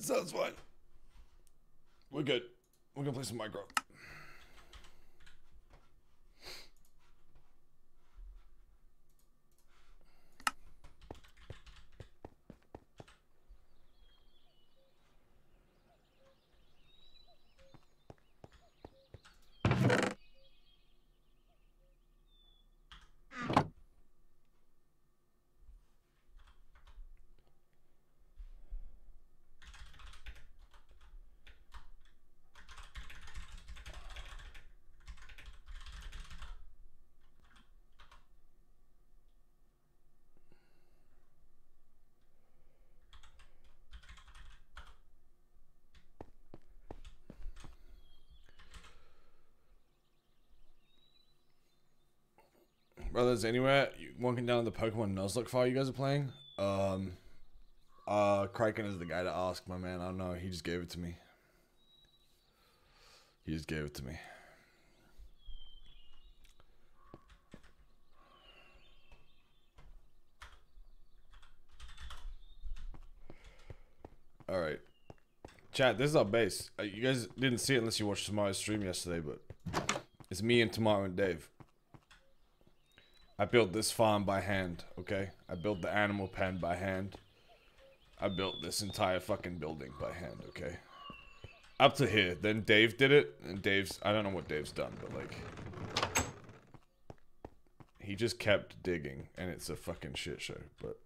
That sounds fine. We're good. We're gonna play some Minecraft. Brothers, anywhere walking down the Pokemon Nuzlocke file you guys are playing? Um, uh, Kraken is the guy to ask, my man. I don't know. He just gave it to me. He just gave it to me. All right. Chat, this is our base. Uh, you guys didn't see it unless you watched Tomato's stream yesterday, but it's me and Tomato and Dave. I built this farm by hand, okay? I built the animal pen by hand. I built this entire fucking building by hand, okay? Up to here. Then Dave did it, and Dave's... I don't know what Dave's done, but, like... He just kept digging, and it's a fucking shit show, but...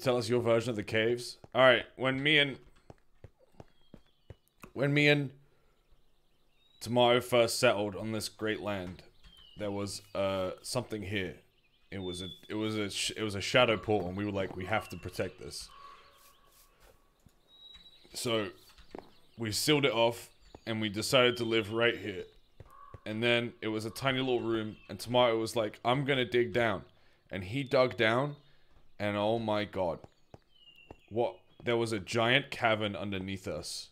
tell us your version of the caves? All right, when me and when me and Tomato first settled on this great land, there was uh something here. It was a it was a it was a shadow portal, and we were like, we have to protect this. So we sealed it off, and we decided to live right here. And then it was a tiny little room, and Tomato was like, I'm gonna dig down, and he dug down and oh my god. What? There was a giant cavern underneath us.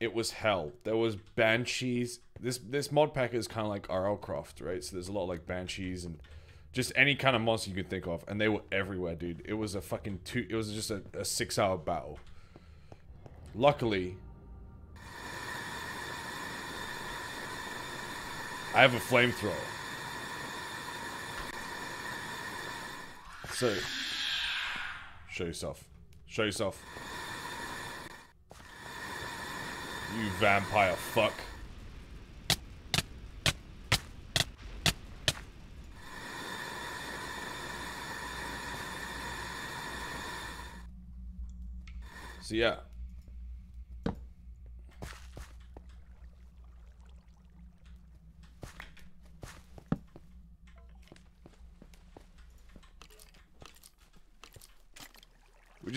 It was hell. There was banshees. This this mod pack is kind of like RLCraft, right? So there's a lot like banshees and just any kind of monster you can think of, and they were everywhere, dude. It was a fucking two. It was just a, a six-hour battle. Luckily, I have a flamethrower. So, show yourself. Show yourself. You vampire fuck. So yeah.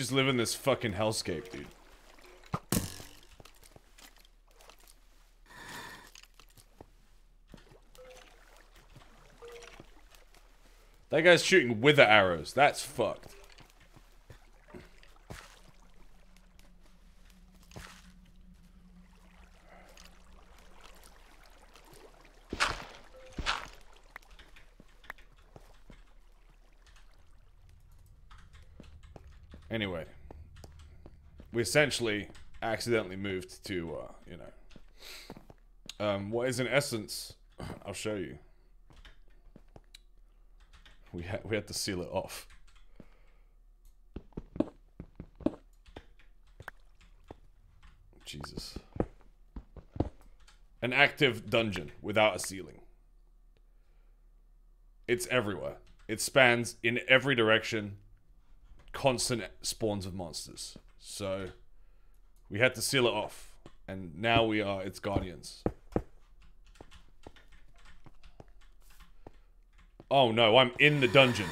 Just live in this fucking hellscape, dude. That guy's shooting wither arrows. That's fucked. Anyway, we essentially accidentally moved to, uh, you know, um, what is in essence, I'll show you. We had we had to seal it off. Jesus. An active dungeon without a ceiling. It's everywhere. It spans in every direction constant spawns of monsters. So we had to seal it off. And now we are its guardians. Oh no, I'm in the dungeon.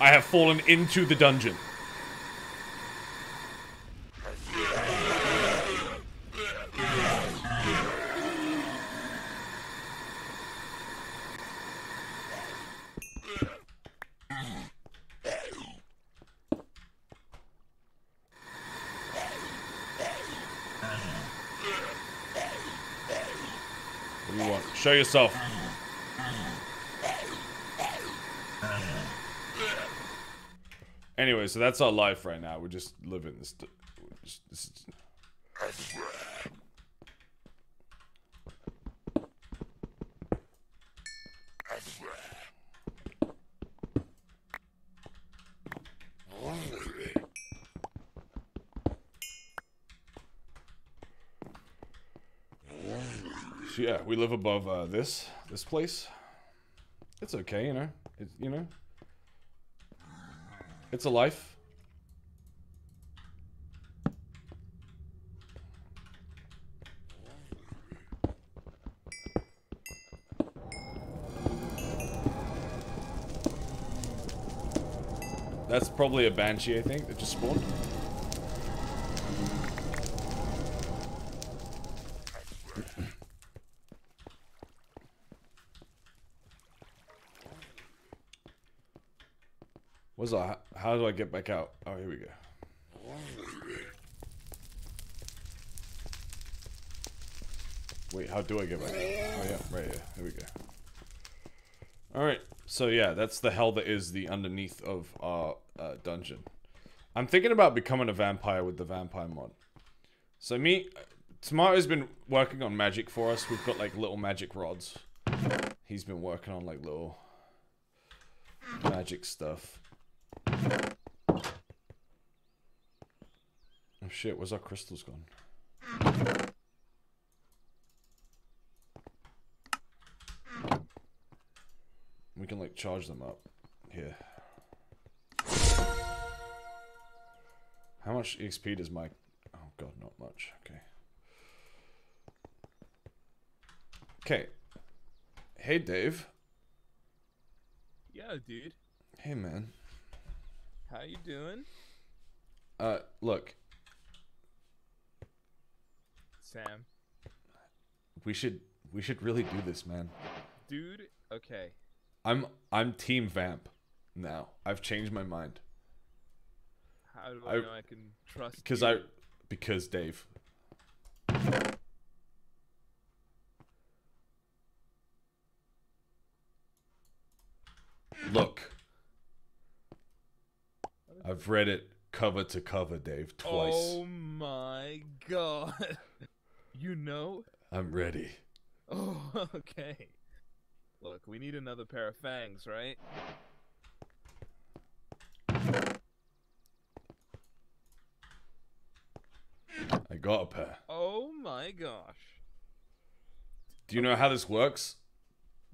I have fallen into the dungeon. Show yourself. Anyway, so that's our life right now. We're just living this. This is- So, yeah, we live above uh, this this place. It's okay, you know. You know. It's a life. That's probably a banshee, I think, that just spawned. What's that? How do I get back out? Oh, here we go. Wait, how do I get back out? Oh, yeah, right here. Here we go. Alright, so yeah, that's the hell that is the underneath of our uh, dungeon. I'm thinking about becoming a vampire with the vampire mod. So me, Tomato's been working on magic for us. We've got like little magic rods. He's been working on like little magic stuff. Oh shit, where's our crystals gone? We can like charge them up here. How much XP does my... Oh god, not much. Okay. Okay. Hey, Dave. Yeah, dude. Hey, man. How you doing? Uh, look, Sam. we should we should really do this, man. Dude, okay. I'm I'm team vamp now. I've changed my mind How do I, I- know I can trust because? I because Dave. Look, I've read it cover to cover, Dave, twice. Oh my god. you know? I'm ready. Oh, okay. Look, we need another pair of fangs, right? I got a pair. Oh my gosh. Do you know how this works?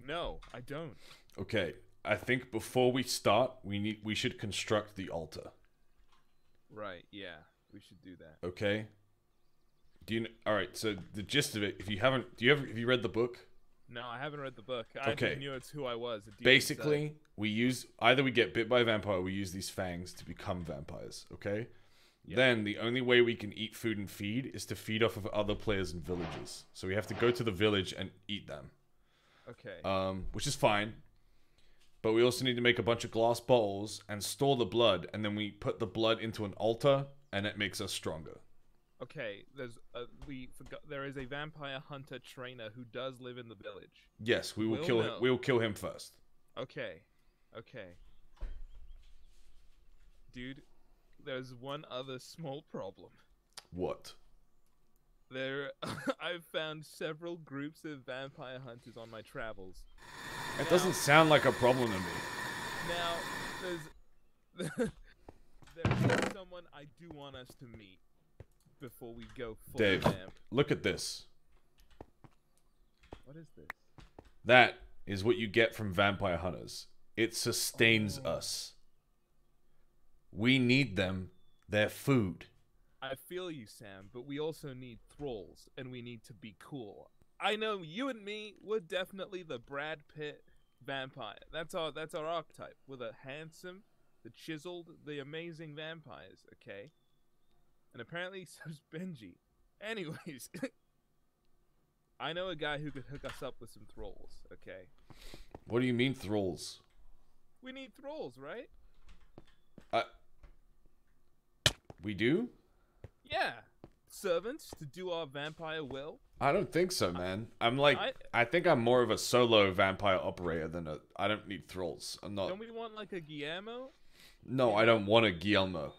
No, I don't. Okay, I think before we start, we need we should construct the altar. Right, yeah. We should do that. Okay. Do you? kn- All right. So the gist of it, if you haven't, do you ever have you read the book? No, I haven't read the book. I Okay. knew it's who I was. Basically, we use either we get bit by a vampire, or we use these fangs to become vampires. Okay. Yeah. Then the only way we can eat food and feed is to feed off of other players and villages. So we have to go to the village and eat them. Okay. um, which is fine. But we also need to make a bunch of glass bottles and store the blood, and then we put the blood into an altar, and it makes us stronger. Okay, there's uh, we forgot there is a vampire hunter trainer who does live in the village. Yes, we will We'll kill him. We will kill him first. Okay. Okay. Dude, there's one other small problem. What? There I've found several groups of vampire hunters on my travels. It doesn't sound like a problem to me. Now, there's there's someone I do want us to meet before we go full Dave. vamp. Look at this. What is this? That is what you get from vampire hunters. It sustains Oh. us. We need them. They're food. I feel you, Sam, but we also need thralls, and we need to be cool. I know you and me, we're definitely the Brad Pitt vampire. That's our that's our archetype. We're the handsome, the chiseled, the amazing vampires, okay? And apparently so's Benji. Anyways, I know a guy who could hook us up with some thralls, okay? What do you mean thralls? We need thralls, right? Uh, We do? Yeah. servants to do our vampire will? I don't think so, man. I'm like, I- I, think I'm more of a solo vampire operator than a. I don't need thralls. I'm not. Don't we want like a Guillermo? No, I don't want a Guillermo.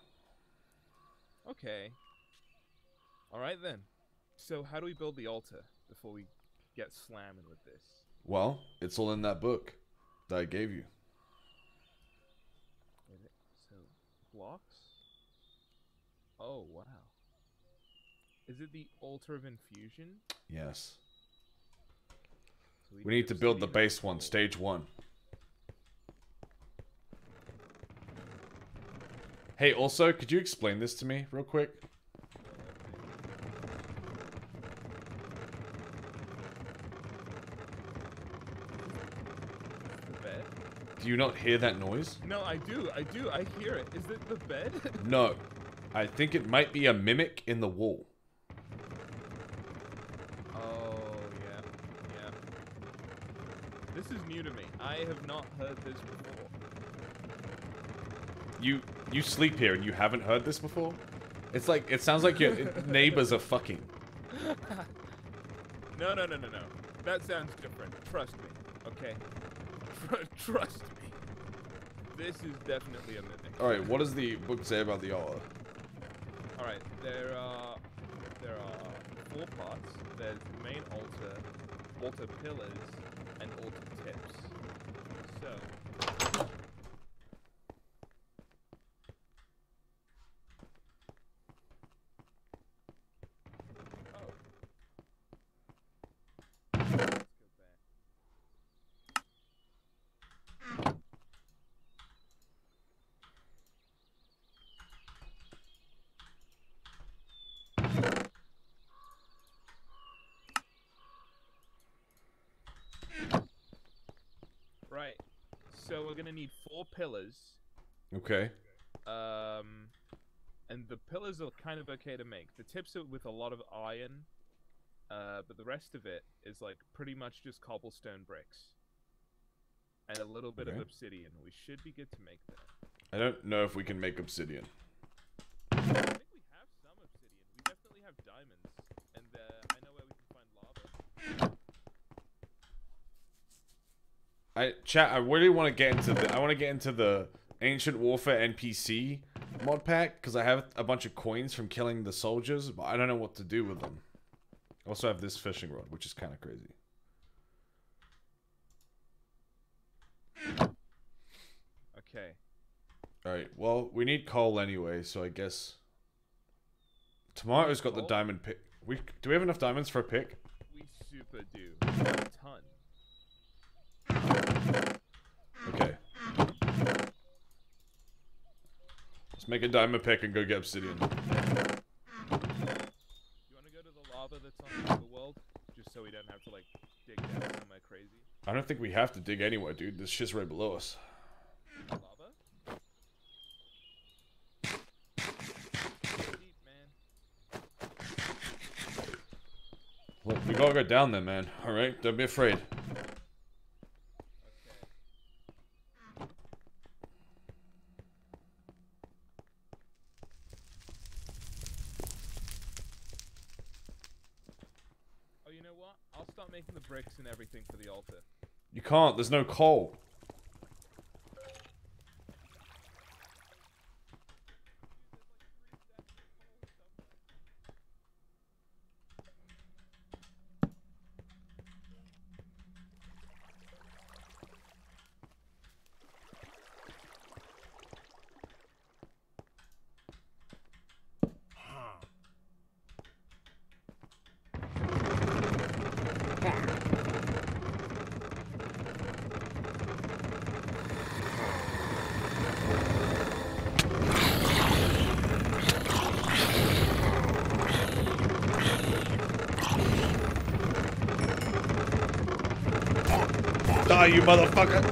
Okay. All right then. So how do we build the altar before we get slamming with this? Well, it's all in that book that I gave you. So blocks? Oh wow. Is it the altar of infusion? Yes. So We need to build the base one, stage one. Hey, also, could you explain this to me real quick? Do you not hear that noise? No, I do. I do. I hear it. Is it the bed? No. I think it might be a mimic in the wall. oh yeah, yeah. This is new to me. I have not heard this before. You you sleep here and you haven't heard this before? It's like it sounds like your neighbors are fucking. No, no, no, no, no. That sounds different. Trust me. Okay. Trust me. This is definitely a mimic. All right, what does the book say about the altar? All right. There are there are four parts. There's main altar, altar pillars, and altar tips. So. Oh. Let's go back. Right. So we're gonna need four pillars. Okay. Um, and the pillars are kind of okay to make. The tips are with a lot of iron, uh, but the rest of it is like pretty much just cobblestone bricks and a little bit Okay. of obsidian. We should be good to make that. I don't know if we can make obsidian. I think we have some obsidian. We definitely have diamonds, and uh, I know where we can find lava. I chat. I really want to get into the. I want to get into the ancient warfare NPC mod pack because I have a bunch of coins from killing the soldiers, but I don't know what to do with them. I also have this fishing rod, which is kind of crazy. Okay. All right. Well, we need coal anyway, so I guess Tomato's got the diamond pick. We do we have enough diamonds for a pick? We super do. A ton. Okay. Let's make a diamond pick and go get obsidian. You want to go to the lava that's on the world, just so we don't have to like dig down somewhere crazy? I don't think we have to dig anywhere, dude. This shit's right below us. Lava? Deep, man. Look, we gotta go down there, man. All right, don't be afraid. Okay. Oh, you know what? I'll start making the bricks and everything for the altar. You can't. There's no coal. You motherfucker!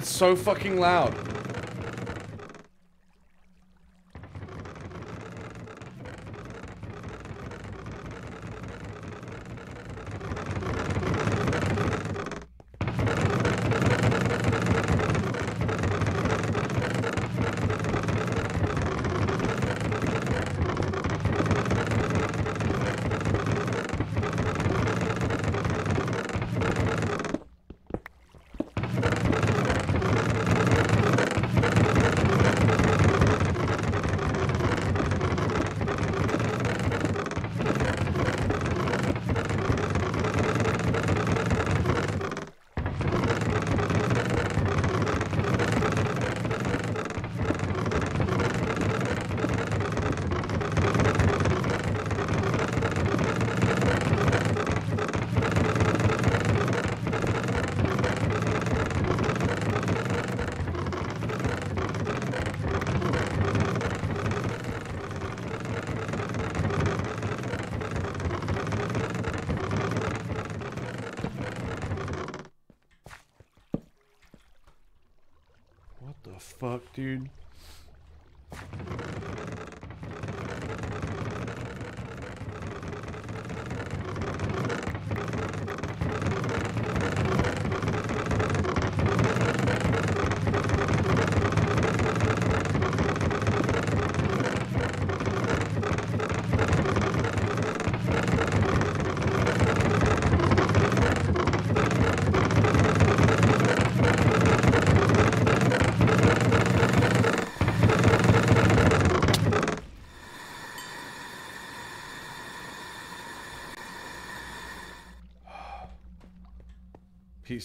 It's so fucking loud. What the fuck, dude?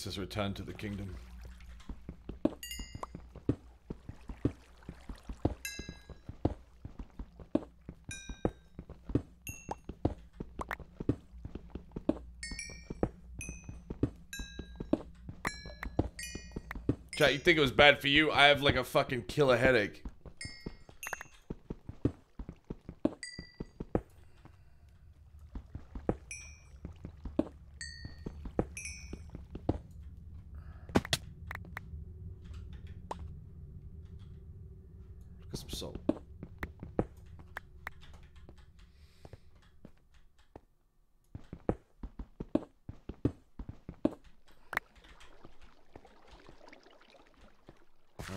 Has returned to the kingdom. Chat, you think it was bad for you? I have like a fucking killer headache. Look at some salt.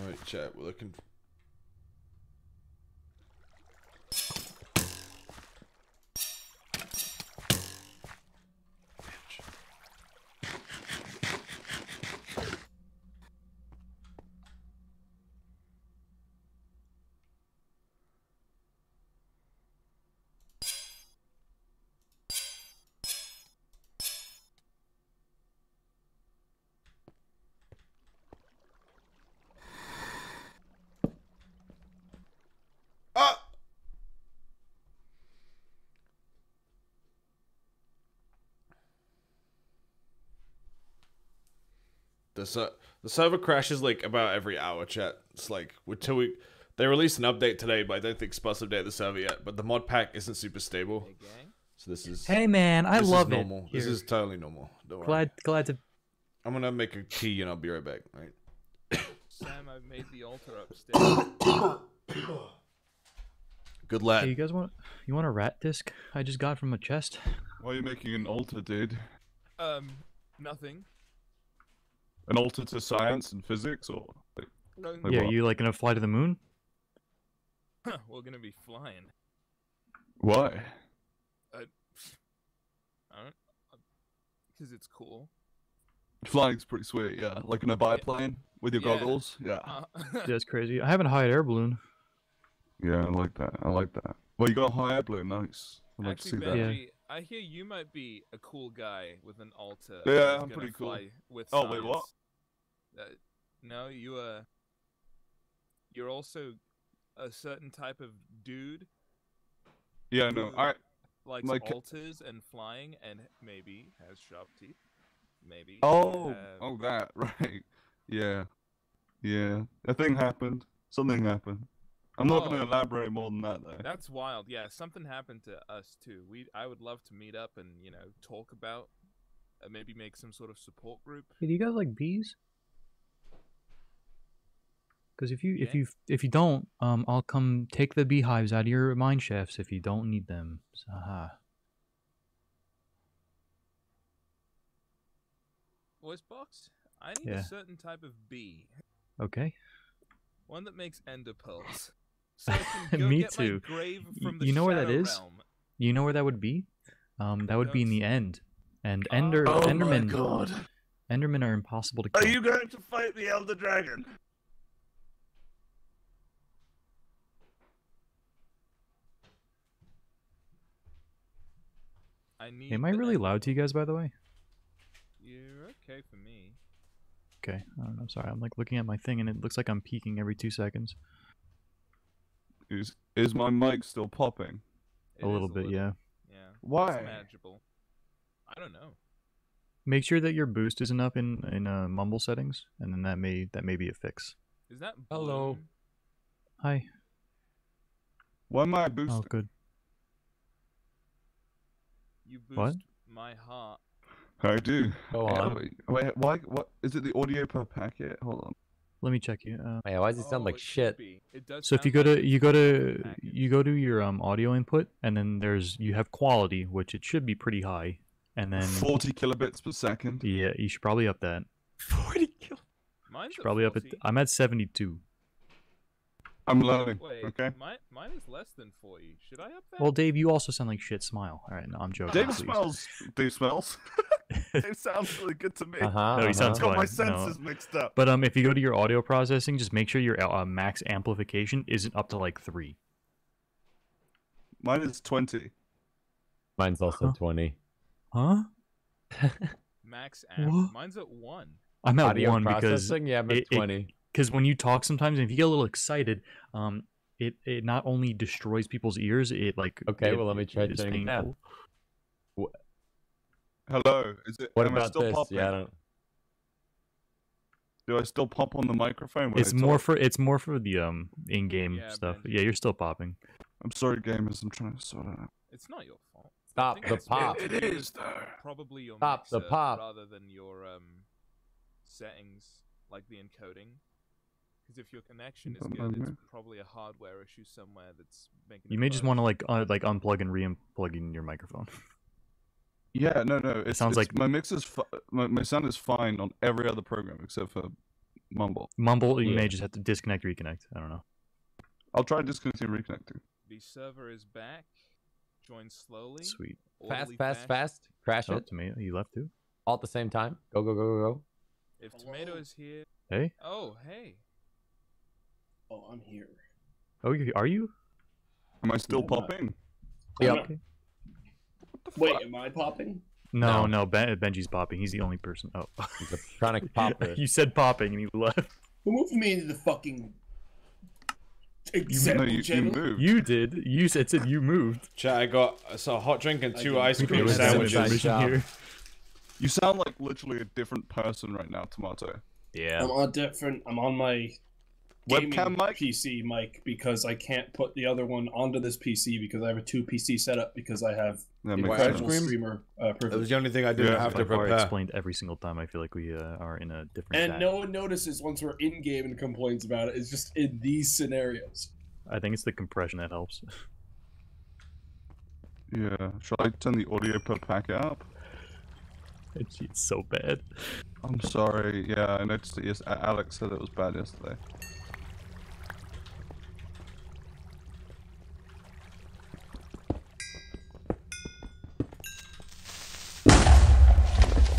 Alright, chat, we're looking. Bitch. Ah! The ser- the server crashes like about every hour. Chat. It's like until we they released an update today, but I don't think Spus updated the server yet. But the mod pack isn't super stable, so this is Hey man, I this love is normal. it. This Here. is totally normal. Don't worry. glad glad to. I'm gonna make a tea and I'll be right back. Right. Sam, I've made the altar upstairs. Good Hey, lad. you guys want you want a rat disc? I just got from a chest. Why are you making an altar, dude? um, nothing. An altar to science and physics, or like, Like yeah, what? you like gonna fly to the moon? we're gonna be flying. why? I don't. Because it's cool. Flying's pretty sweet, yeah. Like in a biplane with your Yeah. goggles, yeah. Uh, Yeah, that's crazy. I have a hot air balloon. Yeah, I like that. I like that. Well, you got a high air balloon, nice. I'd like to Actually, see that. Yeah. I hear you might be a cool guy with an altar. Yeah, I'm pretty cool. fly With Oh, wait, what? Science. Uh, no, you uh, you're also a certain type of dude Yeah, no, I likes My altars and flying, and maybe has sharp teeth. Maybe. Oh, uh, oh, that right. Yeah, yeah. A thing happened. Something happened. I'm not going Oh. to elaborate more than that, though. That's wild. Yeah, something happened to us too. We I would love to meet up and you know talk about, uh, maybe make some sort of support group. Hey, do you guys like bees? Because if you if you if you don't, um, I'll come take the beehives out of your mine shafts if you don't need them. So, haha. Voice box. I need Yeah. a certain type of bee, Okay. one that makes ender pearls, so I can go Me too. grave from the you know where that is? Realm. You know where that would be? Um, that would be in the end. And Ender Oh Endermen god. Endermen are impossible to kill. Are you going to fight the Ender Dragon? I need. Am I really en- loud to you guys, by the way? You're okay for me. Okay. I don't know. Sorry, I'm like looking at my thing and it looks like I'm peaking every two seconds. Is is my mic still popping? It a is little bit, yeah. Yeah. It's Why? manageable. I don't know. Make sure that your boost isn't up in in uh, mumble settings, and then that may that may be a fix. Is that Hello. Hi. Why am I boosting? Oh, good. You boost What? my heart. I do. Go Yeah, on. wait, wait, why? What is it? The audio per packet? Hold on. Let me check you. Uh, Man, why does it sound Oh, like it shit? It does so if you go to you go to package. you go to your um audio input, and then there's you have quality, which it should be pretty high, and then Forty kilobits per second. yeah, you should probably up that. Forty kill. Mine's Should at probably up it. 40. I'm at 72. I'm learning. Wait, Okay. mine, mine is less than 40. Should I up that? Well, Dave, you also sound like shit. Smile. All right, no, I'm joking. Dave please. smells. Dave smells. Dave sounds really good to me. Uh huh. No, he sounds Got my fine. No. senses mixed up. But um, if you go to your audio processing, just make sure your uh, max amplification isn't up to like three. Mine is twenty. Mine's also Huh? twenty. Huh? Max amp. What? Mine's at 1. I'm at Audio one because processing. Yeah, I'm at it- it- twenty. Because when you talk sometimes, and if you get a little excited, um, it it not only destroys people's ears, it like Okay, it- well, let me try it is turning it Hello. Is it? What am I about still this? popping? Yeah, I don't. Do I still pop on the microphone? when It's I more talk? for it's more for the um in-game Yeah, stuff. Benji. Yeah, you're still popping. I'm sorry, gamers. I'm trying to sort it out. It's not your fault. Stop the pop. probably- It is, though. Probably your Stop the pop. rather than your um settings, like the encoding. Because if your connection is Don't good, it's probably a hardware issue somewhere that's making. You may just want to like uh, like unplug and re-unplug in your microphone. Yeah, no, no. It sounds like- my mix is fi- my my sound is fine on every other program except for Mumble. Mumble, you Yeah. may just have to disconnect, reconnect. I don't know. I'll try disconnecting and reconnecting. The server is back. Join slowly. Sweet. Fast, orderly fast, fashion. fast. Crash Oh, it tomato, you left too. all at the same time. Go, go, go, go, go. If tomato is here. Hey, Oh, hey. Oh, I'm here. oh, you, are you? Am I still Yeah, popping? Yep. I'm Okay. not- Wait, am I popping? No, No. no, ben, Benji's popping. He's the only person. Oh, He's a chronic popper. you said popping and he left. Who moved me into the fucking You, example no, you, you moved. You did. You said, said you moved. Chat, I got so a hot drink and two ice cream was having a sandwiches. nice here. You sound like literally a different person right now, Tomato. Yeah. I'm on different. I'm on my gaming Webcam mic? PC mic because I can't put the other one onto this PC because I have a two PC setup because I have That makes White sense. incredible streamer uh, That was the only thing I didn't Yeah. have to Like Bart prepare. explained every single time. I feel like we uh, are in a different. And chat. no one notices once we're in game and complains about it. It's just in these scenarios. I think it's the compression that helps. Yeah. Shall I turn the audio per packet up? it's, it's so bad. I'm sorry. Yeah, I noticed it. Yes, Alex said it was bad yesterday.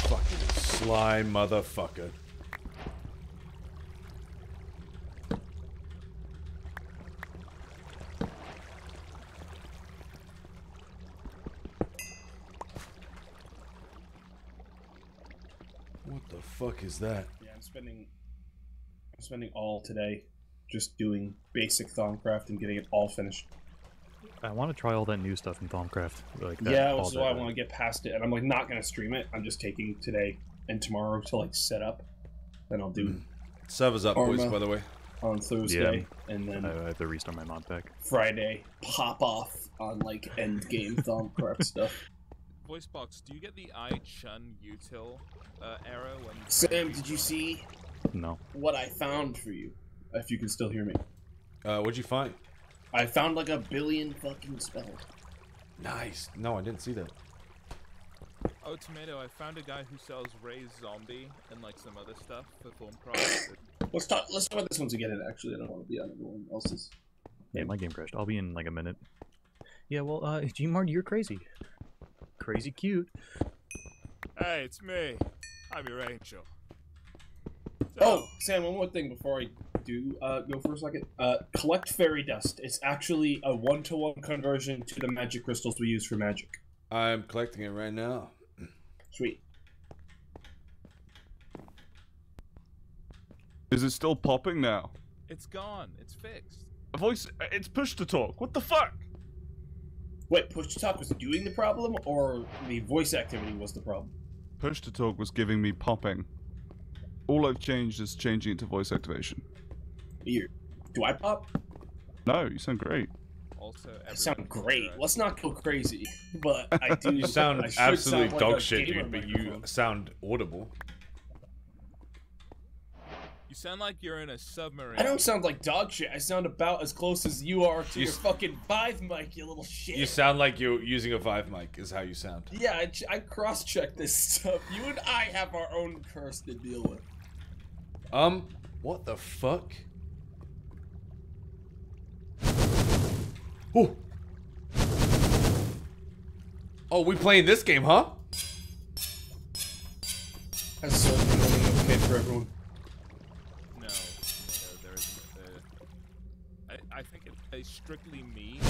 Fucking sly motherfucker. What the fuck is that? Yeah, I'm spending. I'm spending all today just doing basic Thaumcraft and getting it all finished. I want to try all that new stuff in Thaumcraft. Like that, yeah, all which is why I want to get past it, and I'm like not gonna stream it. I'm just taking today and tomorrow to like set up. Then I'll do Server's up, boys, by the way. on Thursday, and then I I have to restart my mod pack. Friday pop off on like end game Thaumcraft stuff. Voice box, do you get the I Chun util uh, error when you Sam, did you see No. what I found for you? if you can still hear me. Uh, what'd you find? I found like a billion fucking spells. Nice. No, I didn't see that. Oh, tomato! I found a guy who sells raised zombie and like some other stuff for full price. Let's talk. Let's talk about this once again. Actually, I don't want to be on everyone else's. Yeah, my game crashed. I'll be in like a minute. Yeah, well, uh, Gmart, you're crazy. Crazy cute. Hey, it's me. I'm your angel. Oh, Sam, one more thing before I do uh, go for a second. Uh, collect fairy dust. It's actually a one-to-one conversion to the magic crystals we use for magic. I'm collecting it right now. Sweet. Is it still popping now? it's gone. It's fixed. A voice. It's push to talk. What the fuck? Wait, push to talk was doing the problem, or the voice activity was the problem? Push to talk was giving me popping. All I've changed is changing it to voice activation. Weird. Do I pop? No, you sound great. Also, I sound great. Let's not go crazy, but I do. You sound I should absolute sound like dog a shit, gamer dude, but you sound audible. You sound like you're in a submarine. I don't sound like dog shit. I sound about as close as you are to You your fucking Vive mic, you little shit. You sound like you're using a Vive mic, is how you sound. Yeah, I, ch- I cross-checked this stuff. You and I have our own curse to deal with. Um, what the fuck? Oh. Oh, we playing this game, huh? That's certainly running okay for everyone. No, no there isn't. Uh, I, I think it, it's strictly me. I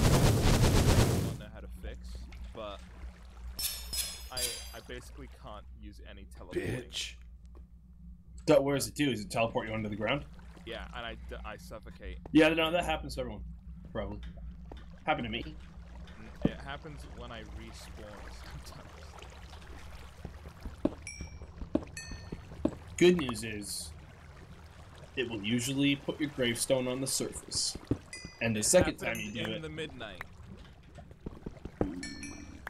don't know how to fix, but I I basically can't use any teleporting. Bitch. So, where does it do? Does it teleport you under the ground? Yeah, and I, I suffocate. Yeah, no, that happens to everyone. Probably. Happened to me. It happens when I respawn sometimes. Good news is, it will usually put your gravestone on the surface. And the second time you do in it, the midnight.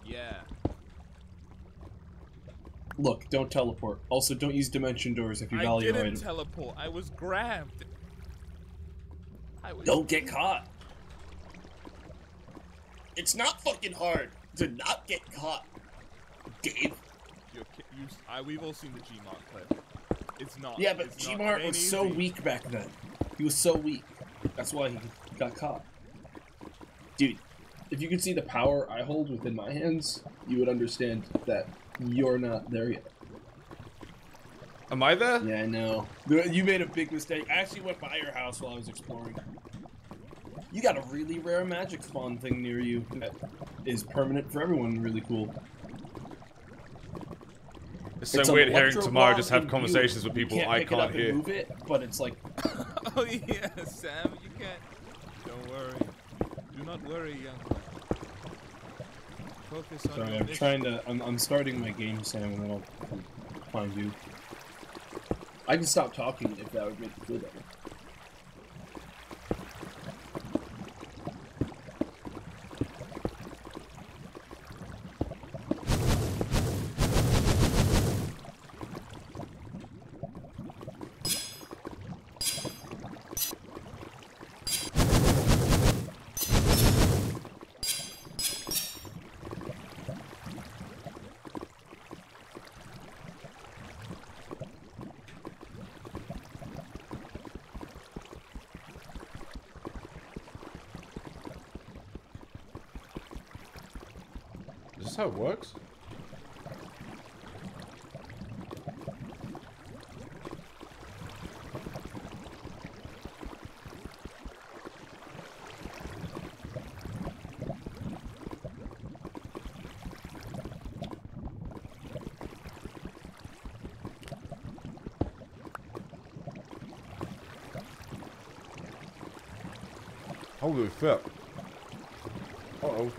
Yeah. look, don't teleport. Also, don't use dimension doors if you I value your didn't item. teleport. I was grabbed. I was Don't get caught. It's not fucking hard to not get caught, Dave. You're, you, s- I, we've all seen the Gmart clip. It's not. Yeah, but it's not- Gmart was so easy. weak back then. He was so weak. That's why he got caught. Dude, if you could see the power I hold within my hands, you would understand that you're not there yet. Am I there? Yeah, I know. You made a big mistake. I actually went by your house while I was exploring. You got a really rare magic spawn thing near you that is permanent for everyone. Really cool. It's so It's a weird hearing electro Tamara block just have conversations view. with people can't I can't up and hear. move it, but it's like oh yeah, Sam, you can't. Don't worry. Do not worry, young man. Focus on Sorry, your I'm mission. trying to. I'm, I'm starting my game, Sam, and then I'll find you. I can stop talking if that would make you feel better. How it works? Holy fuck. Uh oh.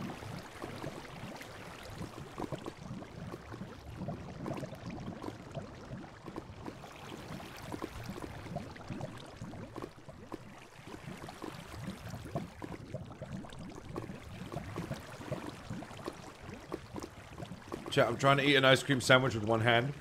Chat, I'm trying to eat an ice cream sandwich with one hand.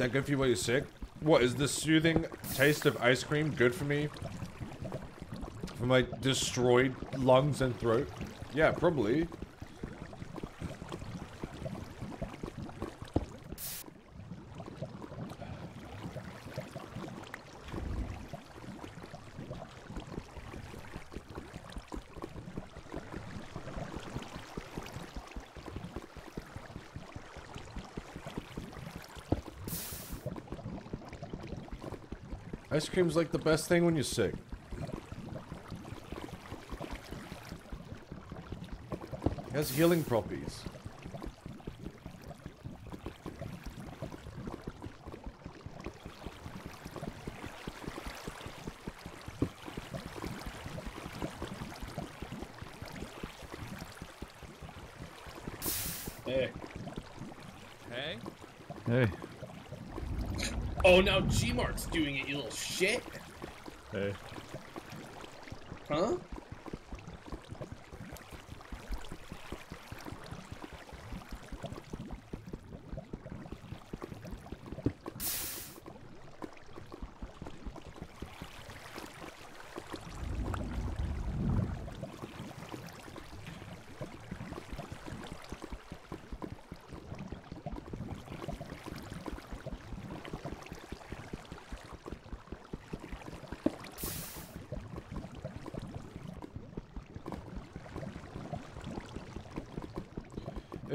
That good for you while you're sick? What is the soothing taste of ice cream good for me? For my destroyed lungs and throat? Yeah, probably. Ice cream's like the best thing when you're sick. It has healing properties. Hey. Hey? Hey. Oh, now G-Mark's doing it, you little shit. Hey. Huh?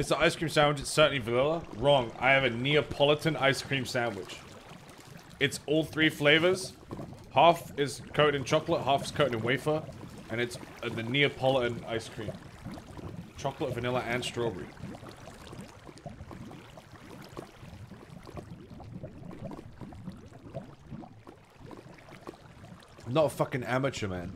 It's an ice cream sandwich. It's certainly vanilla. Wrong. I have a Neapolitan ice cream sandwich. It's all three flavors. Half is coated in chocolate, half is coated in wafer, and it's the Neapolitan ice cream. Chocolate, vanilla, and strawberry. Not a fucking amateur, man.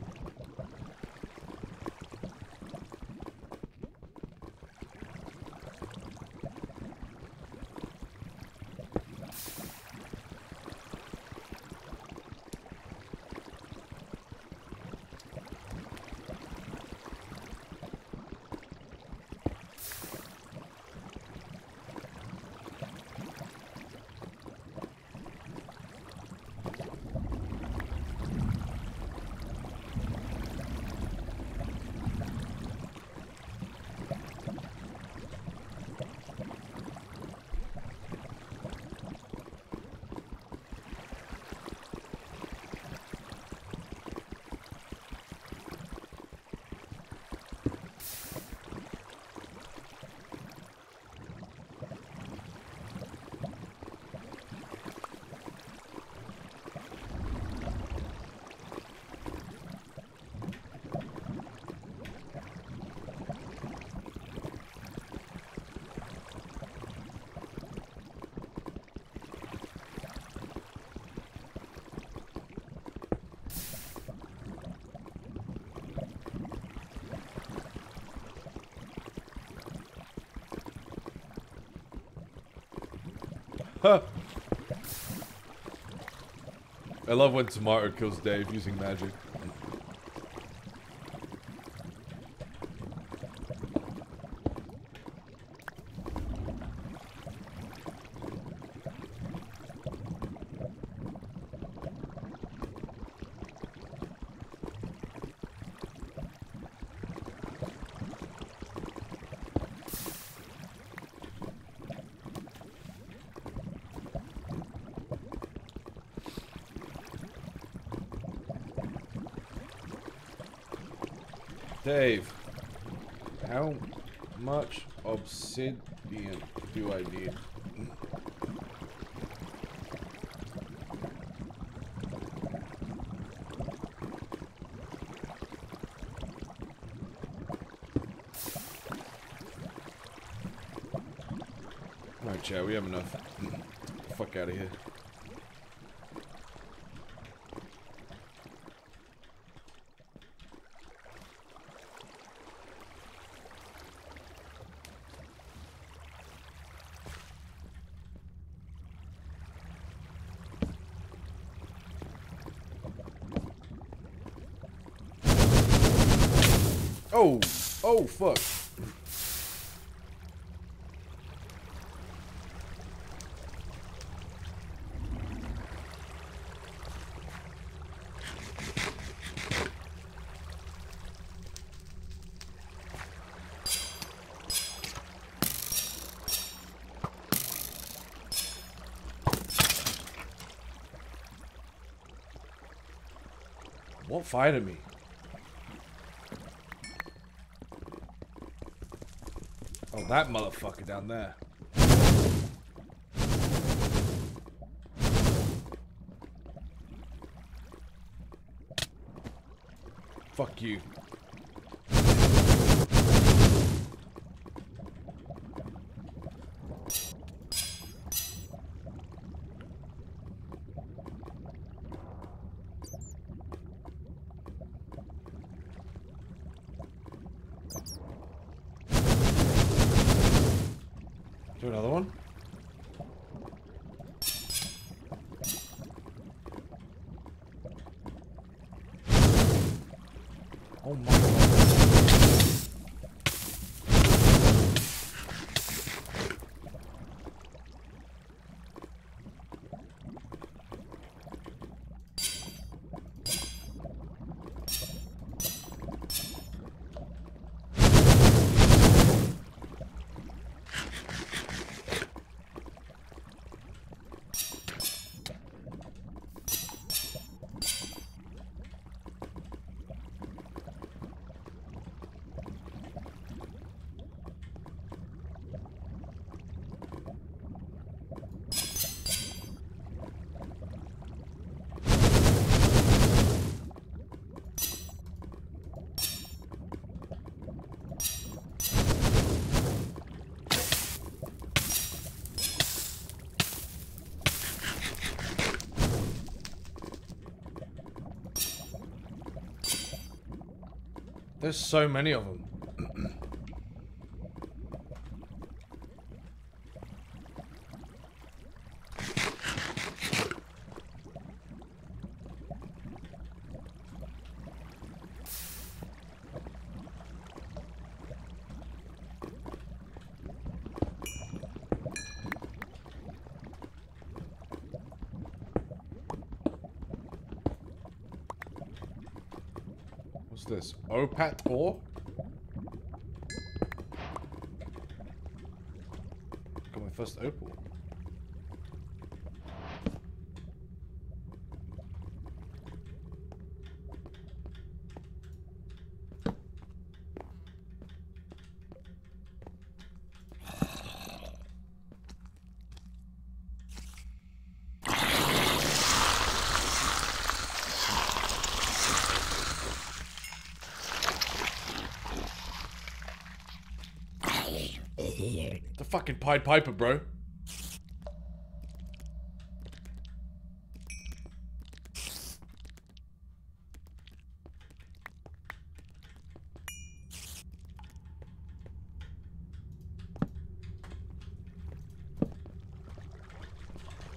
Huh. I love when Tomato kills Dave using magic. Dave, how much obsidian do I need? Alright, chat, we have enough. Fuck out of here. Oh, oh fuck. What fired at me? Oh, that motherfucker down there. Fuck you. Do another one. Oh my god. There's so many of them. What's this? Opal ore? Got my first opal. The fucking Pied Piper, bro.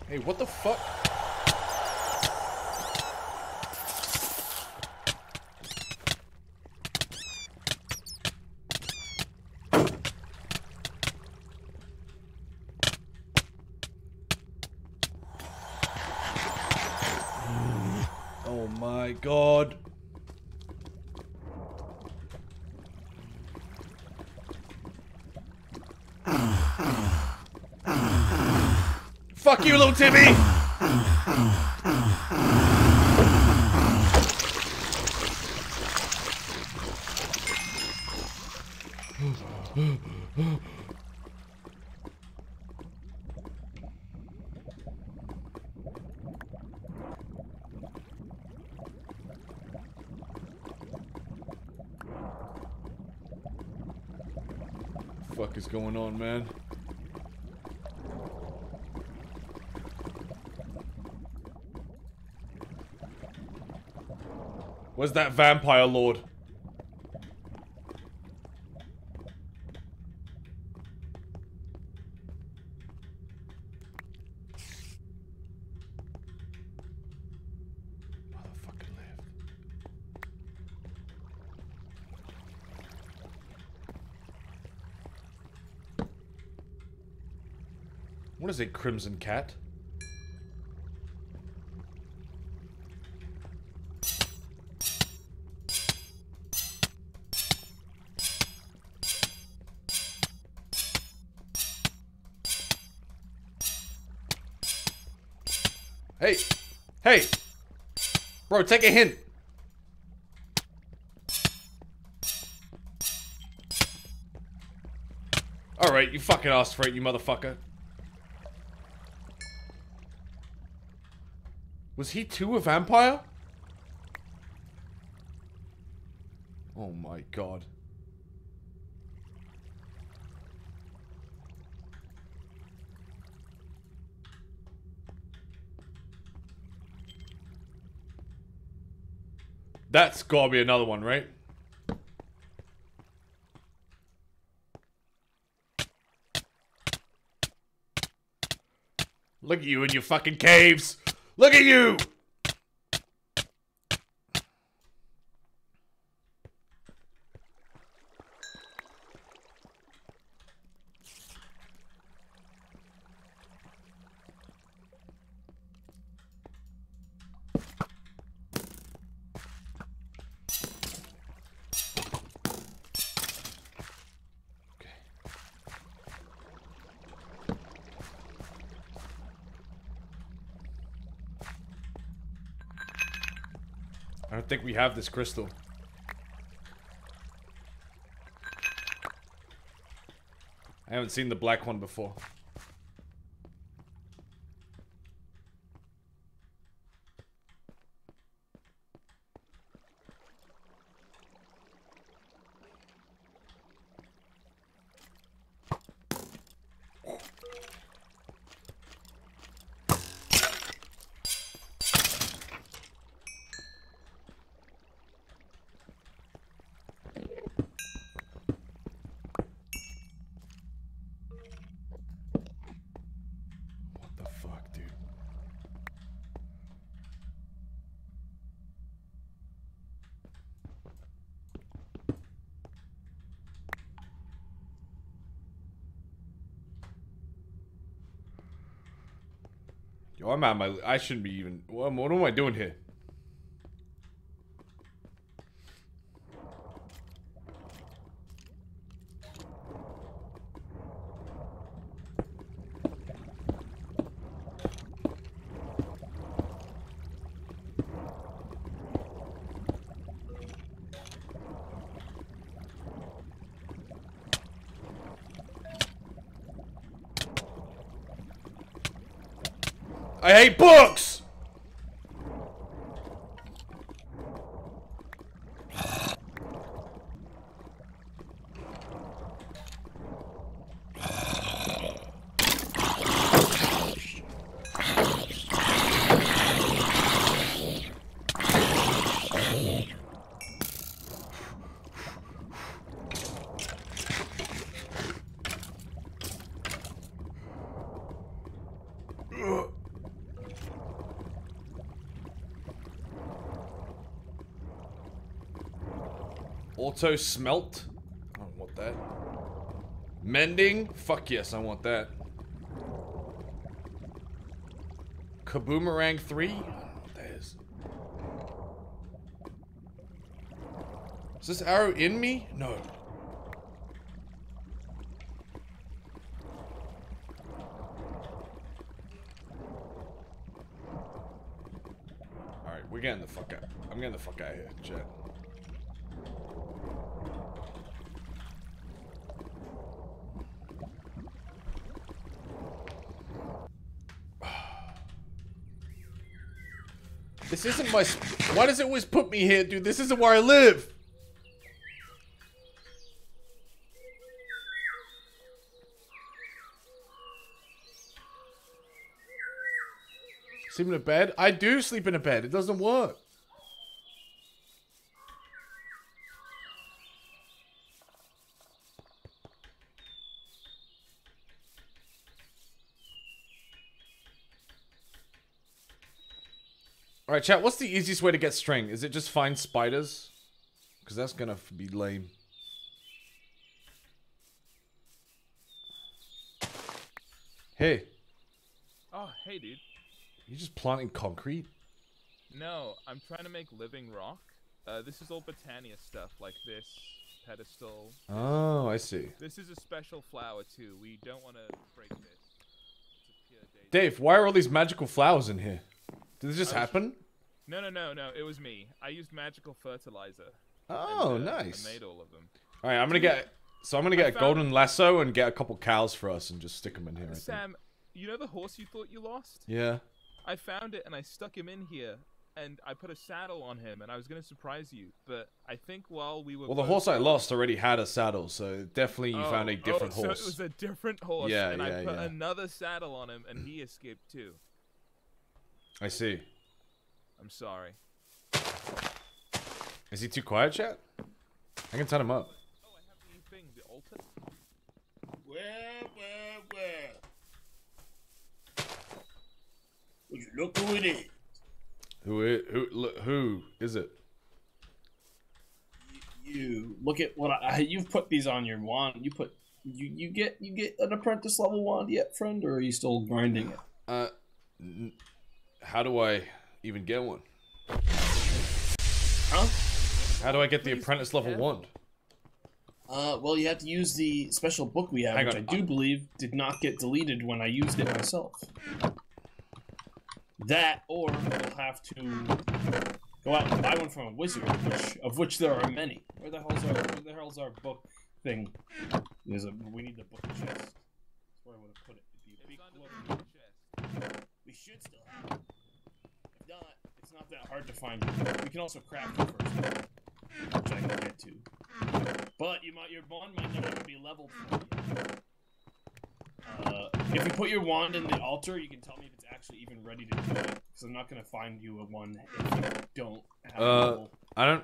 Hey, what the fuck? Oh my god. Fuck you, little Timmy! Fuck is going on, man? Where's that vampire lord? What is it, crimson cat? Bro, take a hint! Alright, you fucking asked for it, you motherfucker. Was he too a vampire? Oh my god. Gotta be another one, right? Look at you in your fucking caves! Look at you! We have this crystal. I haven't seen the black one before. What the fuck, dude? At my. I shouldn't be even. What, what am I doing here? I hate books! Smelt? I don't want that. Mending? Fuck yes, I want that. Kaboomerang 3? I don't know what that is. Is this arrow in me? No. Alright, we're getting the fuck out. I'm getting the fuck out of here, chat. This isn't my. Why does it always put me here, dude? This isn't where I live. Sleep in a bed? I do sleep in a bed. It doesn't work. Alright, chat, what's the easiest way to get string? Is it just find spiders? Because that's gonna be lame. Hey. Oh, hey, dude. You just planting concrete? No, I'm trying to make living rock. Uh, this is all Botania stuff, like this pedestal. Oh, I see. This is a special flower too. We don't want to break this. It's a pure. Dave, why are all these magical flowers in here? Did this just happen? No, no, no, no. It was me. I used magical fertilizer. Oh, and, uh, nice. I made all of them. All right, I'm gonna get. So I'm gonna get a found- golden lasso and get a couple cows for us and just stick them in here. I think. Sam, you know the horse you thought you lost? Yeah. I found it and I stuck him in here, and I put a saddle on him, and I was gonna surprise you, but I think while we were Well, the horse I lost already had a saddle, so definitely you found a Oh, different oh, horse. So it was a different horse, Yeah, and yeah, I put yeah. another saddle on him, and he escaped too. I see. I'm sorry. Is he too quiet, chat? I can turn him up. Oh, I have the new thing, the altar. Well, well, well. Would you look who it is? Who i- who look, who is it? You look at what I, you've put these on your wand. You put you you get you get an apprentice level wand yet, friend, or are you still grinding it? Uh, how do I even get one? Huh? How do I get the Please apprentice level careful. wand? Uh, well, you have to use the special book we have, Hang which on. I do believe did not get deleted when I used it myself. That, or we'll have to go out and buy one from a wizard, which of which there are many. Where the hell's our where the hell's our book thing? There's a we need the book chest. That's where I would have put it. It'd be a big It's glove. under the chest. We should still have it. Not, it's not that hard to find. We can also craft it first, which I can get to. But you might your wand might not even be leveled for. Uh, if you put your wand in the altar, you can tell me if it's actually even ready to do it. Because I'm not gonna find you a one if you don't have a Uh, level. I don't.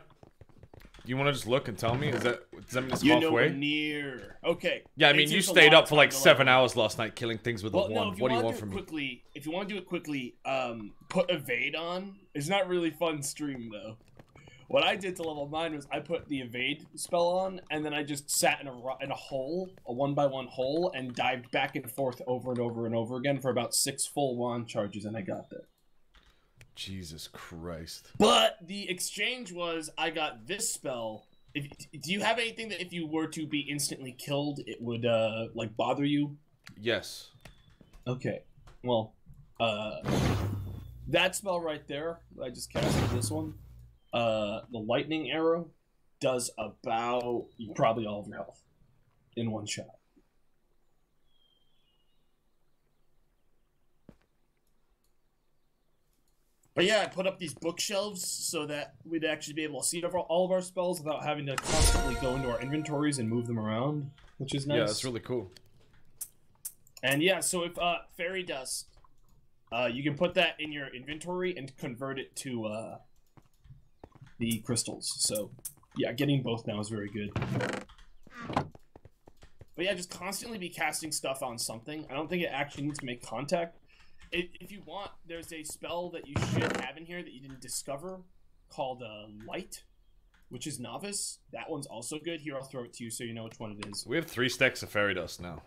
You want to just look and tell me? Is that does that mean it's You halfway? know near. Okay. yeah, I mean you stayed up for like seven hours last night killing things with Well, a no, wand. you what do you do from it me? quickly, if you want to do it quickly, um, put evade on. It's not really fun stream though. What I did to level nine was I put the evade spell on, and then I just sat in a in a hole, a one by one hole, and dived back and forth over and over and over again for about six full wand charges, and I got there. Jesus Christ. But the exchange was I got this spell. If, do you have anything that if you were to be instantly killed, it would uh like bother you? Yes. Okay. Well, uh, that spell right there, I just casted this one, uh, the lightning arrow does about probably all of your health in one shot. But yeah, I put up these bookshelves so that we'd actually be able to see all of our spells without having to constantly go into our inventories and move them around, which is nice. Yeah, that's really cool. And yeah, so if uh fairy dust, uh you can put that in your inventory and convert it to uh the crystals. So yeah, getting both now is very good. But yeah, just constantly be casting stuff on something. I don't think it actually needs to make contact. If, if you want, there's a spell that you should have in here that you didn't discover called uh, Light, which is Novice. That one's also good. Here, I'll throw it to you so you know which one it is. We have three stacks of fairy dust now.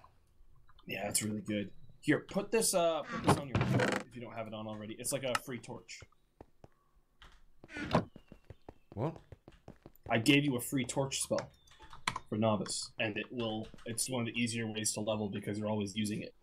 Yeah, that's really good. Here, put this uh put this on your if you don't have it on already. It's like a free torch. What? I gave you a free torch spell for novice, and it will it's one of the easier ways to level because you're always using it.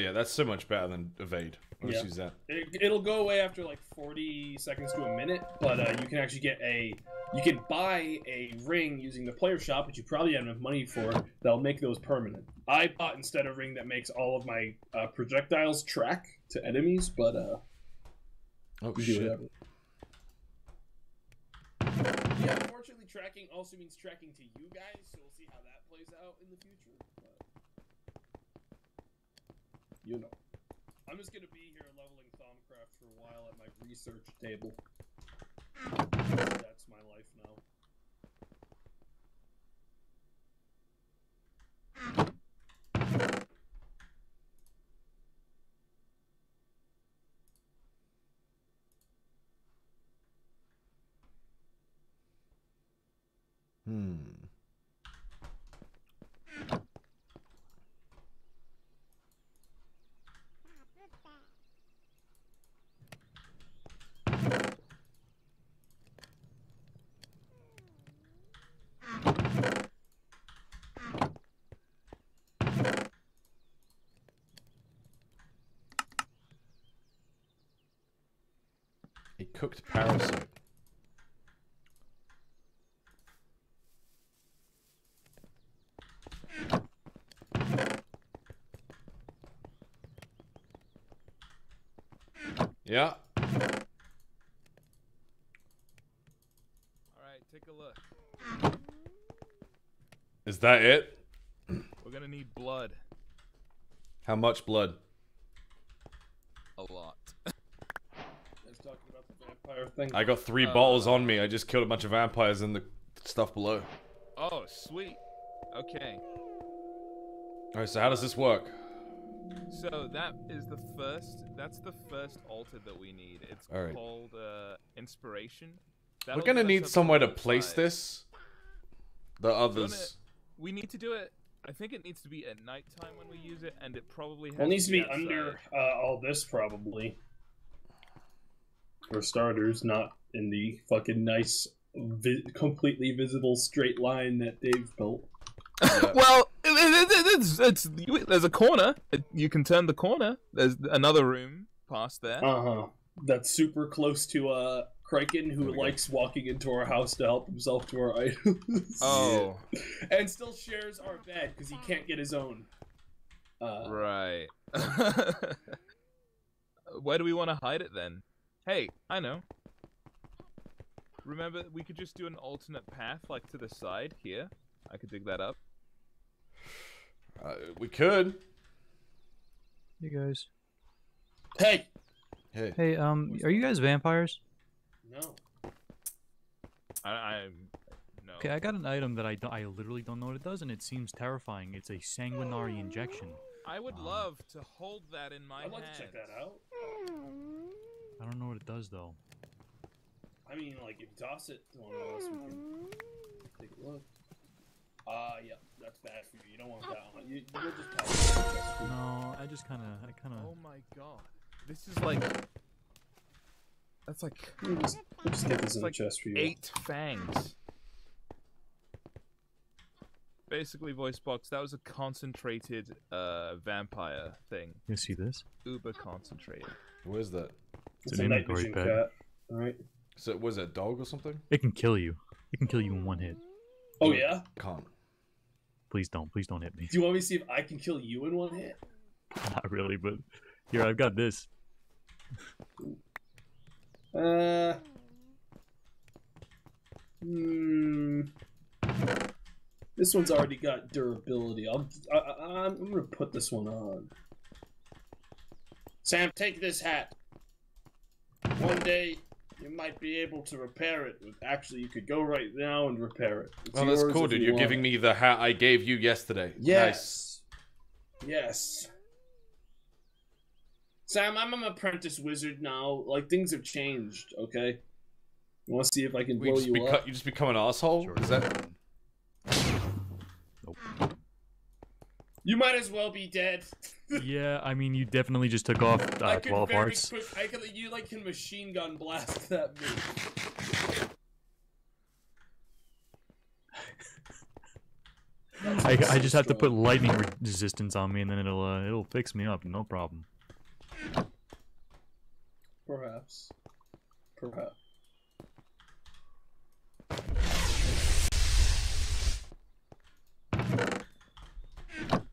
Yeah, that's so much better than evade. Let's Yeah. use that. It, it'll go away after like 40 seconds to a minute, but uh, you can actually get a you can buy a ring using the player shop, which you probably have enough money for. That'll make those permanent. I bought instead a ring that makes all of my uh, projectiles track to enemies, but uh, Oh shit. Yeah, unfortunately, tracking also means tracking to you guys, so we'll see how that plays out in the future you know. I'm just gonna be here leveling Thaumcraft for a while at my research table. That's my life now. Hmm. Cooked parasite. Yeah. All right, take a look. Is that it? We're gonna need blood. How much blood? A lot. Let's talk about the vampire thing. I got three Uh, bottles on me. I just killed a bunch of vampires in the stuff below. Oh, sweet. Okay. Alright, so how does this work? So that is the first. That's the first altar that we need. It's All right. called uh, inspiration. We're gonna need somewhere to place five. this. The others. We need to do it. I think it needs to be at nighttime when we use it, and it probably has Well, it needs to be outside. under uh, all this probably. For starters, not in the fucking nice, vi- completely visible straight line that Dave built. well, it, it, it's, it's there's a corner. You can turn the corner. There's another room past there. Uh huh. That's super close to uh Kraken, who we go. likes walking into our house to help himself to our items. oh, and still shares our bed because he can't get his own. Uh, right. Where do we want to hide it then? Hey, I know. Remember, we could just do an alternate path, like to the side here. I could dig that up. Uh, we could. You guys. Hey, Hey. Hey, um, are you guys vampires? no. I, I no. Okay, I got an item that I, I literally don't know what it does, and it seems terrifying. It's a sanguinary injection. I would Um, love to hold that in my I'd like hand. to check that out. I don't know what it does though. I mean, like, if you toss it to one of us, we can take a look. Ah, yeah, that's bad for you. You don't want that one. You, you'll just toss it. No, I just kind of, I kind of. Oh my god. This is like. That's like We'll just, we'll just get this in like the chest for you. eight fangs. Basically, voice box. That was a concentrated uh, vampire thing. You see this? Uber concentrated. Where's that? It's It's a an night inventory vision pet. cat. Alright. So was it a dog or something? It can kill you. It can kill you in one hit. Oh, yeah? Can't. Please don't. Please don't hit me. Do you want me to see if I can kill you in one hit? Not really, but here I've got this. Uh. Hmm. This one's already got durability. I'll. I, I, I'm gonna put this one on. Sam, take this hat. One day you might be able to repair it. Actually, you could go right now and repair it. It's Oh, that's cool, dude. you You're giving me the hat I gave you yesterday. Nice. Yes. Yes. Sam, I'm an apprentice wizard now. Like things have changed. Okay. You want to see if I can blow just you up? you just become an asshole? Sure. Is that Nope. You might as well be dead. yeah, I mean, you definitely just took off I uh, could 12 very hearts. quick. I could. You like can machine gun blast that move. I, I just have to put lightning resistance on me, and then it'll uh, it'll fix me up, no problem. Perhaps. Perhaps.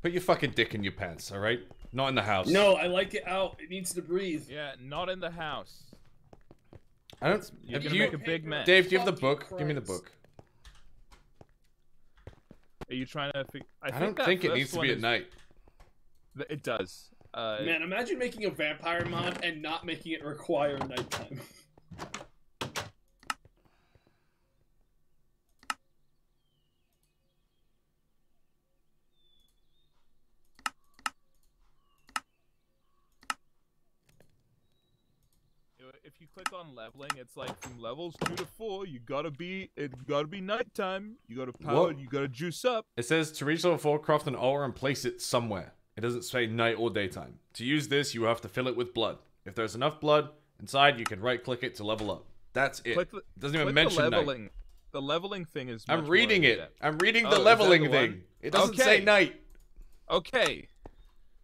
Put your fucking dick in your pants, alright? Not in the house. No, I like it out. It needs to breathe. Yeah, not in the house. I don't. You're gonna you, make a big mess. Dave, do you have the Fucking book? Give me the book. Are you trying to? Fig- I, I, think don't that think it needs to one be at is- night. It does. Uh, Man, imagine making a vampire mod and not making it require nighttime. it, if you click on leveling, it's like from levels two to four. You gotta be it gotta be nighttime. You gotta power. You gotta juice up. It says to reach level 4, craft an aura and place it somewhere. It doesn't say night or daytime. To use this, you have to fill it with blood. If there's enough blood inside, you can right click it to level up. That's it. Click the, it doesn't even mention the night. leveling. The leveling thing is. I'm reading it. I'm reading Oh, the is that the leveling one? thing. It doesn't say Okay. night. Okay.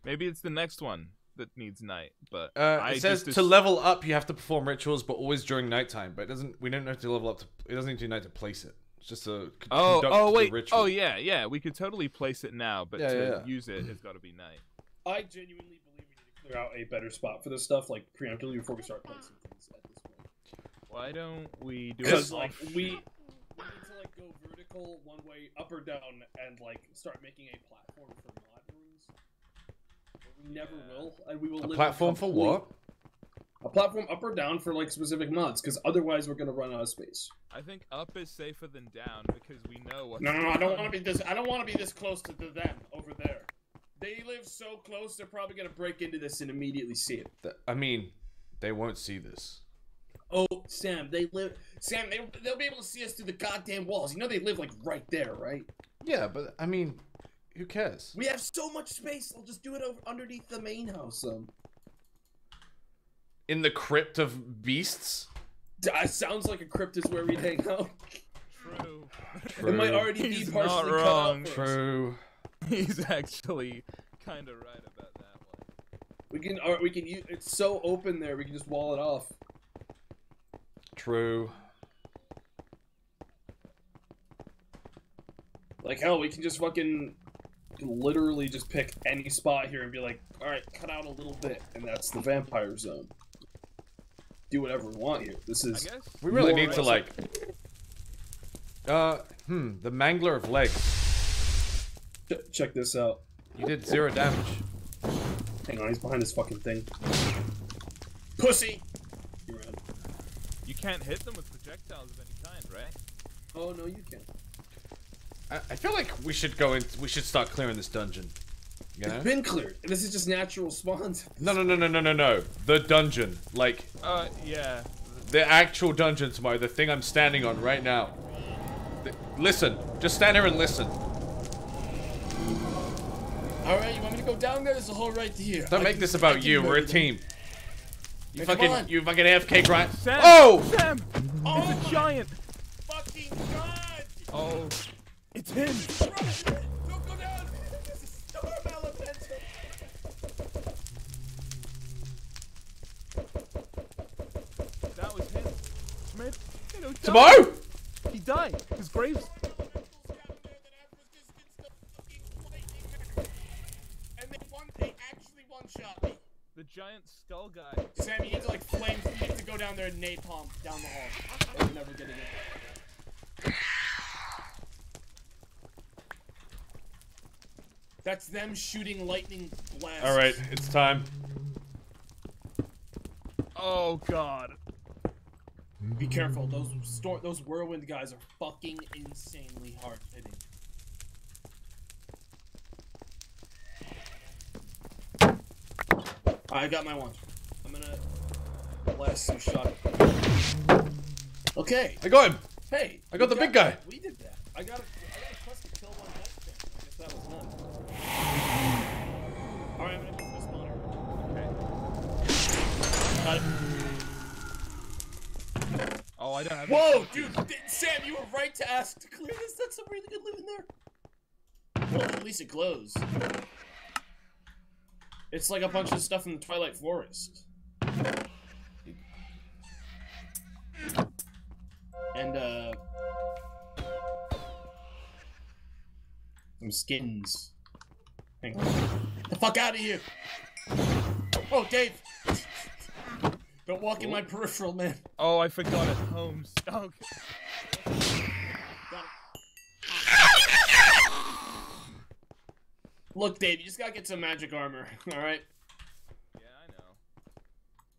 Maybe it's the next one that needs night, but Uh, I it says just to level up, you have to perform rituals, but always during nighttime. But it doesn't. We don't have to level up. To, it doesn't need to night to place it. It's just a. c- Oh, oh wait. ritual. Oh yeah, yeah. We could totally place it now, but Yeah, to yeah, yeah. use it, it's got to be night. I genuinely believe we need to clear out a better spot for this stuff, like preemptively before we start placing things at this point. Why don't we do Because it? like we, we need to like go vertical one way, up or down, and like start making a platform for mod rooms. But We never will, and we will A live platform for complete- what? A platform up or down for like specific mods, because otherwise we're gonna run out of space. I think up is safer than down because we know what. No, no, no! I don't want to be this. I don't want to be this close to them over there. They live so close; they're probably gonna break into this and immediately see it. Th- I mean, they won't see this. Oh, Sam, they live. Sam, they, they'll be able to see us through the goddamn walls. You know they live like right there, right? Yeah, but I mean, who cares? We have so much space. I'll just do it over underneath the main house. Um, In the crypt of beasts. that sounds like a crypt is where we'd hang out. True. It might True. already be He's partially not cut wrong. out. True. He's actually kind of right about that one. We can, or we can use. It's so open there. We can just wall it off. True. Like hell, we can just fucking literally just pick any spot here and be like, all right, cut out a little bit, and that's the vampire zone. Do whatever we want here. This I is guess. We really need to like. Uh, hmm. The mangler of legs. Ch- check this out. You did zero damage. Hang on, he's behind this fucking thing. Pussy. You're out. You can't hit them with projectiles of any kind, right? Oh no, you can't. I, I feel like we should go in. We should start clearing this dungeon. You know? It's been cleared. This is just natural spawns. No, no, no, no, no, no, no. The dungeon, like Uh, yeah. the actual dungeon, tomorrow. The thing I'm standing on right now. Th- listen, just stand here and listen. All right, you want me to go down there? There's a hole right here. Don't I make can- this about you. We're a murder them. team. You Hey, fucking, you fucking AFK grind. Sam. Oh! Sam. Oh it's a giant. Fucking god! Oh. It's him. Run! Don't go down! This is storm elemental! That was him. Smith. You know, died. Tomorrow? He died. His grave's. And they one, they actually one shot me. The giant skull guy. Sam, you need to like flame. You need to go down there and napalm down the hall. You're never gonna get. That's them shooting lightning blasts. All right, it's time. Oh god. Be careful. Those stor- those whirlwind guys are fucking insanely hard hitting. I got my wand. I'm gonna blast some shot. Okay. I got him. Hey. I got we the big guy. We did that. I got a, Got it. Oh, I don't have. Whoa, dude, th- Sam, you were right to ask to clear this. That's some really good loot in there. Well, at least it glows. It's like a bunch of stuff in the Twilight Forest. And, uh... Some skins. Hang on. The fuck out of here! Oh, Dave! Don't walk in oh. my peripheral, man. Oh, I forgot it. Holmes. Oh, okay. Look, Dave, you just gotta get some magic armor, alright? Yeah, I know.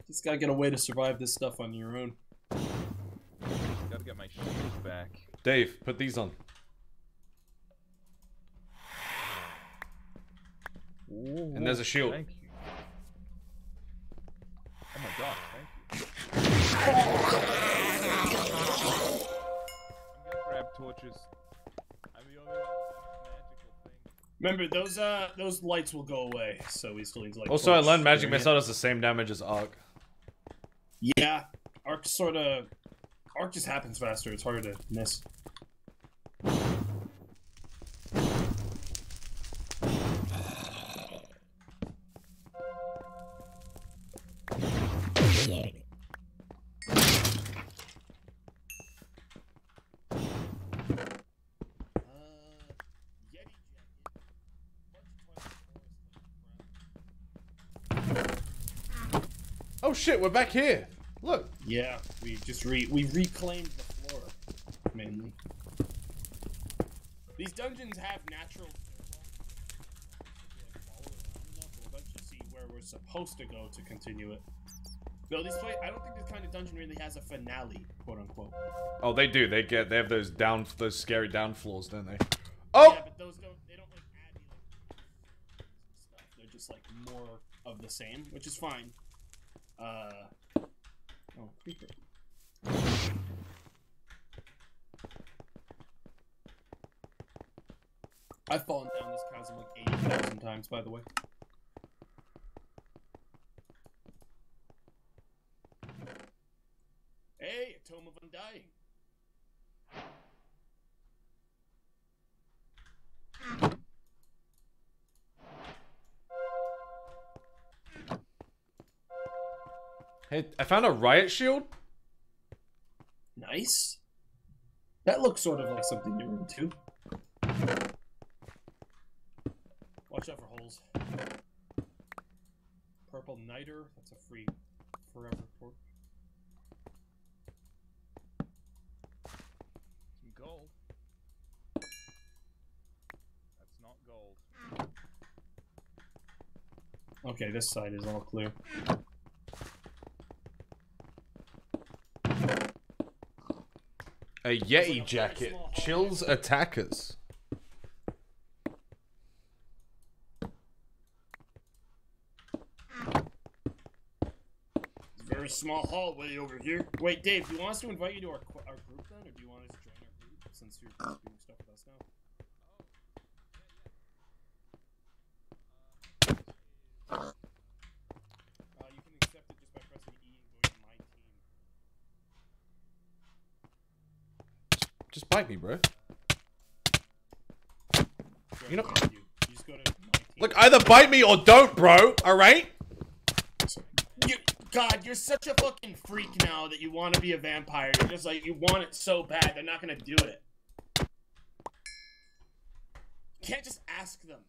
Just gotta get a way to survive this stuff on your own. Gotta get my shoes back. Dave, put these on. And there's a shield. Thank you. Oh my god, thank you. I'm gonna grab torches. I'm the only one with that magical thing. Remember those uh those lights will go away, so we still need like. Also, I learned Magic. Missile does the same damage as Arc. Yeah, arc sort of. Arc just happens faster. It's harder to miss. Shit, we're back here. Look. Yeah, we just re we reclaimed the floor mainly. These dungeons have natural stairwells. If you, like, follow it around enough, we'll eventually see where we're supposed to go to continue it. No, these play. I don't think this kind of dungeon really has a finale, quote unquote. Oh, they do. They get. They have those down, those scary down floors, don't they? Oh. Yeah, but those don't. They don't like add you like stuff. They're just like more of the same, which is fine. Uh. Oh, creeper. I've fallen down this chasm like 80,000 times, by the way. Hey, I found a riot shield. Nice. That looks sort of like something you're into. Watch out for holes. Purple Nitor, that's a free forever torch. Some gold. That's not gold. Okay, this side is all clear. A Yeti jacket chills attackers. Very small hallway over here. Wait, Dave, do you want us to invite you to our, our group then, or do you want us to join our group since you're doing stuff with us now? Uh, you can accept it just by pressing E and going to my team. Just bite me, bro. Join You know- the you. You just go to my team. Look, either bite me or don't, bro. All right. You, God, you're such a fucking freak now that you want to be a vampire. You're just like, you want it so bad, they're not gonna do it. You can't just ask them.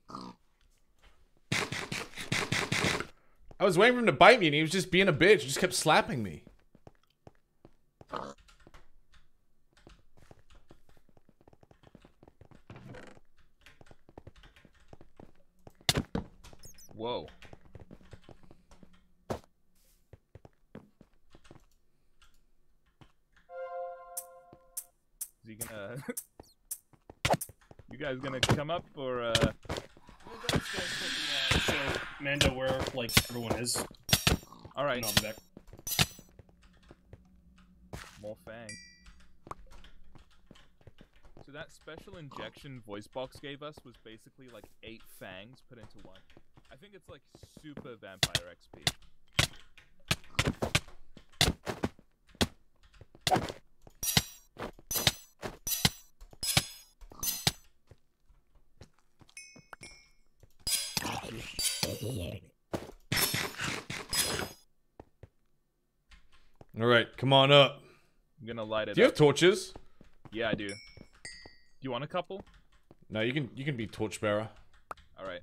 I was waiting for him to bite me, and he was just being a bitch. He just kept slapping me. Come up or uh? We'll go upstairs quick and, show Mando where, like, everyone is. All right. And I'll be back. More fang. So that special injection voice box gave us was basically like eight fangs put into one. I think it's like super vampire XP. All right, come on up. I'm gonna light it Do you up. have torches? Yeah, I do. Do you want a couple? No, you can. You can be torchbearer. All right.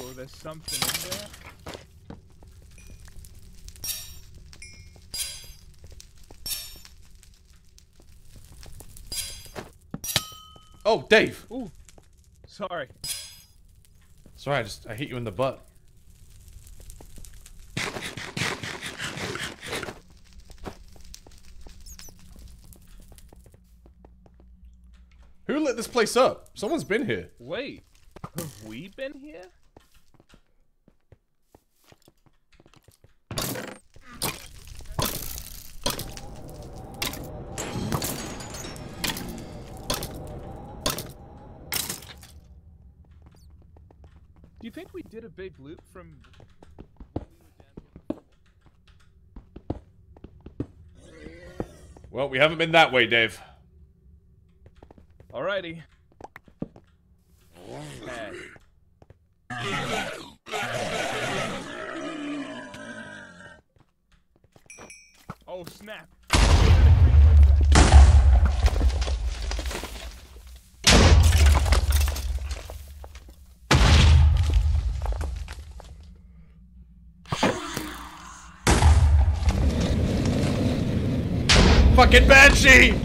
Ooh, there's something in there. Oh, Dave. Ooh, sorry. Sorry, I just I hit you in the butt. Who lit this place up? Someone's been here. Wait, Have we been here? Do you think we did a big loop from? Well, we haven't been that way, Dave. Alrighty. Hey. Oh snap! Fucking Banshee!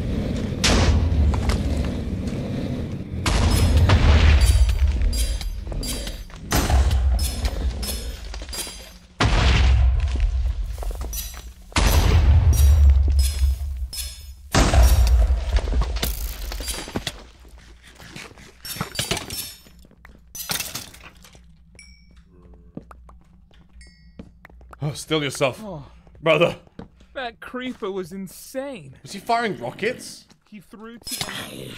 Oh, still yourself, Oh, brother. That creeper was insane. Was he firing rockets? He threw TNT.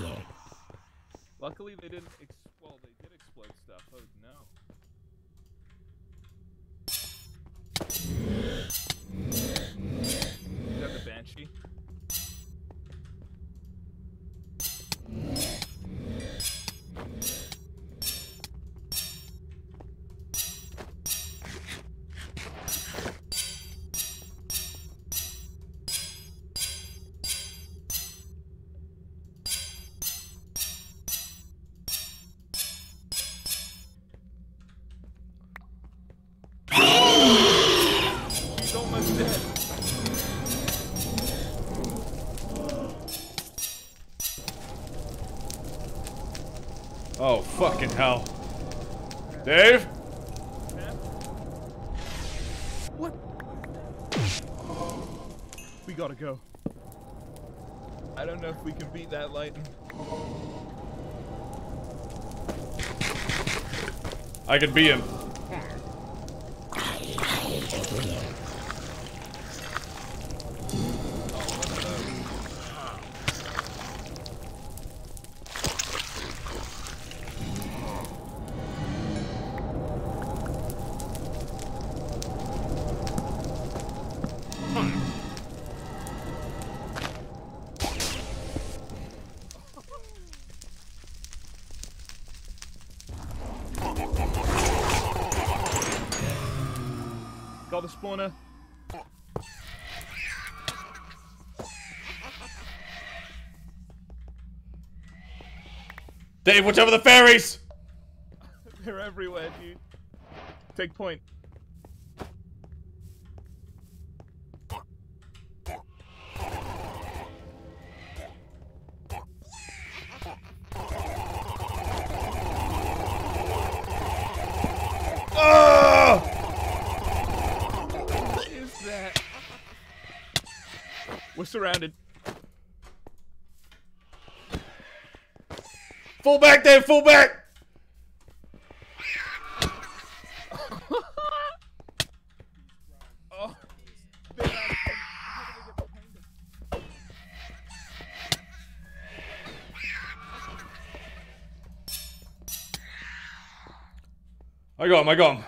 Luckily, they didn't. Hell. Dave? What? We gotta go. I don't know if we can beat that lightning. I could be him. Dave, watch over the fairies! They're everywhere, dude. Take point. Ah! What is that? We're surrounded. Full back, Dave, full back! I got him, I got him.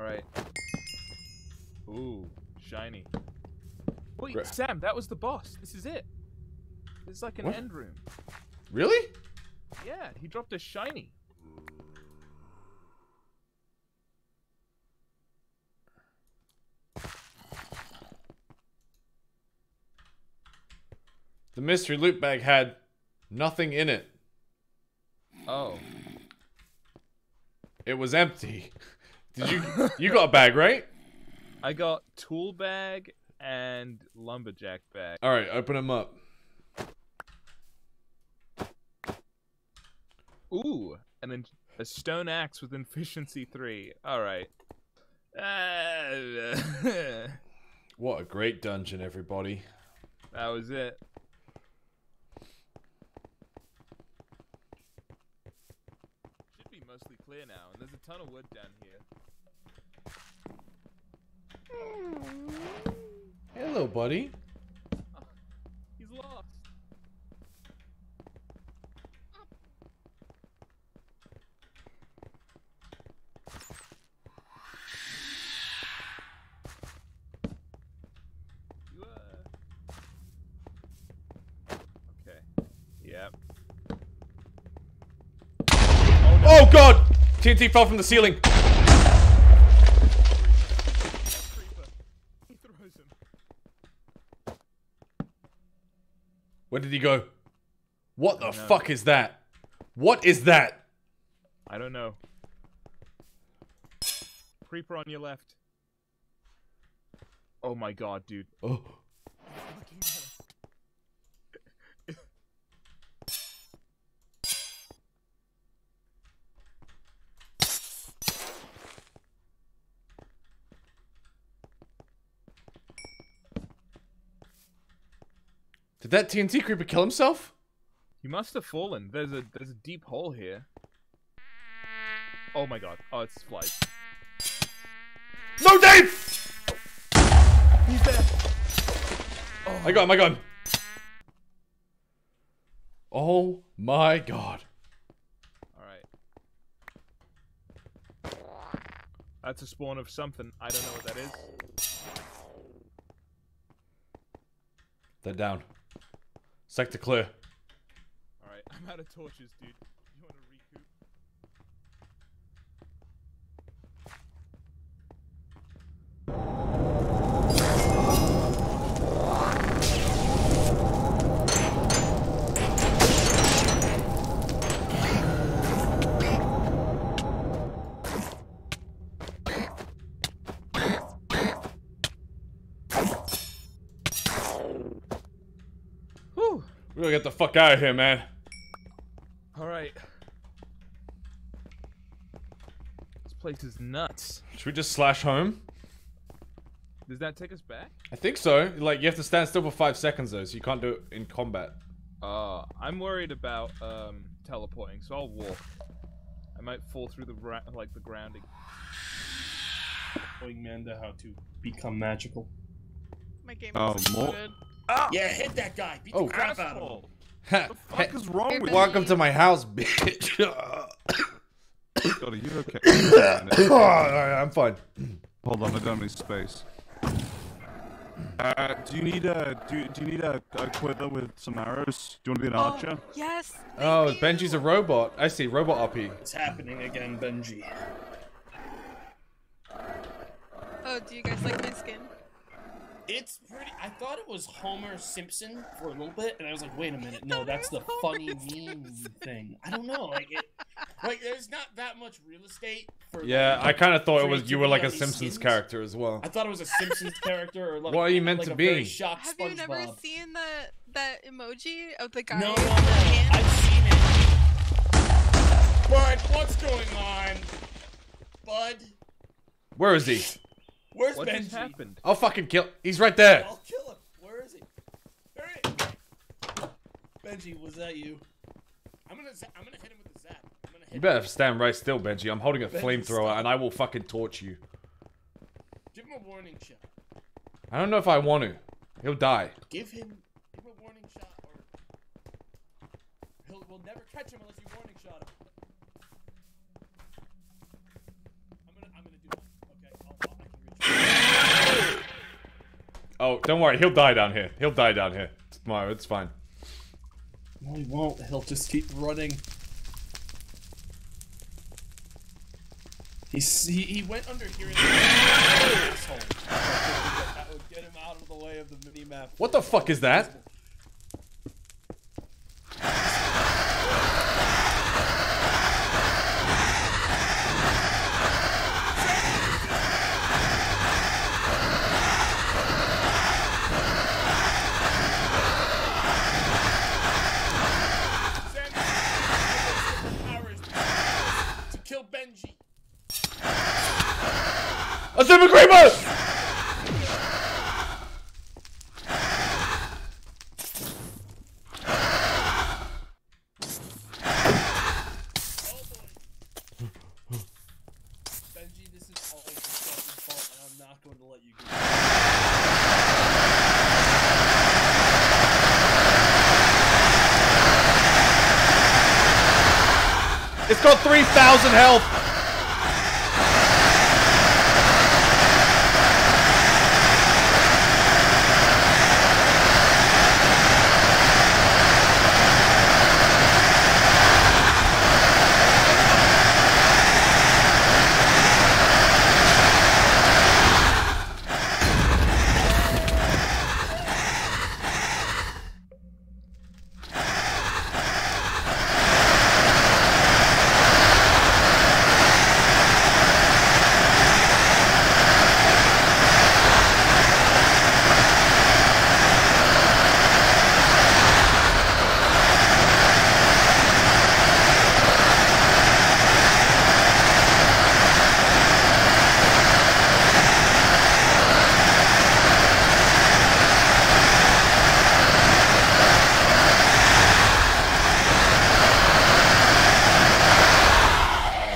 All right. Ooh, shiny. Wait, Gra- Sam, that was the boss. This is it. It's like an What? end room. Really? Yeah, he dropped a shiny. The mystery loot bag had nothing in it. Oh. It was empty. Did you you got a bag, right? I got tool bag and lumberjack bag. All right, open them up. Ooh, and then A stone axe with efficiency three. All right. Uh, What a great dungeon, everybody. that was it. Should be mostly clear now, and there's a ton of wood down here. Hello, buddy. He's lost. Uh... Okay. Yep. Oh god! TNT fell from the ceiling. Creeper. He throws him. Where did he go? What the know. fuck is that? What is that? I don't know. Creeper on your left. Oh my god, dude. Oh. Did that TNT creeper kill himself? He must have fallen. There's a there's a deep hole here. Oh my god. Oh, it's flies. No, Dave! He's there. I got him, I got him. Oh my god. All right. That's a spawn of something. I don't know what that is. They're down. Sector clear. All right. I'm out of torches, dude. We gotta get the fuck out of here, man. All right. This place is nuts. Should we just slash home? Does that take us back? I think so. Like, you have to stand still for five seconds, though, so you can't do it in combat. Uh, I'm worried about um teleporting, so I'll walk. I might fall through the ra- like the grounding. Showing Manda how to become magical. My game Oh, is more- exploded. Yeah, hit that guy. Beat Oh. the crap out of him. Ha, What is wrong with you? Welcome to my house, bitch. God, are you okay? Alright, I'm fine. Hold on, I don't have any space. Uh, do you need a do, do you need a, a quiver with some arrows? Do you want to be an archer? Oh, yes. Oh, thank Benji's a robot. I see, robot RP. It's happening again, Benji. Oh, do you guys like my skin? It's pretty. I thought it was Homer Simpson for a little bit, and I was like, "Wait a minute, no, that's the Homer funny meme thing." I don't know, like it, like there's not that much real estate for. Yeah, I kind of thought it was you were like a creativity on these Simpsons skins. character as well. I thought it was a Simpsons character, or like What are you meant like to be? shocked Have you never seen the that emoji of the guy? No, no, no. I've seen it. Bud, what's going on? Bud, Where is he? Where's What Benji? just happened? I'll fucking kill. He's right there. I'll kill him. Where is he? Hurry! Benji, was that you? I'm gonna, za- I'm gonna hit him with a zap. I'm gonna hit You better stand right still, Benji. I'm holding a flamethrower and I will fucking torch you. Give him a warning shot. I don't know if I want to. He'll die. Give him, give him a warning shot, or he'll, we'll never catch him unless you warning shot him. I'm gonna, I'm gonna do one. Okay, I'll, I'll, I can reach. Oh, don't worry. He'll die down here. He'll die down here. Tomorrow, it's fine. No, he won't. He'll just keep running. He's, he he went under here. Asshole. That would get him out of the way of the mini map. What the fuck is that? You go. It's got 3,000 health!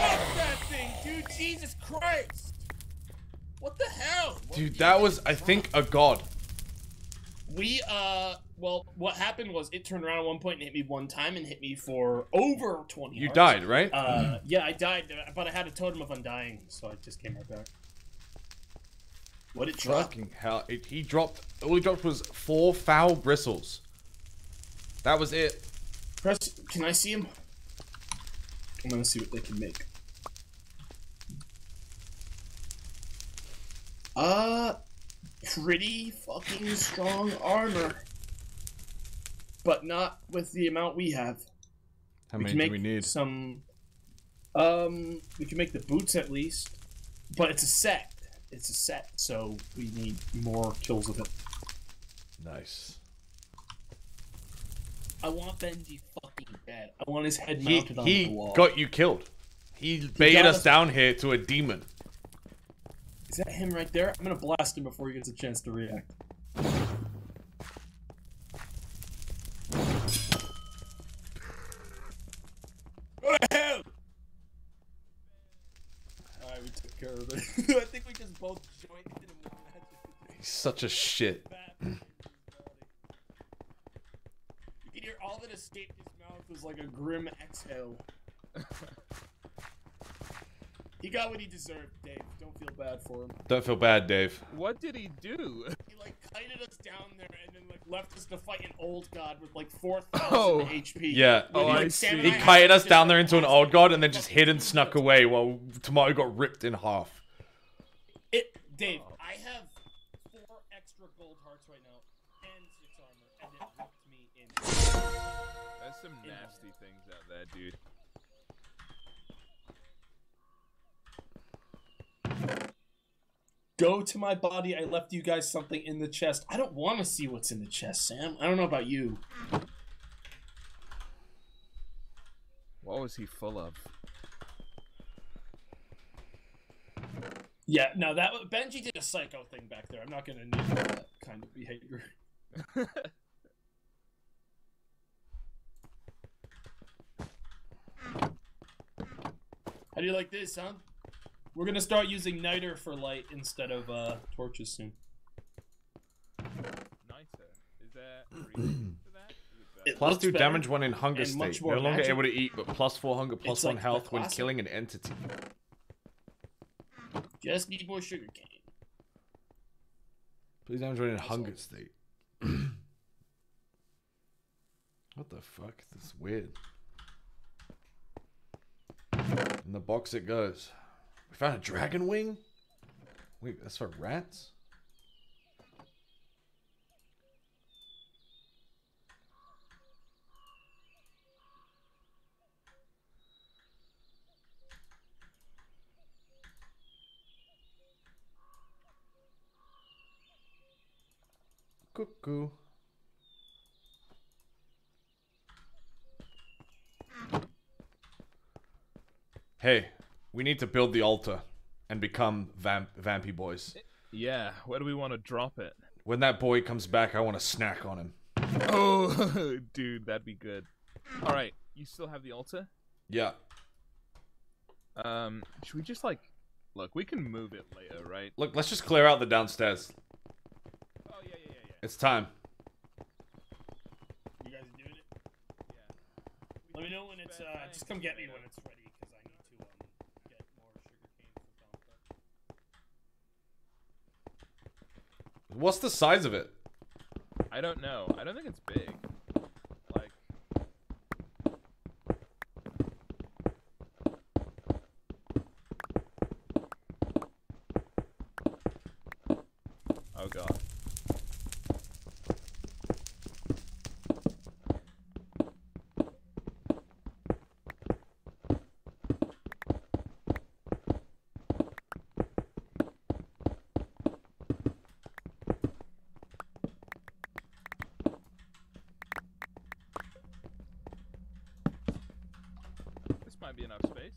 Fuck that thing, dude. Jesus Christ. What the hell? What Dude, did that you was, I think, a god. We, uh, well, what happened was it turned around at one point and hit me one time and hit me for over 20 You died, right? Uh, yeah, I died, but I had a totem of undying, so I just came right back. What it drop? Fucking hell. It, he dropped, all he dropped was four foul bristles. That was it. Press. Can I see him? I'm gonna see what they can make. Uh, pretty fucking strong armor, but not with the amount we have. How we many do we need? some. Um, we can make the boots at least, but it's a set. It's a set, so we need more kills of it. Nice. I want Benji fucking dead. I want his head He, mounted on he the wall. He got you killed. He baited us us- down here to a demon. Is that him right there? I'm gonna blast him before he gets a chance to react. What the hell? Alright, we took care of it. I think we just both joined in one match. He's such a shit. You can hear all that escaped his mouth was like a grim exhale. he got what he deserved, Dave. Don't feel bad for him. Don't feel bad, Dave. What did he do? He like kited us down there and then like left us to fight an old god with like four thousand Oh. HP. Yeah. Oh, Like, I see. He kited us down there into an old god and then just hid and snuck away while Tomato got ripped in half. It, Dave, I have Go to my body. I left you guys something in the chest. I don't want to see what's in the chest, Sam. I don't know about you. What was he full of? Yeah, no, that Benji did a psycho thing back there. I'm not gonna need that kind of behavior. How do you like this, huh? We're gonna start using nitor for light instead of uh, torches soon. Nicer. Is there a reason for that? Is it Plus looks two damage when in hunger and state. No longer magic. able to eat, but plus four hunger, plus It's one like health when killing an entity. Just need more sugar cane. Please damage when in That's hunger all. state. what the fuck? This is weird. In the box it goes. We found a dragon wing? Wait, that's for rats? Cuckoo. Hey, We need to build the altar and become vamp vampy boys. Yeah, where do we want to drop it? When that boy comes back, I want to snack on him. Oh, dude, that'd be good. All right, you still have the altar? Yeah. Um, should we just like, look, we can move it later, right? Look, let's just clear out the downstairs. Oh yeah, yeah, yeah, yeah. It's time. You guys are doing it? Yeah. Let me know when it's, uh, just come get me when it's ready, because I need to, um, get more sugarcane for Tomka. What's the size of it? I don't know. I don't think it's big. Like, oh god. This might be enough space.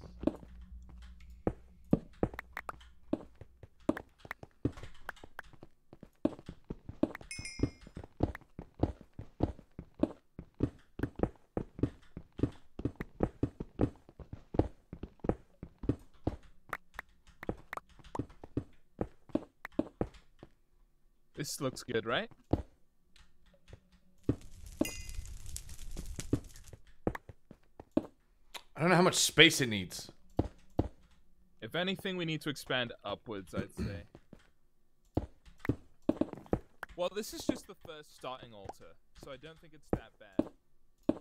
This looks good, right? I don't know how much space it needs. If anything, we need to expand upwards, I'd say. Well, this is just the first starting altar, so I don't think it's that bad. Uh,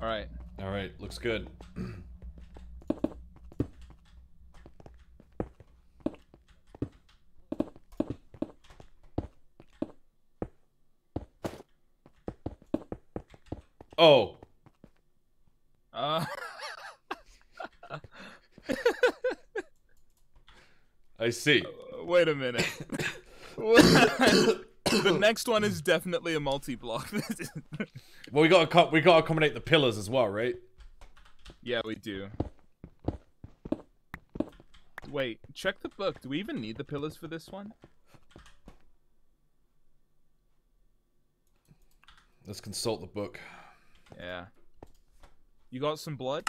all right. All right, looks good. oh, Uh, I see. wait a minute. the next one is definitely a multi-block. Well, we got to we got to accommodate the pillars as well, right? yeah, we do. Wait, check the book. Do we even need the pillars for this one? Let's consult the book. Yeah. You got some blood?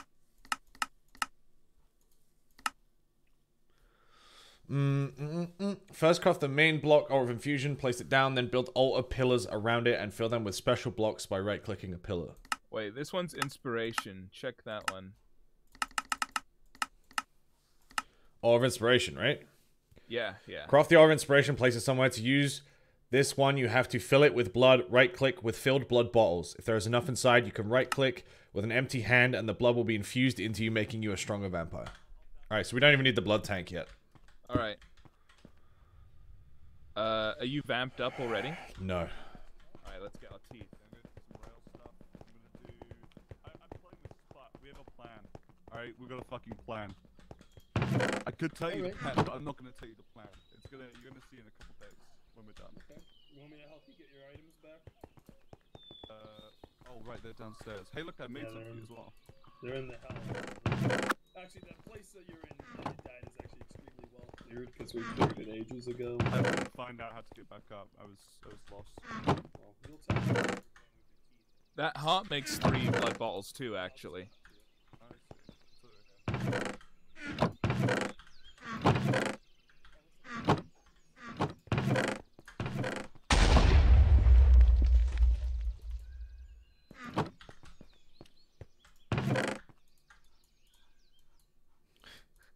Mm, mm, mm. First, craft the main block or of infusion, place it down, then build altar pillars around it and fill them with special blocks by right clicking a pillar. Wait, this one's inspiration. Check that one. Or of inspiration, right? Yeah, yeah. Craft the Aura of Inspiration, place it somewhere. To use this one, you have to fill it with blood, right click with filled blood bottles. If there is enough inside, you can right click with an empty hand and the blood will be infused into you, making you a stronger vampire. Alright, so we don't even need the blood tank yet. All right. Uh, are you vamped up already? No. All right, let's get our teeth. I, am playing this spot. We have a plan. Alright, we've got a fucking plan. I could tell you the plan, but I'm not gonna tell you the plan. It's gonna you're gonna see in a couple days when we're done. Okay. You want me to help you get your items back? Uh, Oh, right, they're downstairs. Hey, look, I made Yeah, some for you as well. They're in the house. Actually, that place that you're in that you died is actually extremely well cleared because we cleared it ages ago. I couldn't find out how to get back up. I was, I was lost. Well, you'll tell me what you're doing with your teeth. That heart makes three blood bottles too, actually. I see. So, okay.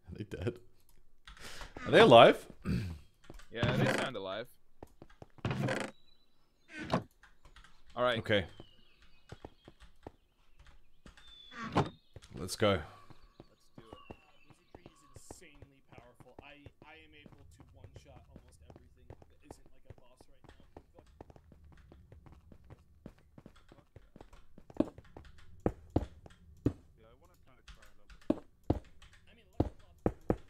Are they dead? Are they alive? Yeah, they sound alive. All right. Okay. Let's go. Let's do it. Wizardry is insanely powerful. I I am able to one shot almost everything that isn't like a boss right now. Fuck. Yeah, I want to kind of try a little bit. I mean, level up. Little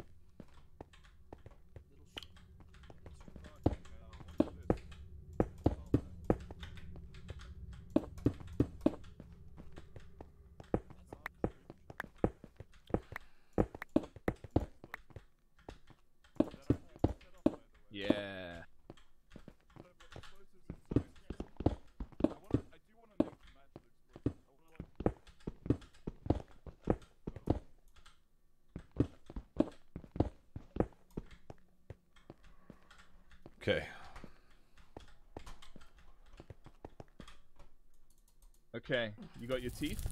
shit. Fucking hell, what's this? Yeah. Okay. Okay. You got your teeth?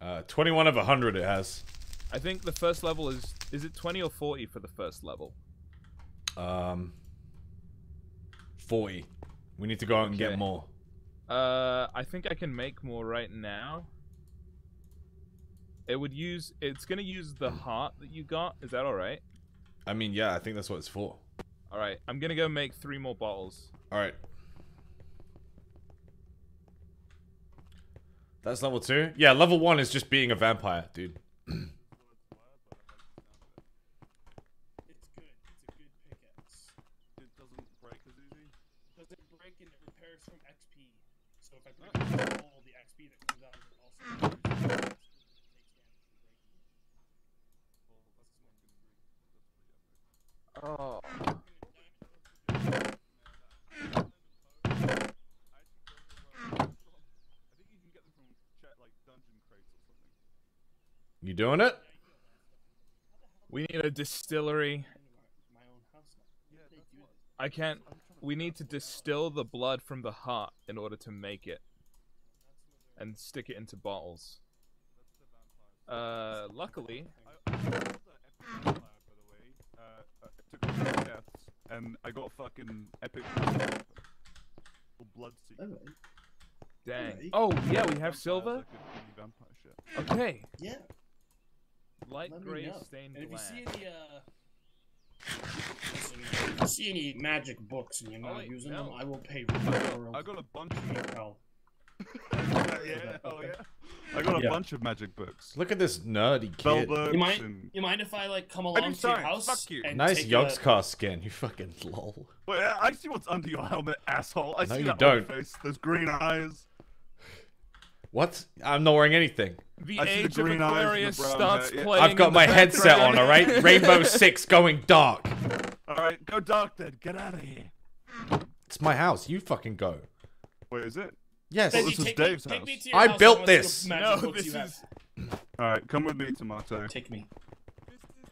Uh, 21 of 100 it has. I think the first level is is it 20 or 40 for the first level? Um, 40. We need to go out and get more. Uh, I think I can make more right now. It would use. It's gonna use the heart that you got. Is that all right? I mean, yeah, I think that's what it's for. All right. I'm gonna go make three more bottles. All right. That's level two? Yeah, level one is just being a vampire, dude. It's good. It's a good pickaxe. It doesn't break as easy. Doesn't break and it repairs from XP. So if I break all the XP that comes out of it also repairs it takes damage from breaking. Oh. I think you can get them from chat like dungeon crates or something. You doing it? We need a distillery. My own house now. Yeah, They that's do what. This. I can't. We need to distill the blood from the heart in order to make it and stick it into bottles. Uh, luckily, I, I killed the epic vampire, by the way. Uh, uh, it took off three deaths, and I got a fucking epic or blood secret. dang. Oh yeah, we have silver. are good for the vampire shit. Okay, Yeah. Light Let me gray know. stained And if you glass. see any, uh, if you see any magic books and you're Oh, not wait, using no. them, I will pay I real got, I got a bunch of your yeah, oh yeah. I got a Yeah. bunch of magic books. Look at this nerdy Spell kid. You mind? and You mind if I like come do along to your house? fuck you. and Nice take Yogscast skin. You fucking lol. Wait, I see what's under your helmet, asshole. I No, see you that don't. face, those green eyes. What? I'm not wearing anything. The I see the age of green eyes and the Aquarius brown starts hair, yeah. playing. I've in got the my headset on, background. alright? Rainbow Six going dark. All right, go dark then. Get out of here. It's my house. You fucking go. Wait, is it? Yes. Well, Benji, this is take Dave's me, take house. me to your I house, built wanna see what this. magic No, books this you have. is All right, come with me, Tomato. Take me.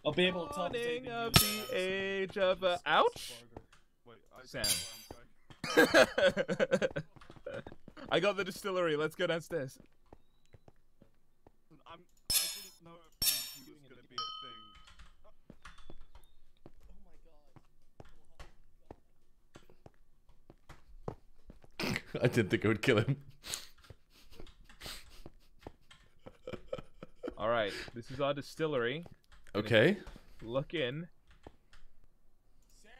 I'll be able to tell if dawning it's of the age of. Uh, ouch. Wait, I Sam. I'm sorry. I got the distillery. Let's go downstairs. I'm, I didn't know if he was gonna be a thing. Oh my god. I didn't think it would kill him. All right, this is our distillery. Okay. Look in. Sam,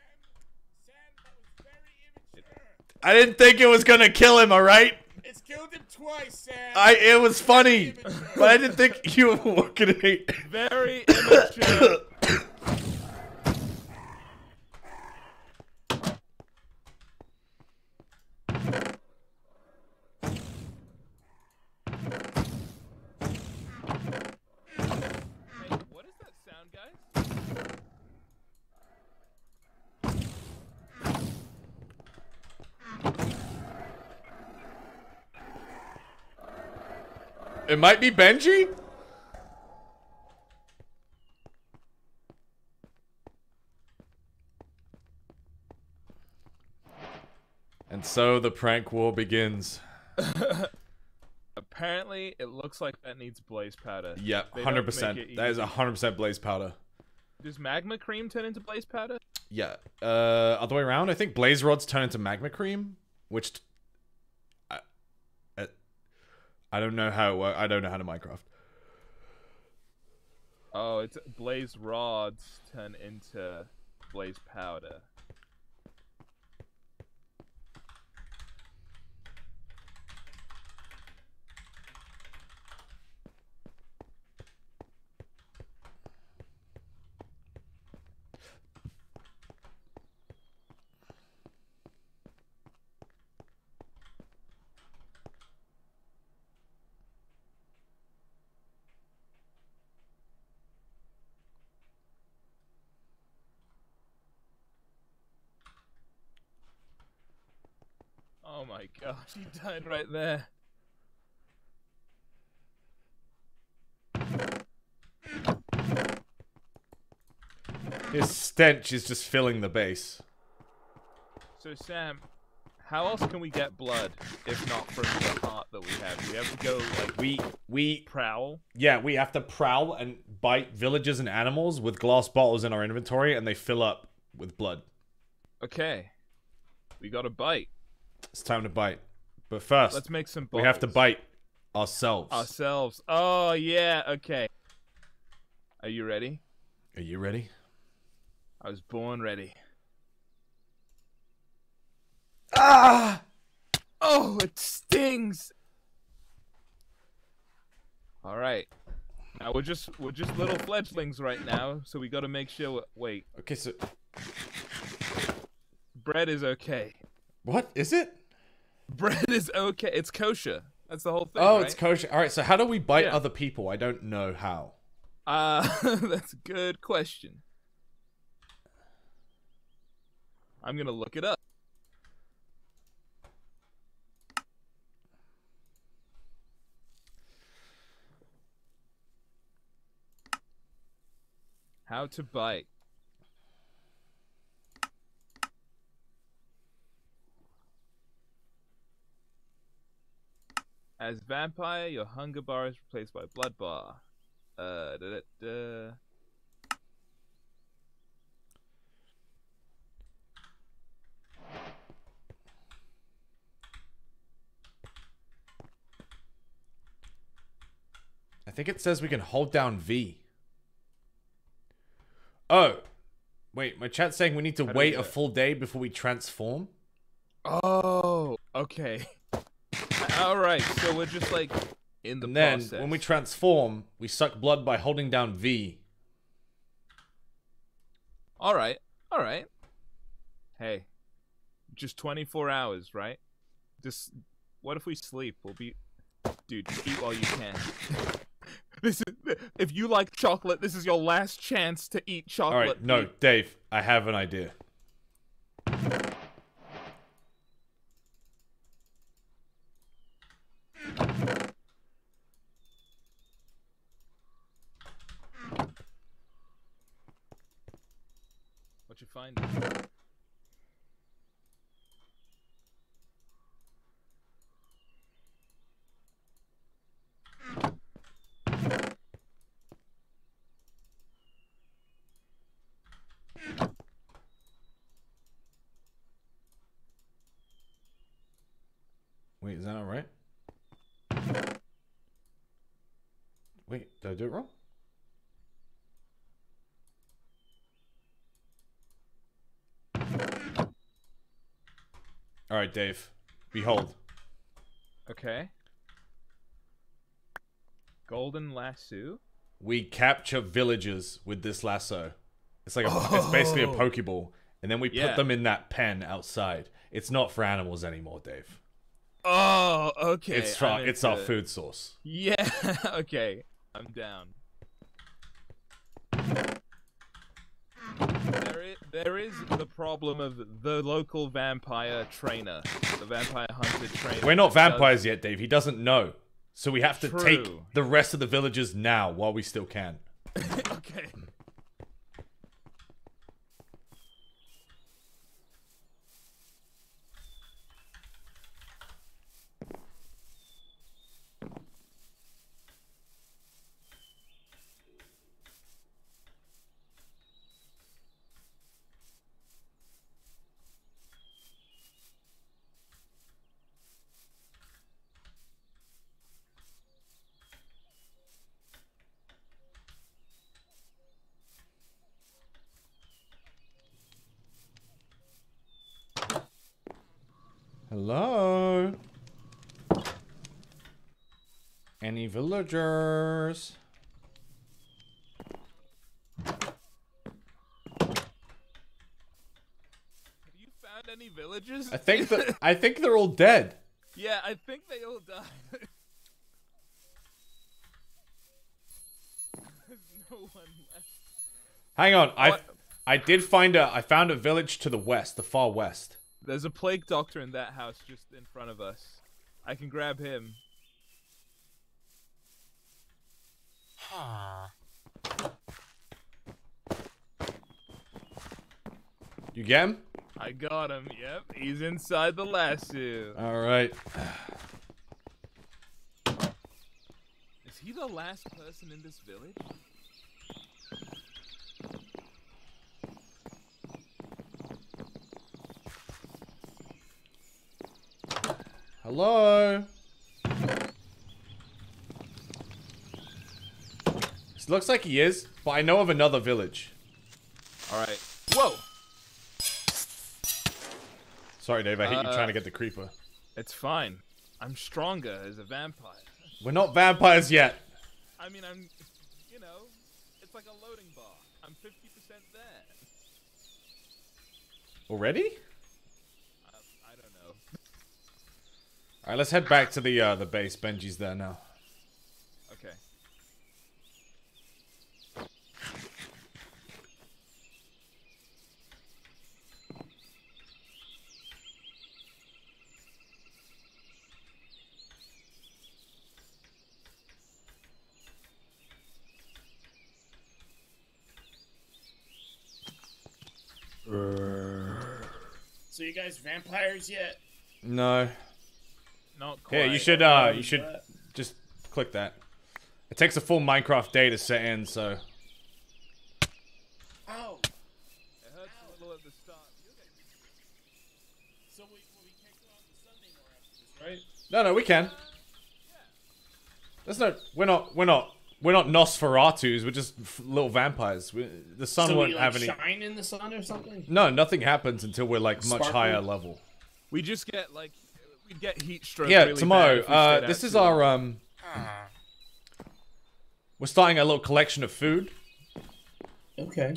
Sam, that was very immature. I didn't think it was gonna kill him, alright? It's killed him twice, Sam. I it was funny, but I didn't think you were gonna. Very immature. Hey, what is that sound, guys? It might be Benji. And so the prank war begins. Apparently, it looks like that needs blaze powder. Yeah, hundred percent. That is hundred percent blaze powder. Does magma cream turn into blaze powder? Yeah. Uh, other way around. I think blaze rods turn into magma cream, which t- I, I, I don't know how it works. I don't know how to Minecraft. Oh, it's blaze rods turn into blaze powder. Oh my gosh, he died right there. His stench is just filling the base. So Sam, how else can we get blood if not from the heart that we have? We have to go like We we prowl. yeah we have to prowl and bite villages and animals with glass bottles in our inventory, and they fill up with blood. Okay, we got a bite. It's time to bite. But first, Let's make some. we have to bite ourselves. ourselves. Oh yeah, okay. Are you ready? Are you ready? I was born ready. Ah! Oh, it stings. All right. Now we're just we're just little fledglings right now, so we got to make sure. Wait, Okay, so bread is okay. What is it? Bread is okay. It's kosher. That's the whole thing. Oh, right? it's kosher. All right, so how do we bite Yeah. other people? I don't know how. Uh, that's a good question. I'm gonna look it up. How to bite. As vampire, your hunger bar is replaced by blood bar. Uh, da, da, da. I think it says we can hold down V. Oh, wait. My chat's saying we need to How do we wait a full day before we transform. Oh, okay. All right, so we're just like in the And then process. when we transform, we suck blood by holding down V. all right, all right. Hey, just 24 hours, right? Just what if we sleep? We'll be, dude. Eat while you can. this is if you like chocolate. This is your last chance to eat chocolate. right, no, Dave. I have an idea. Find? Wait, is that not right? Wait, did I do it wrong? Right, Dave. Behold. Okay. Golden lasso. We capture villagers with this lasso. It's like a, it's basically a Oh. pokeball, and then we put them in that pen outside. It's not for animals anymore, Dave. Oh, okay. it's our, it's our food source. Yeah. okay. I'm down. There is, the problem of the local vampire trainer, the vampire hunter trainer. We're not that does- vampires yet, Dave. He doesn't know, so we have to take the rest of the villagers now while we still can. okay. Hello. Any villagers? Have you found any villagers? I think that I think they're all dead. yeah, I think they all died. There's no one left. Hang on, I I did find a I found a village to the west, the far west. There's a plague doctor in that house just in front of us. I can grab him. You get him? I got him. Yep, he's inside the lasso. All right. Is he the last person in this village? Hello. This looks like he is, but I know of another village. All right. Whoa! Sorry, Dave. I hate you Uh, trying to get the creeper. It's fine. I'm stronger as a vampire. We're not vampires yet. I mean, I'm, you know, it's like a loading bar. I'm 50% there. Already? Uh, I don't know. All right, let's head back to the uh, the base. Benji's there now. Okay. So you guys vampires yet? No. Not quite. Here, you should uh, you should that? just click that. It takes a full Minecraft day to set in, so Ow! It hurts a little at the start. So we, we can't go out in the sun after this, right? no, no, we can. There's no, we're not, we're not, we're not Nosferatus. We're just f- little vampires. We, the sun so won't we like have any. shine in the sun or something? No, nothing happens until we're like much Sparkle? higher level. We just get like, we'd get heat stroke. Yeah, really tomorrow. bad Uh, this is too our um. We're starting a little collection of food, Okay.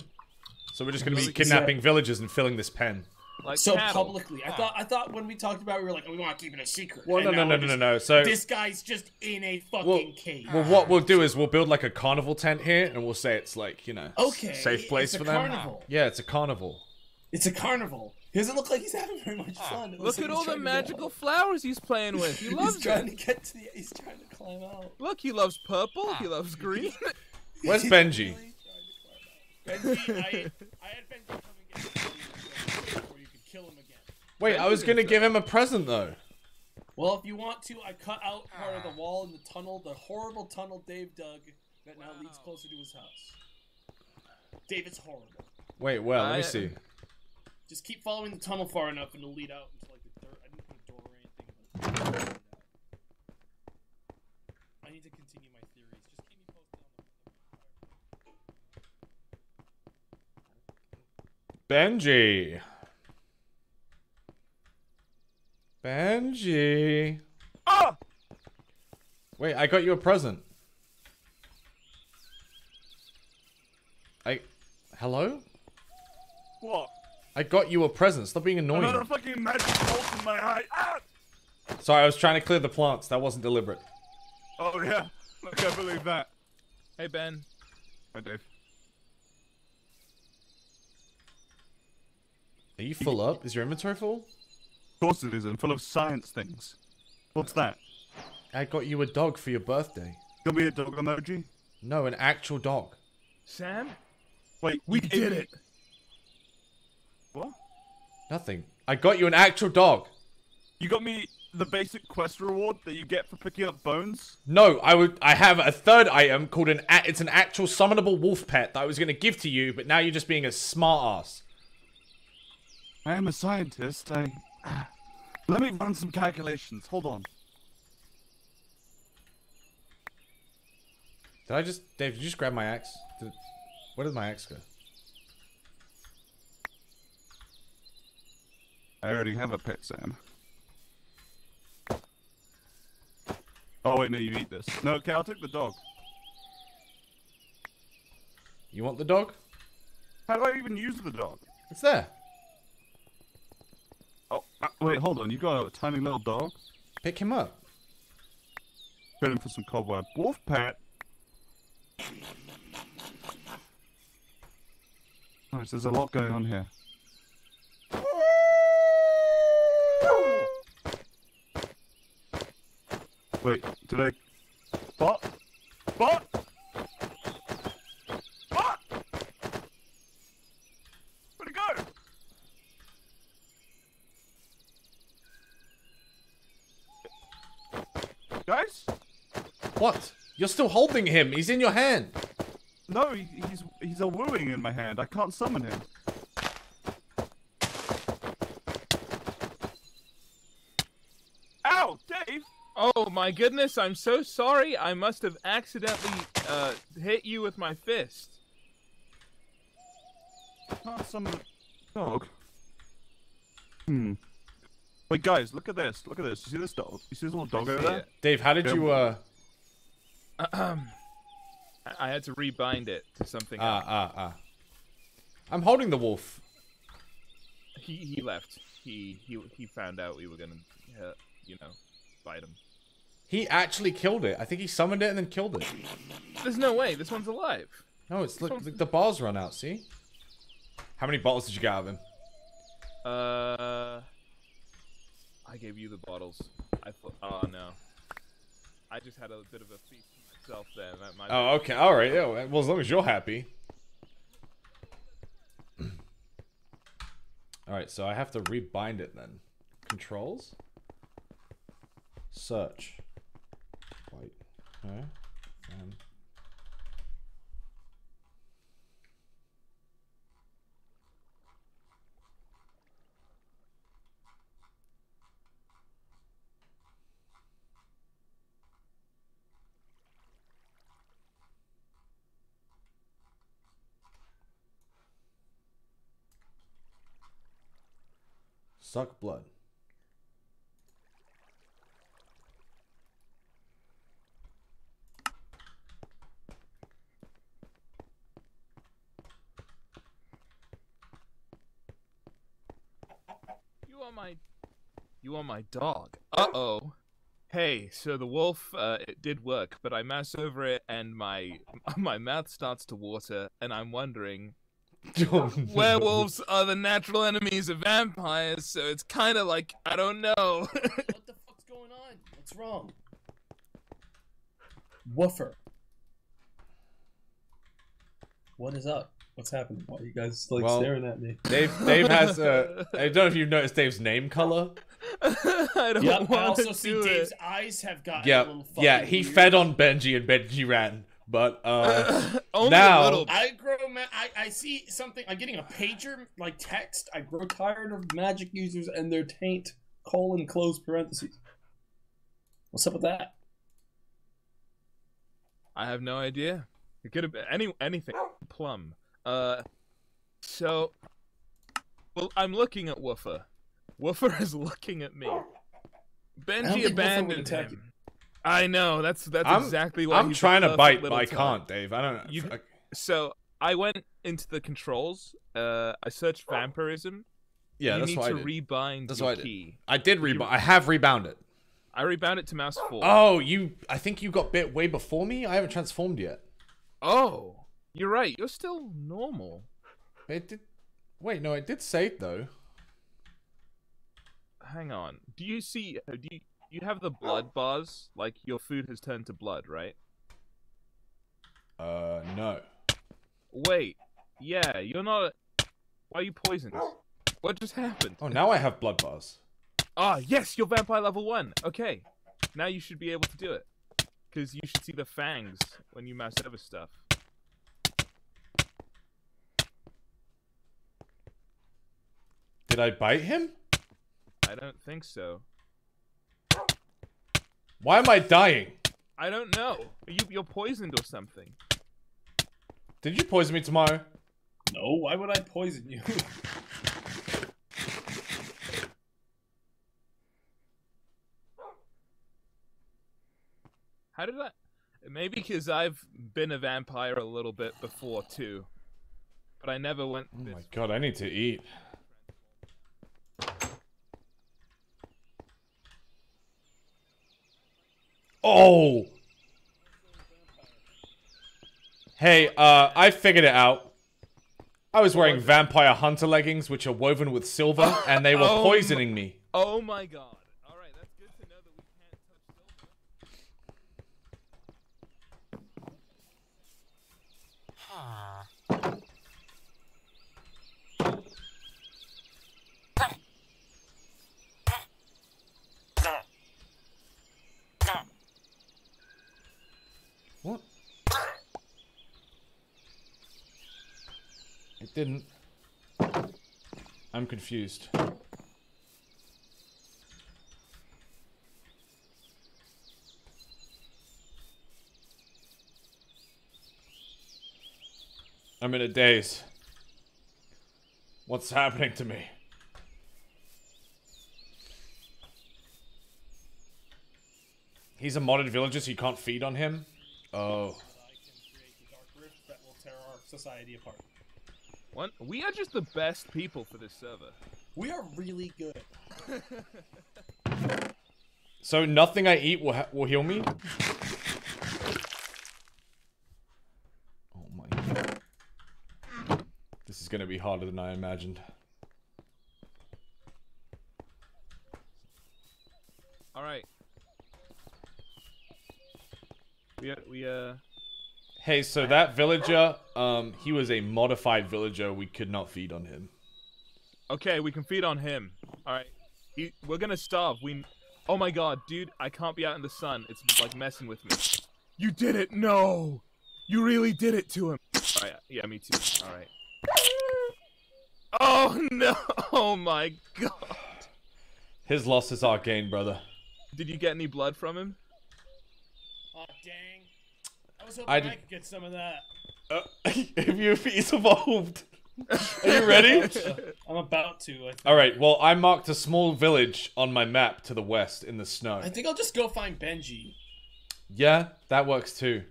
so we're just gonna be Is that- kidnapping villagers and filling this pen. Like So cattle. publicly, I thought I thought when we talked about, it, we were like, oh, we want to keep it a secret. Well, no, no, no, no, no, no. So, This guy's just in a fucking well, cave. well, what we'll do is we'll build like a carnival tent here, and we'll say it's like you know, Okay, safe place it's a for them. carnival. Yeah, it's a carnival. It's a carnival. He doesn't look like he's having very much ah, fun. It Look at he's all the trying to get magical flowers he's playing with. He loves He's trying it. to get to the. He's trying to climb out. Look, he loves purple. He ah. loves green. Where's Benji? Benji, I, I had Benji come and get you before you could kill him again. Wait, I was gonna give him a present though. Well, if you want to, I cut out part of the ah. wall in the tunnel, the horrible tunnel Dave dug that now leads closer to his house. Dave, it's horrible. Wait, well, let I- me see. Just keep following the tunnel far enough and it'll lead out into like the dirt. I didn't put a door or anything. But it'll lead out. I need to continue my theories. Just keep me posted on the. Benji. Benji. Ah! Wait, I got you a present. I. Hello? What? I got you a present. Stop being annoying. Another annoying. fucking magic bolt in my eye. Ah! Sorry, I was trying to clear the plants. That wasn't deliberate. Oh yeah, I can't believe that. Hey Ben. Hi Dave. Are you full up? Is your inventory full? Of course it is, and full of science things. What's that? I got you a dog for your birthday. Gonna be a dog emoji? No, an actual dog. Sam? Wait, We you did gave it. What? Nothing. I got you an actual dog. You got me the basic quest reward that you get for picking up bones? No, I would. I have a third item called an. It's an actual summonable wolf pet that I was gonna give to you, but now you're just being a smart ass. I am a scientist. I. Let me run some calculations. Hold on. Did I just, Dave? Did you just grab my axe? Did, where did my axe go? I already have a pet, Sam. Oh wait, no, you eat this. No, okay, I'll take the dog. You want the dog? How do I even use the dog? It's there. Oh, uh, wait, hold on. You got a tiny little dog? Pick him up. Trade him for some cobweb. Wolf pet. Nice, there's a lot going on here. Wait, did I... What? What? What? Where'd it go? Guys? What? You're still holding him. He's in your hand. No, he, he's he's a wooing in my hand. I can't summon him. Ow, Dave! Oh my goodness, I'm so sorry. I must have accidentally uh, hit you with my fist. Can't summon a dog. Hmm. Wait, guys, look at this. Look at this. You see this dog? You see this little dog over there? Dave, how did Yeah. you, uh, Ahem. I I had to rebind it to something ah, else. ah, ah. I'm holding the wolf. He he left. He he he found out we were gonna, uh, you know, bite him. He actually killed it. I think he summoned it and then killed it. There's no way. This one's alive. No, it's look, look the bars run out. See? How many bottles did you get out of him? Uh, I gave you the bottles. I thought. Oh no. I just had a bit of a feast for myself there. My, my Oh, okay. All right. Yeah. Well, as long as you're happy. All right. So I have to rebind it then. Controls. Search. Wait. Okay. Um, suck blood. You are my, you are my dog. Uh oh. Hey, so the wolf, uh, it did work, but I mouse over it and my my mouth starts to water, and I'm wondering, werewolves are the natural enemies of vampires, so it's kind of like I don't know. What the fuck's going on? What's wrong? Woofer. What is up? What's happening? Why are you guys like Well- staring at me? Dave. Dave has. Uh, I don't know if you've noticed Dave's name color. I don't Yep, I want also to see do Dave's it. eyes have gotten a Yeah. little fucking Yeah. He weird. fed on Benji and Benji ran. But uh, Only now- a little. I grow. Ma- I I see something. I'm getting a pager like text. I grow tired of magic users and their taint colon close parentheses. What's up with that? I have no idea. It could have been any anything. Plum. Uh, so, well, I'm looking at Woofer. Woofer is looking at me. Benji think Woofer would abandoned him. I know that's that's I'm- exactly what I'm trying to bite, but I can't, Dave. I don't. You- I- So I went into the controls. Uh, I searched vampirism. yeah, you that's need I to did. rebind That's your I did. key. I did rebound. I have rebounded. I rebound it to mouse four. Oh, you. I think you got bit way before me. I haven't transformed yet. Oh, you're right. You're still normal. It did. Wait, no, it did say it though. Hang on. Do you see? Do you you have the blood bars? Like your food has turned to blood, right? Uh, no. Wait. Yeah, you're not. Why are you poisoned? What just happened? Oh, now I have blood bars. Ah, yes, you're vampire level one. Okay, now you should be able to do it. Because you should see the fangs when you mouse over stuff. Did I bite him? I don't think so. Why am I dying? I don't know. You, you're poisoned or something. Did you poison me tomorrow? No, why would I poison you? How did I? Maybe because I've been a vampire a little bit before too, but I never went. Oh my god, I need to eat. Oh! Hey, uh, I figured it out. I was wearing vampire hunter leggings, which are woven with silver, and they were Oh poisoning me. Oh my god! All right, that's good to know that we can't touch silver. What? It didn't. I'm confused. I'm in a daze. What's happening to me? He's a modded villager, so you can't feed on him? Oh. I can create the dark rift that will tear our society apart. What? We are just the best people for this server. We are really good. So nothing I eat will ha- will heal me. Oh my god. This is gonna be harder than I imagined. All right. We uh, we uh. Hey, so that villager, um, he was a modified villager. We could not feed on him. Okay, we can feed on him. All right. He, we're gonna starve. We. Oh my god, dude! I can't be out in the sun. It's like messing with me. You did it! No, you really did it to him. All right. Yeah, me too. All right. Oh no! Oh my god! His loss is our gain, brother. Did you get any blood from him? Oh dang! I was hoping I I, could get some of that. Uh, if you he's evolved. Are you ready? I'm about to. I think. All right. Well, I marked a small village on my map to the west in the snow. I think I'll just go find Benji. Yeah, that works too.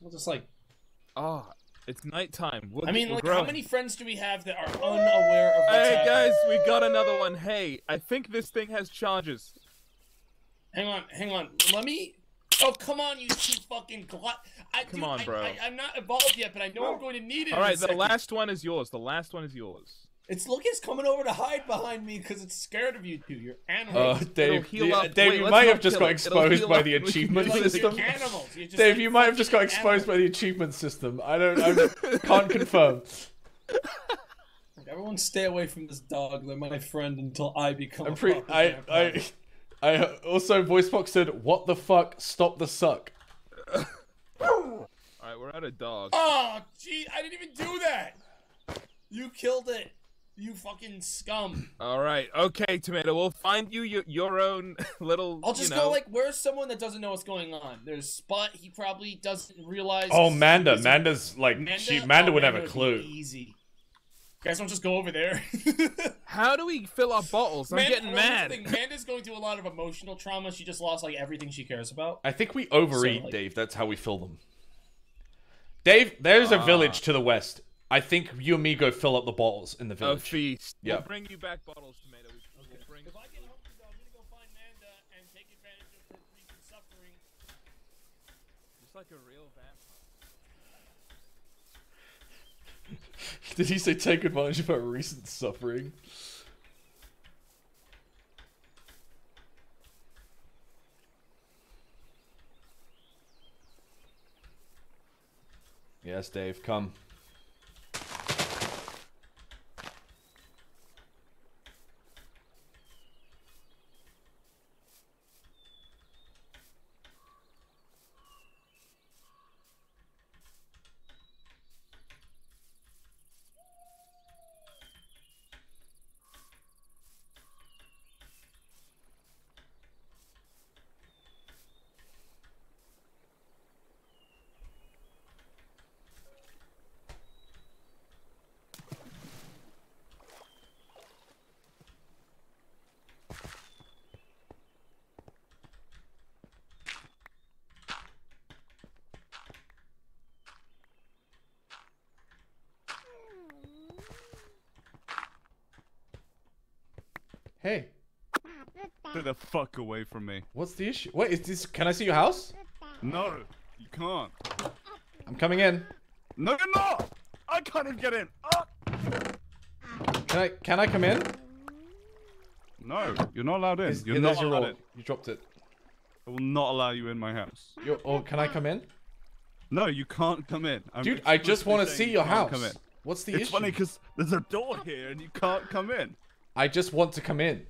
We'll just like. Oh, it's nighttime. We're, I mean, like, growing. how many friends do we have that are unaware of what's Hey happening? guys, we got another one. Hey, I think this thing has charges. Hang on, hang on. Let me. Oh come on, you two fucking glut. I, Come dude, on, I- bro. I, am not evolved yet, but I know I'm going to need it. All right, in a the second. last one is yours. The last one is yours. It's Lucas coming over to hide behind me because it's scared of you two. You're Uh, animals. Dave, heal yeah, up. Dave, Wait, you might have just got exposed by the achievement do You're this. like, system. you're animals. You're just Dave, like you might have just got fucking exposed by the achievement system. I don't, I can't confirm. Everyone, stay away from this dog. They're my friend until I become. I'm a pretty. proper I. I, I also voice box said, "What the fuck? Stop the suck." All right, we're out of dog. Oh, ah, gee, I didn't even do that. You killed it. You fucking scum. All right, okay, tomato. We'll find you your, your own little. I'll just you know, go like, where's someone that doesn't know what's going on? There's Spot. He probably doesn't realize. Oh, this Manda. Manda's like Manda, she. Manda oh, would have a would be clue. Easy. Guys don't just go over there. How do we fill our bottles? I'm Man- getting mad. the thing, Amanda's going through a lot of emotional trauma. She just lost like everything she cares about. I think we overeat, like- Dave. That's how we fill them. Dave, there's a Ah. village to the west. I think you and me go fill up the bottles in the A village. feast. Yeah. We'll bring you back bottles, tomato. We, we'll bring. If I can help you, I'm gonna go find Amanda and take advantage of her recent suffering. Just like a real vampire. Did he say take advantage of our recent suffering? Yes, Dave, come. Hey, Get the fuck away from me. what's the issue? Wait, is this? Can I see your house? No, you can't. I'm coming in. No, you're not. I can't even get in. Ah! Can I? Can I come in? No, you're not allowed in. Is- you're yeah, not there's your allowed in. You dropped it. I will not allow you in my house. You're, or can I come in? No, you can't come in. I'm Dude, I just want to see your house. Come in. What's the it's issue? funny because there's a door here and you can't come in. I just want to come in.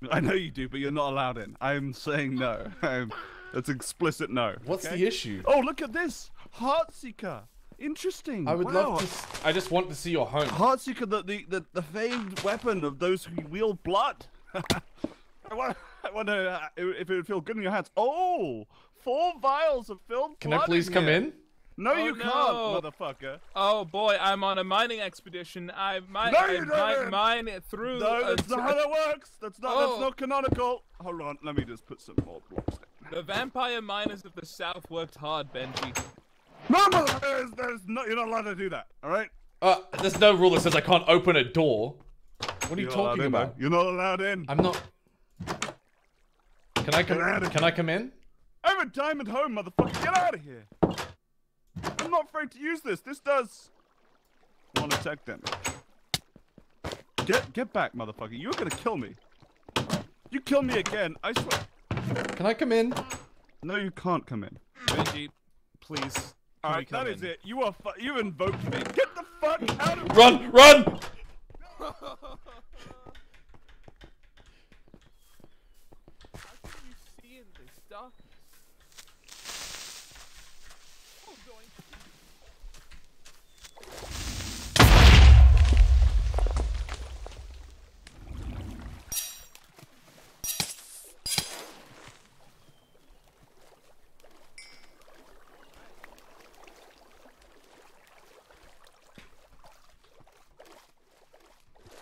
I know you do, but you're not allowed in. I'm saying no. I'm, that's explicit no. What's okay? the issue? Oh, look at this. Heartseeker. Interesting. I would wow. love to. s- I just want to see your home. Heartseeker, the, the, the, the famed weapon of those who wield blood. I wonder, I wonder uh, if it would feel good in your hands. Oh, four vials of filled Can I please in come in? No, Oh, you no. can't, motherfucker. Oh boy, I'm on a mining expedition. I might No, I you might don't. mine it through. No, a that's not how that works. That's not. Oh. That's not canonical. Hold on, let me just put some more blocks. in. The vampire miners of the south worked hard, Benji. No, no, there's, there's no. You're not allowed to do that. All right. Uh, there's no rule that says I can't open a door. What are you You're not allowed talking in, though. about? You're not allowed in. I'm not. Can I come? Get out of Can I come in? I have a diamond home, motherfucker. Get out of here. I'm not afraid to use this. This does one attack damage. Get get back, motherfucker. You're gonna kill me. You kill me again, I swear. Can I come in? No, you can't come in. Benji, please. Alright, come that is in? it. You are fu- you invoked me. Get the fuck out of here. Run! Run! How can you see in this darkness? Oh, going.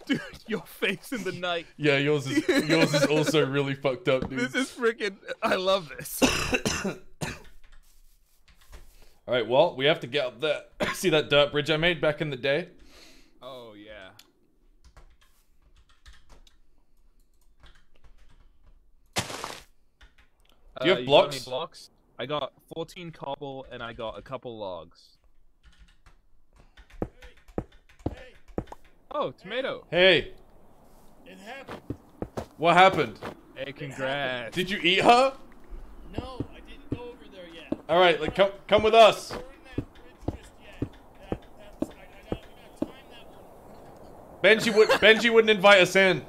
Dude, your face in the night. Yeah, yours is yours is also really fucked up, dude. This is freaking. I love this. All right, well, we have to get up there. See that dirt bridge I made back in the day? Oh yeah. Do you have Uh, got blocks? blocks? I got 14 cobble and I got a couple logs. Hey, Oh, tomato. Hey, it happened. what happened? Hey, congrats. Did you eat her? No, I didn't go over there yet. All right, like come come with us. We're in that bridge just yet. That, that's, I, I gotta, we gotta time that one. Benji would Benji wouldn't invite us in.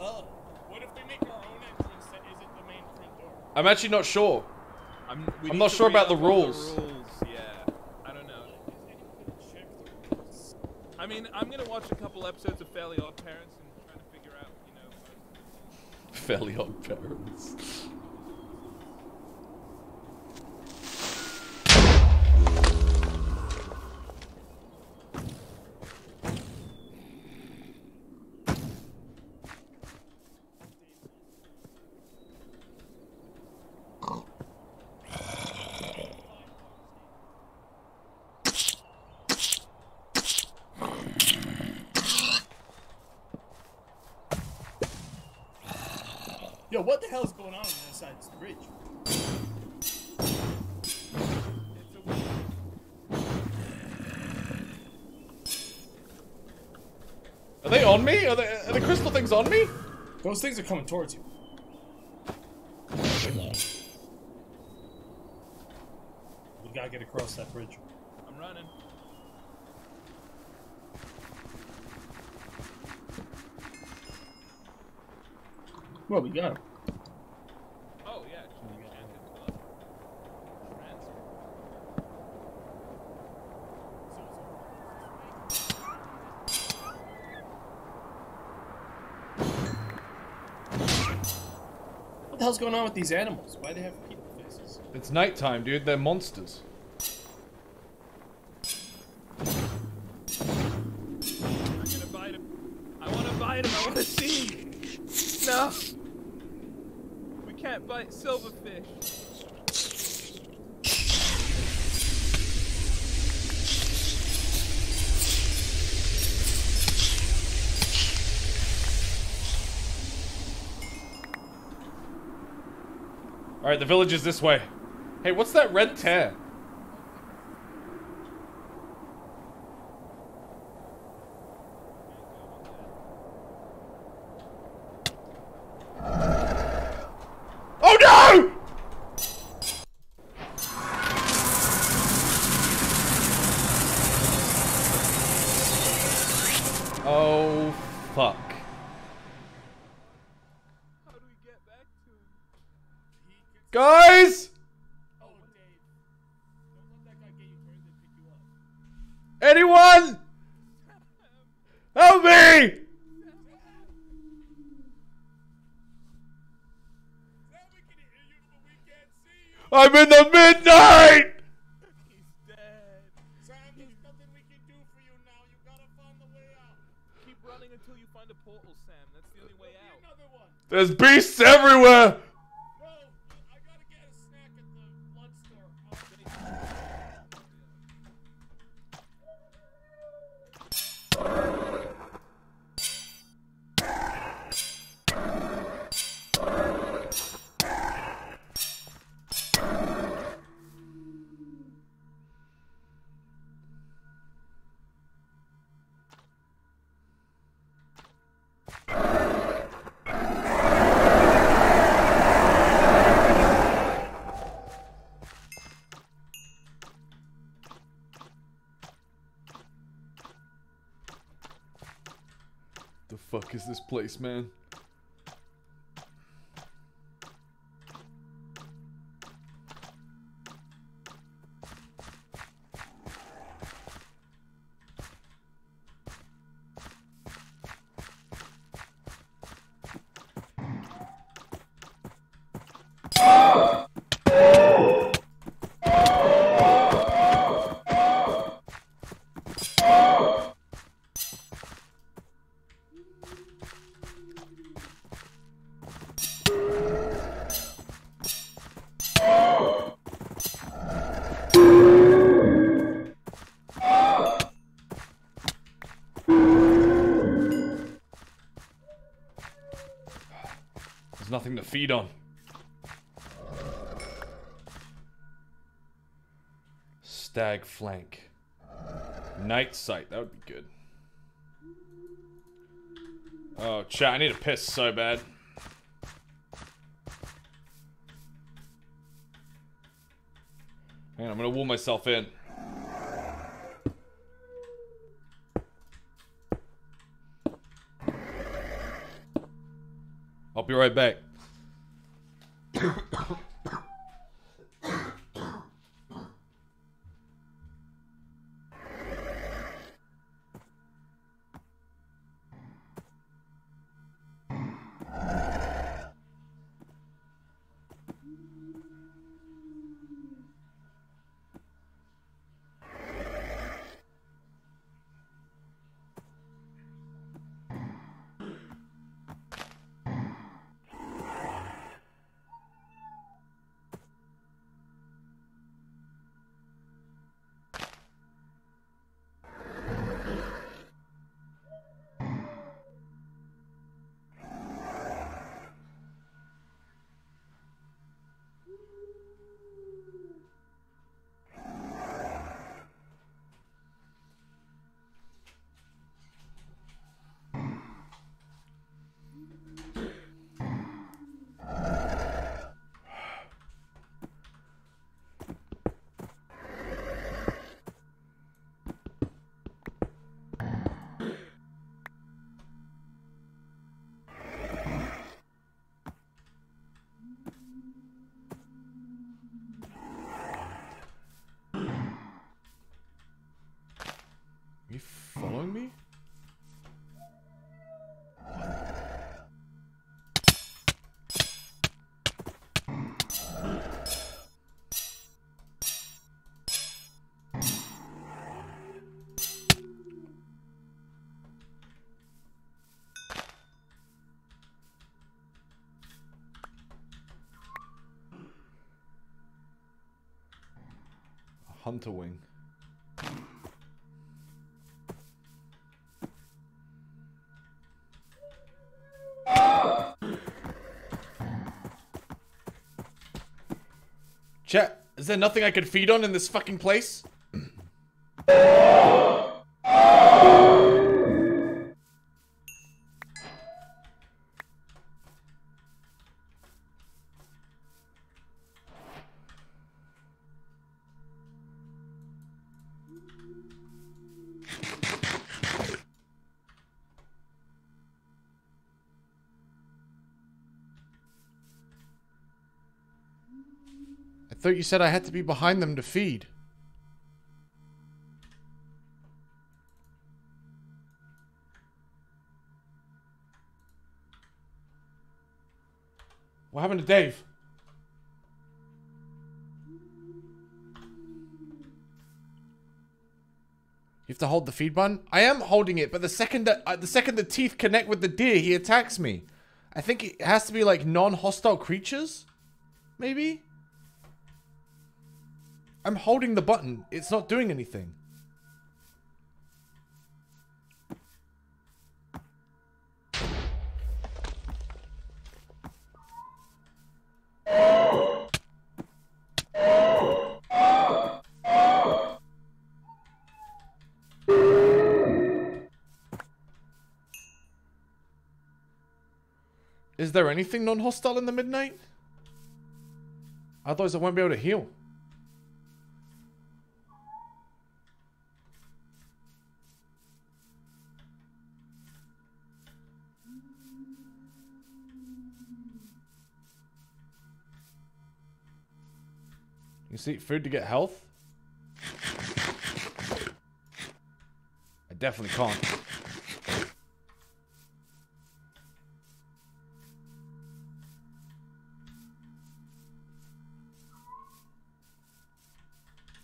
Uh, what if we make our own entrance that isn't the main front door? I'm actually not sure. I'm, we I'm not sure about the up on rules. rules. Yeah, I don't know. Is check the rules? I mean, I'm gonna watch a couple episodes of Fairly Odd Parents and try to figure out, you know. what- Fairly odd parents. Those things are coming towards you. with these animals? Why do they have people faces? It's nighttime, dude. They're monsters. Alright, the village is this way. Hey, what's that red tear? The fuck is this place, man? feed on. Stag flank. Night sight. That would be good. Oh, chat. I need a piss so bad. Man, I'm gonna warm myself in. I'll be right back. Hunter wing. Chat, is there nothing I could feed on in this fucking place? you said I had to be behind them to feed. What happened to Dave? You have to hold the feed button. I am holding it, but the second that uh, the second the teeth connect with the deer, he attacks me. I think it has to be like non-hostile creatures, maybe. I'm holding the button. It's not doing anything. Is there anything non-hostile in the midnight? Otherwise I won't be able to heal. See, food to get health? I definitely can't.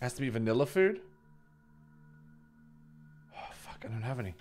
Has to be vanilla food? Oh, fuck, I don't have any.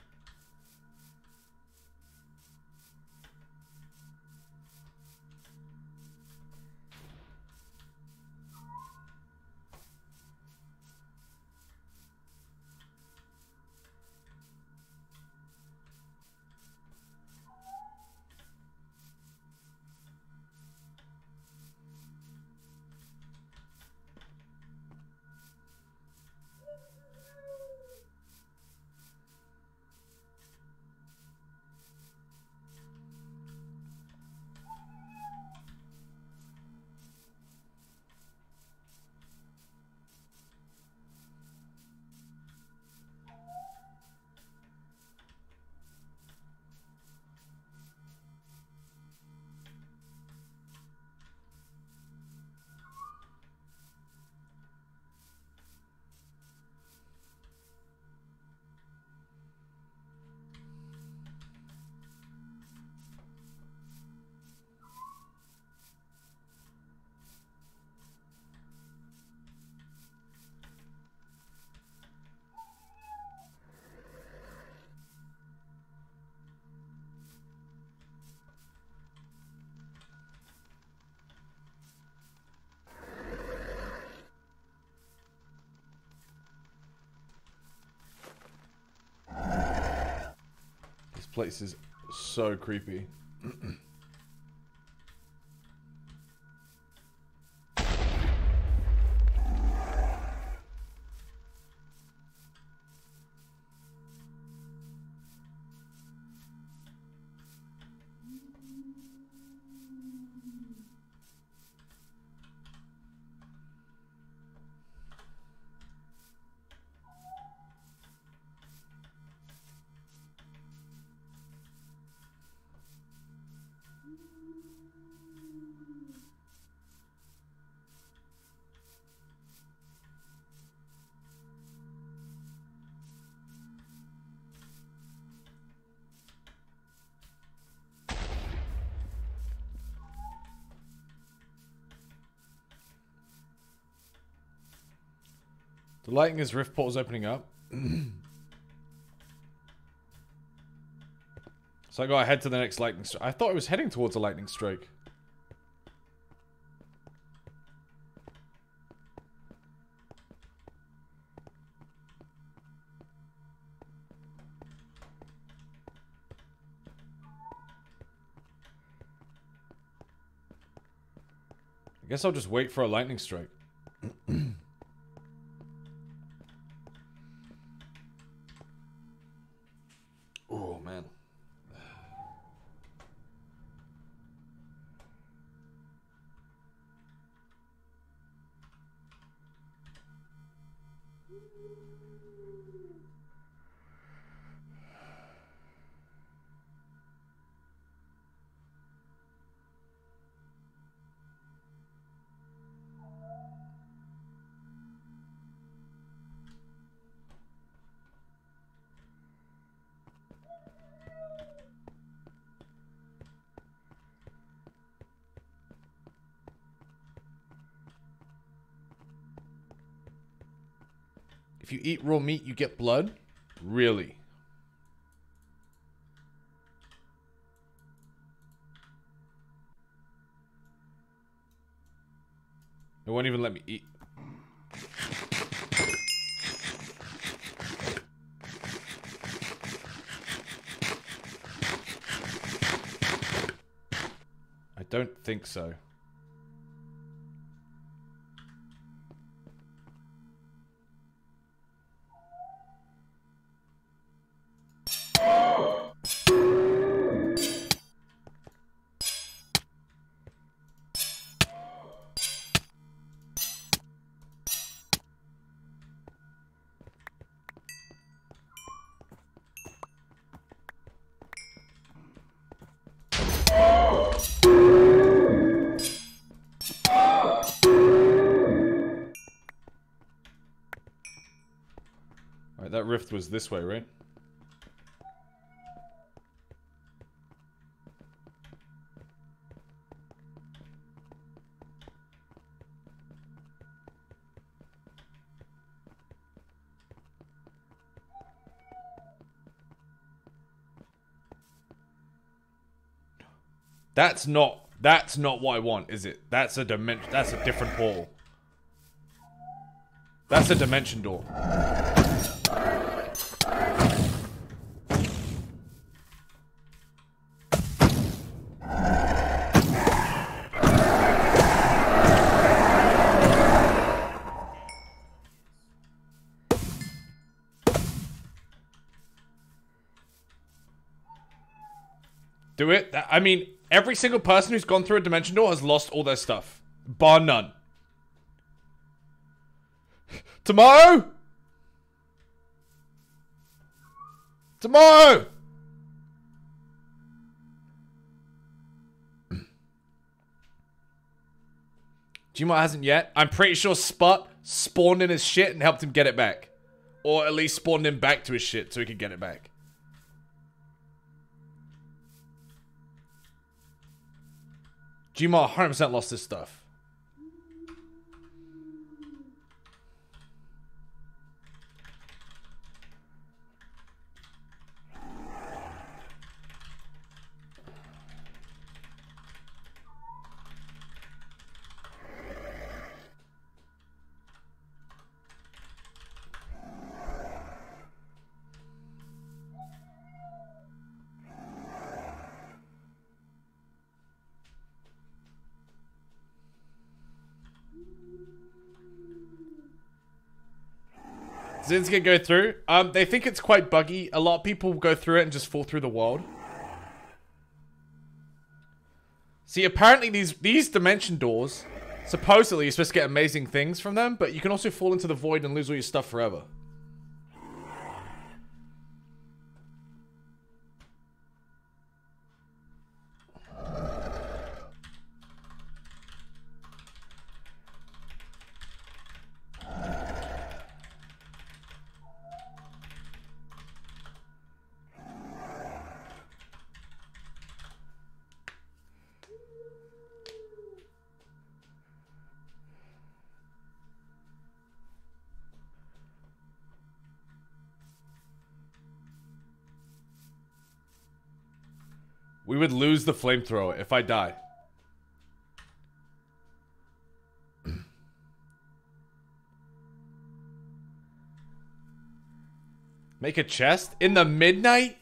Place is so creepy. The lightning is rift portals opening up. so I gotta head to the next lightning strike. I thought it was heading towards a lightning strike. I guess I'll just wait for a lightning strike. If you eat raw meat, you get blood? Really? It won't even let me eat. I don't think so. Was this way, right? That's not that's not what I want, is it? That's a dimension that's a different portal. That's a dimension door. Mean, every single person who's gone through a dimension door has lost all their stuff. Bar none. Tomato? Tomato! Gmod hasn't yet. I'm pretty sure Spot spawned in his shit and helped him get it back. Or at least spawned him back to his shit so he could get it back. Gmod 100% lost his stuff. Zin's gonna go through. Um, they think it's quite buggy. A lot of people go through it and just fall through the world. See, apparently these these dimension doors, supposedly you're supposed to get amazing things from them, but you can also fall into the void and lose all your stuff forever. Lose the flamethrower if I die. Make a chest in the midnight?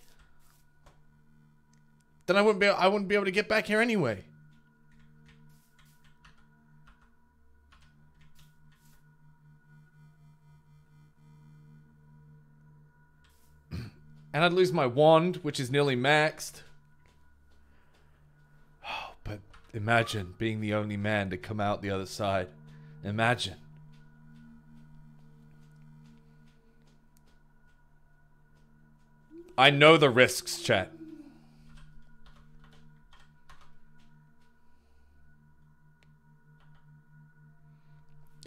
Then I wouldn't be I wouldn't be able to get back here anyway. And I'd lose my wand, which is nearly maxed. Oh, but imagine being the only man to come out the other side. Imagine. I know the risks, chat.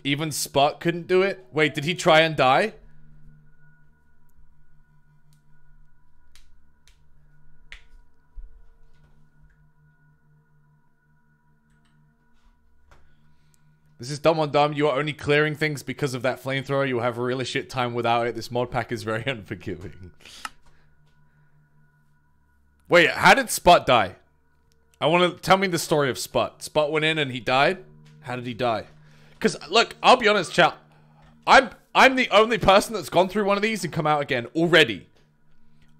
Even Spot couldn't do it? Wait, did he try and die? This is dumb on dumb. You are only clearing things because of that flamethrower. You'll have a really shit time without it. This mod pack is very unforgiving. Wait, how did Spot die? I want to tell me the story of Spot. Spot went in and he died. How did he die? Because look, I'll be honest, chat. I'm I'm the only person that's gone through one of these and come out again already.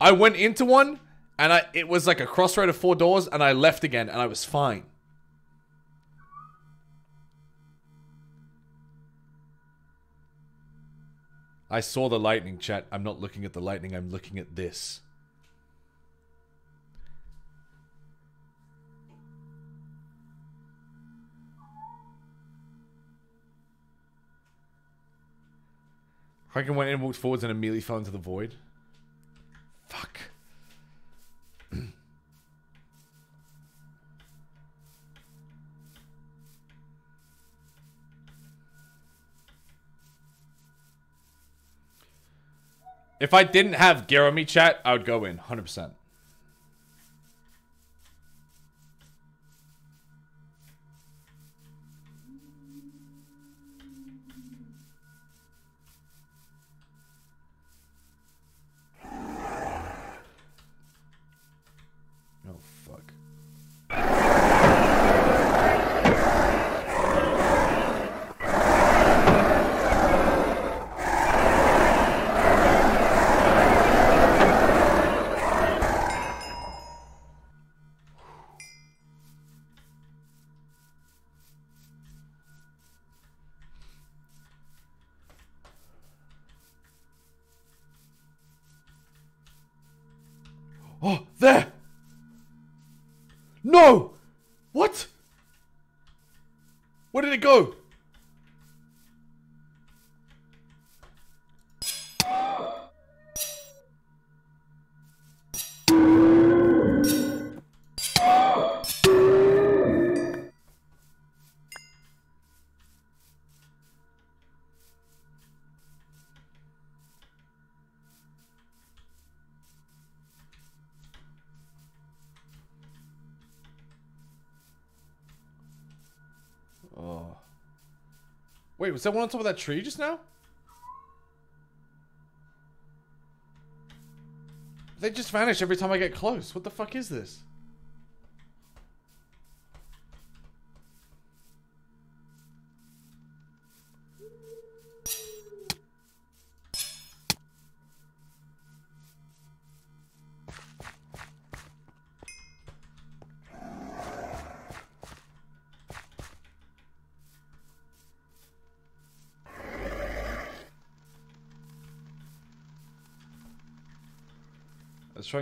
I went into one and I it was like a crossroad of four doors and I left again and I was fine. I saw the lightning, chat. I'm not looking at the lightning, I'm looking at this. Kraken went in, walked forwards, and immediately fell into the void. Fuck. If I didn't have Garami chat, I would go in 100%. There! No! What? Where did it go? Wait, was that one on top of that tree just now? They just vanish every time I get close. What the fuck is this?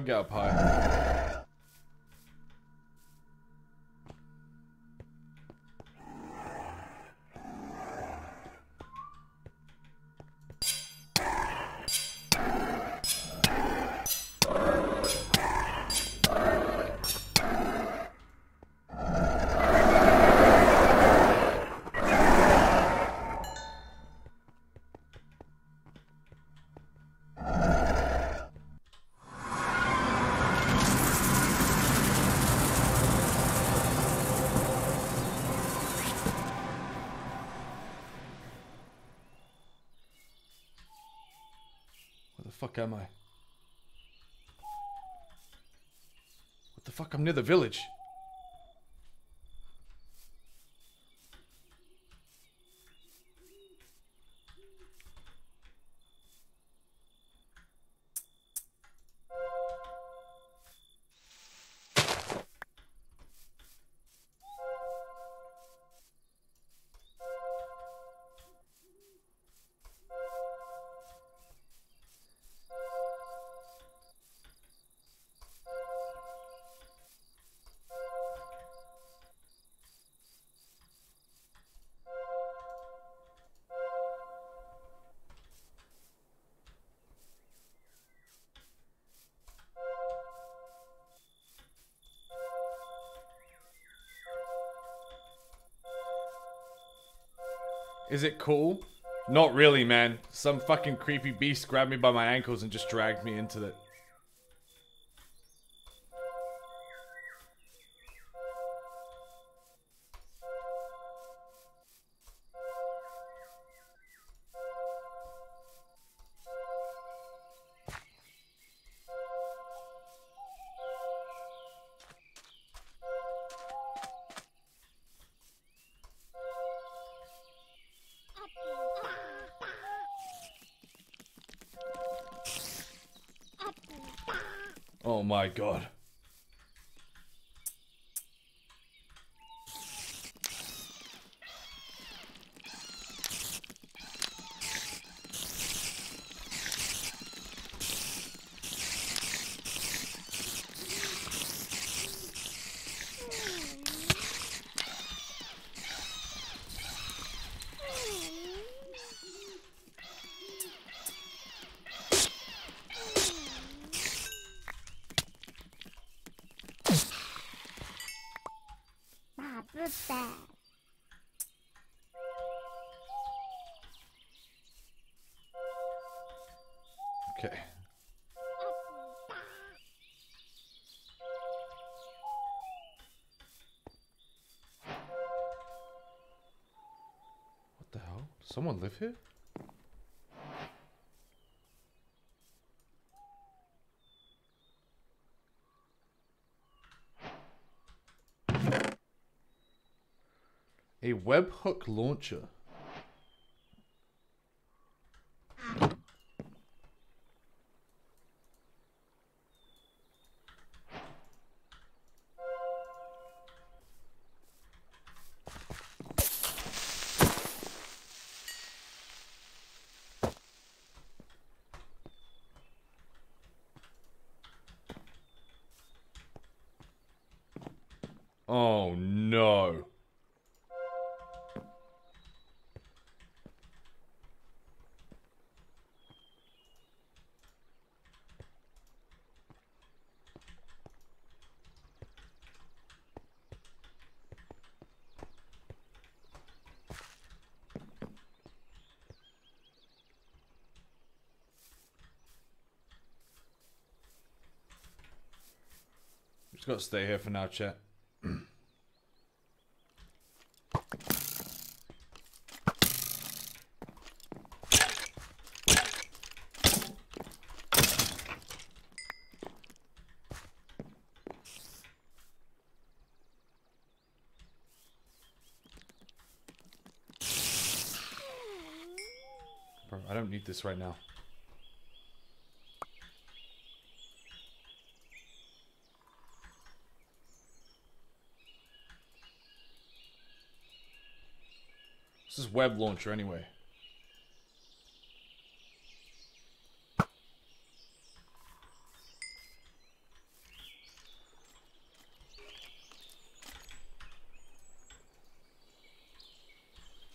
Let's try and fuck am I? What the fuck? I'm near the village. Is it cool? Not really, man. Some fucking creepy beast grabbed me by my ankles and just dragged me into it. Someone live here? A webhook launcher. Oh no. Just gotta stay here for now, chat. I don't need this right now. Web launcher anyway.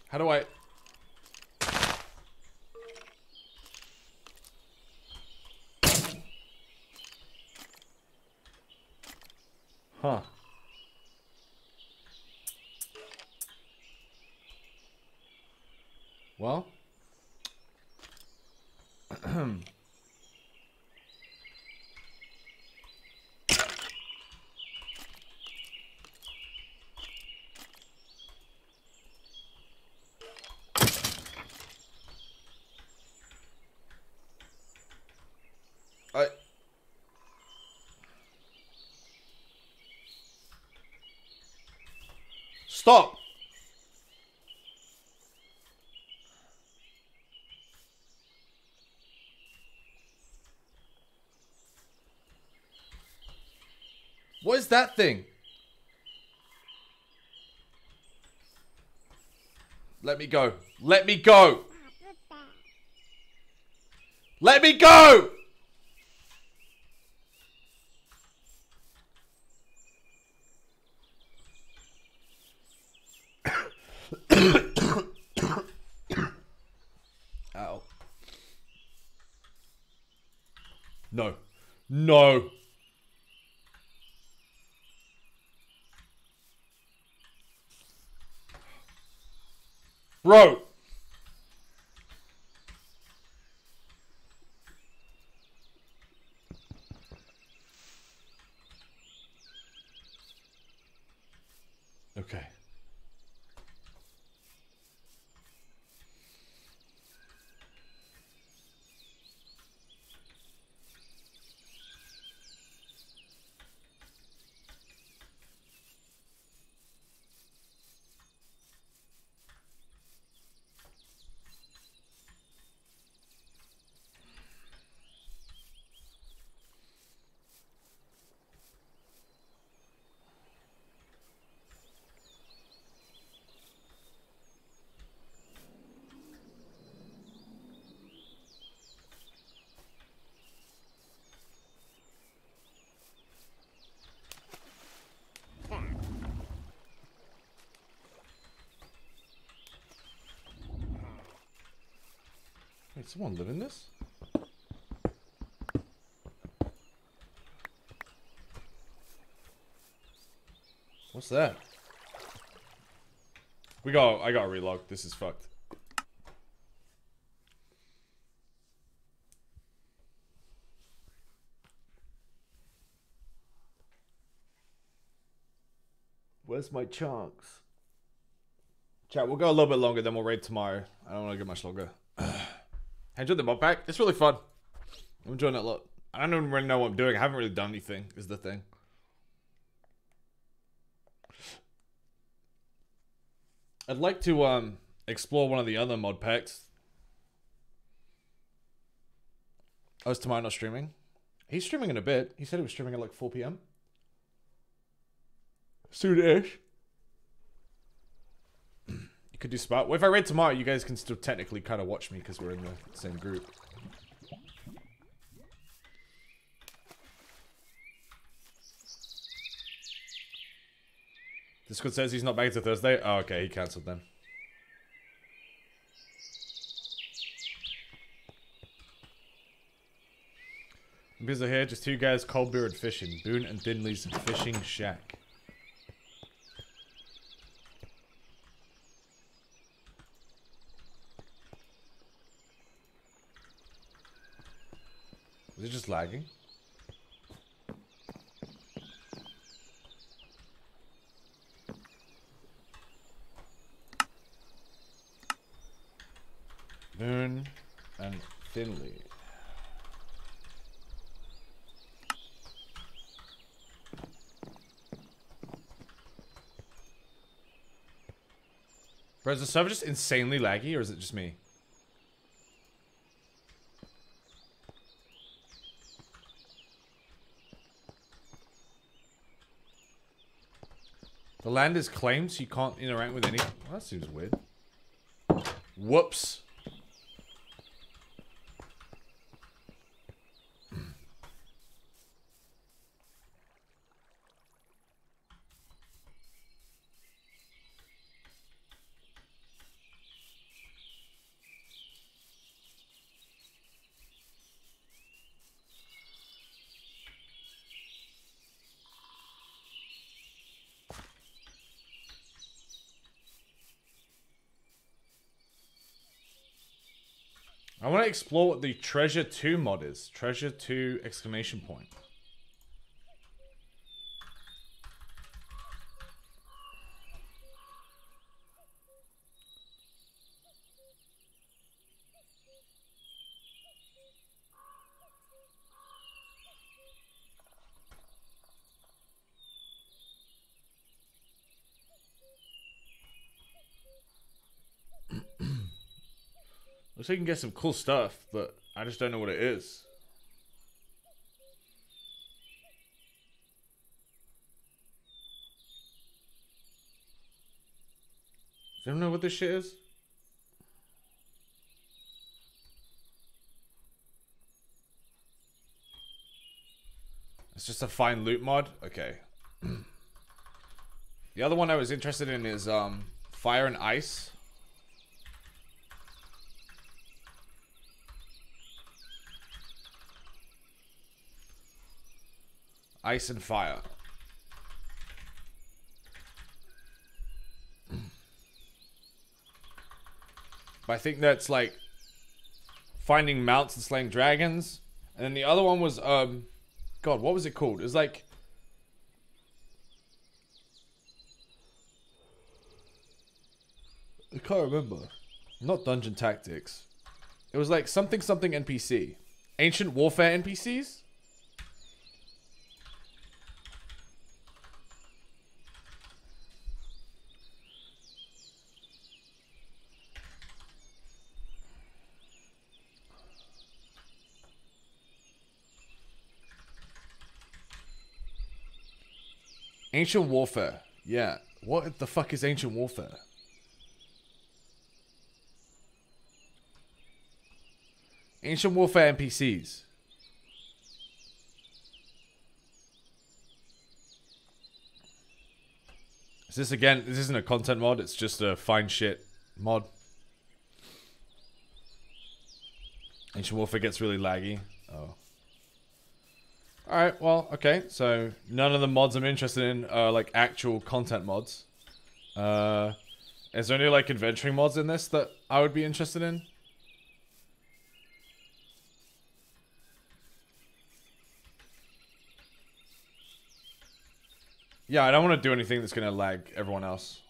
How do I... Huh. Well. I Stop. What is that thing? Let me go. Let me go. Let me go. Ow. No. No. Bro. Okay. Wait, someone live in this? What's that? We got. I got relog. This is fucked. Where's my chunks? Chat, we'll go a little bit longer, then we'll raid Tomato. I don't want to get much longer. I enjoyed the mod pack. It's really fun. I'm enjoying it a lot. I don't even really know what I'm doing. I haven't really done anything, is the thing. I'd like to um explore one of the other mod packs. Oh, is Tomato not streaming? He's streaming in a bit. He said he was streaming at like 4 p.m. Soon-ish. You could do spot. Well, if I raid Tomato, you guys can still technically kind of watch me because we're in the same group. Discord says he's not back until Thursday. Oh, okay, he cancelled then. Because are here, just two guys, cold beer and fishing. Boone and Dinley's fishing shack. It just lagging? Moon and Finley. Bro, is the server just insanely laggy or is it just me? The land is claimed, so you can't interact with any. Well, that seems weird. Whoops. I want to explore what the Treasure 2 mod is. Treasure 2 exclamation point. Like you can get some cool stuff, but I just don't know what it is. Anyone know what this shit is? It's just a fine loot mod? Okay. the other one I was interested in is um fire and ice. Ice and fire. But I think that's like finding mounts and slaying dragons. And then the other one was um God, what was it called? It was like I can't remember. Not dungeon tactics. It was like something something NPC. Ancient warfare NPCs? Ancient warfare. Yeah. What the fuck is ancient warfare? Ancient warfare NPCs. Is this again? This isn't a content mod. It's just a find shit mod. Ancient warfare gets really laggy. Oh. Alright, well, okay. So, none of the mods I'm interested in are, like, actual content mods. Uh, is there any, like, adventuring mods in this that I would be interested in? Yeah, I don't want to do anything that's going to lag everyone else.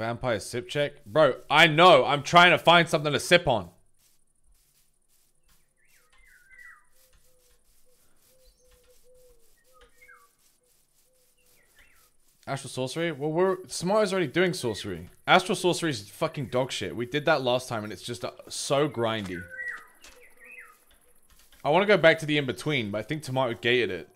Vampire sip check? Bro, I know. I'm trying to find something to sip on. Astral sorcery? Well, we're Smart is already doing sorcery. Astral sorcery is fucking dog shit. We did that last time, and it's just uh, so grindy. I want to go back to the in between, but I think Tomato gated it.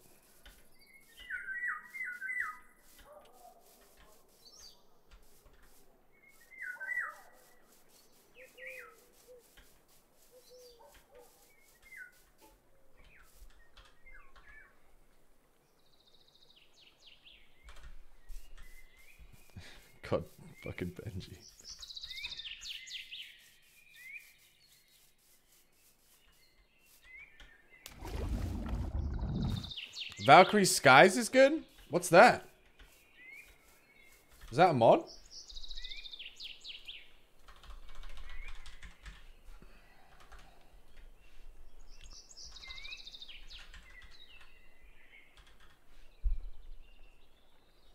God, fucking Benji. Valkyrie Skies is good? What's that? Is that a mod?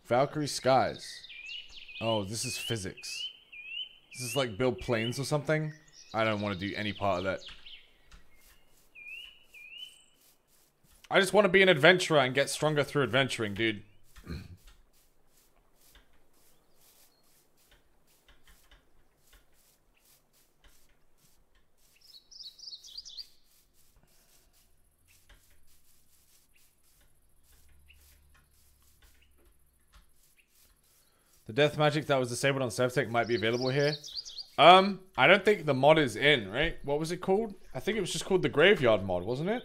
Valkyrie Skies. Oh, this is physics. This is like build planes or something? I don't want to do any part of that. I just want to be an adventurer and get stronger through adventuring, dude. The death magic that was disabled on Sevtech might be available here. Um, I don't think the mod is in, right? What was it called? I think it was just called the Graveyard mod, wasn't it?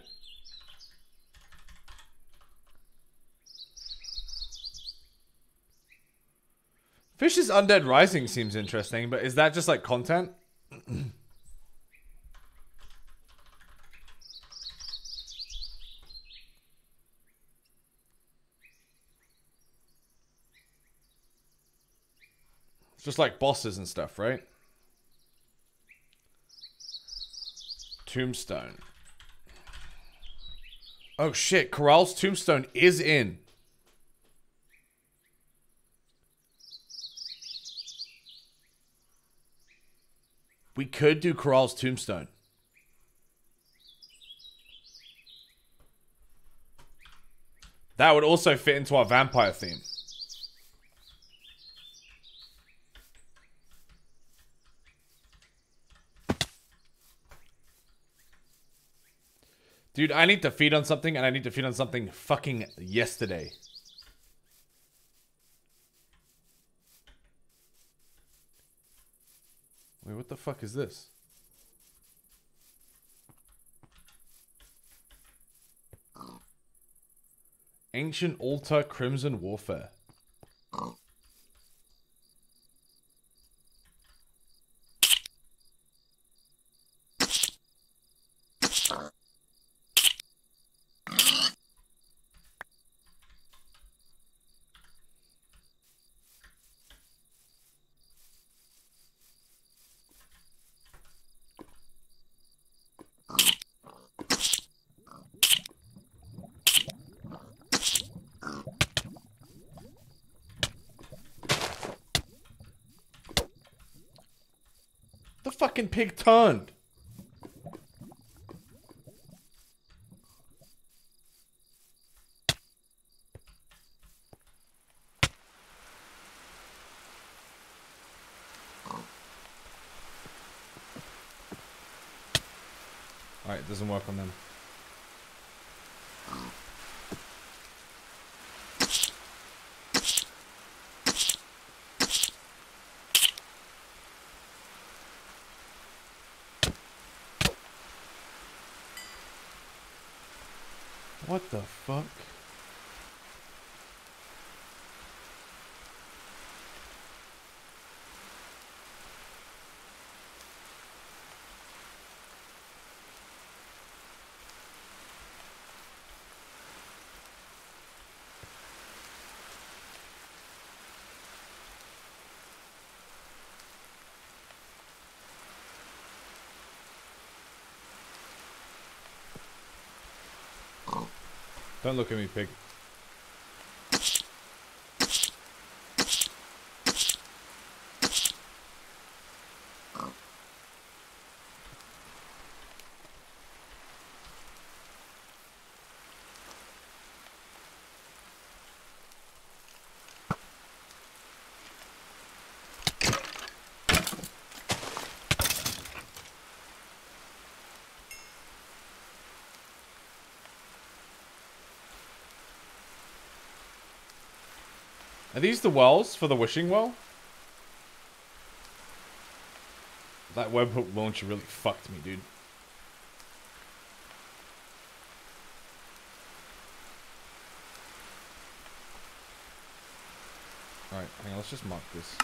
Fish's Undead Rising seems interesting, but is that just like content? just like bosses and stuff, right? Tombstone. Oh shit, Corail's Tombstone is in. We could do Corail's tombstone. That would also fit into our vampire theme. Dude, I need to feed on something and I need to feed on something fucking yesterday. Wait, what the fuck is this? Ancient Altar Crimson Warfare. The fucking pig turned. Alright, it doesn't work on them. What the fuck? Don't look at me, pig. Are these the wells for the wishing well? That webhook launcher really fucked me, dude. Alright, hang on, let's just mark this.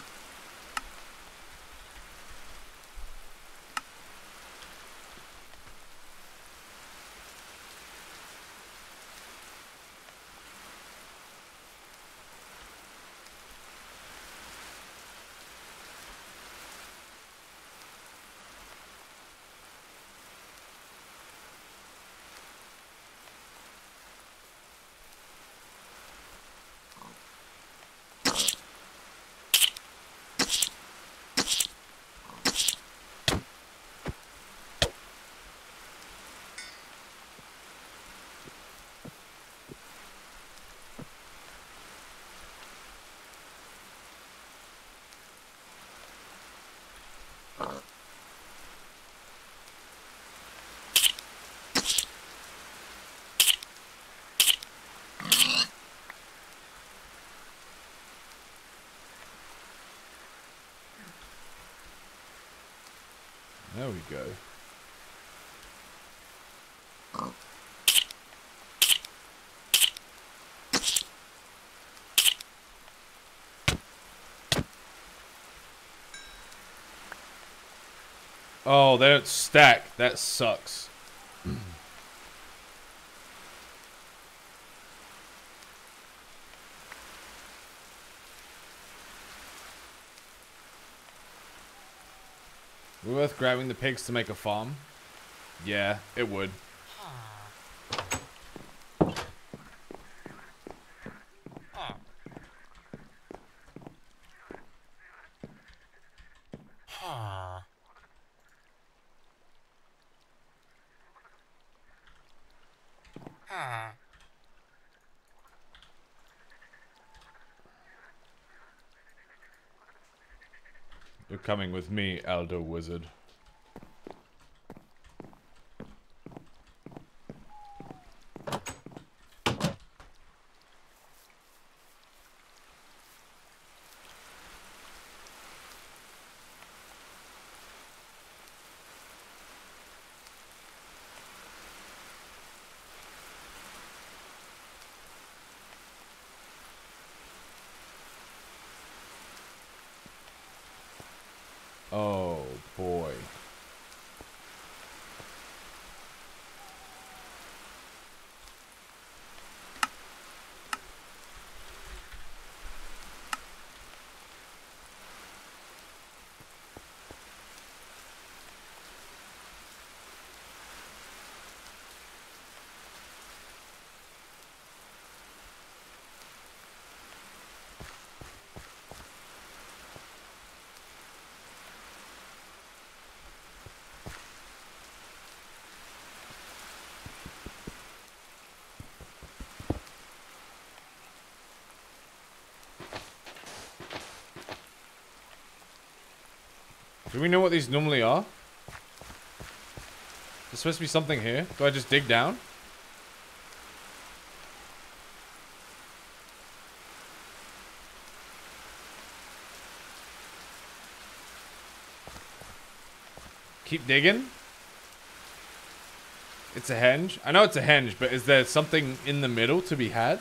There we go. Oh, don't stack. That sucks. worth grabbing the pigs to make a farm? Yeah, it would. You're coming with me, Elder Wizard. Do we know what these normally are? There's supposed to be something here. Do I just dig down? Keep digging? It's a henge? I know it's a henge, but is there something in the middle to be had?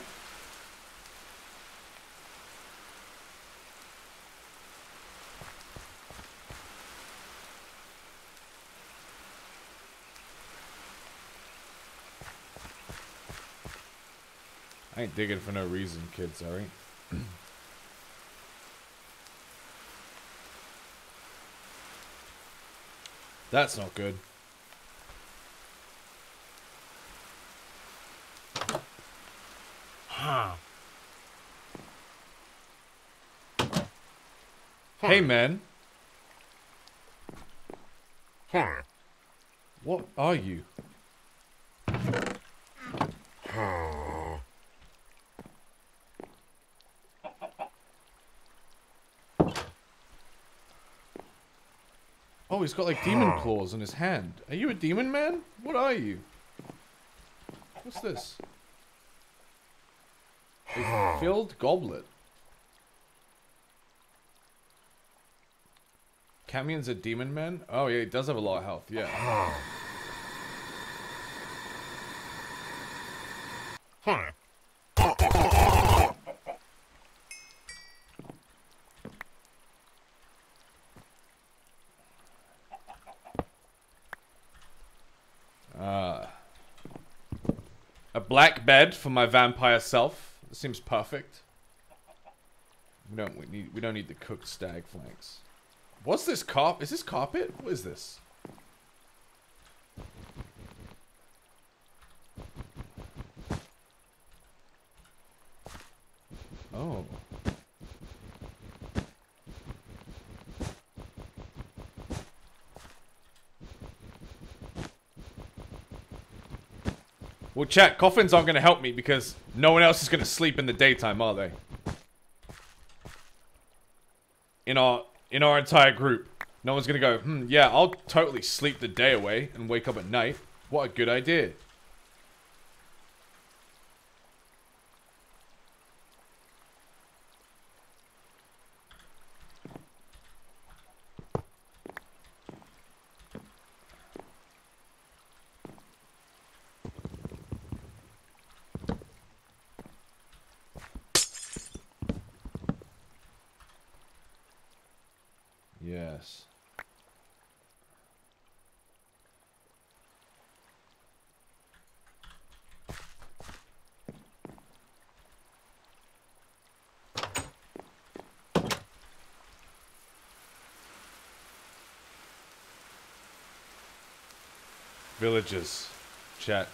Digging for no reason, kids, alright? That's not good. Huh. Hey, man. Huh. What are you? Oh, he's got like demon claws on his hand. Are you a demon man? What are you? What's this? A filled goblet. Camion's a demon man? Oh yeah, he does have a lot of health, yeah. Uh, a black bed for my vampire self. Seems perfect. We don't we need we don't need the cooked stag flanks. What's this carp? Is this carpet? What is this? Chat, coffins aren't going to help me because no one else is going to sleep in the daytime, are they? In our in our entire group, no one's going to go, hmm, yeah, I'll totally sleep the day away and wake up at night. What a good idea. Yes. Villages. Chat.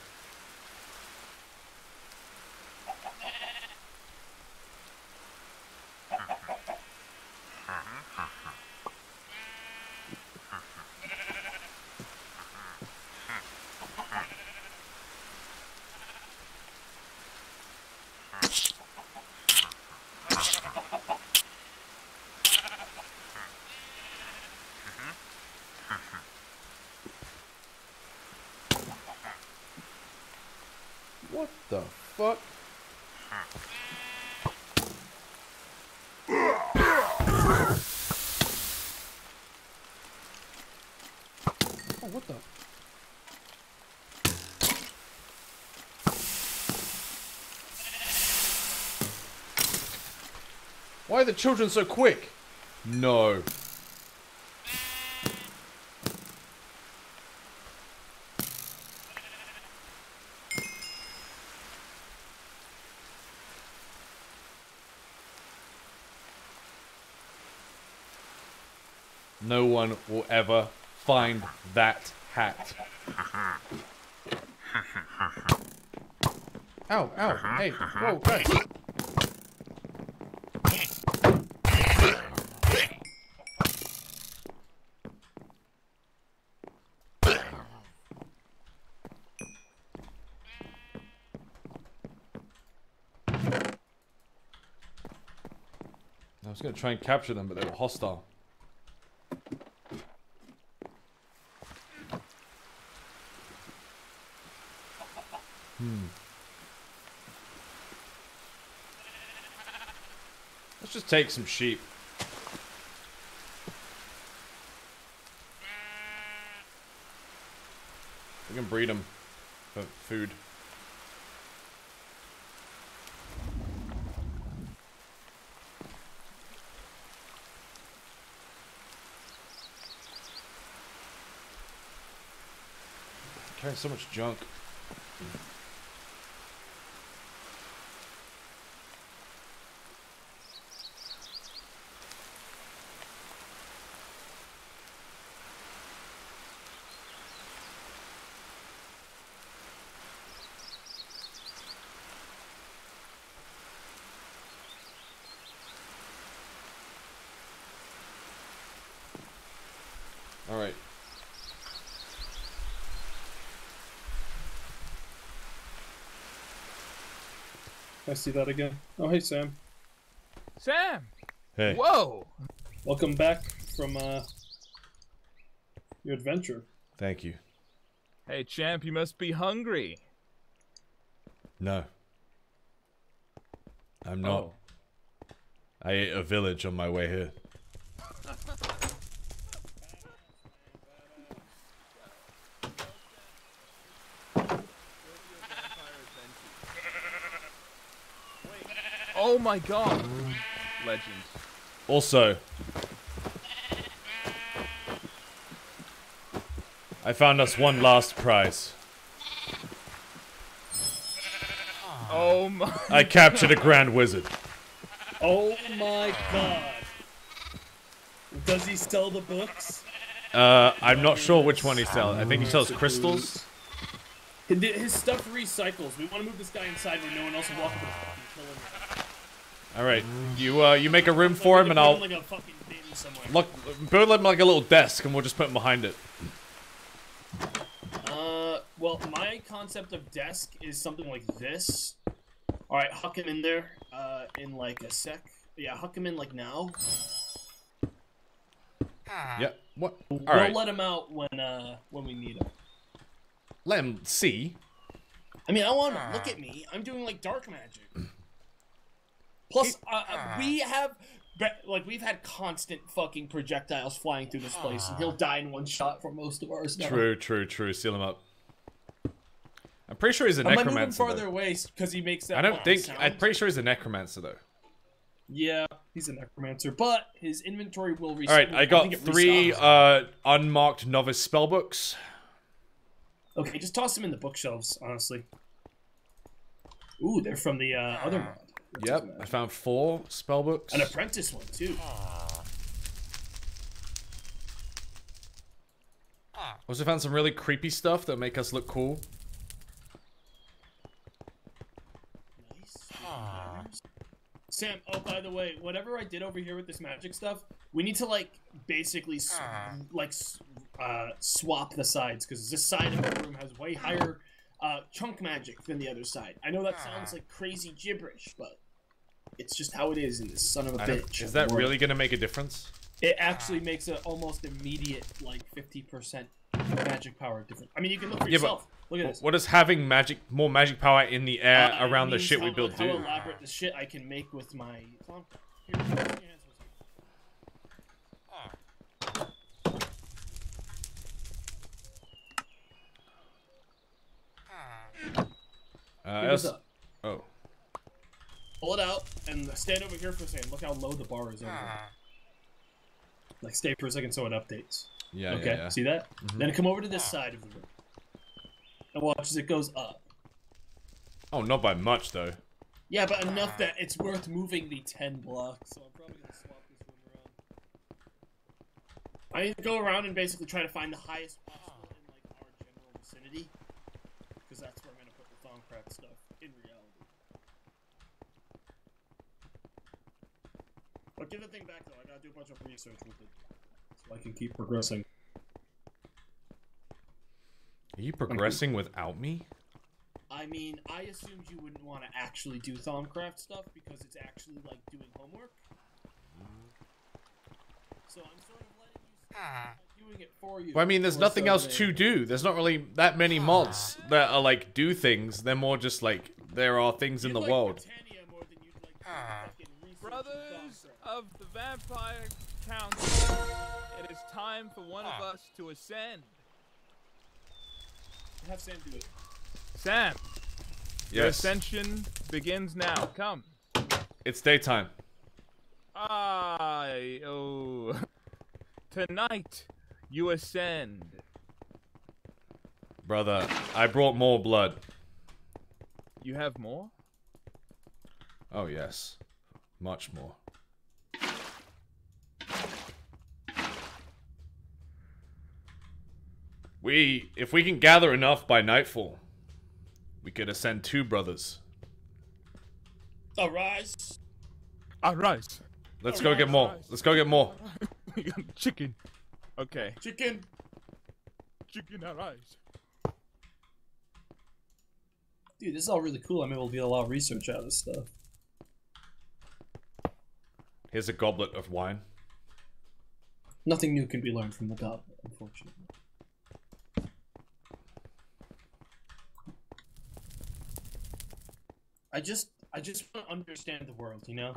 What the fuck? Oh, what the? Why are the children so quick? No. No one will ever find that hat. Ow, ow, hey, whoa, guys. Was gonna try and capture them, but they were hostile. Hmm. Let's just take some sheep. We can breed them for food. So much junk. All right. I see that again. Oh, hey, Sam. Sam! Hey. Whoa! Welcome back from uh, your adventure. Thank you. Hey, champ, you must be hungry. No. I'm not. Oh. I ate a village on my way here. Oh my god! Legend. Also, I found us one last prize. Oh my. I captured a grand wizard. Oh my god. Does he sell the books? Uh, I'm not sure which one he sells. I think he sells crystals. His, his stuff recycles. We want to move this guy inside where no one else will walk All right, you uh, you make a room for him, and I'll Like a fucking look build him like a little desk, and we'll just put him behind it. Uh, well, my concept of desk is something like this. All right, huck him in there. Uh, in like a sec. Yeah, huck him in like now. Yeah. What? All we'll right. let him out when uh when we need him. Let him see. I mean, I want him. Look at me. I'm doing like dark magic. Plus, uh, uh, we have. Like we've had constant fucking projectiles flying through this place, and he'll die in one shot for most of ours. Now. True, true, true. Seal him up. I'm pretty sure he's a I might move him necromancer. farther though. away because he makes that. I don't think. Sound. I'm pretty sure he's a necromancer though. Yeah, he's a necromancer, but his inventory will reset. All right, I got think it three uh, unmarked novice spellbooks. Okay, just toss them in the bookshelves, honestly. Ooh, they're from the uh, other mod. Yep, I found four spellbooks. An apprentice one too. Also found some really creepy stuff that make us look cool. Nice. Sam, oh by the way, whatever I did over here with this magic stuff, we need to like basically like uh, swap the sides because this side of the room has way higher uh, chunk magic than the other side. I know that sounds like crazy gibberish, but it's just how it is in this son of a I bitch. is that world. really gonna make a difference? It actually makes an almost immediate like fifty percent magic power difference. I mean, you can look for Yeah, yourself. Look at this. What does having magic, more magic power in the air Uh, around the shit we how- build How do? elaborate the shit I can make with my. Tom, here, put your hands for a second. Uh, Pick this else- up. oh, Pull it out and stand over here for a second. Look how low the bar is over here. Ah. Like stay for a second so it updates. yeah, okay, yeah, yeah. see that? Mm-hmm. Then come over to this ah. side of the room. And watch as it goes up. Oh, not by much though. Yeah, but enough ah. that it's worth moving the 10 blocks. So I'm probably gonna swap this room around. I need to go around and basically try to find the highest possible in like our general vicinity. Because that's where I'm gonna put the Thaumcraft stuff in reality. But give the thing back though, I gotta do a bunch of research with it. So I can keep progressing. Are you progressing without me? I mean, I assumed you wouldn't want to actually do Thaumcraft stuff because it's actually like doing homework. So I'm sort of letting you start ah. doing it for you. Well, I mean, there's nothing so else they- to do. There's not really that many ah. mods that are like do things. They're more just like there are things in You'd the like world. Botania more than you'd like ah. fucking research Brothers Thaumcraft. Of the Vampire Council, it is time for one of ah. us to ascend. Have Sam do it. Sam, your Yes, ascension begins now. Come. it's daytime. I oh. Tonight, you ascend. Brother, I brought more blood. You have more? Oh yes, much more. We, if we can gather enough by nightfall, we could ascend two brothers. Arise. Arise. Let's go get more. Let's go get more. chicken. Okay. Chicken. Chicken arise. Dude, this is all really cool. I'm able to get a lot of research out of this stuff. Here's a goblet of wine. Nothing new can be learned from the goblet, unfortunately. I just I just want to understand the world, you know?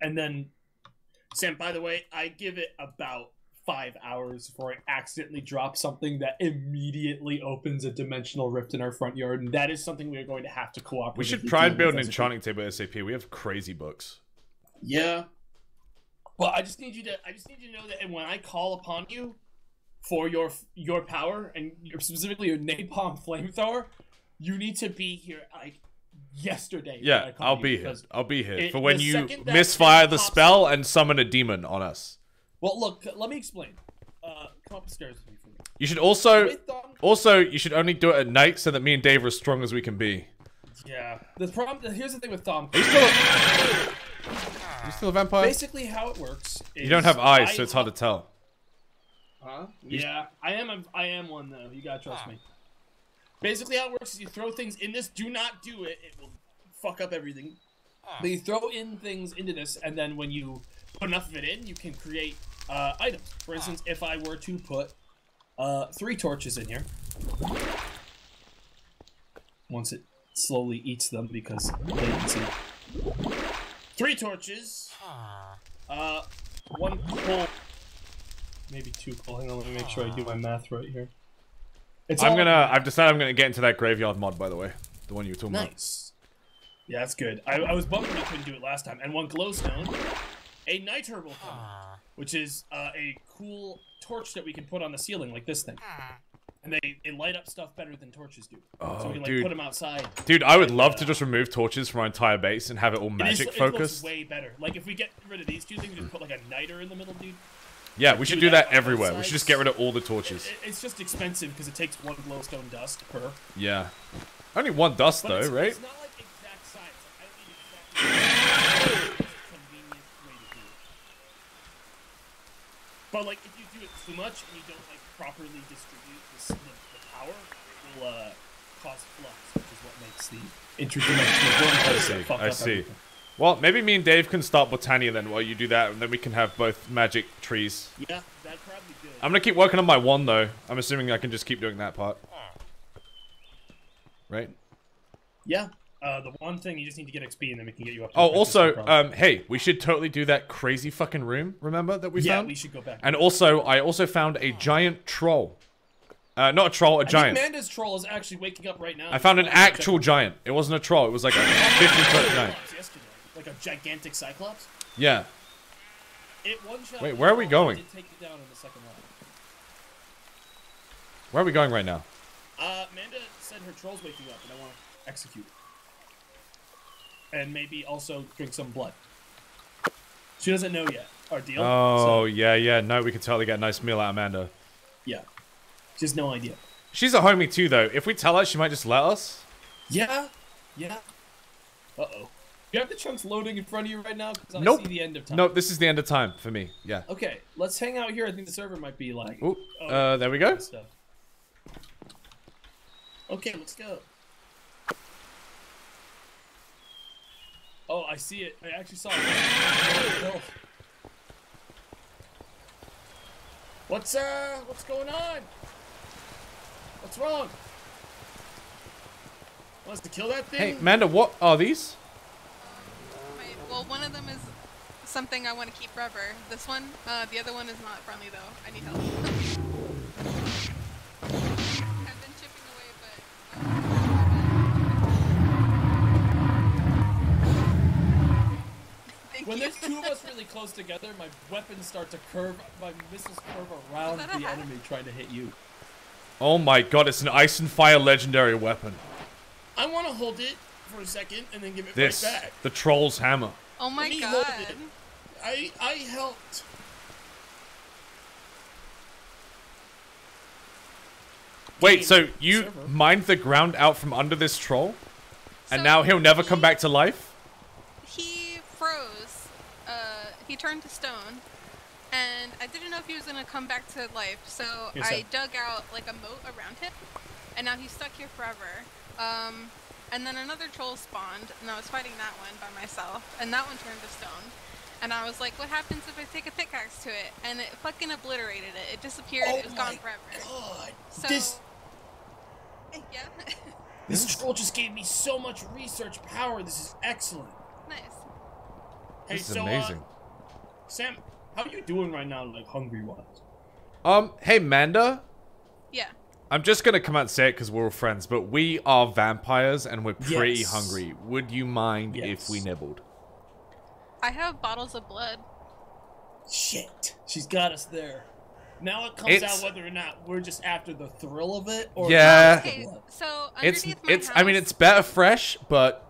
And then Sam, by the way, I give it about five hours before I accidentally drop something that immediately opens a dimensional rift in our front yard, and that is something we are going to have to cooperate. We should try and build an enchanting table SAP. We have crazy books. Yeah. Well, I just need you to. I just need you to know that when I call upon you for your your power and your, specifically your napalm flamethrower, you need to be here like yesterday. when I Yeah, I'll you, be here. I'll be here it- for when you misfire the spell up- and summon a demon on us. Well, look. Let me explain. Uh, come up the me for a. You should also, also, you should only do it at night so that me and Dave are as strong as we can be. Yeah. The problem. Here's the thing with Thaum. You still a vampire? Basically, how it works. Is You don't have eyes, I so it's hard to tell. Huh? Yeah, I am. A, I am one though. You gotta trust me. Basically, how it works is you throw things in this. Do not do it. It will fuck up everything. But you throw in things into this, and then when you put enough of it in, you can create uh, items. For instance, if I were to put uh, three torches in here, once it slowly eats them because latency. Three torches. Uh, one coal. Maybe two coal. Hang on, let me make sure I do my math right here. It's I'm gonna. I've decided I'm gonna get into that graveyard mod. By the way, the one you were talking about. Nice. Yeah, that's good. I, I was bummed we couldn't do it last time. And one glowstone, a night herbal thing, ah. which is uh, a cool torch that we can put on the ceiling like this thing. Ah. And they, they light up stuff better than torches do. so Oh, we can like oh, dude. put them outside. Dude, I would love to uh, just remove torches from our entire base and have it all It is- magic it looks focused. way better. Like if we get rid of these two things, just put like a nitor in the middle, dude. Yeah, we should do do that that everywhere. We should just get rid of all the torches. It, it's just expensive because it takes one glowstone dust per. Yeah. Only one dust But though, it's, right? It's not like exact science. I don't need exact science. It's a convenient way to do it. But like, if you do it too much and you don't like properly distribute the, the, the power, it will uh, cause flux, which is what makes the interdimensional vortex see, fuck I see. everything. Well, maybe me and Dave can start Botania then while you do that, and then we can have both magic trees. Yeah, that'd probably good. I'm gonna keep working on my one though. I'm assuming I can just keep doing that part. Right? Yeah. Uh, the one thing you just need to get XP and then we can get you up. To Oh, also, um, hey, we should totally do that crazy fucking room. Remember that we yeah, found? we should go back. And also, I also found a giant troll. Uh, not a troll, a I giant. Amanda's troll is actually waking up right now. I found an actual giant. It wasn't a troll. It was like a 50 foot giant. Like a gigantic cyclops. Yeah. It one shot. Wait, where are we going? Did take it down in the second round. Where are we going right now? Uh, Amanda said her troll's waking up, and I want to execute. And maybe also drink some blood. She doesn't know yet. Our deal. Oh, So, yeah, yeah. No, we could totally get a nice meal out of Amanda. yeah. She has no idea. She's a homie too, though. If we tell her, she might just let us. Yeah. Yeah. Uh oh. You have the chunks loading in front of you right now because I Nope. see the end of time. Nope, this is the end of time for me. Yeah. Okay, let's hang out here. I think the server might be like. Ooh, Oh, uh, there we go. Stuff. Okay, let's go. Oh, I see it. I actually saw it. Oh, no. What's uh? What's going on? What's wrong? Wants to kill that thing? Hey, Amanda, what are these? My, well, one of them is something I want to keep forever. This one, uh, the other one is not friendly though. I need help. I've been chipping away, but. Thank When you. there's two of us really close together, my weapons start to curve. My missiles curve around the hat? enemy trying to hit you. Oh my god, it's an ice and fire legendary weapon. I want to hold it for a second and then give it This, right back. the troll's hammer. Oh my Let god. I I helped. Wait, so you server. mined the ground out from under this troll? And So now he'll never come back to life? He froze. Uh, he turned to stone. And I didn't know if he was gonna come back to life, so Here, I Sam. dug out like a moat around him, and now he's stuck here forever. Um, and then another troll spawned, and I was fighting that one by myself, and that one turned to stone. And I was like, what happens if I take a pickaxe to it? And it fucking obliterated it. It disappeared. Oh it was my gone forever. God, So, this yeah, this troll just gave me so much research power. This is excellent. nice. Hey, This is so, amazing. Uh, Sam, how are you doing right now, like hungry wise? Um, hey, Manda. Yeah. I'm just gonna come out and say it because we're all friends, but we are vampires and we're pretty Yes. hungry. Would you mind if we nibbled? I have bottles of blood. Shit, she's got us there. Now it comes It's- out whether or not we're just after the thrill of it or Yeah. Okay, so It's underneath my it's. house, I mean, it's better fresh, but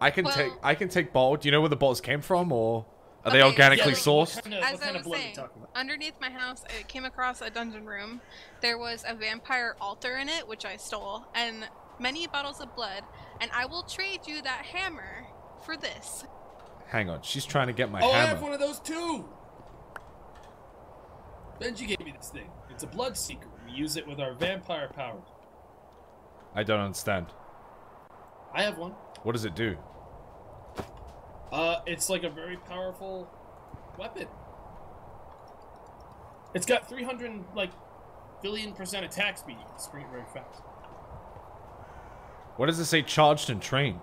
I can take I can take bottle. Do you know where the bottles came from, or are they Okay, organically so- what sourced? kind of, As I kind was blood are you saying, underneath my house, I came across a dungeon room. There was a vampire altar in it, which I stole, and many bottles of blood. And I will trade you that hammer for this. Hang on, she's trying to get my hammer. oh, I have one of those too. Benji gave me this thing. It's a blood seeker. We use it with our vampire powers. I don't understand. I have one. What does it do? Uh, it's like a very powerful weapon. It's got 300 like billion percent attack speed. You can spring very fast. What does it say? Charged and trained.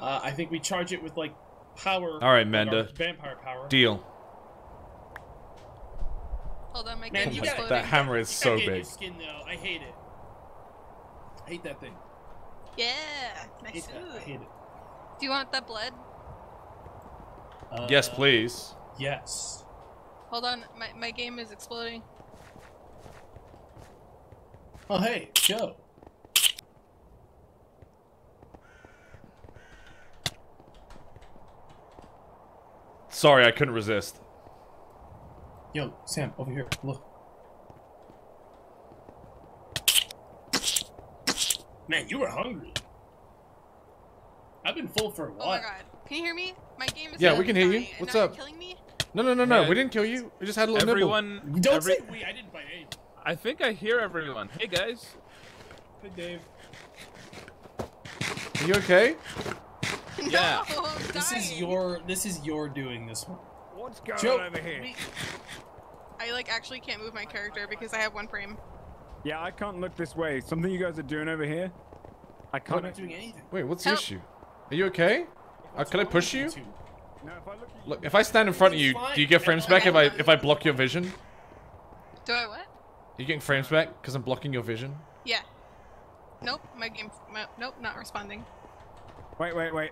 Uh, I think we charge it with like power. All right, like, Manda. vampire power. Deal. Hold on, my Man, game's you Oh gotta- that hammer is so gotta get in big. Skin though. I hate it. I hate that thing. Yeah, I nice. hate that. I hate it. Do you want that blood? Uh, yes, please. Yes. Hold on, my, my game is exploding. Oh hey, Joe. Sorry, I couldn't resist. Yo, Sam, over here. Look. Man, you were hungry. I've been full for a Oh while. my god. Can you hear me? My game is Yeah, we can hear you. What's up? killing me? No, no, no, no. Yeah. We didn't kill you. We just had a little nibble. Everyone, Don't every- say we. I didn't bite anything. I think I hear everyone. Hey guys. Hey, Dave. Are you okay? Yeah. No, I'm This is your. This is your doing this one. What's going Joe, on over here? we- I like actually can't move my character because I have one frame. Yeah, I can't look this way. Something you guys are doing over here. I I'm can't. not doing anything. Wait, what's the Help. issue? Are you okay? Uh, can I push you? If I look at you. Look, if I stand in front of you, do you get frames back if I if I block your vision? Do I what? Are you getting frames back because I'm blocking your vision? Yeah. Nope, my game. My, nope, not responding. Wait, wait, wait.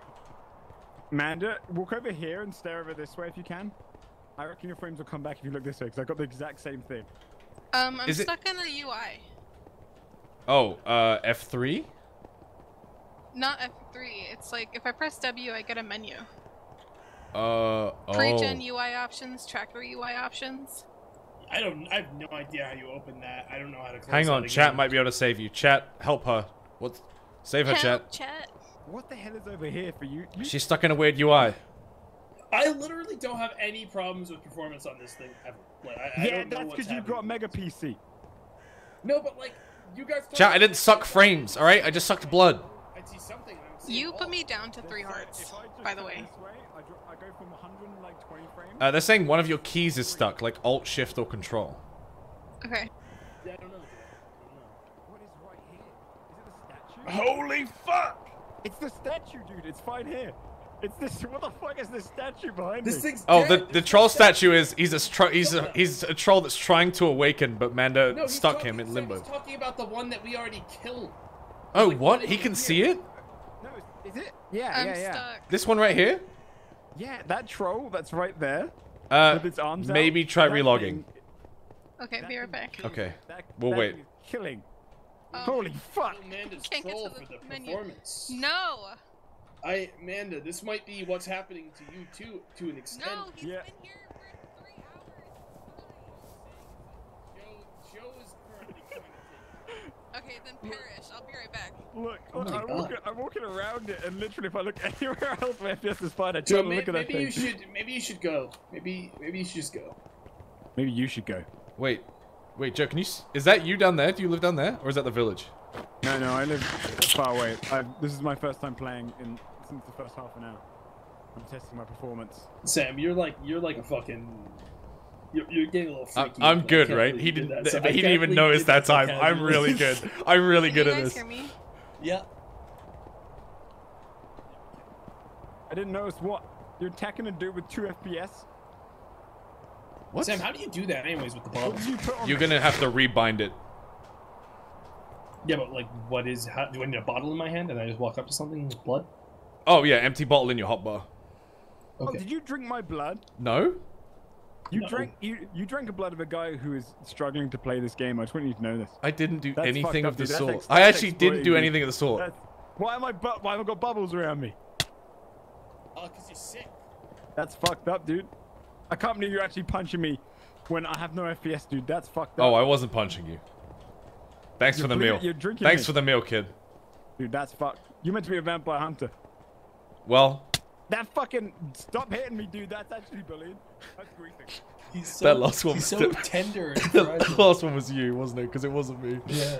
Manda, walk over here and stare over this way if you can. I reckon your frames will come back if you look this way because I got the exact same thing. Um, I'm Is it- stuck in the UI. Oh, uh, F3? Not F3. It's like if I press W, I get a menu. Uh, oh. Pre-gen. UI options, tracker UI options. I don't. I have no idea how you open that. I don't know how to. Close Hang that on, chat again. might be able to save you. Chat, help her. What? Save her, Help, chat. chat. What the hell is over here for you? you She's stuck in a weird UI. I literally don't have any problems with performance on this thing ever. Like, I, I yeah, don't know that's because you've got happening. Mega PC. No, but like, you guys. Chat, I didn't suck frames, alright? I just sucked blood. I see something. and I'm seeing You put me down to three If I- hearts, if I by the way. Way, I, go from 120 frames. Uh, they're saying one of your keys is stuck, like Alt, Shift, or Control. Okay. Yeah, I don't know. dude. I don't know. what is right here? Is it the statue? Holy fuck! It's the statue, dude. It's fine here. It's this. What the fuck is this statue behind This me? thing's Oh, the dead. the This troll thing's dead. statue is he's a stro- he's a he's a troll that's trying to awaken, but Manda No, stuck talking, him in Sam limbo. was talking about the one that we already killed. Oh, like, what? what He can it see it? No, is it? Yeah, I'm yeah, yeah. stuck. This one right here? Yeah, that troll that's right there Uh, with its arms out, maybe try that relogging. thing- Okay, that be right back. Okay, that- we'll that wait. Killing. Um, Holy fuck! Amanda's Can't get troll to for the the menu. performance. No! I, Amanda, this might be what's happening to you too, to an extent. No, he's Yeah. been here for three Joe, Joe is currently trying to take. hours. Okay, then perish. I'll be right back. Look, Oh I'm, walking, I'm walking around it, and literally, if I look anywhere else, my FPS is fine. I Joe, try to look at that maybe you should, maybe you should go. Maybe, maybe you should just go. Maybe you should go. Wait, wait, Joe, can you? Is that you down there? Do you live down there, or is that the village? No, no, I live far away. i this is my first time playing in since the first half an hour. I'm testing my performance. Sam, you're like, you're like a fucking. You're, you're getting a little I'm, freaky. I'm good, right? He you did didn't. that. So he didn't even notice that time. I'm really good. I'm really Can good you at guys this. hear me? Yeah. I didn't notice what you're attacking a dude with two FPS. What? Sam, how do you do that, anyways, with the What bottle? You you're gonna have to rebind it. Yeah, but like, what is? How, do I need a bottle in my hand and I just walk up to something with blood? Oh yeah, empty bottle in your hotbar. Oh, Okay. did you drink my blood? No? You No. drank you you drank the blood of a guy who is struggling to play this game. I just want you to know this. I didn't do That's anything of the dude. That's sort. ex- I actually didn't do exploiting me. anything of the sort. That's, why am I bu- why have I got bubbles around me? Oh, cause you're sick. That's fucked up, dude. I can't believe you're actually punching me when I have no FPS, dude. That's fucked up. Oh, I wasn't punching you. Thanks You're for the bleeding- meal. you're drinking Thanks me. for the meal, kid. Dude, that's fucked. You meant to be a vampire hunter. Well, That fucking stop hitting me, dude. That's actually bullying. That's griefing. He's so, That last one He's was so different. tender and the fragile. last one was you, wasn't it? Because it wasn't me. Yeah.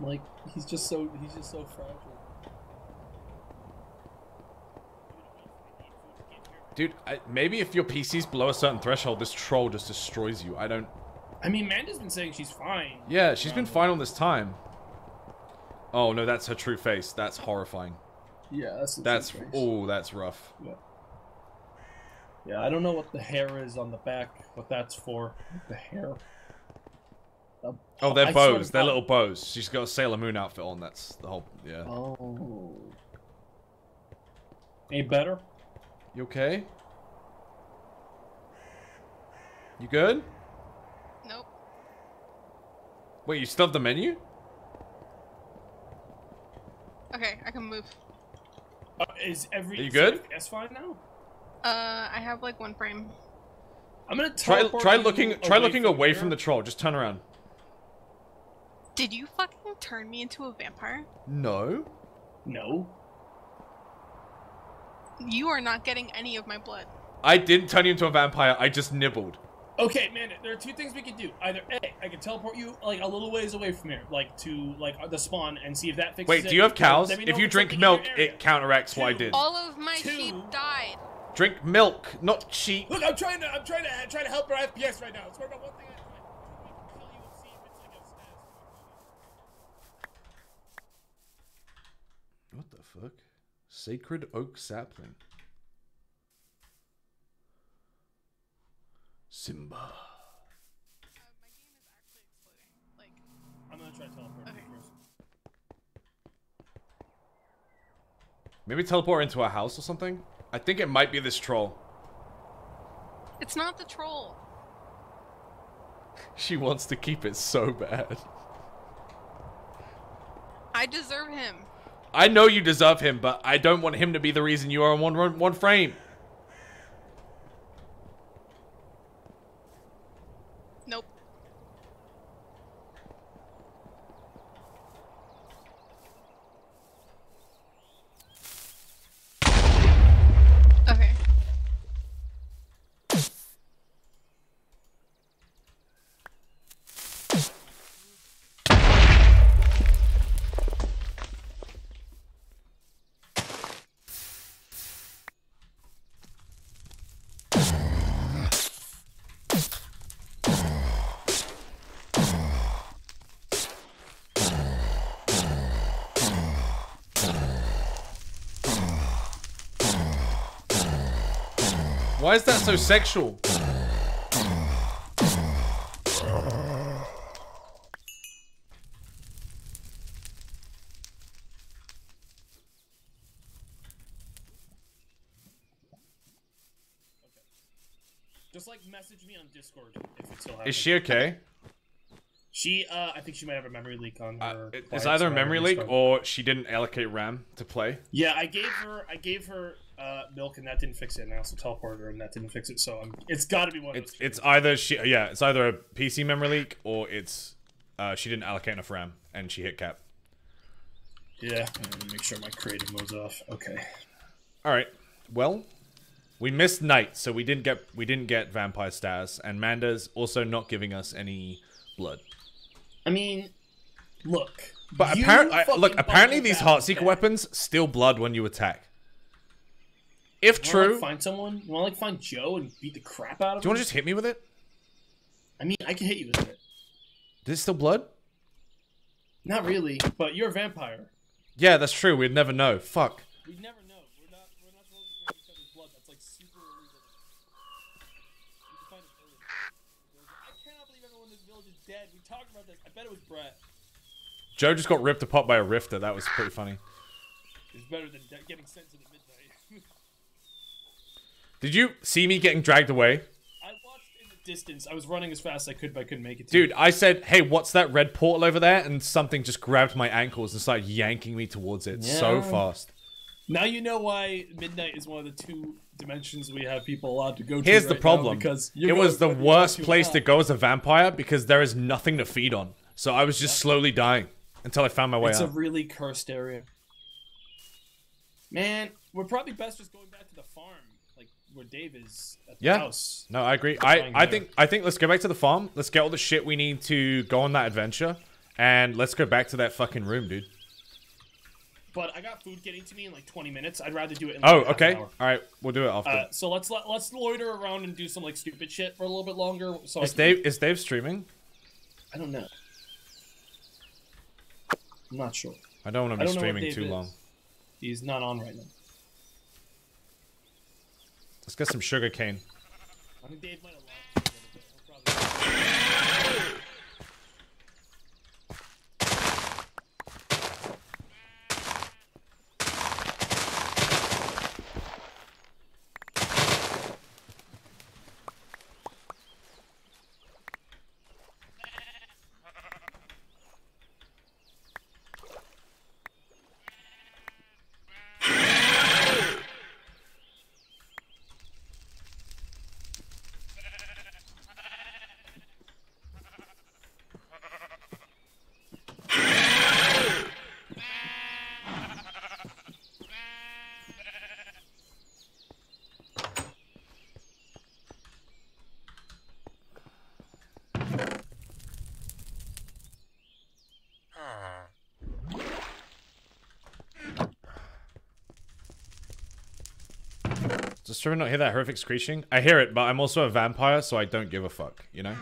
like he's just so he's just so fragile. Dude, I, maybe if your PC's below a certain threshold, this troll just destroys you. I don't. I mean, Manda's been saying she's fine. Yeah, she's been Um, fine all this time. Oh no, that's her true face. That's horrifying. Yeah, that's the That's oh, that's rough. Yeah, Yeah, I don't know what the hair is on the back. What that's for? The hair. The- Oh, they're I bows. They're God- little bows. She's got a Sailor Moon outfit on. That's the whole. Yeah. Oh. Any better? You okay? You good? Nope. Wait, you still have the menu? Okay, I can move. Uh, is every Are you good? That's fine now. Uh, I have like one frame. I'm gonna Try try looking try away looking away here. from the troll. Just turn around. Did you fucking turn me into a vampire? No. No. You are not getting any of my blood. I didn't turn you into a vampire. I just nibbled. Okay, man. There are two things we could do. Either A, I could teleport you like a little ways away from here, like to like the spawn, and see if that fixes Wait, it. do you have cows? Let me If you drink something in your milk, it counteracts what I did. All of my Two. sheep died. Drink milk, not sheep. Look, I'm trying to, I'm trying to, I'm trying to help our FPS right now. Let's work one thing at a time. We can kill you and see if it's like a status. What the fuck? Sacred oak sapling. Simba. Uh, my game is actually exploding. Like, I'm gonna try to teleport Okay. Maybe teleport into a house or something? I think it might be this troll. it's not the troll. She wants to keep it so bad. I deserve him. I know you deserve him, but I don't want him to be the reason you are on one one frame. Nope. Okay. Why is that so sexual? Just like message me on Discord if it's still happening. Is she okay? She, uh, I think she might have a memory leak on Uh, her. it- it's either a memory leak or she didn't allocate RAM to play. Yeah, I gave her, I gave her uh, milk and that didn't fix it. And I also teleported her and that didn't fix it. So I'm, it's got to be one of It's those. it's either she yeah it's either a PC memory leak or it's uh, she didn't allocate enough RAM and she hit cap. Yeah, I'm gonna make sure my creative mode's off. Okay. All right. Well, we missed night, so we didn't get we didn't get vampire stars, and Manda's also not giving us any blood. I mean, look. But apparently, look, apparently these bath, heart seeker weapons steal blood when you attack. If You wanna, true, like, find someone. You want to like find Joe and beat the crap out of do you him? want to just hit me with it? I mean, I can hit you with it. Is it still blood? Not really, but you're a vampire. Yeah, that's true. We'd never know. Fuck. We'd never know. We're not. We're not supposed to drink each other's blood. That's like super illegal. We can find a village. I cannot believe everyone in this village is dead. We talked about this. I bet it was Brett. Joe just got ripped apart by a rifter. That was pretty funny. It's better than de- getting sent to the. Did you see me getting dragged away? I watched in the distance. I was running as fast as I could, but I couldn't make it. To Dude, you. I said, hey, what's that red portal over there? And something just grabbed my ankles and started yanking me towards it so Yeah. fast. now you know why midnight is one of the two dimensions we have people allowed to go to. Here's the right now, problem. because it was the going from one worst place to go as a vampire because there is nothing to feed on. So I was just slowly dying until I found my way out. It's a really cursed area. Man, we're probably best just going back to the farm, like where Dave is at the Yeah. house. No, I agree. I, I think I think let's go back to the farm. Let's get all the shit we need to go on that adventure. And let's go back to that fucking room, dude. But I got food getting to me in like 20 minutes. I'd rather do it in like Oh, okay. All right, we'll do it after. Uh, so let's let, let's loiter around and do some like stupid shit for a little bit longer. So is Dave is Dave streaming? I don't know. I'm not sure. I don't want to be don't know what streaming too is. long. He's not on right now. Let's get some sugar cane. Striver not hear that horrific screeching? I hear it, but I'm also a vampire, so I don't give a fuck, you know?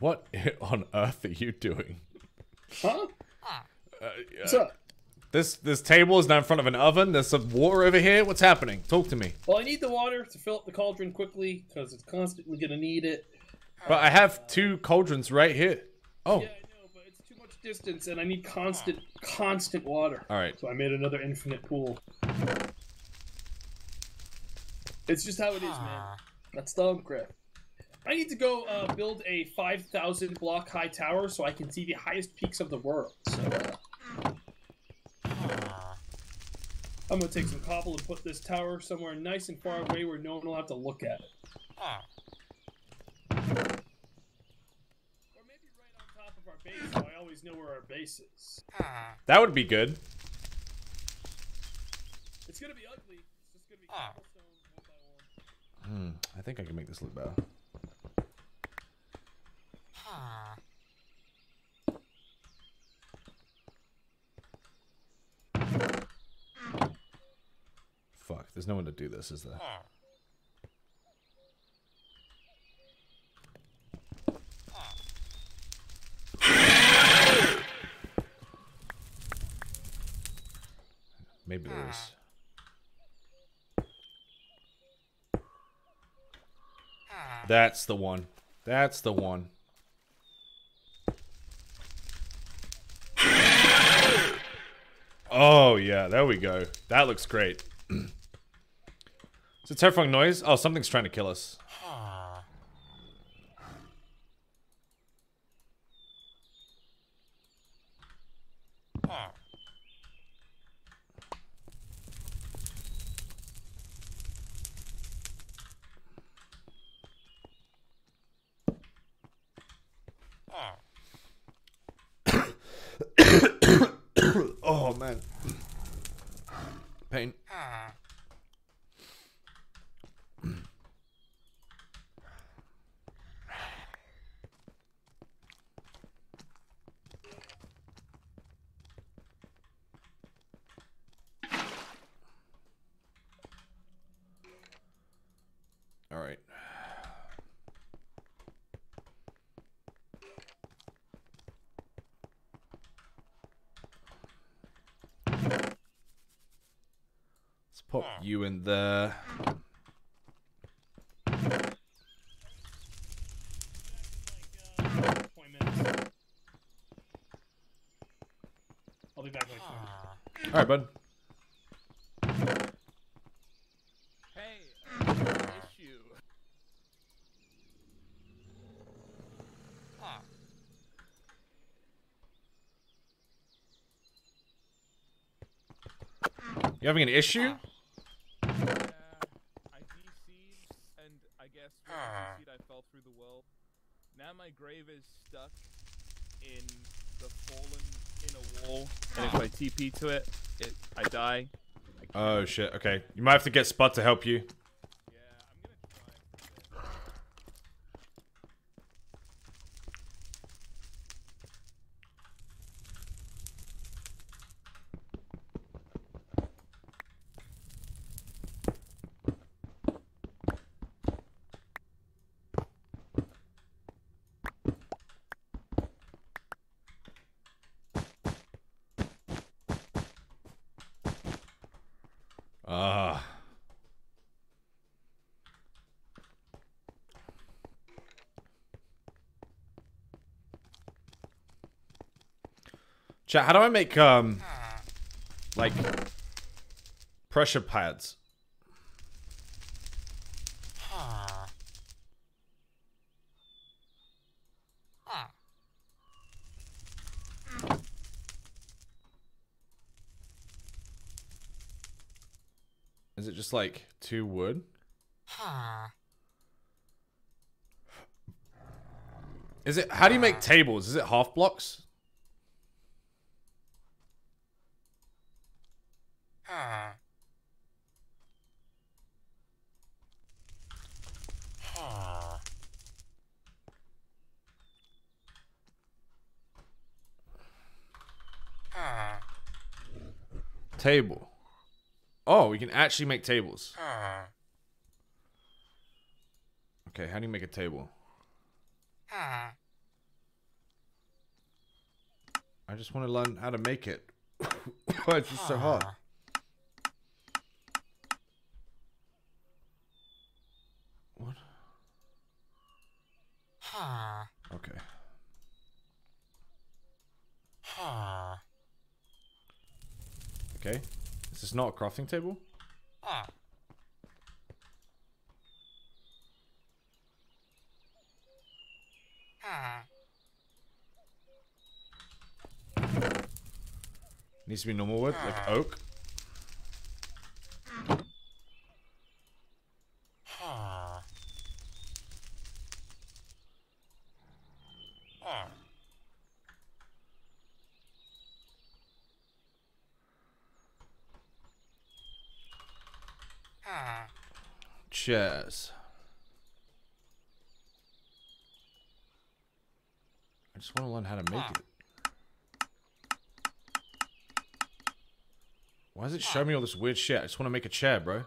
What on earth are you doing? Huh? Uh, What's up? This this table is now in front of an oven. There's some water over here. What's happening? Talk to me. Well, I need the water to fill up the cauldron quickly because it's constantly gonna need it. But I have two cauldrons right here. Oh, Yeah, I know, but it's too much distance, and I need constant, constant water. all right. So I made another infinite pool. It's just how it is, man. That's Stonecraft. I need to go uh, build a 5,000 block high tower so I can see the highest peaks of the world. So, uh, I'm gonna take some cobble and put this tower somewhere nice and far away where no one will have to look at it. Or maybe right on top of our base, so I always know where our base is. That would be good. It's gonna be ugly. It's just gonna be cobblestone one by one. Hmm. I think I can make this look better. Fuck. There's no one to do this, is there? Maybe there is. That's the one. That's the one. Oh, yeah, there we go. That looks great. it's a terrifying noise. Oh, something's trying to kill us. oh, man. Pain. All right. Let's pop you in there. Like, uh, 20 minutes. I'll be back in like 20 minutes. All right, bud. Hey, issue. You having an issue? Yeah, I DC'd, and I guess when I DC'd, I fell through the world. Now my grave is stuck in the fallen in a wall, and if I To it, it I die. I Oh shit. Okay, you might have to get Spud to help you. Yeah, I'm gonna try. Ah. Chat, how do I make um like pressure pads? Is it just like two wood? Is it? How do you make tables? Is it half blocks? Table. Oh, we can actually make tables. Okay, how do you make a table? I just want to learn how to make it. Why is this so hard? What? Okay. Okay. This is this not a crafting table? Ah. Ah. Needs to be normal wood, like ah. oak. I just want to learn how to make it. Why does it show me all this weird shit? I just want to make a chair, bro.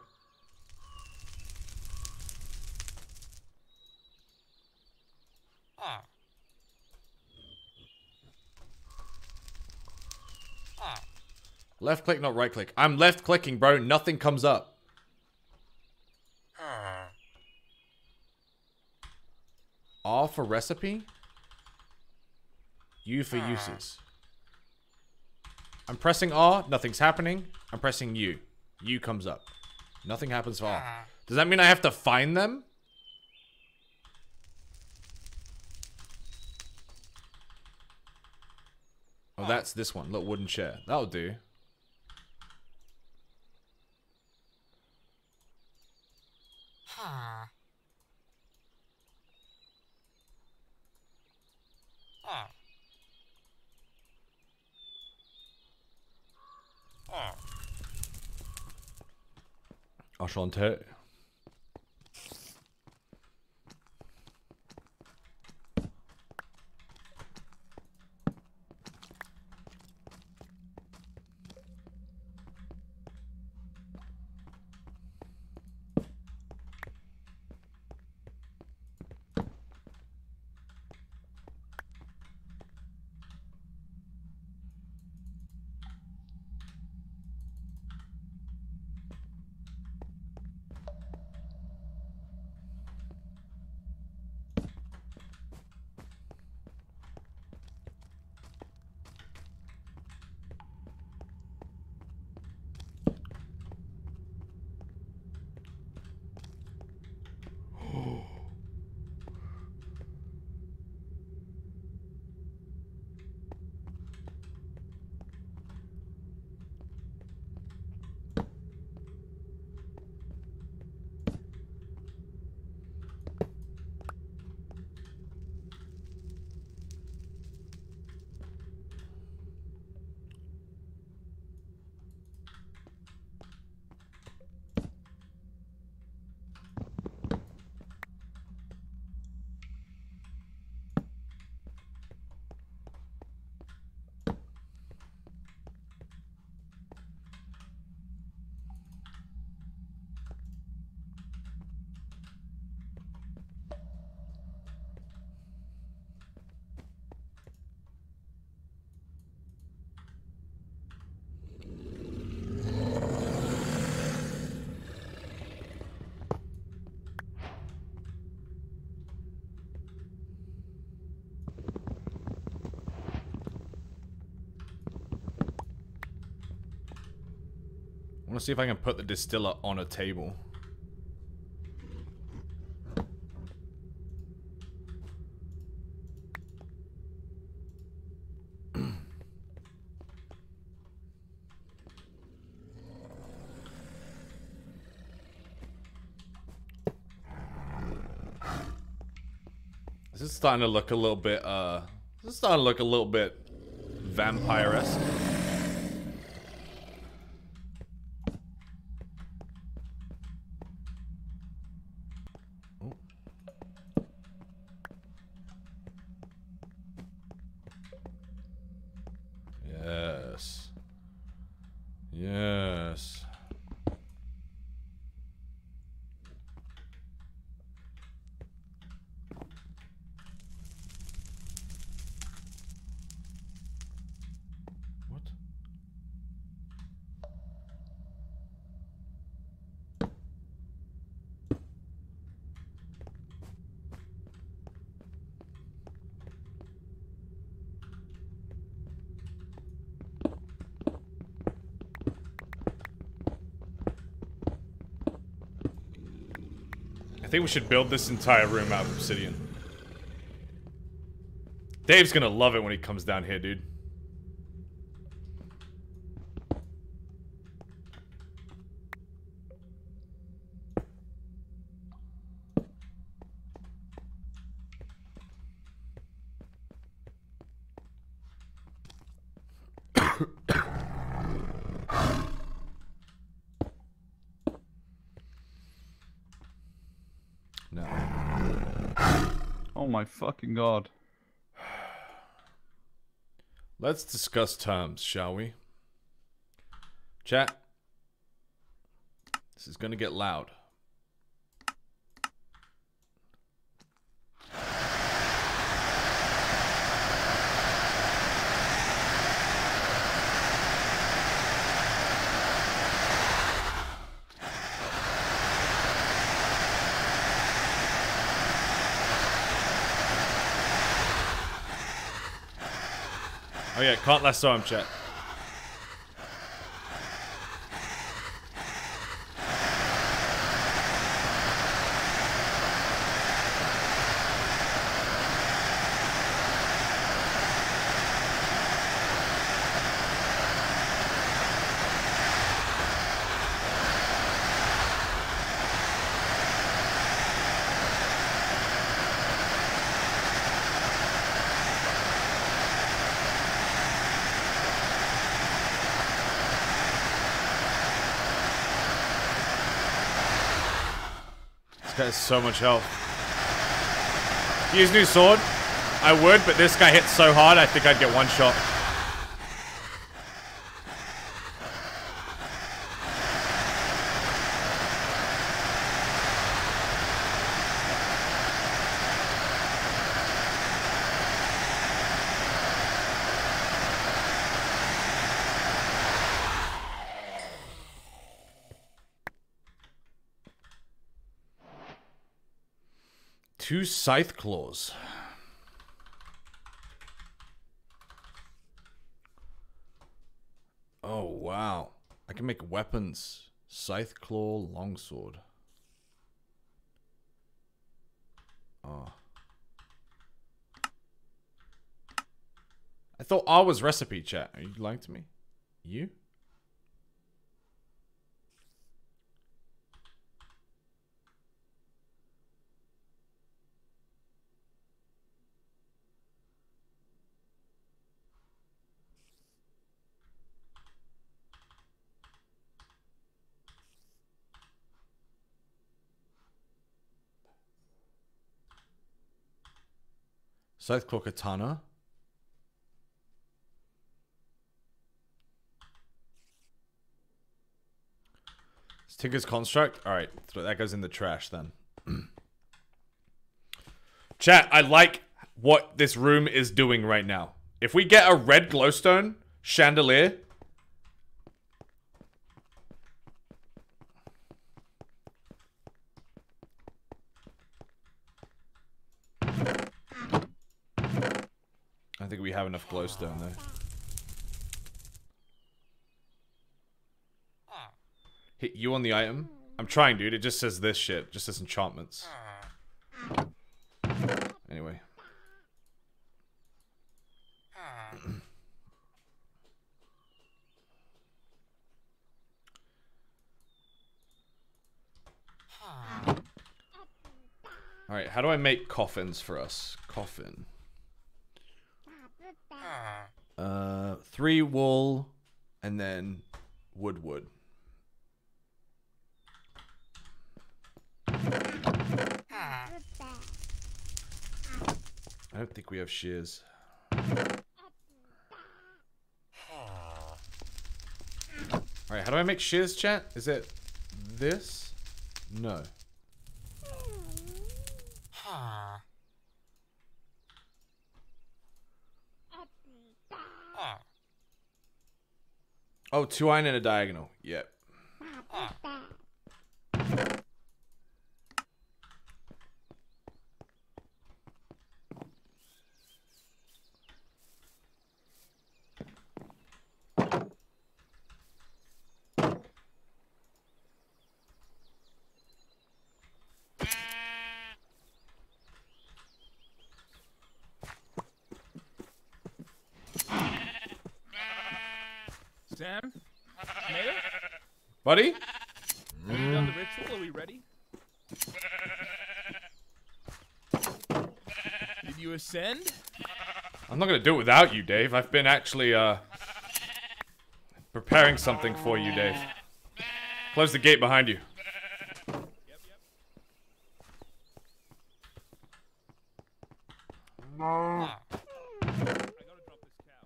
Left click, not right click. I'm left clicking, bro. Nothing comes up. For recipe. U for uses. I'm pressing R, nothing's happening. I'm pressing U. U comes up. Nothing happens for R. Hmm. Does that mean I have to find them? Oh, that's this one. Look, wooden chair. That'll do. Enchanté. see if I can put the distiller on a table. this is starting to look a little bit, uh, this is starting to look a little bit vampire-esque. Think we should build this entire room out of obsidian. Dave's gonna love it when he comes down here, dude. No. Oh my fucking god. Let's discuss terms, shall we? Chat. This is gonna get loud. Can't last him, chat. So much health. Use new sword? I would, but this guy hits so hard, I think I'd get one shot. Scythe claws. Oh, wow. I can make weapons. Scythe claw, longsword. Oh. I thought R was recipe chat. Are you lying to me? You? Katana. It's Tinker's construct. All right, so that goes in the trash then. Chat, I like what this room is doing right now. If we get a red glowstone chandelier, I think we have enough glowstone though. Hit you on the item? I'm trying, dude. It just says this shit. It just says enchantments. Anyway. Alright, how do I make coffins for us? coffin. Uh, three wool, and then wood wood. I don't think we have shears. Alright, how do I make shears, chat? Is it this? No. Oh, two iron and a diagonal. Yep. Sam? Mayor? Buddy? Have you done the ritual? Are we ready? Did you ascend? I'm not gonna do it without you, Dave. I've been actually, uh... Preparing something for you, Dave. Close the gate behind you. Yep, yep. I gotta drop this cow.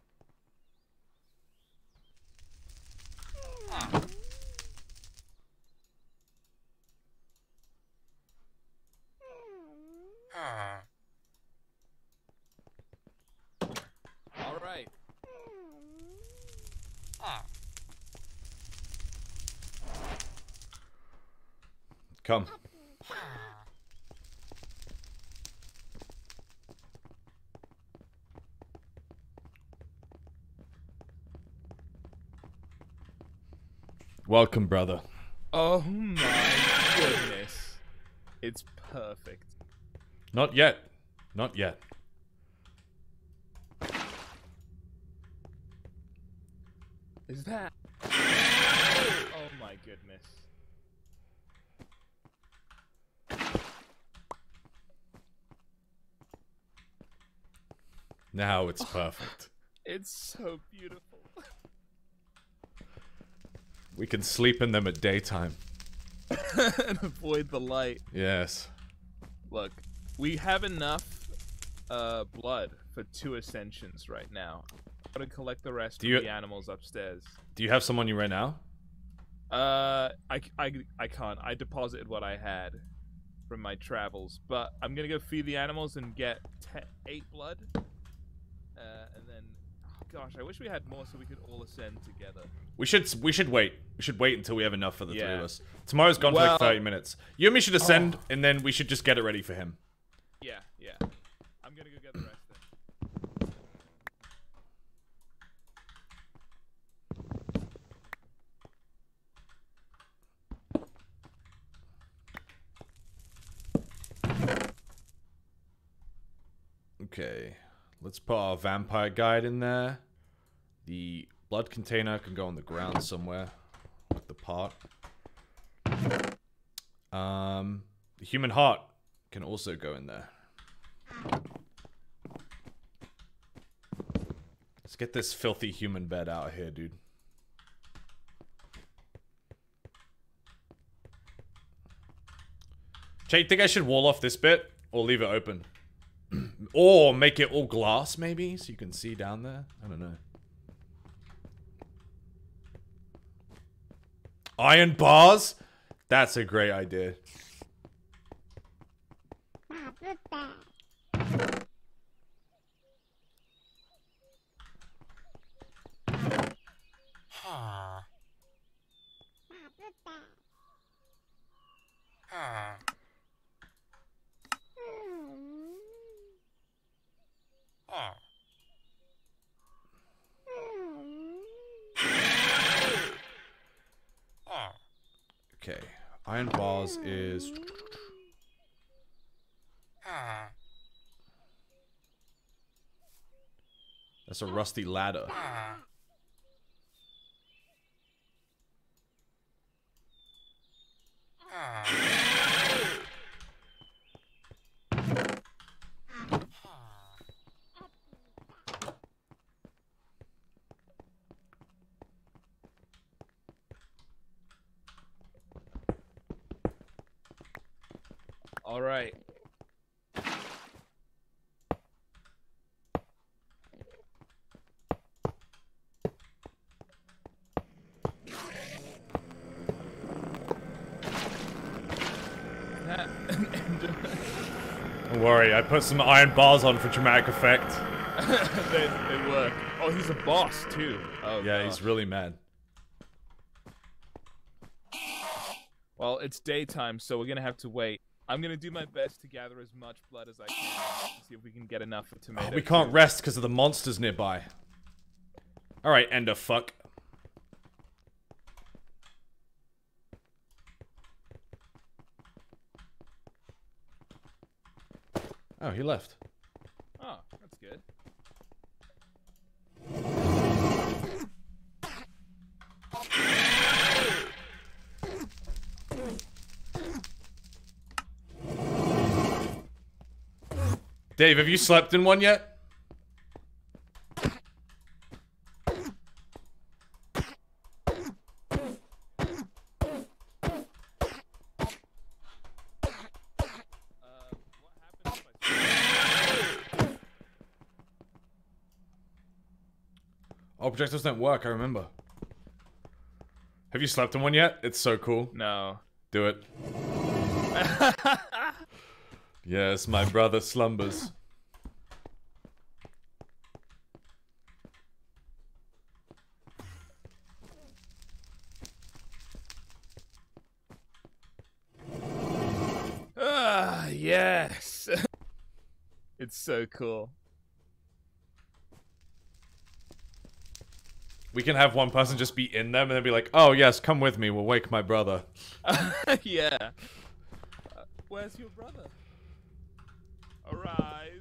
All right. Come. Brother. Oh my goodness. It's perfect. Not yet. Not yet. Is that? Oh my goodness. Now it's perfect. It's so beautiful. We can sleep in them at daytime. and avoid the light. Yes. Look, we have enough uh, blood for two ascensions right now. I'm gonna collect the rest Do of the animals upstairs. Do you have some on you right now? Uh, I, I, I can't. I deposited what I had from my travels, but I'm gonna go feed the animals and get eight blood. Uh, and then, gosh, I wish we had more so we could all ascend together. We should we should wait. We should wait until we have enough for the three of us. Tomato's gone for like 30 minutes. You and me should ascend, oh. and then we should just get it ready for him. Yeah, yeah. I'm gonna go get the rest then. Okay, let's put our vampire guide in there. The blood container can go on the ground somewhere with the pot. Um, the human heart can also go in there. Let's get this filthy human bed out of here, dude. You think I should wall off this bit or leave it open? Or make it all glass, maybe, so you can see down there? I don't know. Iron bars? That's a great idea. Okay. Is. That's a rusty ladder. I put some iron bars on for dramatic effect. they, they work. Oh, he's a boss too. Oh, Yeah, he's really mad. Well, it's daytime, so we're gonna have to wait. I'm gonna do my best to gather as much blood as I can. See if we can get enough for tomato. We can't too. rest because of the monsters nearby. Alright, Ender fuck. He left. Oh, that's good. Dave, have you slept in one yet? Projectors don't work, I remember. Have you slept in one yet? It's so cool. No. Do it. Yes, my brother slumbers. Ah, yes. it's so cool. We can have one person just be in them and then be like, oh yes, come with me, we'll wake my brother. yeah. Uh, where's your brother? Arise.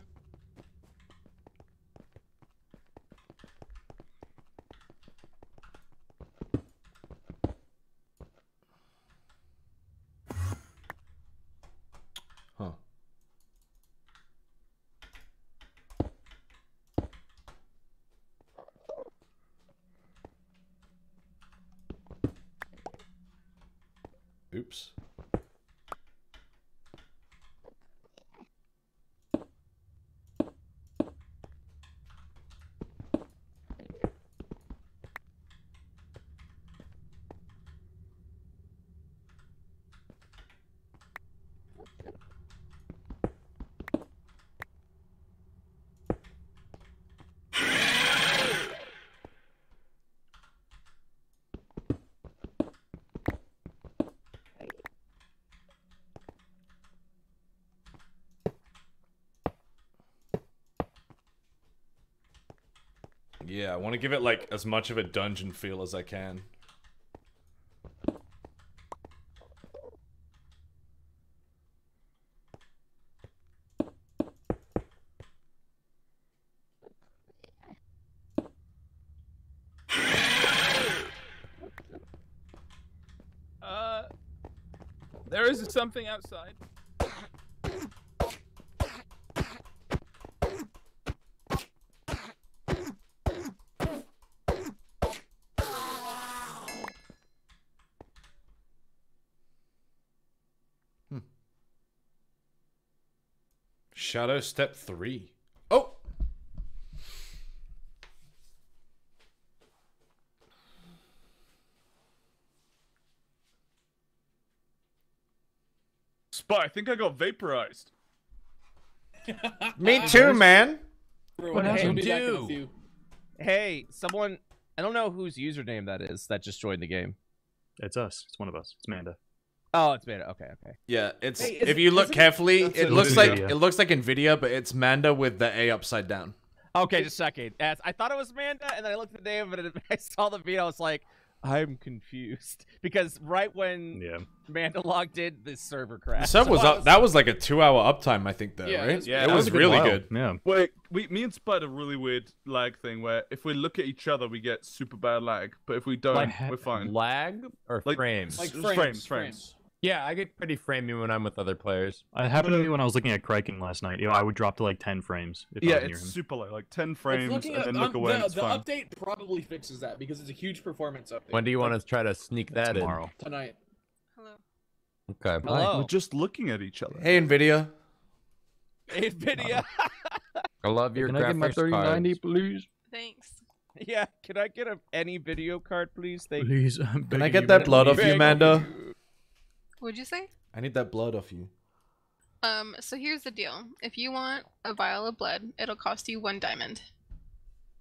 Yeah, I want to give it like as much of a dungeon feel as I can. Uh, there is something outside. Shadow Step 3. Oh! Spy, I think I got vaporized. Me too, man! What happened? be back in a Do? Hey, someone. I don't know whose username that is that just joined the game. It's us. It's one of us. It's Manda. Oh, it's Manda. Okay, okay. Yeah, it's Hey, if it- you look it- carefully, it it. looks It's like it looks like Nvidia, but it's Manda with the A upside down. Okay, just a second. As I thought it was Manda, and then I looked at the name, and I saw the video. I was like, I'm confused because right when Yeah. Manda logged in, this server The crashed. sub So was I up. That was like a two-hour uptime, I think. Though, Yeah, it right? was- Yeah, it was, was really good. Yeah. Wait, we, me and Spy had a really weird lag thing where if we look at each other, we get super bad lag, but if we don't, Like, we're fine. lag or Like- frames. Like S- frames, frames, frames. Frames. yeah, I get pretty framey when I'm with other players. It happened to me when I was looking at Criking last night. You know, I would drop to like 10 frames if I Yeah, was near it's him. super low, like 10 frames, and at- then look um, away, the, the update probably fixes that because it's a huge performance update. When do you want to try to sneak that in? tomorrow. Tonight. Hello. Okay. Hello. We're just looking at each other. Hey, Nvidia. Hey, Nvidia. I love your Can I get my 3090, cards. please? Thanks. yeah. Can I get a any video card, please? Thank Please. I'm Can I get that blood off you, Beg Amanda? What'd you say? I need that blood off you. Um, so here's the deal. If you want a vial of blood, it'll cost you one diamond.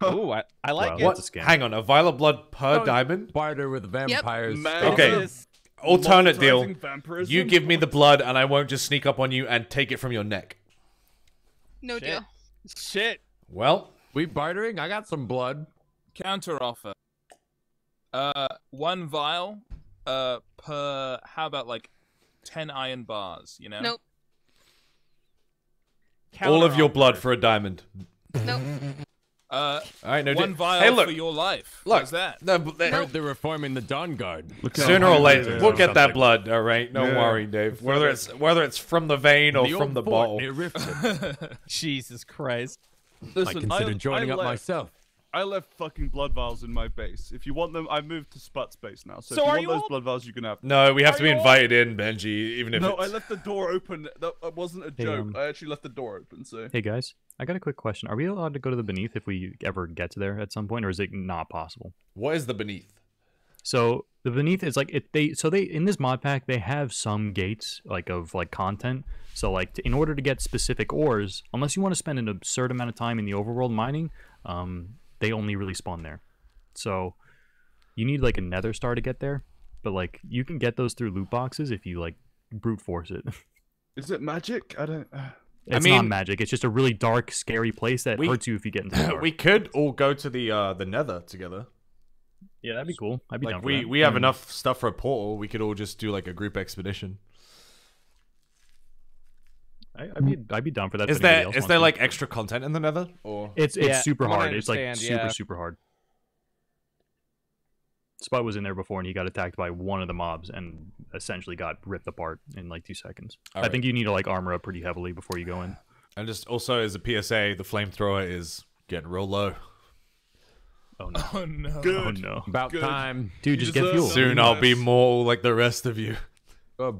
Oh, I, I like Wow. it. What? A scam. Hang on, a vial of blood per Oh, diamond? Barter with vampires. Man. Okay. Alternate deal. Vampirism? You give me the blood, and I won't just sneak up on you and take it from your neck. No Shit. deal. Shit. Well, We bartering? I got some blood. Counter offer. Uh, one vial. Uh, per. How about like, ten iron bars? You know. Nope. all of your blood for a diamond. Nope. Uh, All right, no. one di- vial hey, look, for your life. look. How's that? No, but they- Nope. They were forming the Dawn Guard. Sooner or later, yeah, we'll yeah. get that blood. All right, don't Yeah. worry, Dave. Whether it's whether it's from the vein or The from the fort bottle. Jesus Christ. I Listen, consider I, joining I up left, myself. I left fucking blood vials in my base. If you want them, I moved to Sput's base now. So, So if you are want you those all- blood vials, you can have. them. No, we have Are to be you all- invited in, Benji. Even if No, it's... I left the door open. That that wasn't a Hey, joke. um, I actually left the door open. So Hey guys, I got a quick question. Are we allowed to go to the beneath if we ever get to there at some point, or is it not possible? what is the beneath? So the beneath is like it. They so they in this mod pack they have some gates like of like content. So like to, in order to get specific ores, unless you want to spend an absurd amount of time in the overworld mining, um, they only really spawn there. So you need like a Nether star to get there, but like you can get those through loot boxes if you like brute force it. is it magic? I don't. Uh, It's mean- not magic. It's just a really dark, scary place that We- hurts you if you get into the dark. we could all go to the uh, the Nether together. yeah, that'd be cool. I'd be down Like for we that. we have Mm. enough stuff for a portal. We could all just do like a group expedition. I, I'd be I'd be down for that. Is if anybody there else is wants there to. like extra content in the Nether? Or It's it's Yeah, super from what I hard. It's like super yeah. super hard. Spud was in there before and he got attacked by one of the mobs and essentially got ripped apart in like two seconds. I Alright. think you need to like armor up pretty heavily before you go in. and just also as a PSA, the flamethrower is getting real low. Oh no! Oh no. Good. Oh no! About Good. time. Dude, You just get deserve fuel. Soon I'll be nice. more like the rest of you. Uh,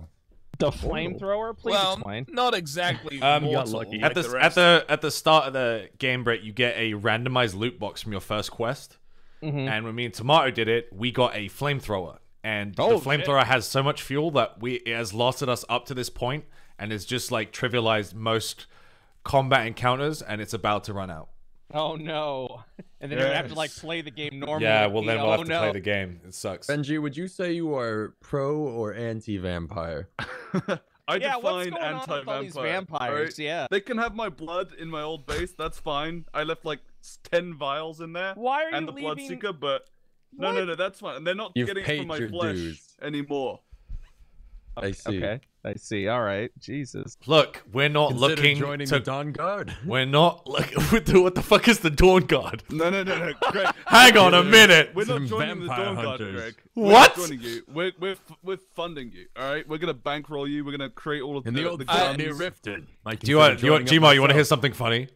The flamethrower? Please well, explain. not exactly. Um, You got mortal lucky. like at the, the at the at the start of the game, Brett, you get a randomized loot box from your first quest. Mhm. And when me and Tomato did it, we got a flamethrower. And Oh, the flamethrower has so much fuel that we it has lasted us up to this point and it's just like trivialized most combat encounters and it's about to run out. Oh no. And then you're have to like play the game normally. yeah, well then we'll oh, have to no. play the game. It sucks. Benji, would you say you are pro or anti-vampire? I Yeah, define going on with all anti-vampire. these vampires? alright? Yeah. They can have my blood in my old base. That's fine. I left like ten vials in there. Why are you and the leaving? Bloodseeker, but no, no, What? no, that's fine. And they're not You've getting it paid from my your flesh dues. anymore. I see. Okay, I see. All right, Jesus. Look, we're not Consider looking joining to the Dawn Guard. We're not like what the, what the fuck is the Dawn Guard? No, no, no, no, Greg. Hang on a minute. We're not Some joining the vampire Dawn Guard. Greg. We're What? not joining you. We're we're we're funding you. All right. We're gonna bankroll you. We're gonna create all of In the, the old the guns. near Riften. I Do you want, do you want, consider Gmo, you want to hear something funny?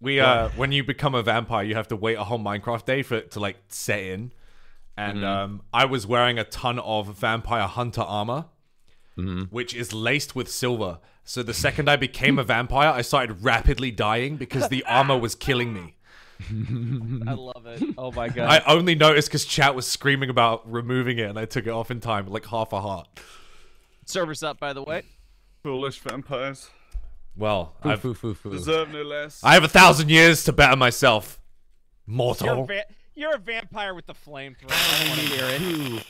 We uh, when you become a vampire, you have to wait a whole Minecraft day for it to like set in, and Mm-hmm. um, I was wearing a ton of vampire hunter armor, Mm-hmm. which is laced with silver. So the second I became a vampire, I started rapidly dying because the armor was killing me. I love it. Oh my god. I only noticed because chat was screaming about removing it, and I took it off in time, like half a heart. Server's up, by the way. Foolish vampires Well, I've, foo, foo, foo. deserve no less. I have a thousand years to better myself. You're a, Mortal. va- you're a vampire with the flamethrower. I don't want to hear it.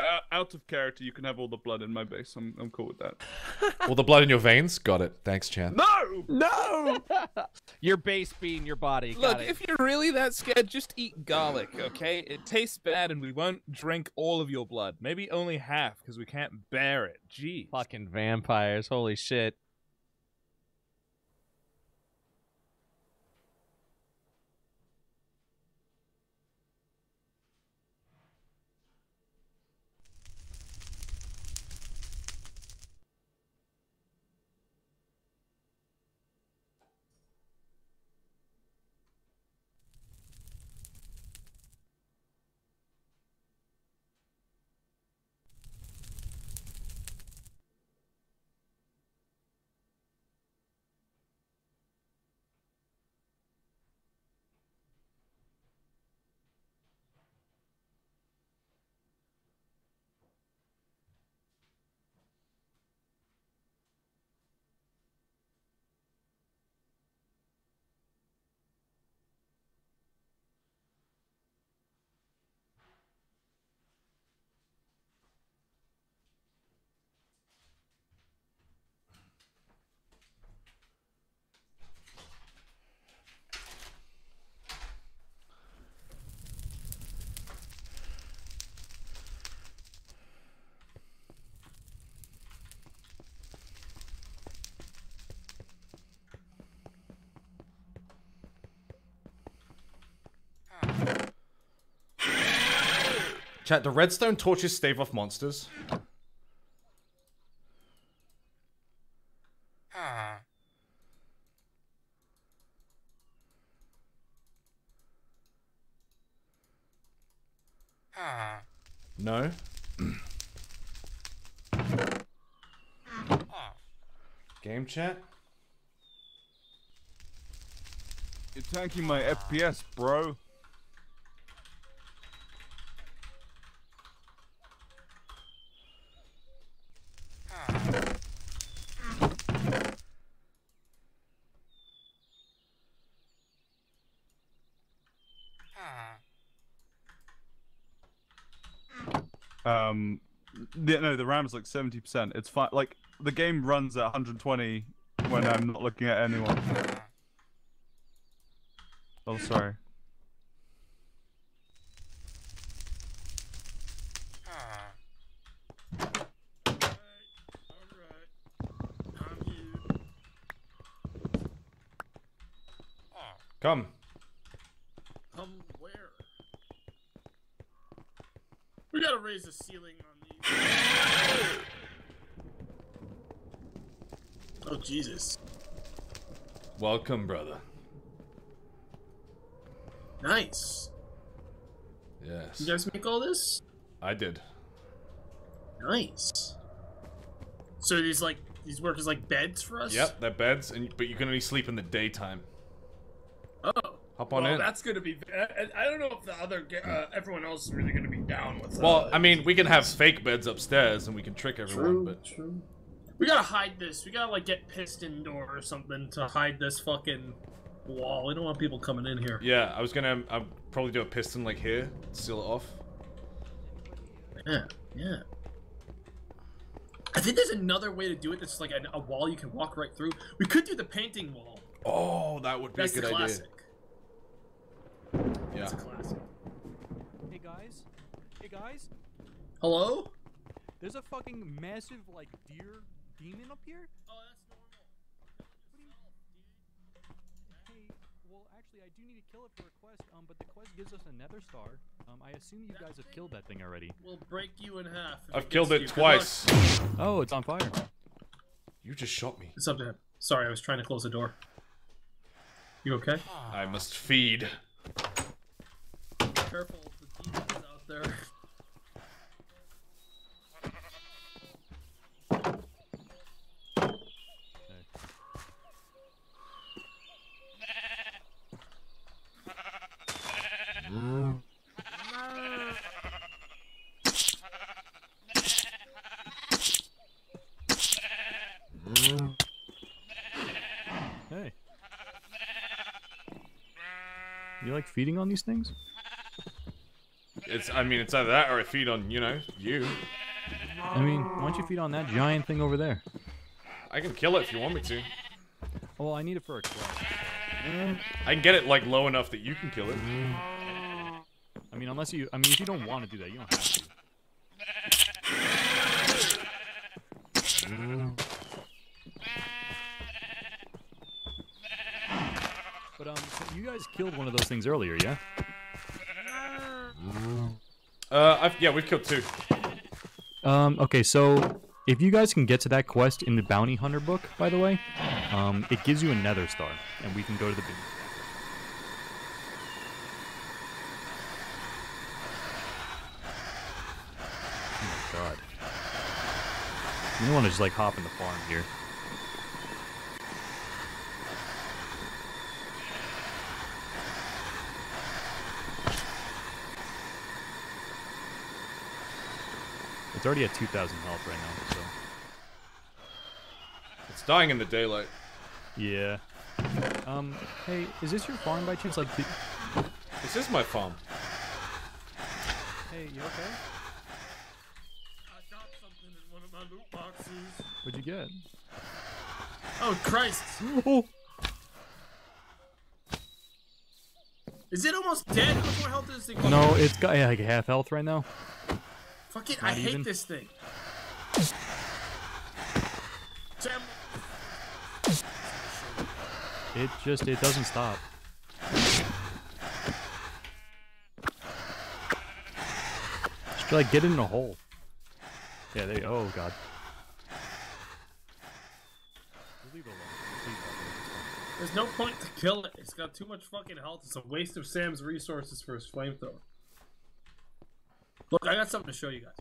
Uh, out of character, you can have all the blood in my base. I'm I'm cool with that. All the blood in your veins? Got it. Thanks, chat. No. No! Your base being your body. Look, it. if you're really that scared, just eat garlic, okay? It tastes bad and we won't drink all of your blood. Maybe only half because we can't bear it. Jeez. Fucking vampires. Holy shit. Chat, the redstone torches stave off monsters. No. Game chat? You're tanking my FPS, bro. Um, the, no, the RAM's like seventy percent. It's fine. Like the game runs at 120 when I'm not looking at anyone. Oh, sorry. Come. Come where? We gotta raise the ceiling on these. Oh Jesus! Welcome, brother. Nice. Yes. You guys make all this? I did. Nice. So these like these work as like beds for us? Yep, they're beds, and but you can only sleep in the daytime. Oh. Hop on well, in. that's gonna be. I, I- I don't know if the other uh, everyone else is really gonna be down with. Well, uh, I mean, we can have fake beds upstairs, and we can trick everyone. True, but true. We gotta hide this. We gotta like get piston door or something to hide this fucking wall. We don't want people coming in here. yeah, I was gonna. I'll probably do a piston like here, seal it off. Yeah, yeah. I think there's another way to do it. That's like a, a wall you can walk right through. We could do the painting wall. Oh, that would be That's a good the idea. classic. Yeah. That's a classic. Hey guys. Hey guys. Hello? There's a fucking massive like deer demon up here. Oh, that's normal. Hey, well actually I do need to kill it for a quest. Um, but the quest gives us a Nether star. Um, I assume you guys have killed that thing already. We'll break you in half. I've gets killed it you. Twice. Oh, it's on fire. You just shot me. It's up to him. Sorry, I was trying to close the door. You okay? I must feed. Careful of the demons out there. Hey. You like feeding on these things? It's. I mean, it's either that or I feed on you know you. I mean, why don't you feed on that giant thing over there? I can kill it if you want me to. Oh, well, I need it for a quest. I can get it like low enough that you can kill it. I mean, unless you, I mean, if you don't want to do that, you don't have to. But um, so you guys killed one of those things earlier, yeah? Uh, I've, yeah, we've killed two. Um, okay, so if you guys can get to that quest in the bounty hunter book, by the way, um, it gives you a nether star, and we can go to the. Oh my god. You don't want to just like hop in the farm here. It's already at 2,000 health right now, so. It's dying in the daylight. Yeah. Um, hey, is this your farm by chance? Like. This is my farm. hey, you okay? I got something in one of my loot boxes. What'd you get? Oh Christ! Oh, Is it almost dead? How much more health does this thing no, it's got yeah, like half health right now. Fuck it, I Not hate even? this thing. Sam, It just it doesn't stop. Just like get in a hole. Yeah, they. Oh god. There's no point to kill it. It's got too much fucking health. It's a waste of Sam's resources for his flamethrower. Look, I got something to show you guys.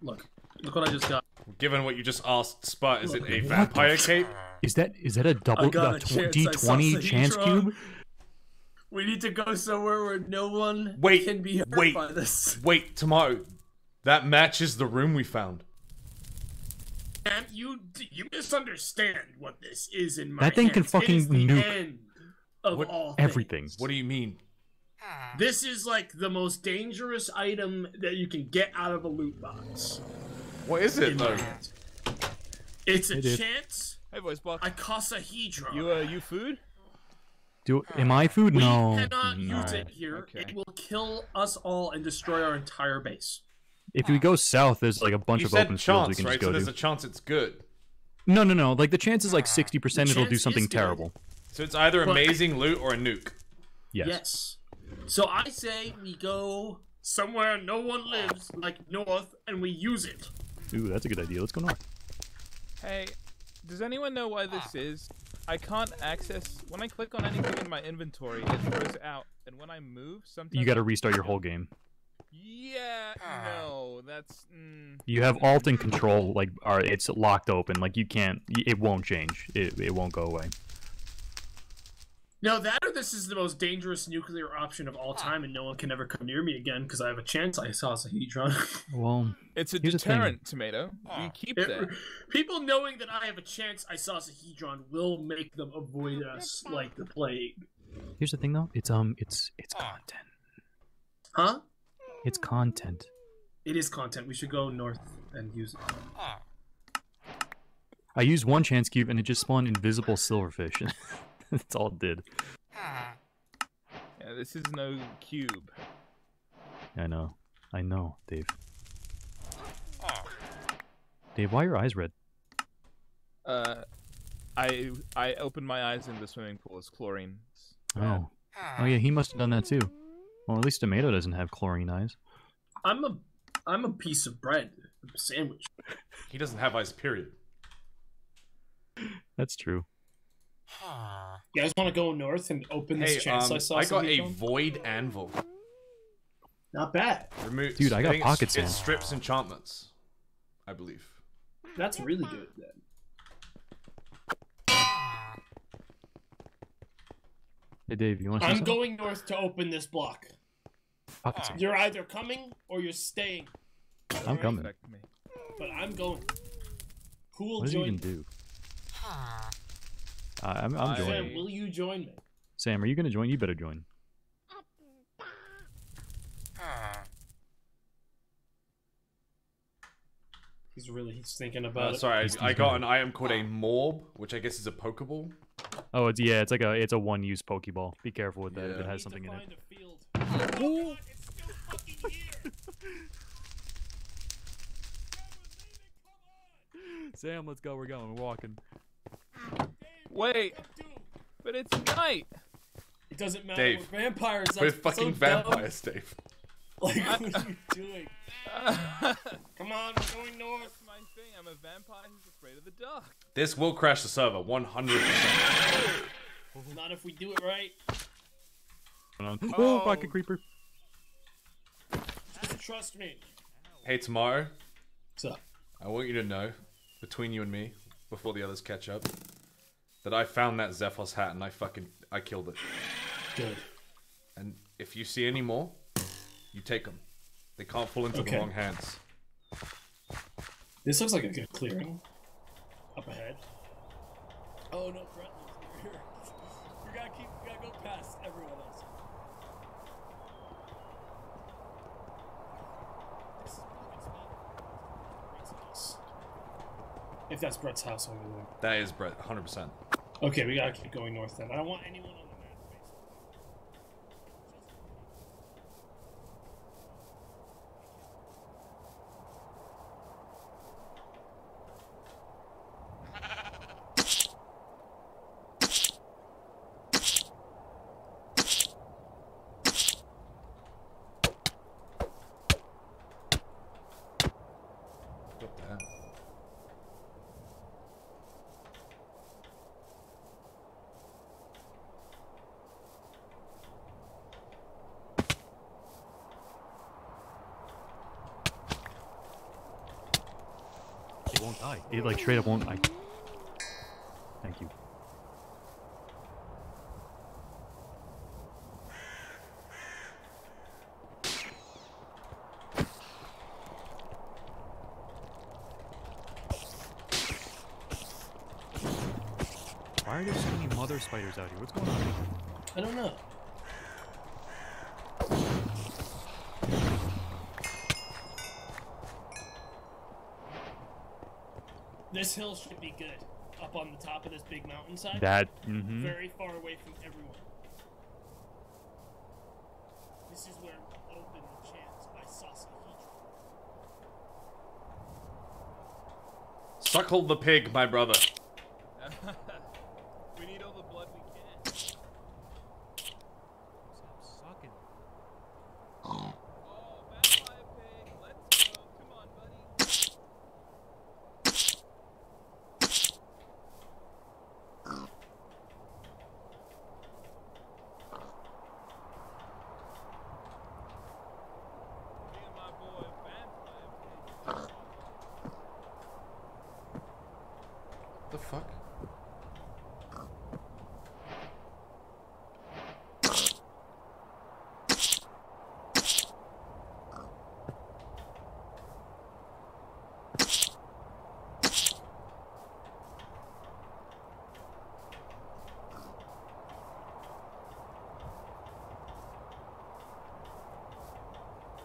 Look, look what I just got. Given what you just asked, Spot, is it a vampire cape? Is that is that a double got a a tw- chance, I saw D20 chance Sahedron. cube? We need to go somewhere where no one Wait, can be hurt wait, by this. wait, tomorrow, That matches the room we found. And you you misunderstand what this is in my That thing can hands. It is fucking the nuke of What- all Everything. What do you mean? This is like the most dangerous item that you can get out of a loot box. What is it in though? It's a It is. chance. Hey, voice block. Icosahedron. You uh, you food? Do am I food? we No. cannot no. use it here. Okay. It will kill us all and destroy our entire base. If we go south, there's like a bunch You of said open fields we can right? just So there's to. a chance it's good. No, no, no. Like the chance is like sixty percent it'll do something terrible. So it's either But- amazing loot or a nuke. Yes. Yes. So I say we go somewhere no one lives, like north, and we use it. Ooh, that's a good idea. Let's go north. Hey, does anyone know why this is? I can't access when I click on anything in my inventory, it throws out, and when I move, sometimes You got to restart your whole game. Yeah, no, that's. Mm, You have Alt and Control, like, are it's locked open. Like you can't. It won't change. It it won't go away. No, that or this is the most dangerous nuclear option of all time, and no one can ever come near me again because I have a chance. Icosahedron. Well, it's a Here's the deterrent, tomato. You keep It- that. people knowing that I have a chance, Icosahedron will make them avoid us like the plague. here's the thing though. It's um, it's it's content. Huh? It's content. It is content. We should go north and use it. I used one chance cube and it just spawned invisible silverfish. That's all it did. Yeah, this is no cube. I know. I know, Dave. Dave, why are your eyes red? Uh, I I opened my eyes in the swimming pool. It's chlorine. Oh. Oh yeah, he must have done that too. Well, at least Tomato doesn't have chlorine eyes. I'm a, I'm a piece of bread, a sandwich. He doesn't have eyes, period. That's true. You guys want to go north and open Hey, this chance um, I saw? I got a Sahedron? void anvil. Not bad. Remove, Dude, I got pockets it's- pocket sand. It strips enchantments, I believe. That's really good then. Hey Dave, you want to? I'm going north to open this block. Pocket sand. You're either coming or you're staying, I'm coming. But I'm going. Who will What does he join even me? do? Uh, I'm, I'm I- joining. Sam, will you join me? Sam, are you gonna join? You better join. He's really he's thinking about Uh, it. sorry, He's- I, I got gonna- an item called a morb, which I guess is a pokeball. Oh, it's yeah, it's like a it's a one-use Pokeball. Be careful with that. if Yeah. It has something in it. find field. Oh, God, it's still fucking here. Sam, let's go. We're going. We're walking. Wait, but it's night. it doesn't matter. Dave, We're vampires. We're That's fucking so dumb. vampires, Dave. Like, what are you doing? Come on, we're going north. My thing. I'm a vampire who's afraid of the dark. This will crash the server, 100%. Not if we do it right. Oh, Oh. rocket creeper. Just trust me. hey, tomorrow, What's up? I want you to know, between you and me, before the others catch up, that I found that Zephos hat and I fucking, I killed it. Good. And if you see any more, you take them. They can't fall into Okay. the wrong hands. This looks like a good clearing. Up ahead. Oh no, Brett lives here. We gotta keep, we gotta go past everyone else. This is a perfect spot. Brett's house. If that's Brett's house over there. That is Brett, 100%. Okay, we gotta keep going north then. I don't want anyone on the map, basically. Like straight up won't. I... Thank you. Why are there so many mother spiders out here? What's going on? I don't know. This hill should be good. Up on the top of this big mountainside. That. Mm-hmm. Very far away from everyone. This is where open the chance by Sasahitra. Suckle the pig, my brother. we need all the blood we can. Sucking. Oh, vampire pig, let's go. Come on, buddy. Me and my boy, vampire pig. The fuck?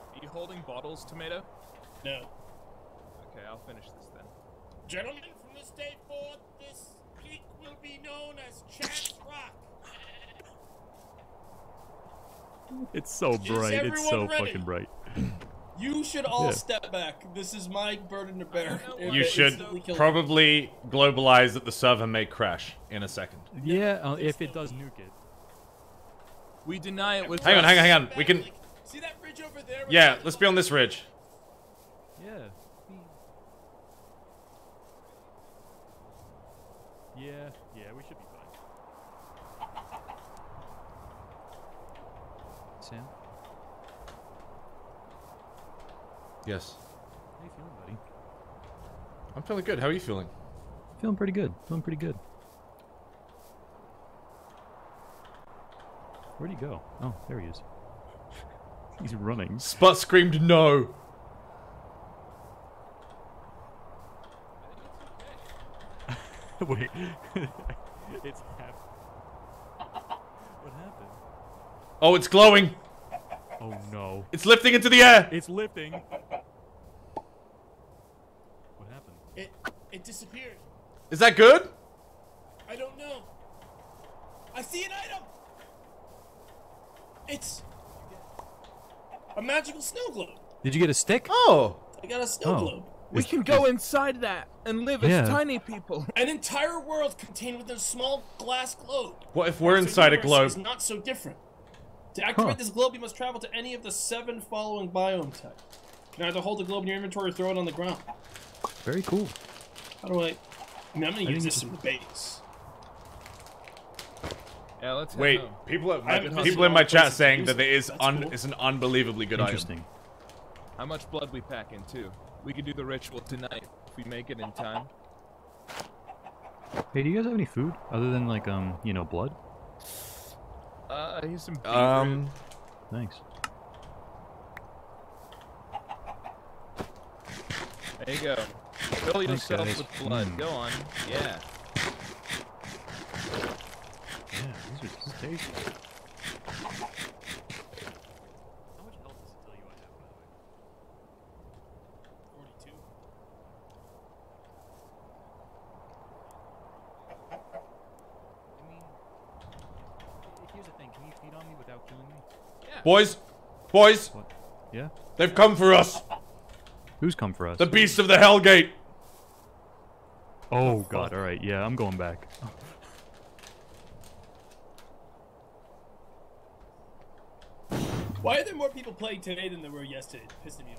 Are you holding tomato? No. Okay, I'll finish this then. Gentlemen, from this day forth, this peak will be known as Chance Rock. It's so bright. It's so ready? fucking bright. You should all Yeah. step back. This is my burden to bear. know If why You should instantly kills me. probably globalize that the server may crash in a second. Yeah, uh, if it does nuke it. We deny it with Hang on, hang on, hang on. We can. Yeah, let's be on this ridge. Yeah. Yeah, yeah, we should be fine. Sam, Yes. how you feeling, buddy? I'm feeling good. How are you feeling? Feeling pretty good. Feeling pretty good. Where'd he go? Oh, there he is. He's running. Spot screamed no. Wait. it's half. What happened? Oh, it's glowing. Oh no. It's lifting into the air. It's lifting. What happened? It it disappeared. Is that good? I don't know. I see an item. It's a magical snow globe. Did you get a stick? Oh. I got a snow Oh. globe. We can go inside that and live Yeah. as tiny people. An entire world contained within a small glass globe. What if we're So inside a globe? Is not so different. To activate Huh. this globe, you must travel to any of the seven following biome types. You can either hold the globe in your inventory or throw it on the ground. Very cool. How do I? I mean, I'm gonna use this it's- in the base. Yeah, let's head Wait, home. people, are, I haven't people in my chat saying that use it. is un, cool. it's an unbelievably good item. Interesting. How much blood we pack in too? We could do the ritual tonight if we make it in time. Hey, do you guys have any food other than like um, you know, blood? Uh, here's some beetroot. Um, Thanks. there you go. Fill yourself with blood. Mm. Go on. Yeah. Yeah, these are this is tasty. How much health does it tell you I have, by the way? Forty-two. I mean, here's the thing. Can you feed on me without killing me? boys, boys, What? Yeah. they've come for us. Who's come for us? The beast of the Hellgate. Oh God! All right. Yeah, I'm going back. Why are there more people playing today than there were yesterday? It's pissing me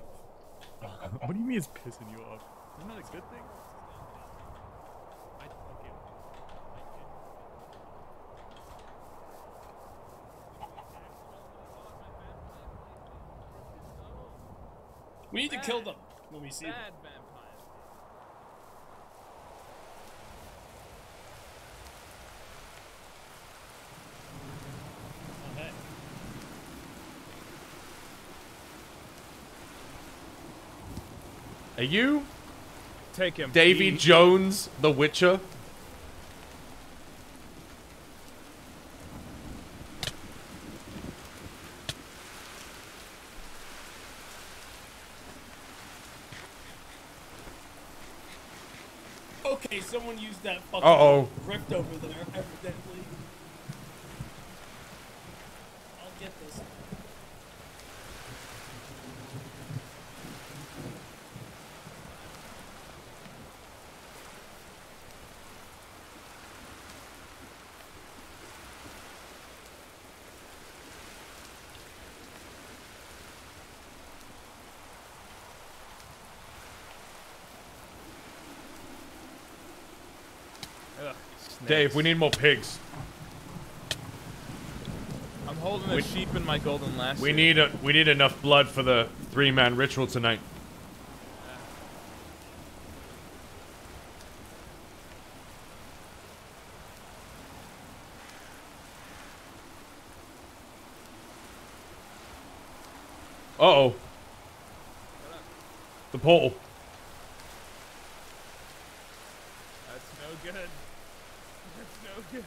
off. what do you mean it's pissing you off? Isn't that a good thing? We need to kill them when we see them. Bad vampire. Are you Take him. Davy He- Jones, The Witcher? Okay, someone used that fucking Uh-oh. rift over there, evidently. I'll get this. Ugh, Dave, we need more pigs. I'm holding a we- sheep in my golden lasso. We need a, we need enough blood for the three man ritual tonight. Uh oh. The portal. That's no good. That's no good.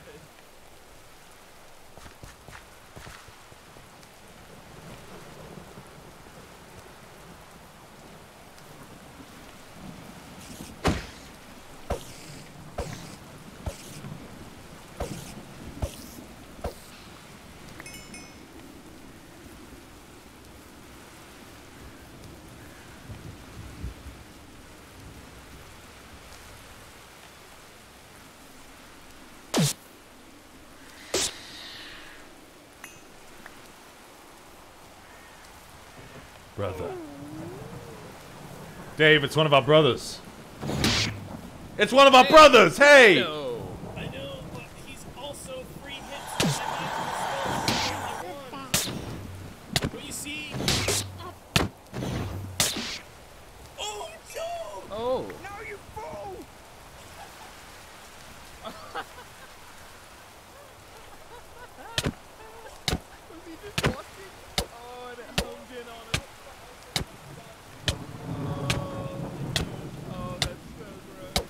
Brother. Dave, it's one of our brothers. It's one of our brothers! Hey! No. I know, but he's also free hits from my magical spells. But you see. Oh no! Oh. No, you fool! Was he just watching? Oh, and it homed in on him. Oh, oh that's so gross.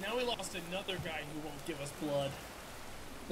Now we lost another guy who won't give us blood. Then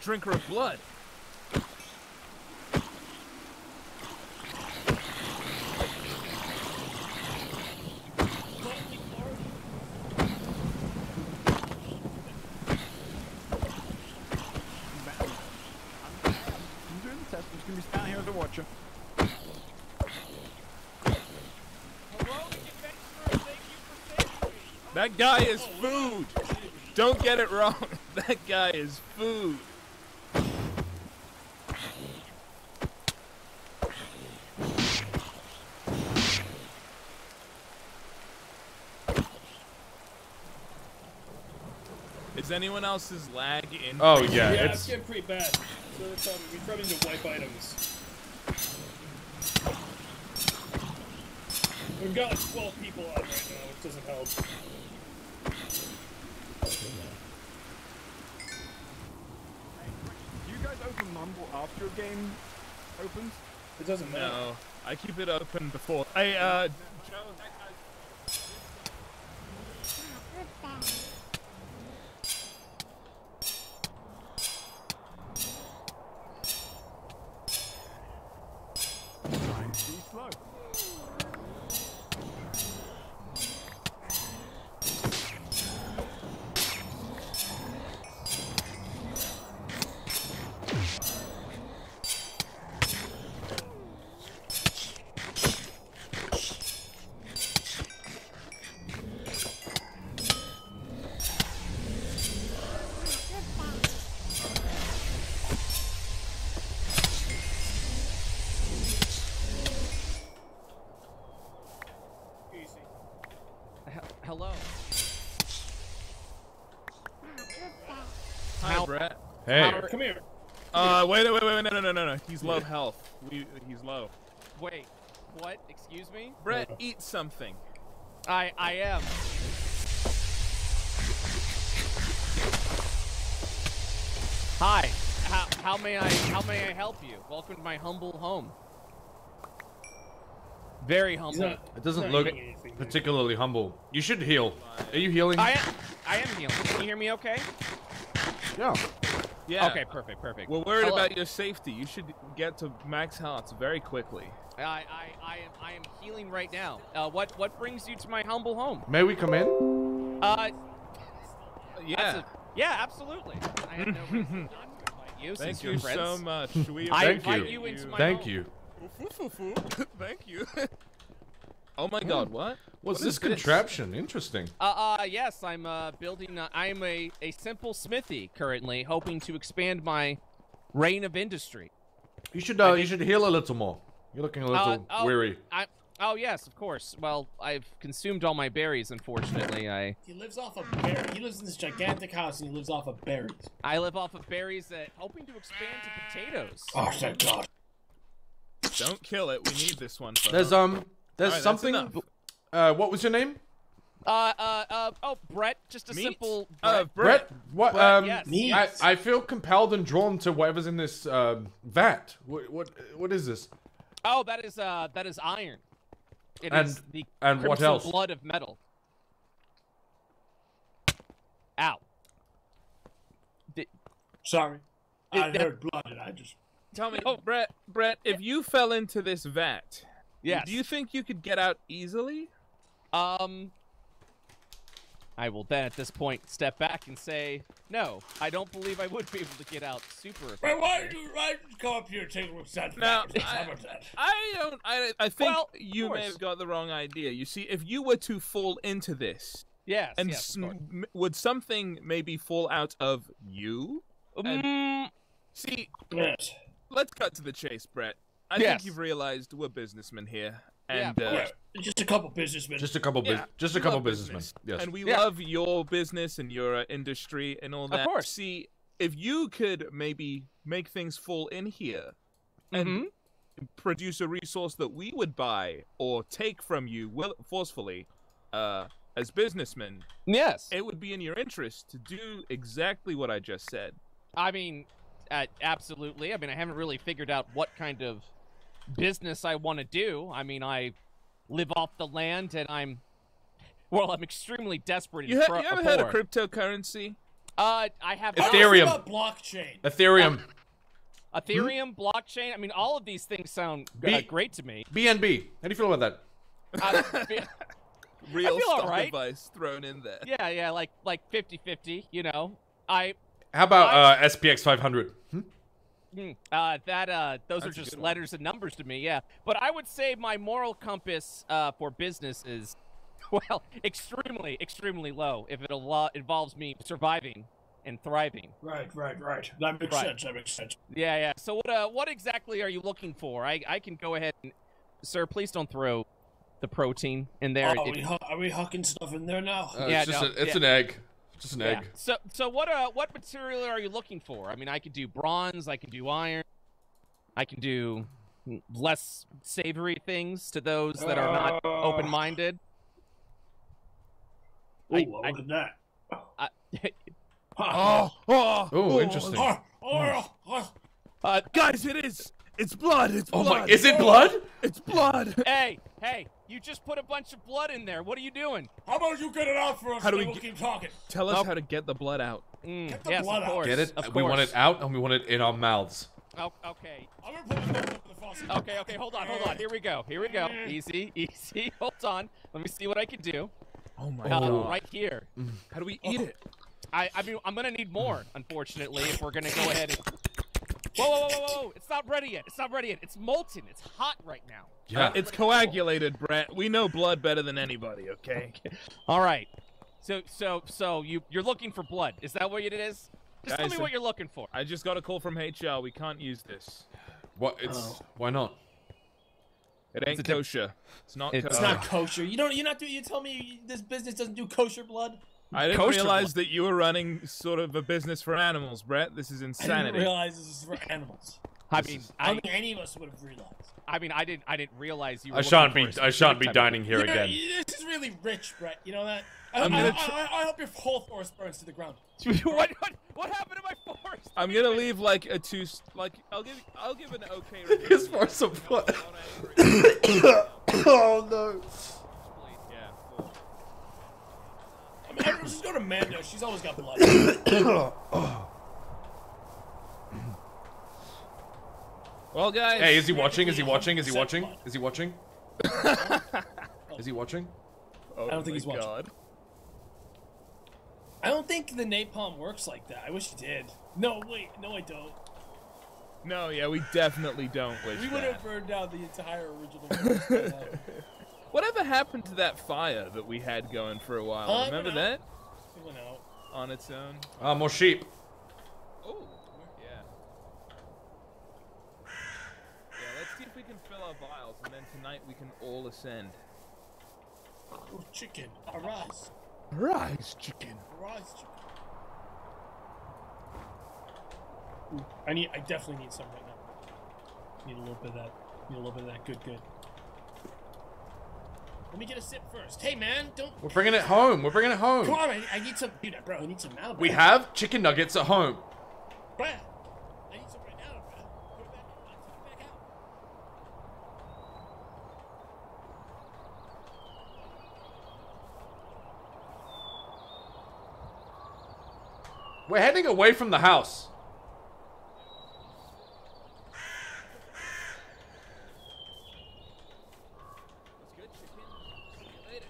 for saving me. That guy is food. Don't get it wrong. That guy is food. Is anyone else's lag in? Oh, yeah, yeah, it's. it's getting pretty bad. So it's, um, we probably need to wipe items. We've got like 12 people on right now, which doesn't help. Do you guys open Mumble after a game opens? It doesn't matter. No, I keep it open before. Hey, uh, Joe, that guy's Trying to be slow. Hello. Hi, How- Brett. Hey. How- Come here. Uh, wait, wait, wait, wait, no, no, no, no, no. He's low health. We, he's low. Wait. What? Excuse me? Brett, eat something. I I am. Hi. How, how may I how may I help you? Welcome to my humble home. Very humble. not, It doesn't look not eating dude. particularly humble. You should heal. Are you healing? I am I am healing. Can you hear me okay? Yeah. Yeah. Okay, perfect, perfect. We're worried Hello. about your safety. You should get to max health very quickly. I, I, I am I am healing right now. Uh, what what brings you to my humble home? May we come in? Uh, Yeah. a- yeah, absolutely. I had no reason not to invite you Thank you're friends. so much. We I Thank invite you. you into my Thank home. you. Thank you. oh my God! What? What's What this is contraption? Interesting. Uh, uh, yes, I'm uh, building. Uh, I'm a, a simple smithy currently, hoping to expand my reign of industry. You should uh, you should heal a little more. You're looking a little Uh, oh, weary. I, oh yes, of course. Well, I've consumed all my berries. Unfortunately, I He lives off of berries. He lives in this gigantic house and he lives off of berries. I live off of berries, that, hoping to expand to potatoes. Oh, thank God. Don't kill it. We need this one. For There's her. um there's Alright, that's something. Uh, what was your name? Uh, uh, uh, oh, Brett, just a Meat? simple. Uh, Brett. Brett. What? Brett, um, yes, I. I feel compelled and drawn to whatever's in this um, vat. What, what what is this? Oh, that is uh, that is iron. It And- is the and what crimson else? blood of metal. Ow. Sorry. I It- heard blood and I just. Tell me, Oh. Brett. Brett, if you fell into this vat, Yes. do you think you could get out easily? Um, I will then at this point step back and say, no, I don't believe I would be able to get out super. Wait, why did you why did you come up here and take a look at? Now, I- up with that? I don't. I, I think Well, you may have got the wrong idea. You see, if you were to fall into this, Yes, and yes, of course. sn- m- would something maybe fall out of you? and- Mm, See, Yes. let's cut to the chase, Brett. I Yes. think you've realized we're businessmen here, and of uh, Yeah, just a couple businessmen. Just a couple. Yeah, just a couple businessmen. business. Yes. and we Yeah. love your business and your uh, industry and all that. Of course. See, if you could maybe make things fall in here and mhm. produce a resource that we would buy or take from you will- forcefully, uh, as businessmen, Yes. it would be in your interest to do exactly what I just said. I mean, uh, absolutely. I mean, I haven't really figured out what kind of business I want to do. I mean, I live off the land, and I'm well, I'm extremely desperate. You, ha- you ever heard of cryptocurrency? Uh, I have Ethereum. Tell us Ethereum. about blockchain. Ethereum. Ethereum, blockchain. I mean, all of these things sound uh, Be- great to me. BNB. How do you feel about that? Uh, be- Real feel stock alright. advice thrown in there. yeah, yeah, like like 50-50, You know, I How about I- uh, SPX 500? Hmm? Hmm, Uh, that uh, those That's are just letters and numbers to me. Yeah, but I would say my moral compass uh, for business is, well, extremely, extremely low. If it alo- involves me surviving and thriving. Right, right, right. That makes Right. sense. That makes sense. Yeah, yeah. So what? Uh, what exactly are you looking for? I I can go ahead and, sir, please don't throw the protein in there. Oh, are, we hu- are we hucking stuff in there now? Uh, Yeah, it's just no, a, it's yeah. an egg. Just an yeah. egg. So so what? Uh, what material are you looking for? I mean, I could do bronze. I can do iron. I can do less savory things to those that are not Uh, open-minded. Ooh, I- look I- that. I, Huh. oh, Oh, interesting. Oh, oh, oh. uh, guys, it is. It's blood. It's Oh blood. my! Is it blood? It's blood. hey, hey! You just put a bunch of blood in there. What are you doing? How about you get it out for us How do we we'll keep talking? Tell us Nope. how to get the blood out. Mm, Get the yes, blood of out. Get it? Of We want it out, and we want it in our mouths. Oh, okay. I'm gonna put it up the faucet. Okay, okay, hold on, hold on. Here we go. Here we go. Easy, easy. Hold on. Let me see what I can do. Oh my Uh, god. right here. How do we eat it? I, I mean, I'm gonna need more, unfortunately, if we're gonna go ahead and. Whoa, whoa, whoa, whoa, whoa! It's not ready yet. It's not ready yet. It's molten. It's hot right now. Yeah. It's coagulated, Brett. We know blood better than anybody, okay? All right. So, so, so you you're looking for blood? Is that what it is? Just tell me what you're looking for. I just got a call from HR. We can't use this. What? It's oh. why not? It ain't a diff- kosher. It's not It's It's kosher. not kosher. You don't. You're not doing. You tell me this business doesn't do kosher blood. I didn't kosher realize that you were running sort of a business for animals, Brett. This is insanity. I didn't realize this is for animals. I mean, I I, don't think any of us would have realized. I mean, I didn't, I didn't realize you. Were I shan't be. for a I shan't be specific type of- dining here You're- again. you- This is really rich, Brett. You know that. I, I'm I, gonna I, tr- I, I hope your whole forest burns to the ground. what, what, what happened to my forest? I'm gonna leave like a two, s- like I'll give, I'll give an okay review. His forest of Not- blood. not angry. oh no. Yeah, four. I mean, everyone just go to Mando. She's always got blood. Well, guys. Hey, is he watching? Is he watching? Is he watching? Is he watching? Is he watching? Oh I don't think he's watching. God. I don't think the napalm works like that. I wish it did. No, wait. No, I don't. No, yeah, we definitely don't wish We would have burned down the entire original. forest by now. Whatever happened to that fire that we had going for a while? Uh, Remember went that out. It went out. on its own? Ah, more sheep. Oh, yeah. Yeah, let's see if we can fill our vials, and then tonight we can all ascend. Oh, chicken. Arise. Rise, chicken. Arise, chicken. Ooh, I need. I definitely need some right now. Need a little bit of that. Need a little bit of that. Good, good. Let me get a sip first. Hey, man, don't. We're bringing it home. We're bringing it home. Come on, I, I need some. Dude, bro, I need some now. We have chicken nuggets at home. Brad, I need some right now, Brad. Put it back. Take it back out. We're heading away from the house. That's good, chicken. See you later.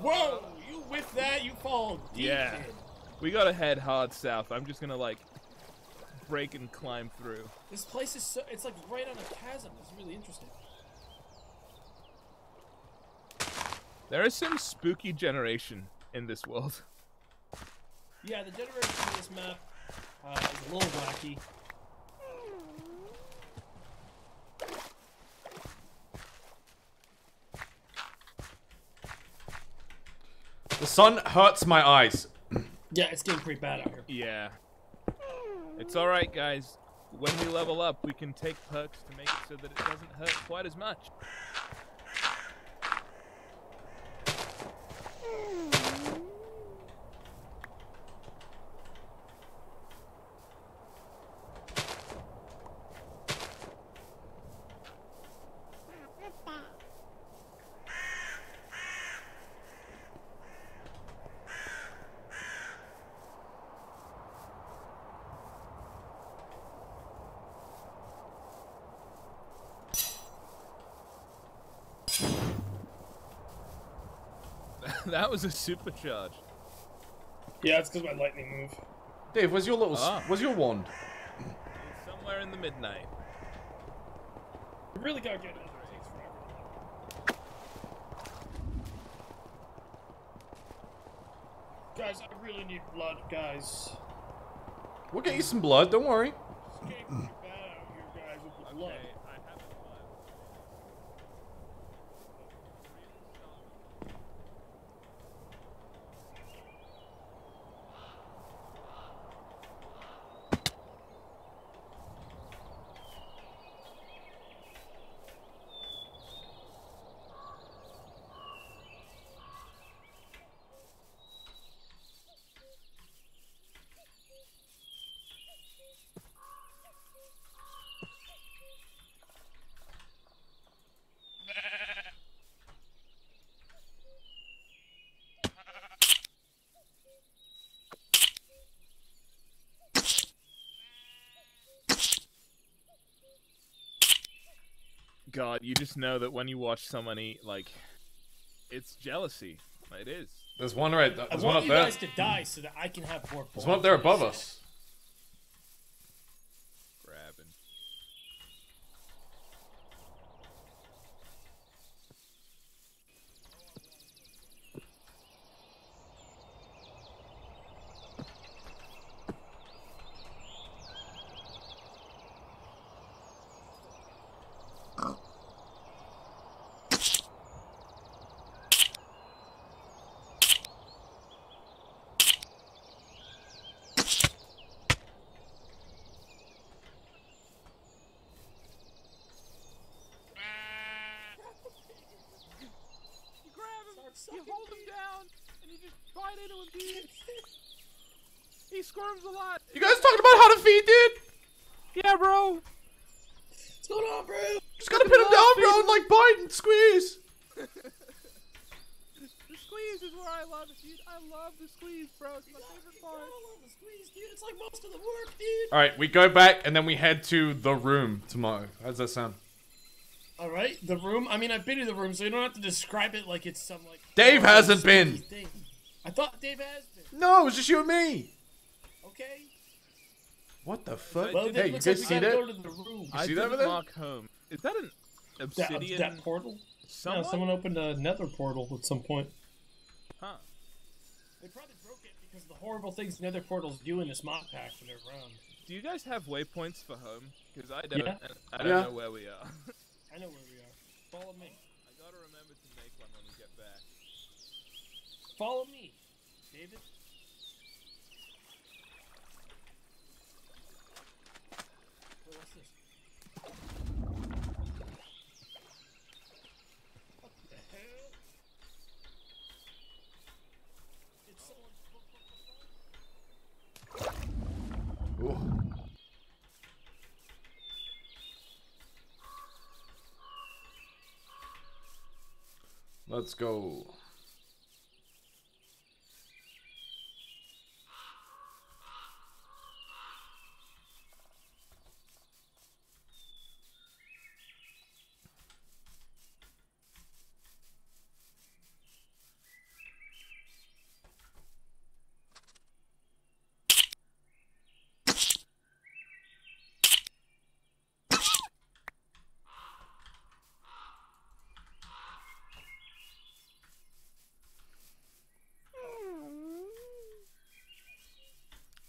Whoa! You whiff that, you fall deep. Yeah. in. We gotta head hard south. I'm just gonna like break and climb through. This place is so. It's like right on a chasm. It's really interesting. There is some spooky generation in this world. Yeah, the generation of this map uh, is a little wacky. The sun hurts my eyes. Yeah, it's getting pretty bad out here. Yeah. It's alright, guys. When we level up, we can take perks to make it so that it doesn't hurt quite as much. That was a supercharge. Yeah, it's because my lightning move. Dave, where's your little? Ah. Where's your wand? It's somewhere in the midnight. You really gotta get it. It takes forever. Guys, I really need blood, guys. We'll get you some blood. Don't worry. God, you just know that when you watch someone eat, like, it's jealousy. It is. There's one right. I There's one want up you there. guys to die so that I can have more. There's one up there above us. Grabbing. You grab him, you hold him down, and you just bite into him, dude. He squirms a lot. You guys talking about how to feed, dude? Yeah, bro. What's going on, bro? Just gotta pin him down, bro, and like bite and squeeze. The squeeze is where I love it, dude. I love the squeeze, bro. It's my favorite part. I love the squeeze, dude. It's like most of the work, dude. All right, we go back and then we head to the room tomorrow. How's that sound? All right, the room. I mean, I've been to the room, so you don't have to describe it like it's some like. Dave hasn't been. Thing. I thought Dave has been. No, it was just you and me. Okay. What the fuck? Well, hey, you guys like see that? go to the room. I see that over didn't there? walk home. Is that an obsidian? that portal. Someone? Yeah, someone opened a nether portal at some point. Huh. They probably broke it because of the horrible things nether portals do in this mod pack when they're around. Do you guys have waypoints for home? Because I don't. Yeah. I don't Yeah. know where we are. I know where we are. Follow me. I gotta remember to make one when we get back. Follow me, David. Wait, what's this? What the hell? It's someone. Ooh. Let's go.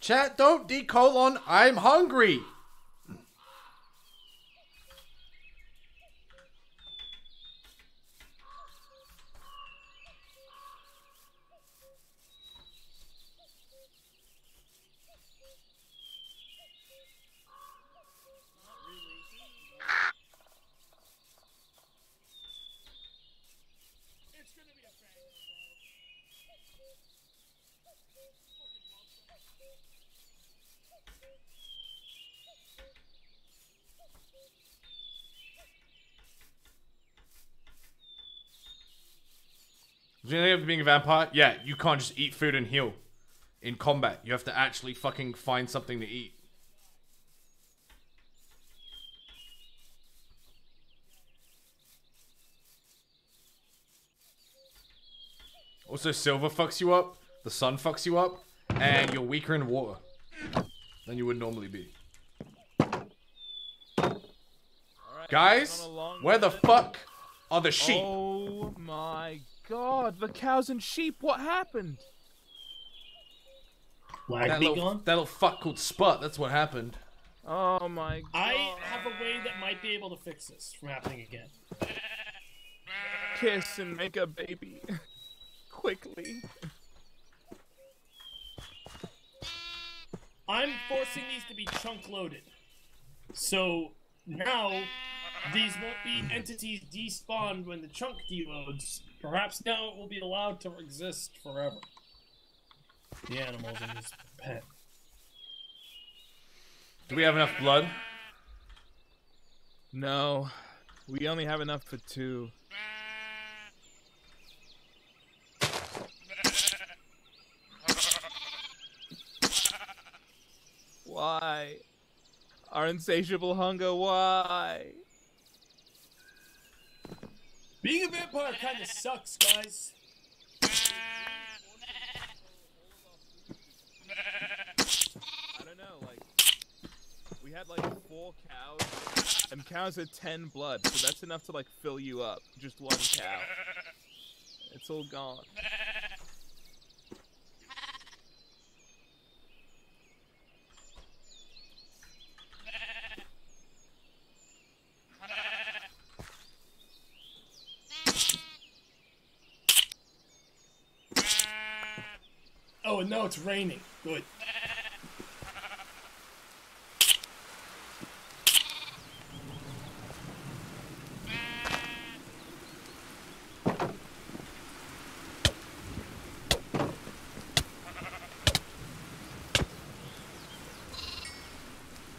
Chat, don't decolon. I'm hungry. Do you think of being a vampire? Yeah, you can't just eat food and heal. In combat, you have to actually fucking find something to eat. Also, silver fucks you up, the sun fucks you up, and you're weaker in water than you would normally be. Alright, Guys, on a long where the fuck are the sheep? Oh my god, the cows and sheep, what happened? Lag that, little, gone? that little fuck called Sput, that's what happened. Oh my god. I have a way that might be able to fix this from happening again. kiss and make a baby. Quickly. I'm forcing these to be chunk loaded. So now these won't be entities despawned when the chunk deloads. Perhaps now it will be allowed to exist forever. The animals in this pet. Do we have enough blood? No. We only have enough for two. Why? Our insatiable hunger, why? Being a vampire kind of sucks, guys. I don't know, like we had like four cows, and cows are ten blood, so that's enough to like fill you up. Just one cow. It's all gone. Oh, and it's raining. Good.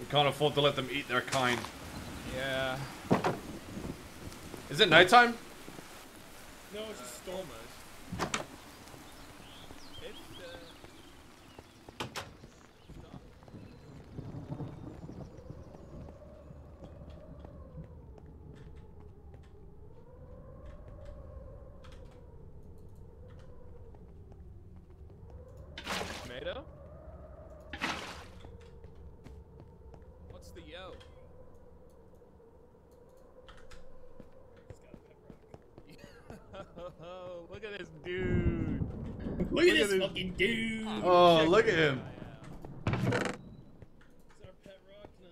We can't afford to let them eat their kind. Yeah. Is it nighttime? No, it's just storm. It's uh, Tomato? What's the yo? Look at this dude. Look at this fucking dude. Oh, look at him. He's our pet rock now.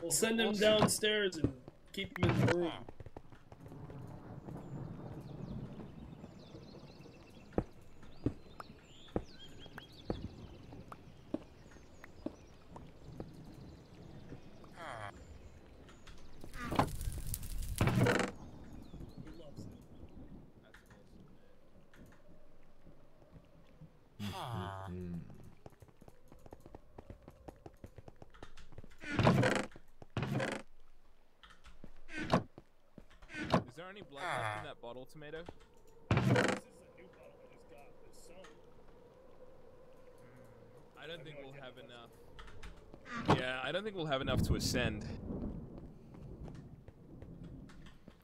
We'll send him downstairs and keep him in the room. He loves it. Is there any blood left in that bottle, tomato? This is a new bottle I just got. There's some. I don't think we'll have enough. Yeah, I don't think we'll have enough to ascend.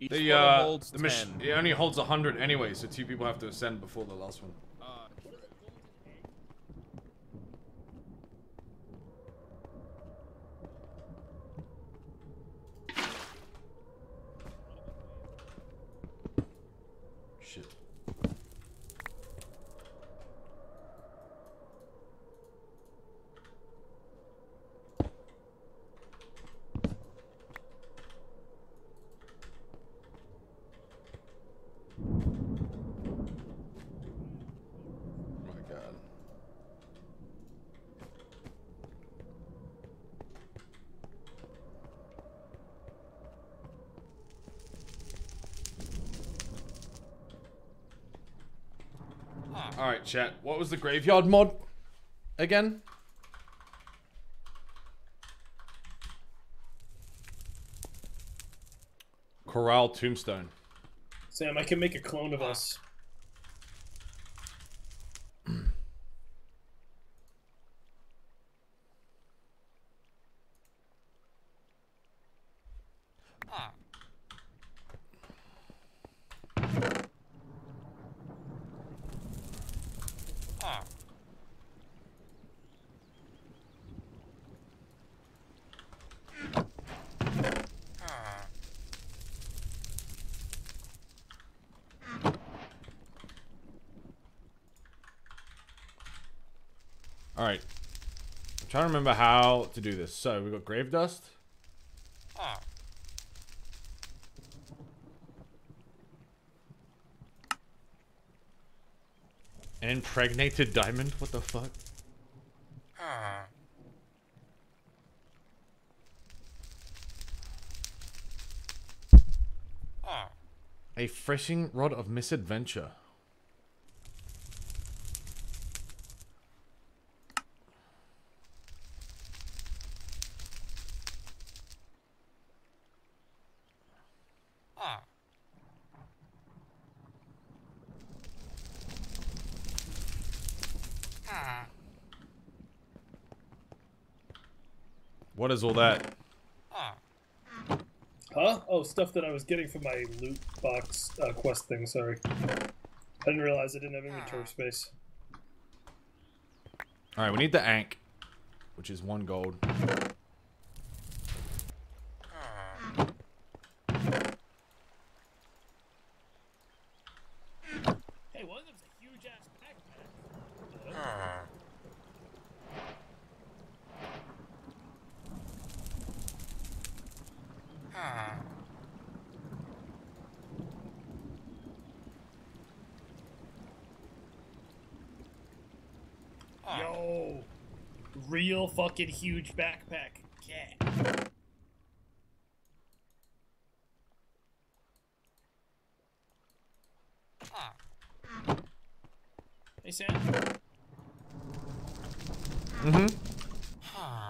Each The bottle uh, holds the 10. it only holds hundred anyway, so two people have to ascend before the last one. Uh, Shit. Oh my god. Alright, chat. What was the graveyard mod again? Corail Tombstone. Sam, I can make a clone of us. Alright. I'm trying to remember how to do this. So, we got grave dust. An impregnated diamond? What the fuck? A freshing rod of misadventure. All that? Huh? Oh, stuff that I was getting from my loot box uh, quest thing. Sorry, I didn't realize I didn't have inventory space. All right, we need the ankh, which is one gold. Hey, one of them's a huge ass backpack. Yo, real fucking huge backpack. Yeah. Hey Sam. Mm-hmm.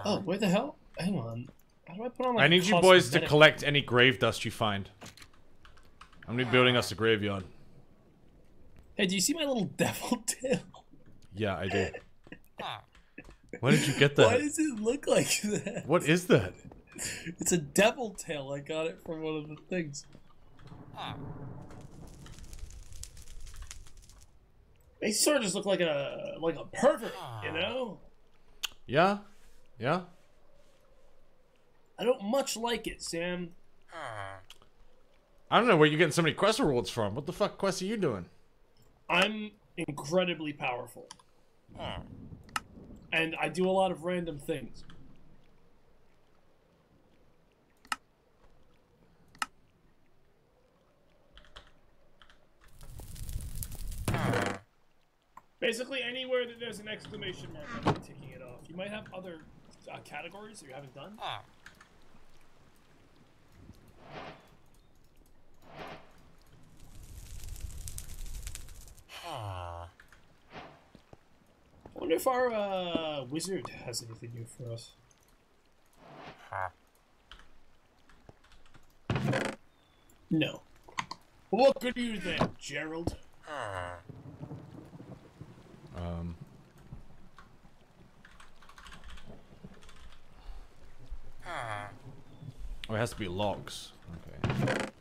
Oh, where the hell? Hang on. How do I put on? Like, I need you boys to collect any grave dust you find. I'm gonna be building us a graveyard. Hey, do you see my little devil tail? Yeah, I do. Where did you get that? Why does it look like that? What is that? It's a devil tail. I got it from one of the things. They sort of just look like a like a pervert, you know. Yeah, yeah. I don't much like it, Sam. I don't know where you're getting so many quest rewards from. What the fuck quest are you doing? I'm incredibly powerful, and I do a lot of random things. Basically, anywhere that there's an exclamation mark, I'm ticking it off. You might have other uh, categories that you haven't done. I wonder if our uh, wizard has anything new for us. No. What good are you then, Gerald? Um. Oh, it has to be logs. Okay.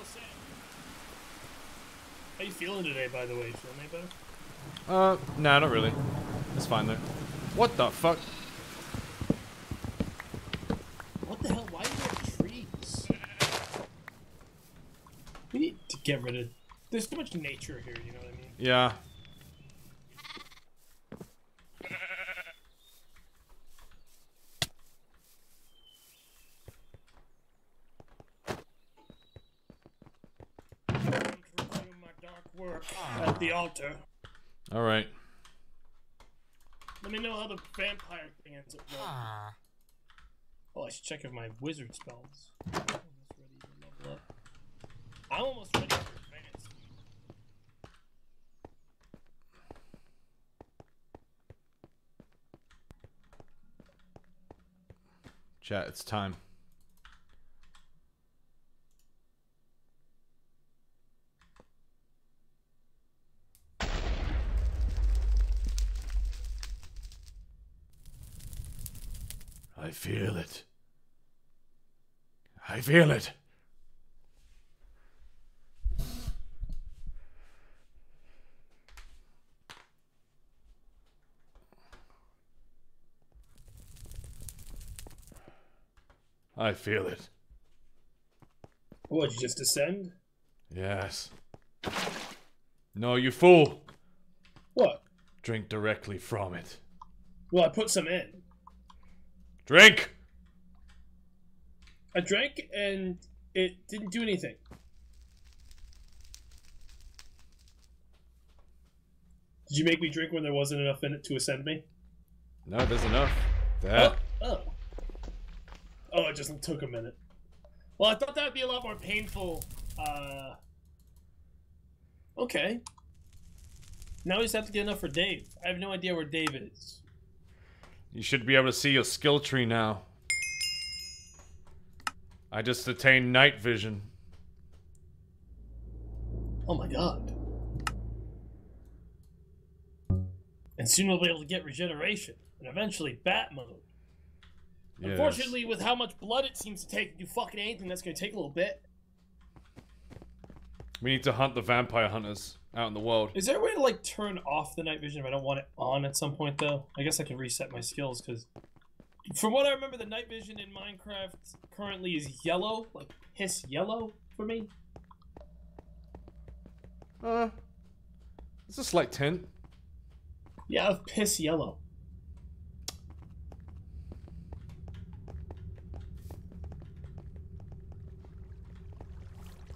Oh, Sam. How you feeling today, by the way? Feeling any better? Uh, nah, not really. It's fine though. What the fuck? What the hell? Why are there trees? We need to get rid of. There's too much nature here. You know what I mean? Yeah. I'm to resume my dark work at altar. All right. Let me know how the vampire thing ends up going. Ah. Oh, I should check if my wizard spells. Almost ready to level up. I'm almost ready for advance. Chat, it's time. Feel it. I feel it. I feel it. What, you just descend? Yes. No, you fool. What? Drink directly from it. Well, I put some in. Drink! I drank and it didn't do anything. Did you make me drink when there wasn't enough in it to ascend me? No, there's enough. That. Oh. Oh, it just took a minute. Well, I thought that would be a lot more painful. Uh. Okay. Now we just have to get enough for Dave. I have no idea where Dave is. You should be able to see your skill tree now. I just attained night vision. Oh my god. And soon we'll be able to get regeneration, and eventually bat mode. Yes. Unfortunately, with how much blood it seems to take to do fucking anything, that's gonna take a little bit. We need to hunt the vampire hunters out in the world. Is there a way to like turn off the night vision if I don't want it on at some point though? I guess I can reset my skills because from what I remember the night vision in Minecraft currently is yellow, like piss yellow for me. Uh, it's a slight tint. Yeah, piss yellow.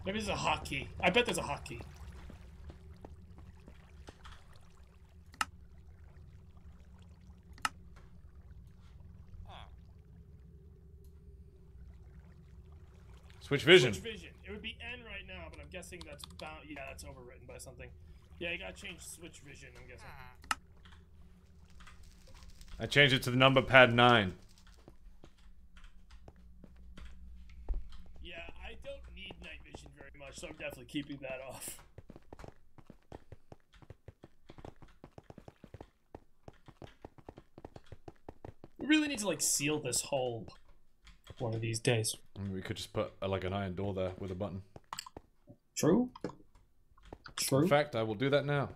Maybe there's a hotkey. I bet there's a hotkey. Switch vision. Switch vision. It would be N right now, but I'm guessing that's bound. Yeah, that's overwritten by something. Yeah, you gotta change switch vision. I'm guessing. I changed it to the number pad 9. Yeah, I don't need night vision very much, so I'm definitely keeping that off. We really need to like seal this hole one of these days. We could just put uh, like an iron door there with a button. True. True. In fact, I will do that now.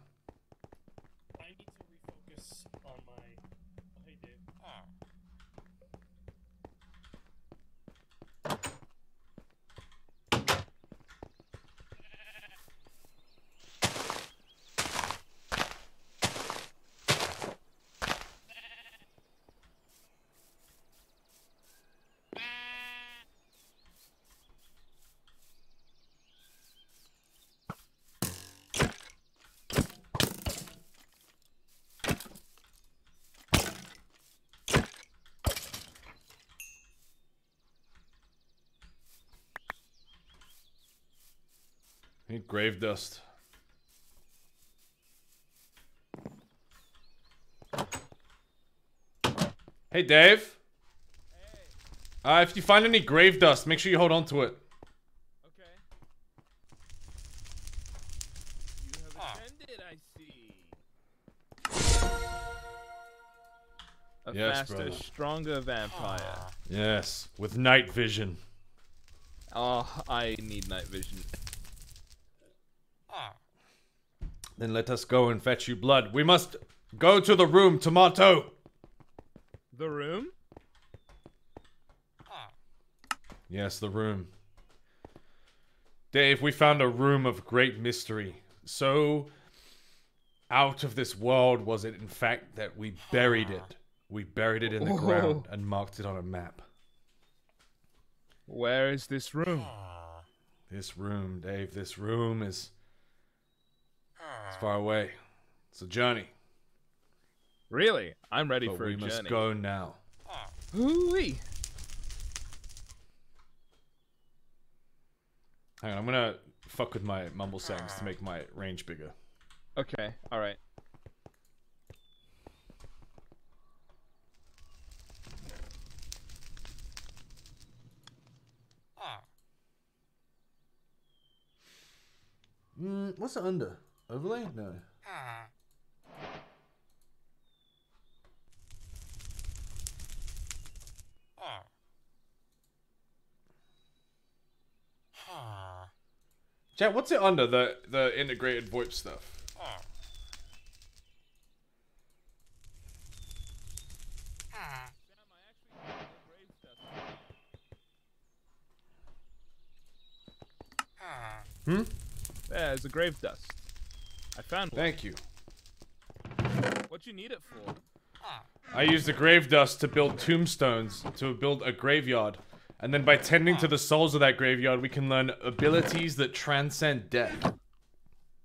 I need to refocus on my. Oh, hey, Dave. I need grave dust. Hey, Dave. Uh, if you find any grave dust, make sure you hold on to it. Okay. You have attended, I see. A Yes, faster, brother. stronger vampire. Yes, with night vision. Oh, I need night vision. Then let us go and fetch you blood. We must go to the room, Tomato. The room? Ah. Yes, the room. Dave, we found a room of great mystery. So out of this world was it, in fact, that we buried it. We buried it in the ground and marked it on a map. Where is this room? This room, Dave, this room is. It's ah. far away. It's a journey. Really? I'm ready But for we a must go now. Hoo-wee. Hang on, I'm gonna fuck with my mumble settings to ah. make my range bigger. Okay, alright. Ah. Mm, what's it under? Overlay? No. Ah. Ah. Chat, what's it under? The the integrated VoIP stuff. Ah. Hmm? Yeah, it's a grave dust. I found one. Thank you. What do you need it for? I used the grave dust to build tombstones, to build a graveyard. And then by tending to the souls of that graveyard, we can learn abilities that transcend death.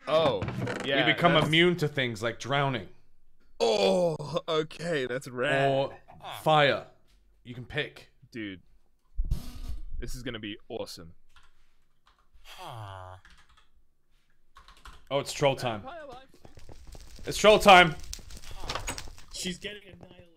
Oh, yeah. we become that's- immune to things like drowning Oh, okay, that's rad. or fire. You can pick. Dude, This is gonna be awesome. Oh, it's troll time. It's troll time. She's getting annihilated.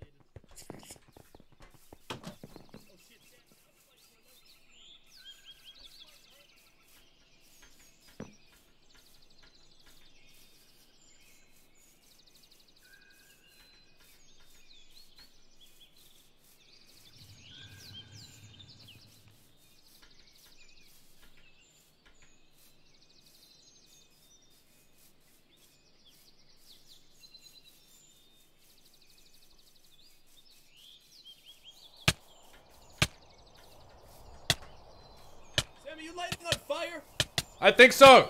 I think so.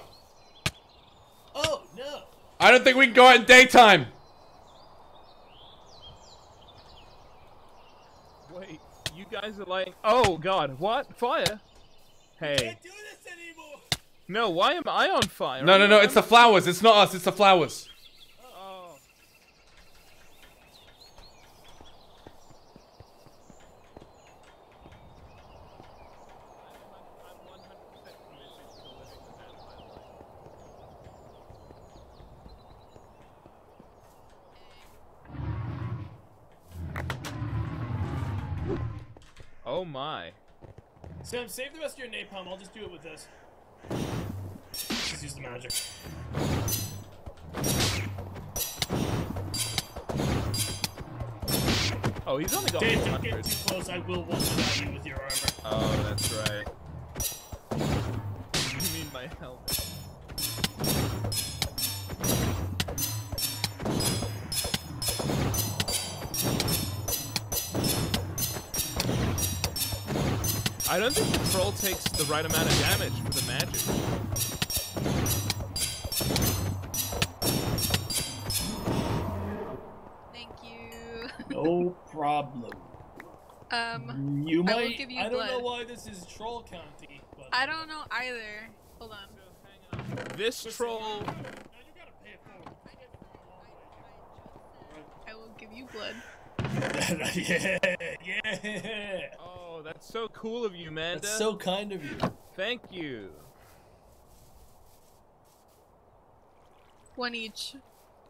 Oh no! I don't think we can go out in daytime. Wait, you guys are like, Oh God, what fire? Hey, Can't do this anymore. no, why am I on fire? No, no, no. It's the flowers. It's not us. It's the flowers. Oh. I'm 100% committed to living the vampire life. Oh my. Sam, save the rest of your napalm. I'll just do it with this. Just use the magic. Oh, he's only got Dave, don't get too close. I will one shot you with your armor. Oh, that's right. You mean my helmet? I don't think the troll takes the right amount of damage for the magic. Thank you. No problem. Um, You I will give you I don't know why this is Troll County, but I don't know either. Hold on. This troll. No, you gotta pay it forward. I will give you blood. yeah, yeah. Oh, that's so cool of you, Manda. That's so kind of you. Thank you. One each.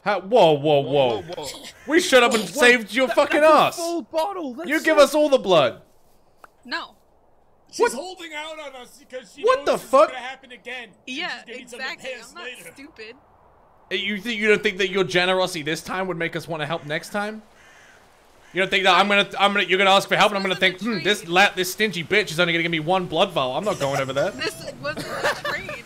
Ha- whoa, whoa, whoa. Whoa, whoa. We shut up and What? saved your That- fucking that's a ass. Full bottle. That's You so give us all the blood. No. She's holding out on us because she What knows the this is gonna happen again. Yeah, she's gonna need something to exactly. I'm not later. stupid. Eh, You think you don't think that your generosity this time would make us want to help next time? You don't think that I'm gonna I'm gonna you're gonna ask for help and I'm gonna think hmm, this la- this stingy bitch is only gonna give me one blood vial. I'm not going over there. This wasn't a trade.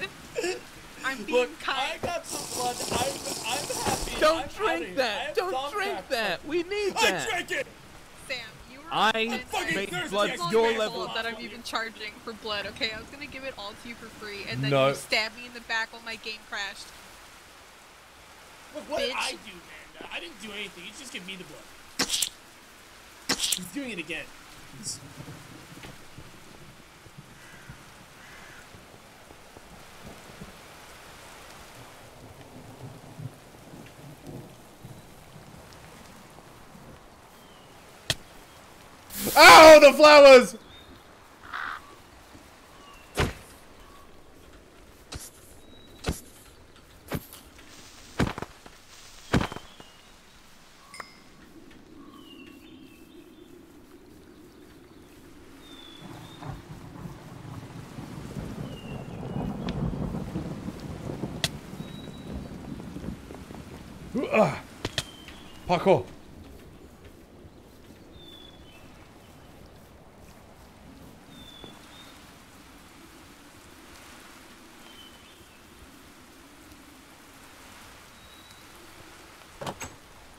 I'm being Look, I kind. got some blood. I'm, I'm happy. Don't I'm drink happy. That. Don't drink cracks. that. We need I that. drank it. Sam, you were I offended fucking make blood your level. that I'm even charging for blood. Okay, I was gonna give it all to you for free, and then No. you stabbed me in the back while my game crashed. Look, what did Bitch. I do, man? I didn't do anything. You just give me the blood. He's doing it again. He's- Ow, the flowers! Ah.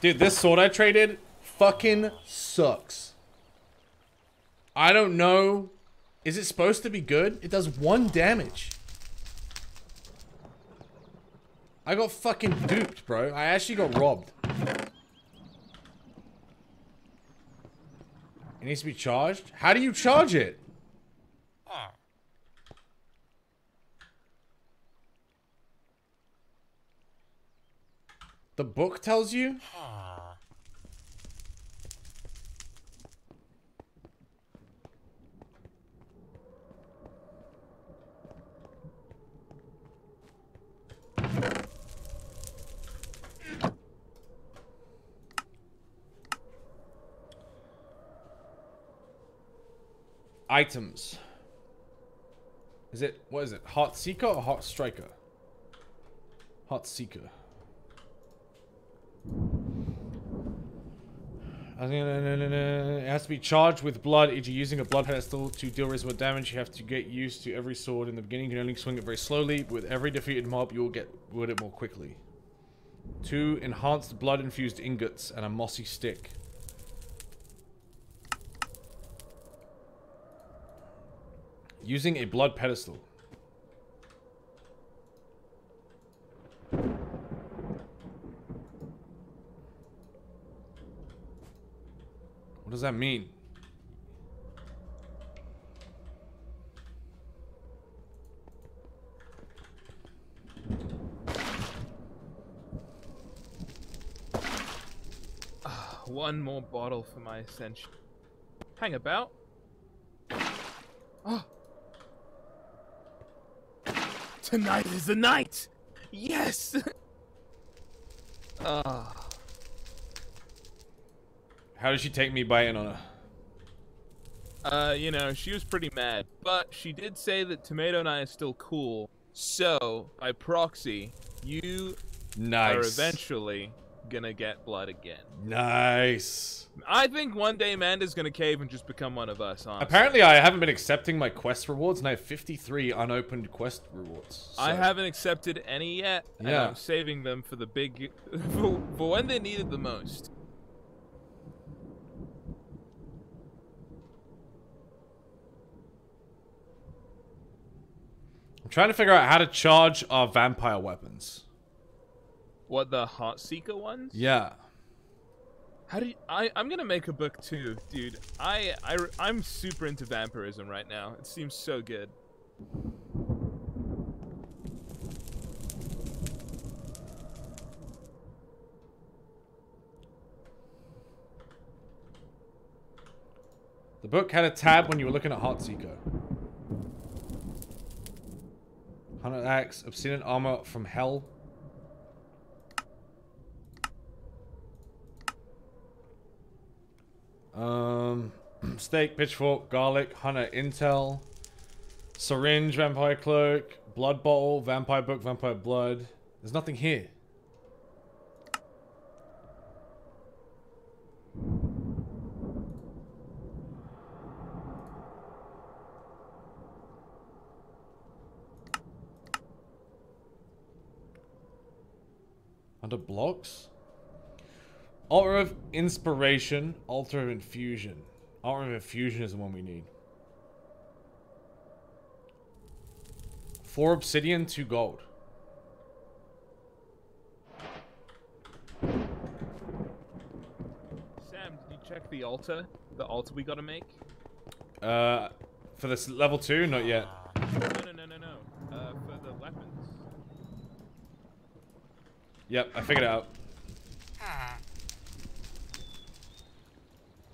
Dude, this sword I traded fucking sucks. I don't know. Is it supposed to be good? It does one damage. I got fucking duped, bro. I actually got robbed. It needs to be charged? How do you charge it? The book tells you? Ah. Items. Is it what is it? Heart Seeker or Heart Striker? Heart Seeker. It has to be charged with blood. You're using a blood pedestal to deal reasonable damage, you have to get used to every sword. In the beginning, you can only swing it very slowly. With every defeated mob, you will get with it more quickly. Two enhanced blood-infused ingots and a mossy stick. Using a blood pedestal. What does that mean? One more bottle for my ascension. Hang about. Oh. Tonight is the night! Yes! Ah. How did she take me by in on her? Uh, you know, she was pretty mad, but she did say that Tomato and I is still cool. So, by proxy, you Nice. are eventually gonna get blood again. Nice. I think one day Amanda's gonna cave and just become one of us, honestly. Apparently, I haven't been accepting my quest rewards, and I have 53 unopened quest rewards. I haven't accepted any yet, and Yeah. I'm saving them for the big, for, for when they need it the most. I'm trying to figure out how to charge our vampire weapons. What the Heart Seeker ones? Yeah. How do you, I? I'm gonna make a book too, dude. I I I'm super into vampirism right now. It seems so good. The book had a tab when you were looking at Heartseeker. Hunter Axe, Obsidian Armor from Hell. Um, steak, pitchfork, garlic, hunter intel, syringe, vampire cloak, blood bottle, vampire book, vampire blood. There's nothing here. Under blocks? Altar of Inspiration, Altar of Infusion. Altar of Infusion is the one we need. Four obsidian, two gold. Sam, did you check the altar? The altar we gotta make? Uh, for this level two, not yet. No, no, no, no, no. Uh, for the weapons. Yep, I figured it out.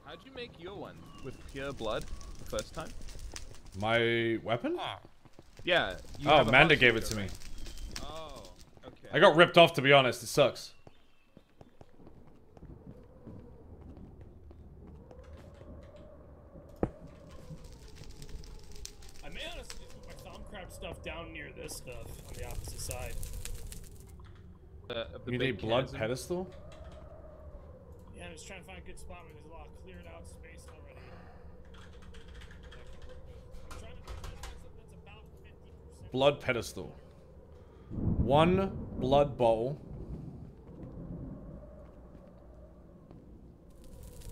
How'd you make your one with pure blood the first time? My weapon? Yeah. you Oh, Amanda gave it to me. Oh, okay. I got ripped off, to be honest. It sucks. I may honestly just put my Thaumcraft stuff down near this stuff on the opposite side. Uh, the You need a blood chasm. pedestal? Yeah, I'm just trying to find a good spot where there's a lot of cleared out space already. that I can work with. I'm trying to, I'm trying to find something that's about 50%. Blood pedestal. One blood bowl.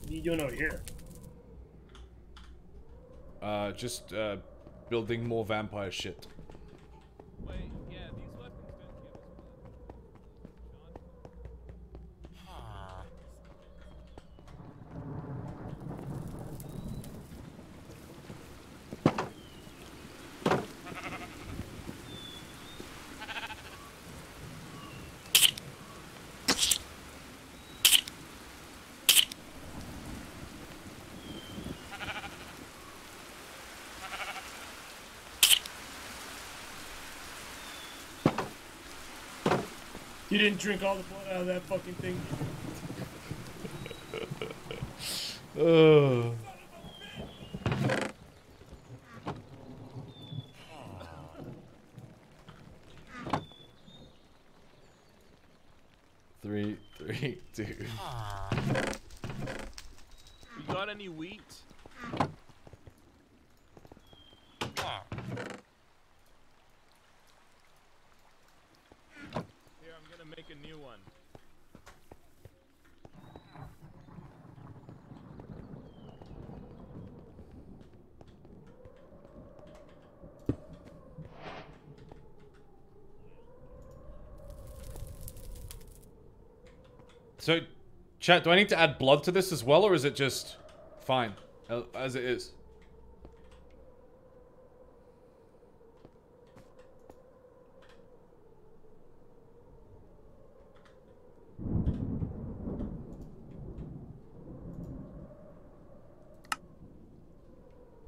What are you doing over here? Uh, just, uh, building more vampire shit. Wait, yeah, these weapons don't give us blood. Sean? You didn't drink all the blood out of that fucking thing. Ugh. Uh. Three, three, two. You got any wheat? Here, I'm gonna make a new one. So, chat, do I need to add blood to this as well, or is it just fine uh, as it is?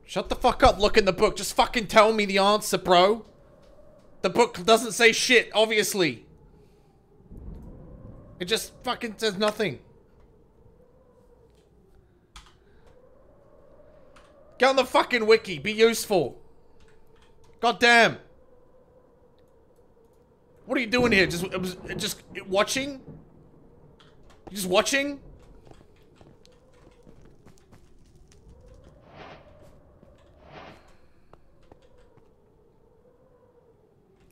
Shut the fuck up, look in the book. Just fucking tell me the answer, bro. The book doesn't say shit, obviously. It just fucking says nothing. Get on the fucking wiki. Be useful. God damn. What are you doing here? Just, it was just watching? You just watching?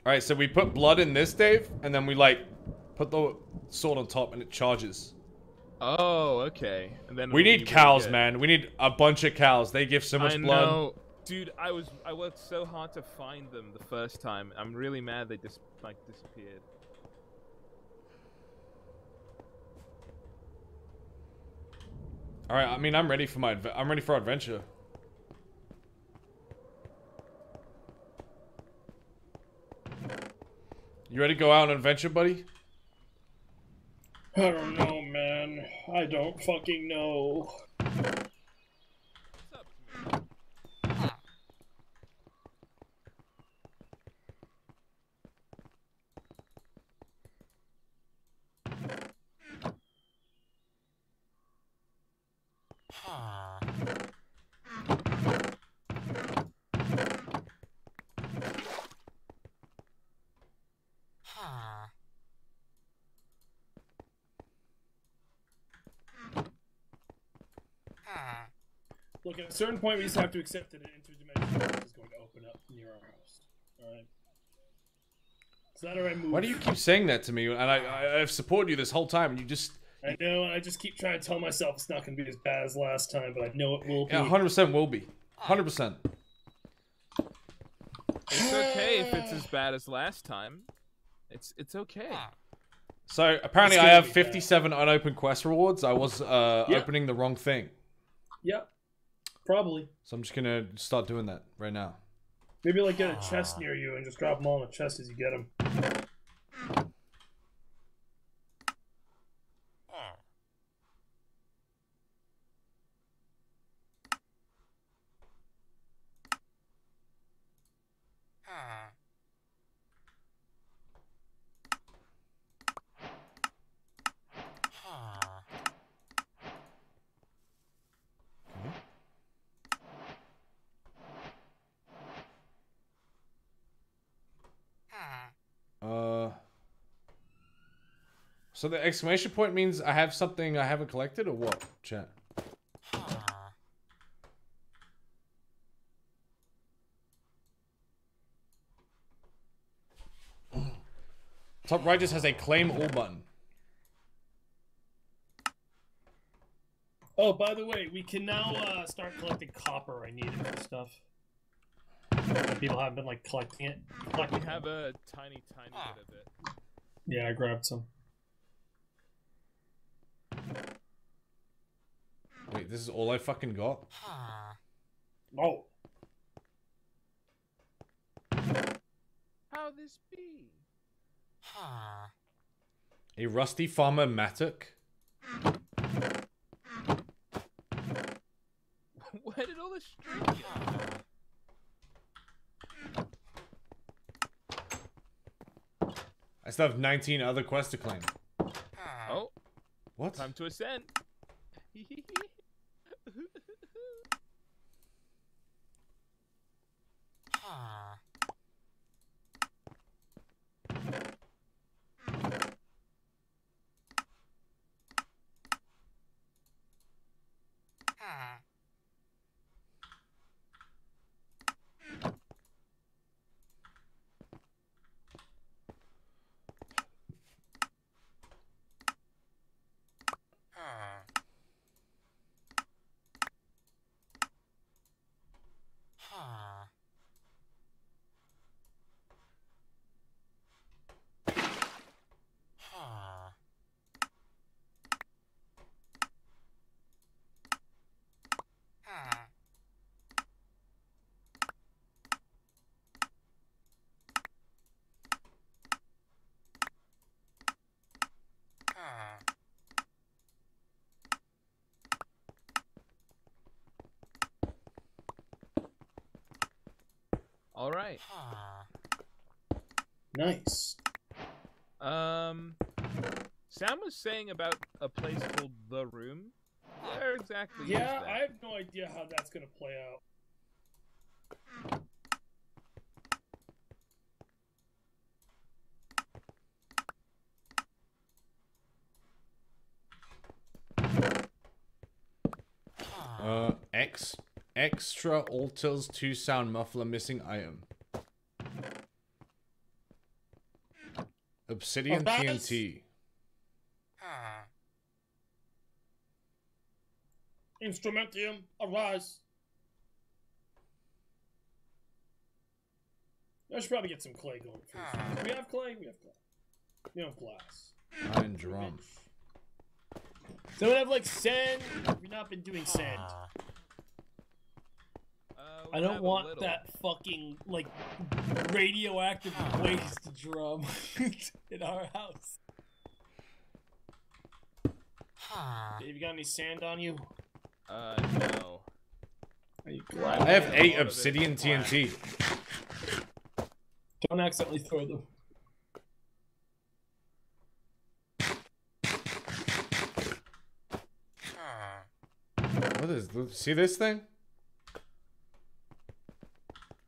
Alright, so we put blood in this, Dave, and then we like put the sword on top and it charges. Oh, okay. And then We need be really cows, man. We need a bunch of cows. They give so much I blood. know. Dude, I was I worked so hard to find them the first time. I'm really mad they just like disappeared. All right, I mean, I'm ready for my I'm ready for adventure. You ready to go out on an adventure, buddy? I don't know, man. I don't fucking know. Look, at a certain point, we just have to accept that an interdimensional world is going to open up near our house. Alright? Is that alright move? Why do you keep saying that to me? And I, I I've supported you this whole time, and you just I know, and I just keep trying to tell myself it's not going to be as bad as last time, but I know it will be. yeah, 100 percent will be, 100 percent. It's okay if it's as bad as last time. It's it's okay. So apparently, I have be bad. 57 unopened quest rewards. I was uh, Yeah. opening the wrong thing, Yep. Probably. so I'm just gonna start doing that right now. Maybe like get a chest ah. near you and just drop them all in a chest as you get them. Uh. So the exclamation point means I have something I haven't collected, or what? Chat. Top right just has a claim all button. Oh, by the way, we can now uh, start collecting copper. I need it for stuff. People haven't been like collecting it. We Collecting have a tiny, tiny bit of it. Yeah, I grabbed some. Wait, this is all I fucking got? Oh, How this be? A rusty farmer mattock? Where did all this string go? I still have 19 other quests to claim. Oh, What? time to ascend. Ah. All right. Nice. Um, Sam was saying about a place called the Room. Where exactly? Yeah, is that? I have no idea how that's gonna play out. Uh, X extra alters two sound muffler missing item. Obsidian that's- TNT. Ah. Instrumentium, arise. I should probably get some clay going first. Do ah. we have clay? We have clay. We have glass. Iron drum. So we have like sand. We've not been doing ah. sand. I don't have want little. that fucking like radioactive waste drum in our house. Dave, you got any sand on you? Uh, no. Are you glad? I have eight of obsidian is. TNT. Don't accidentally throw them. What is? See this thing?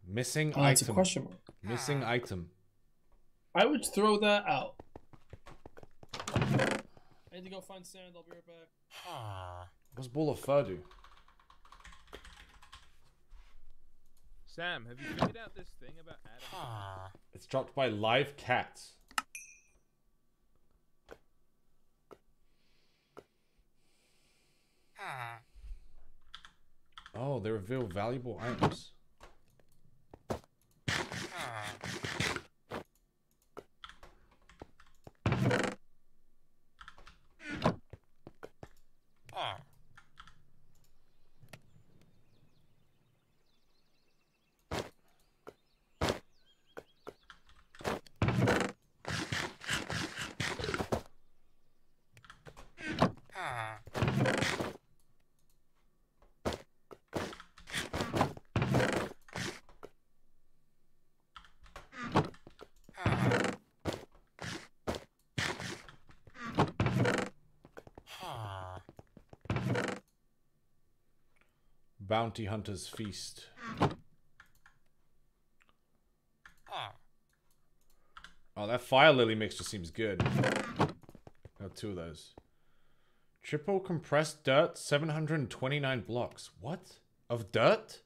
Missing Oh, it's a item. question mark. Missing item. I would throw that out. I need to go find sand. I'll be right back. Ah. What's ball of fur do? Sam, have you figured out this thing about Adam? It's dropped by live cats. Ah. Oh, they reveal valuable items. Thank you. Bounty Hunter's Feast. Oh, that fire lily mixture seems good. Got two of those. Triple compressed dirt, 729 blocks. What? Of dirt?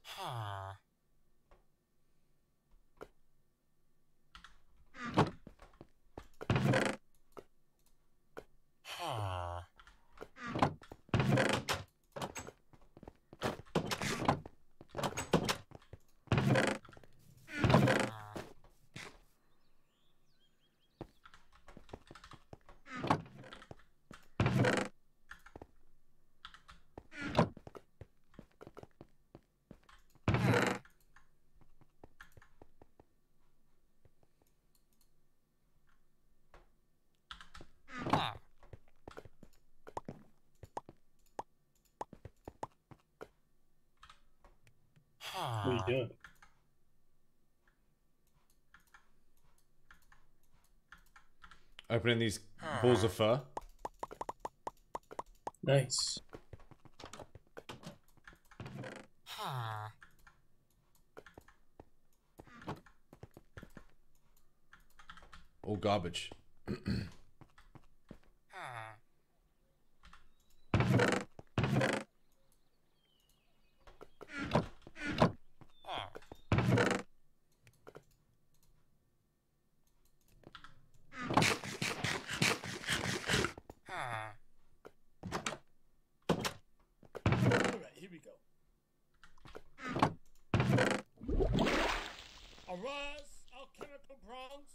What are you doing? Opening these balls of fur. Nice. All garbage. Alright, here we go. Arise, alchemical bronze.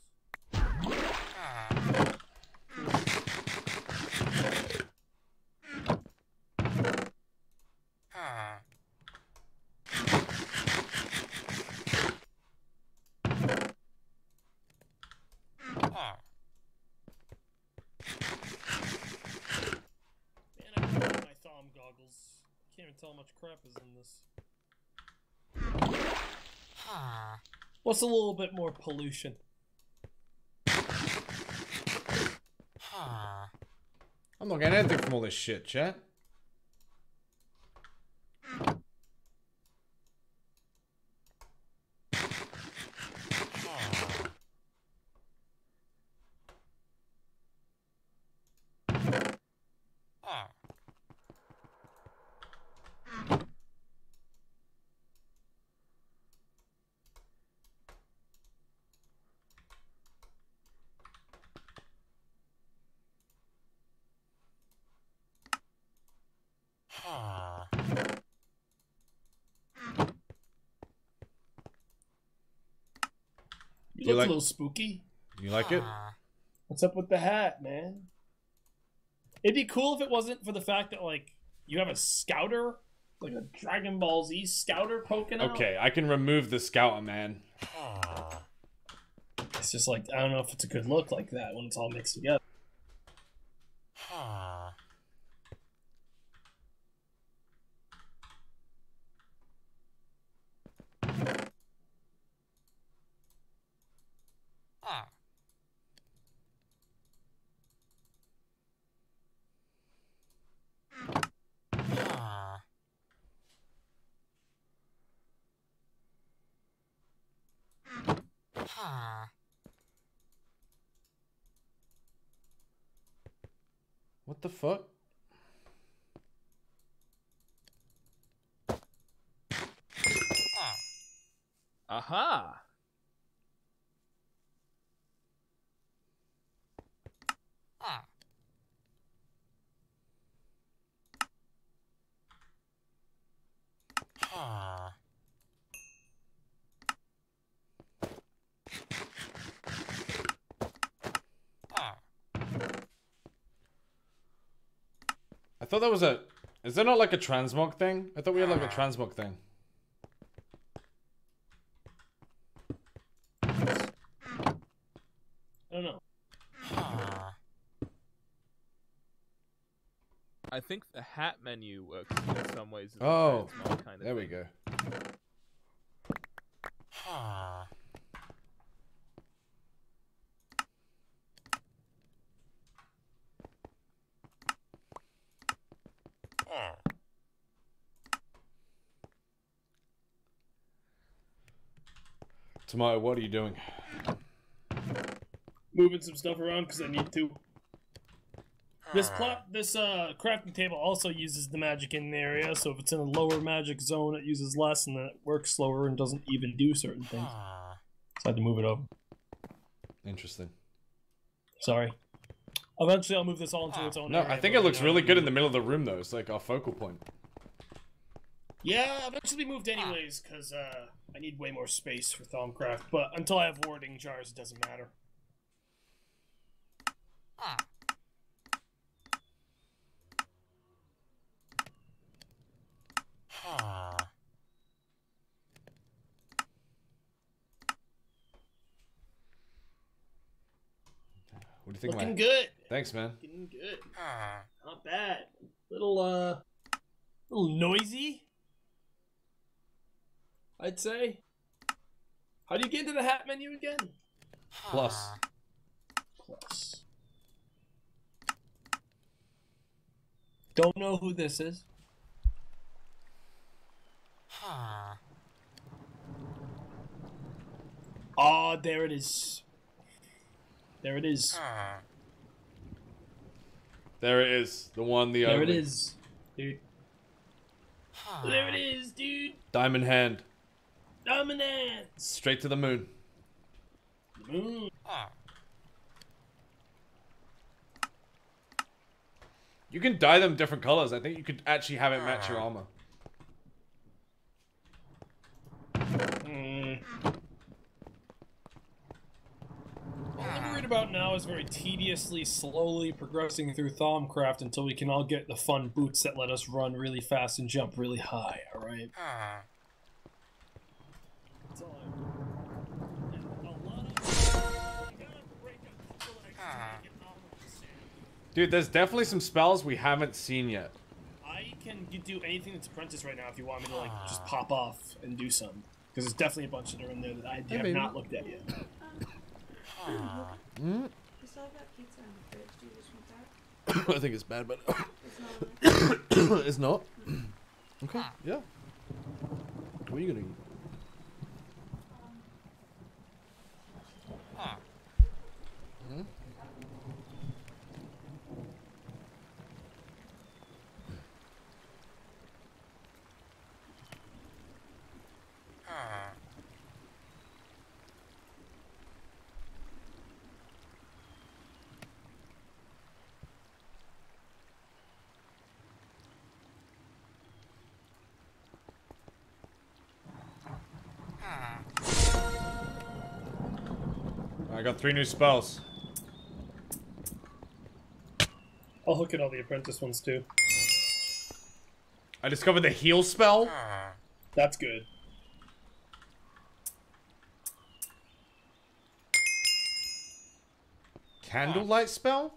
Man, I put on my thaum goggles. Can't even tell how much crap is in this. What's a little bit more pollution? I'm not getting anything from all this shit, chat. You You look like- a little spooky. You like it? What's up with the hat, man? It'd be cool if it wasn't for the fact that like you have a scouter, like a Dragon Ball Z scouter poking out. Okay, I can remove the scouter, man. It's just like I don't know if it's a good look like that when it's all mixed together. What the fuck? Aha! I thought that was a. Is there not like a transmog thing? I thought we had like a transmog thing. I don't know. Ah. I think the hat menu works in some ways. Oh, kind of there we go. Tomato, what are you doing? Moving some stuff around because I need to. This plot, this uh, crafting table also uses the magic in the area, so if it's in a lower magic zone, it uses less, and then it works slower and doesn't even do certain things. So I had to move it over. Interesting. Sorry. Eventually, I'll move this all into its own. No, area, I think it looks really good in the middle of the room though. It's like our focal point. Yeah, eventually moved anyways, because uh, I need way more space for Thaumcraft. But until I have warding jars, it doesn't matter. Ah. What do you think, Looking man? good. Thanks, man. Looking good. Ah. Not bad. Little uh, little noisy. I'd say. How do you get into the hat menu again? Plus. Plus. Don't know who this is. Oh, there it is. There it is. There it is. The one, the other There it only. is, dude. There it is, dude. Diamond hand. Dominance. Straight to the moon. Moon. Ah. You can dye them different colors. I think you could actually have it match your ah. armor. Mm. All I'm worried about now is very tediously, slowly progressing through Thaumcraft until we can all get the fun boots that let us run really fast and jump really high, alright? Ah. Dude, there's definitely some spells we haven't seen yet. I can do anything that's apprentice right now if you want me to like just pop off and do some. Because there's definitely a bunch that are in there that I have maybe. not looked at yet. Mm, We still have that pizza in the fridge. Do you just want that? I think it's bad, but It's not it's not. Okay, yeah. What are you gonna eat? Hmm? I got three new spells. I'll look at all the apprentice ones too. I discovered the heal spell. That's good. Candlelight spell?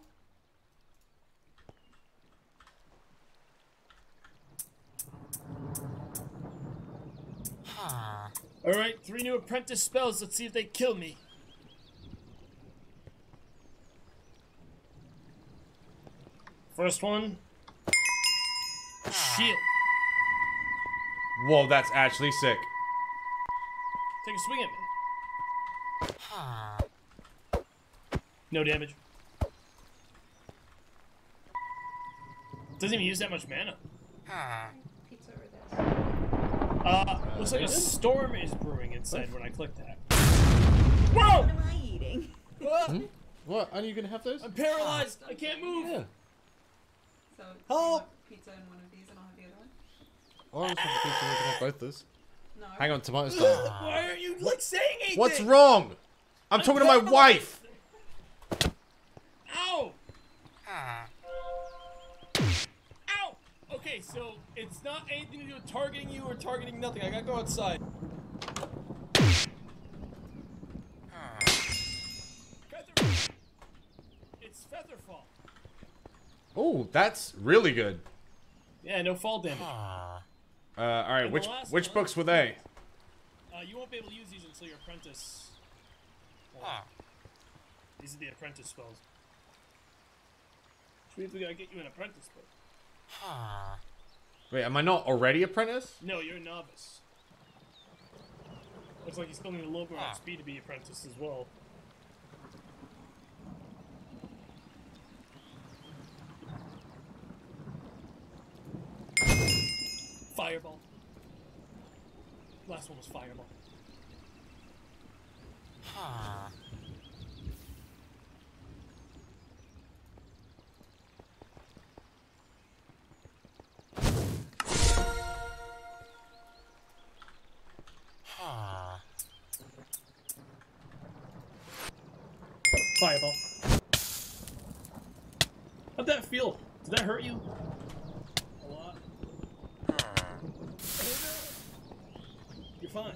All right, three new apprentice spells. Let's see if they kill me. First one. Shield. Whoa, that's actually sick. Take a swing at me. No damage. Doesn't even use that much mana. Pizza over there. Uh, looks like a storm is brewing inside when I click that. Whoa! What am I eating? Ah, What? Are you gonna have those? I'm paralyzed. I can't move. Yeah. So, Help! Oh. pizza in one of these and I'll have the other one? Oh, I was thinking we can have both those. No. Hang on, tomato style. Why aren't you like saying anything? What's wrong? I'm talking to my wife. Ow! Ah. Ow! Okay, so it's not anything to do with targeting you or targeting nothing. I gotta go outside. Ah. Feather. It's Featherfall. Oh, that's really good. Yeah, no fall damage. Uh, all right, And which which one- books were they? Uh, you won't be able to use these until your apprentice. Well, These are the apprentice spells. Which means we gotta get you an apprentice book. Wait, am I not already apprentice? No, you're a novice. Looks like you still need a little more speed to be apprentice as well. Fireball. Last one was fireball. Fireball. How'd that feel? Did that hurt you? You're fine.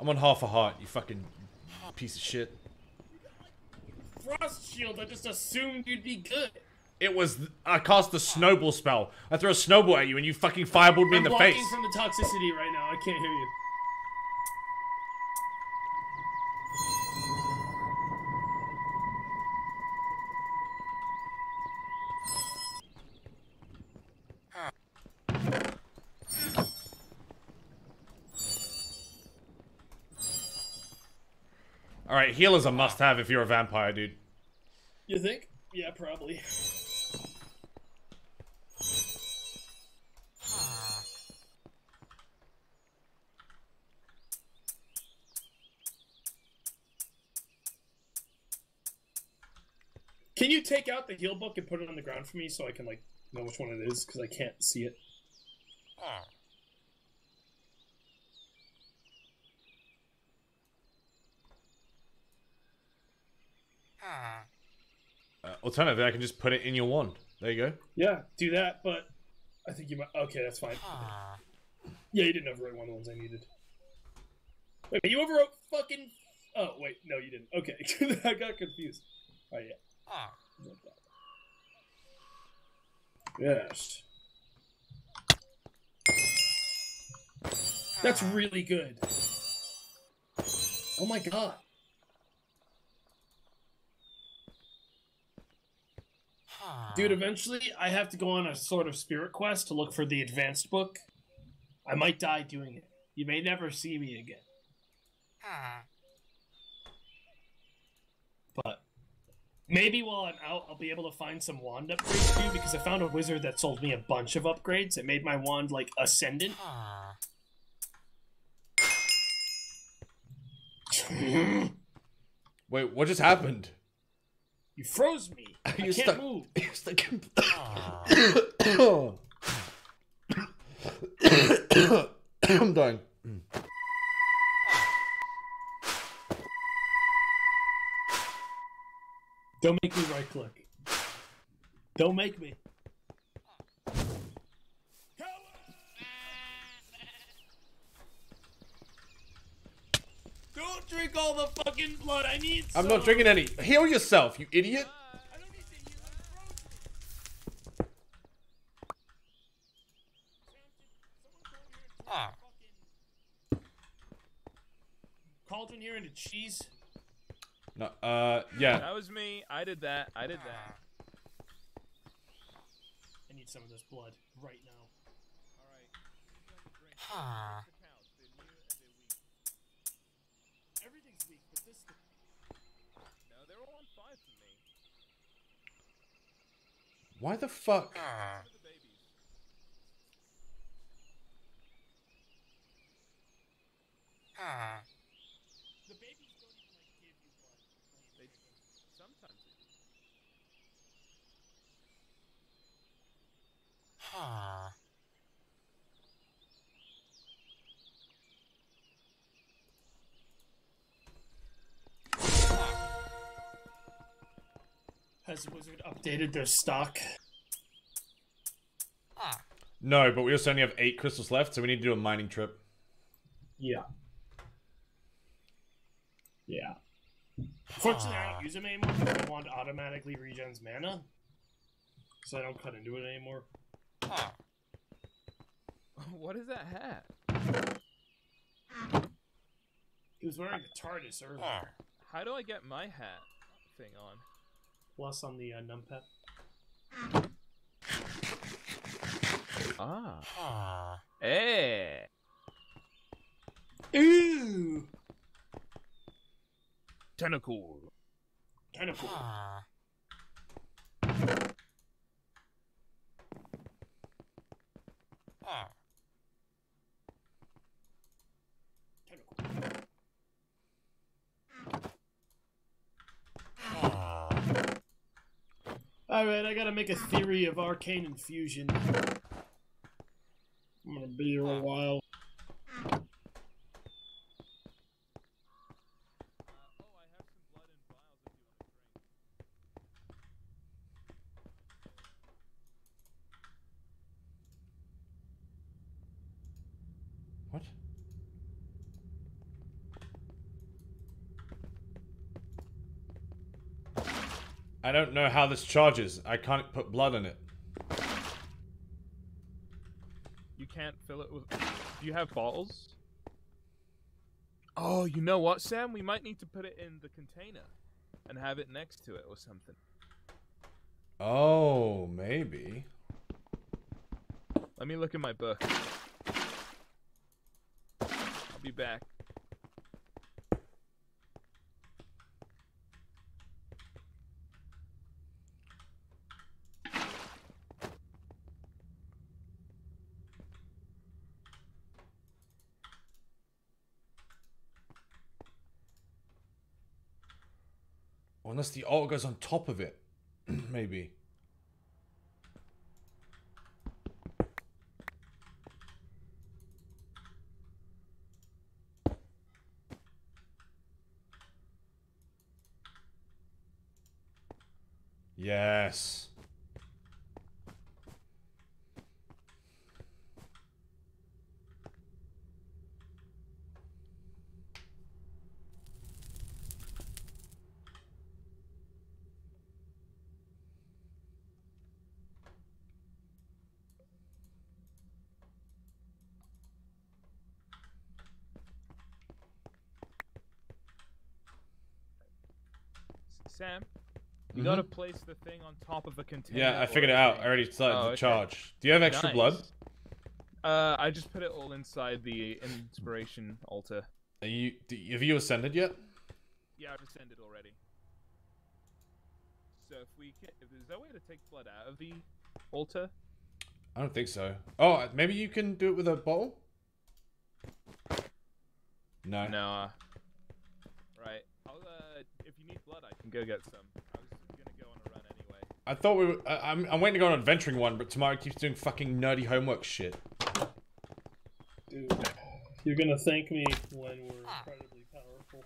I'm on half a heart. You fucking piece of shit. Frost shield. I just assumed you'd be good. It was I cast the snowball spell. I throw a snowball at you and you fucking fireballed me in I'm the blocking face. from the toxicity right now. I can't hear you. Right, healer's a must-have if you're a vampire, dude. You think? Yeah, probably. Can you take out the heal book and put it on the ground for me so I can like know which one it is because I can't see it. Uh, alternatively, I can just put it in your wand. There you go. Yeah, do that, but I think you might. Okay, that's fine. Yeah, you didn't overwrite one of the ones I needed. Wait, you overwrote fucking. Oh wait, no, you didn't. Okay, I got confused. Oh yeah. Yes. That's really good. Oh my god. Dude, eventually I have to go on a sort of spirit quest to look for the advanced book. I might die doing it. You may never see me again. But maybe while I'm out, I'll be able to find some wand upgrades too, because I found a wizard that sold me a bunch of upgrades. It made my wand like ascendant. Wait, what just happened? You froze me. I can't stuck- move. You're stuck in- I'm dying. Don't make me right click. Don't make me. Don't drink all the fucking blood. I need. I'm some. not drinking any. Heal yourself, you idiot. I don't need to heal. I'm frozen. Cauldron here into cheese. No, uh, yeah. That was me. I did that. I did that. I need some of this blood right now. Everything's weak, but this. No, they're all on five for me. Why the fuck? The Has the Wizard updated their stock? Ah. No, but we also only have eight crystals left, so we need to do a mining trip. Yeah. Yeah. Fortunately, I don't ah. use them anymore because my wand automatically regens mana. So I don't cut into it anymore. Ah. what is that hat? He was wearing a TARDIS earlier. How do I get my hat thing on? Plus on the uh, numpad. Ah. ah. Hey. Ooh! Tentacle. Tentacle. Tentacle. Alright, I gotta make a theory of arcane infusion. I'm gonna be here a while. oh, I have some blood in vials if you want to drink. What? I don't know how this charges. I can't put blood in it. You can't fill it with. Do you have bottles? Oh, you know what, Sam? We might need to put it in the container and have it next to it or something. Oh, maybe. Let me look in my book. I'll be back. Unless the altar goes on top of it. maybe. Yes. Sam, you Mhm. gotta place the thing on top of a container. Yeah, I figured it out. I already started Oh, to okay. charge. Do you have extra blood? Uh, I just put it all inside the inspiration altar. Are you, do, have you ascended yet? Yeah, I've ascended already. So if we can, if there's no way to take blood out of the altar, I don't think so. Oh, maybe you can do it with a bottle? No. no. Uh, right. I'll, uh, if you need blood, I can go get some. I was gonna go on a run anyway. I thought we were. I, I'm, I'm waiting to go on an adventuring one, but Tomato keeps doing fucking nerdy homework shit. Dude, you're gonna thank me when we're ah. incredibly powerful.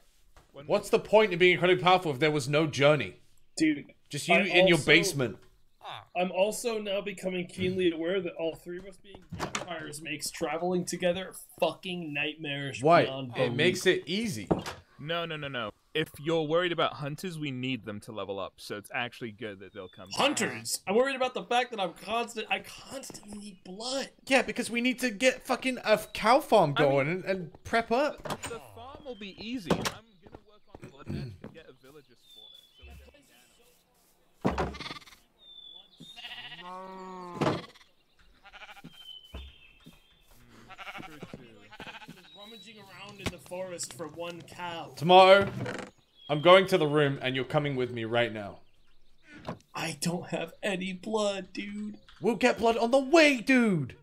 When What's the point of being incredibly powerful if there was no journey? Dude, Just you I'm in your basement. Ah. I'm also now becoming keenly aware that all three of us being vampires makes traveling together fucking nightmarish Why? It makes it easy. No, no, no, no. If you're worried about hunters, we need them to level up, so it's actually good that they'll come. Hunters! I'm worried about the fact that I'm constant. I constantly need blood. Yeah, because we need to get fucking a cow farm I mean- going and, and prep up. The farm will be easy. I'm gonna work on Blood Magic to get a villager spawner. So we don't need animals. Mm, true too. rummaging around in the forest for one cow. Tomato, I'm going to the room and you're coming with me right now. I don't have any blood, dude. We'll get blood on the way, dude.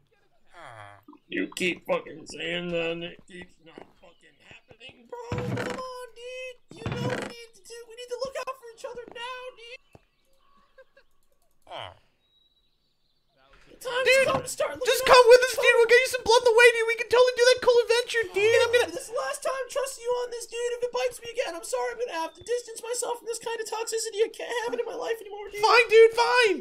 You keep fucking saying that, and it keeps not fucking happening, bro. Come on, dude. You know what we need to do. We need to look out for each other now, dude. Ah. Time's Dude, come to start Just out come with us, dude. We'll get you some blood on the way, dude. We can totally do that cool adventure, oh, dude. I'm gonna. This is the last time trusting you on this, dude. If it bites me again, I'm sorry. I'm gonna have to distance myself from this kind of toxicity. I can't have it in my life anymore, dude. Fine, dude. Fine.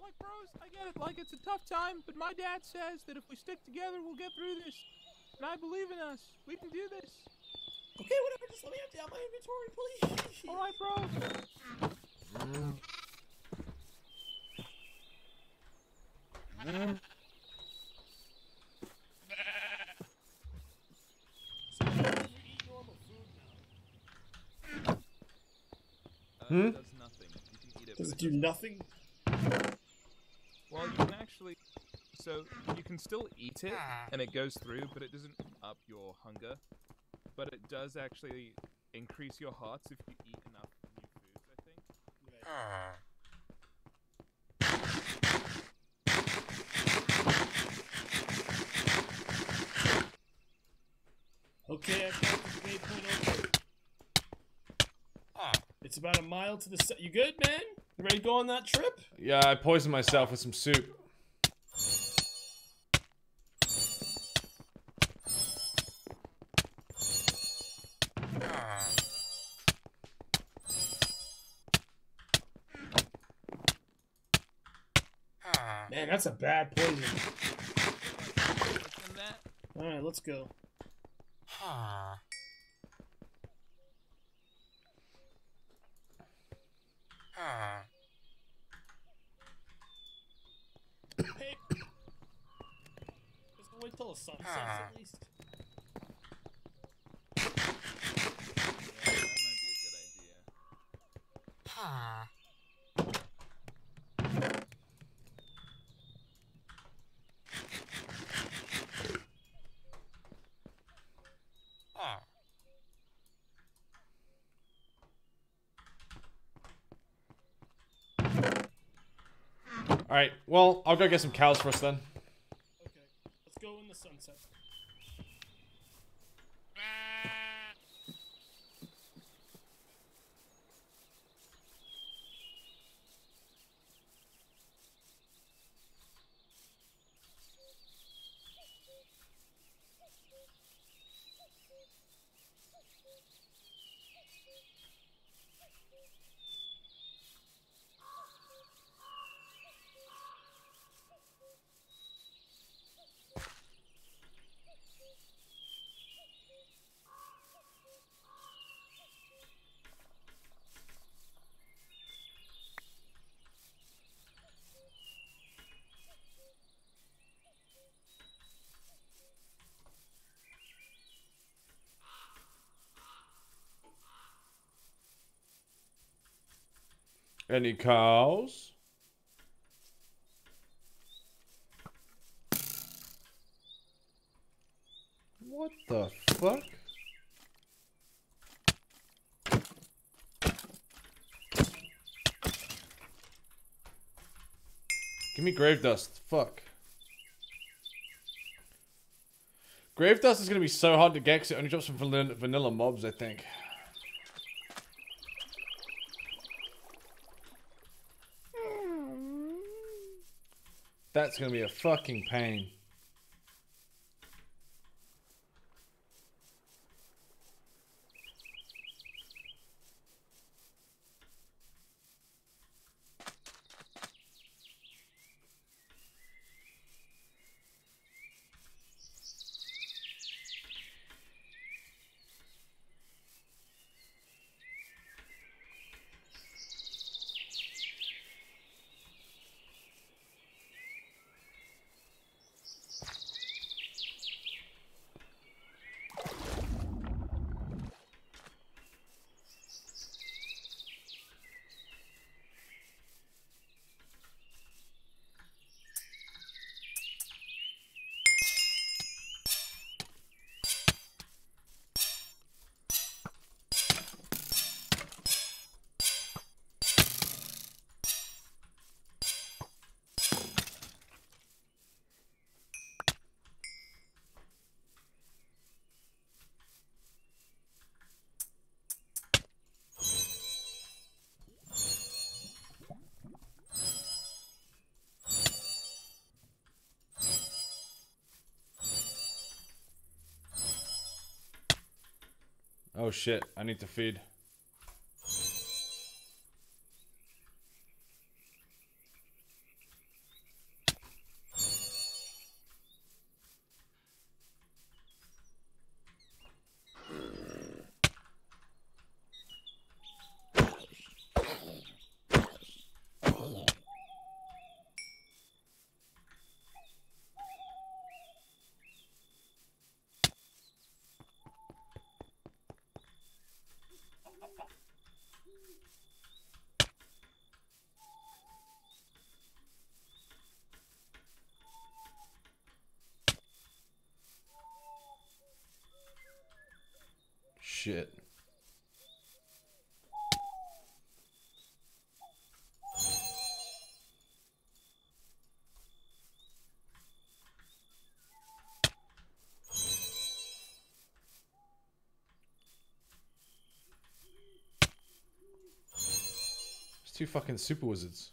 Like bros, I get it. Like it's a tough time, but my dad says that if we stick together, we'll get through this. And I believe in us. We can do this. Okay, whatever. Just let me empty out my inventory, please. All right, bro. So you eat normal food now. Uh, Hmm? It does nothing. You can eat it. Does it do nothing? Well, you can actually. So you can still eat it, and it goes through, but it doesn't up your hunger. But it does actually increase your hearts if you eat enough new foods. I think. Okay, I've got the waypoint over. Ah, it's about a mile to the south. You good, man? You ready to go on that trip? Yeah, I poisoned myself with some soup. Man, that's a bad poison. Alright, let's that? Right, let's. Hey. Just wait till the sun sets at least. Yeah, that might be a good idea. All right. Well, I'll go get some cows for us then. Any cows? What the fuck? Give me grave dust. Fuck. Grave dust is gonna be so hard to get because it only drops from vanilla mobs, I think. That's gonna be a fucking pain. Oh shit, I need to feed. Shit. It's two fucking super wizards.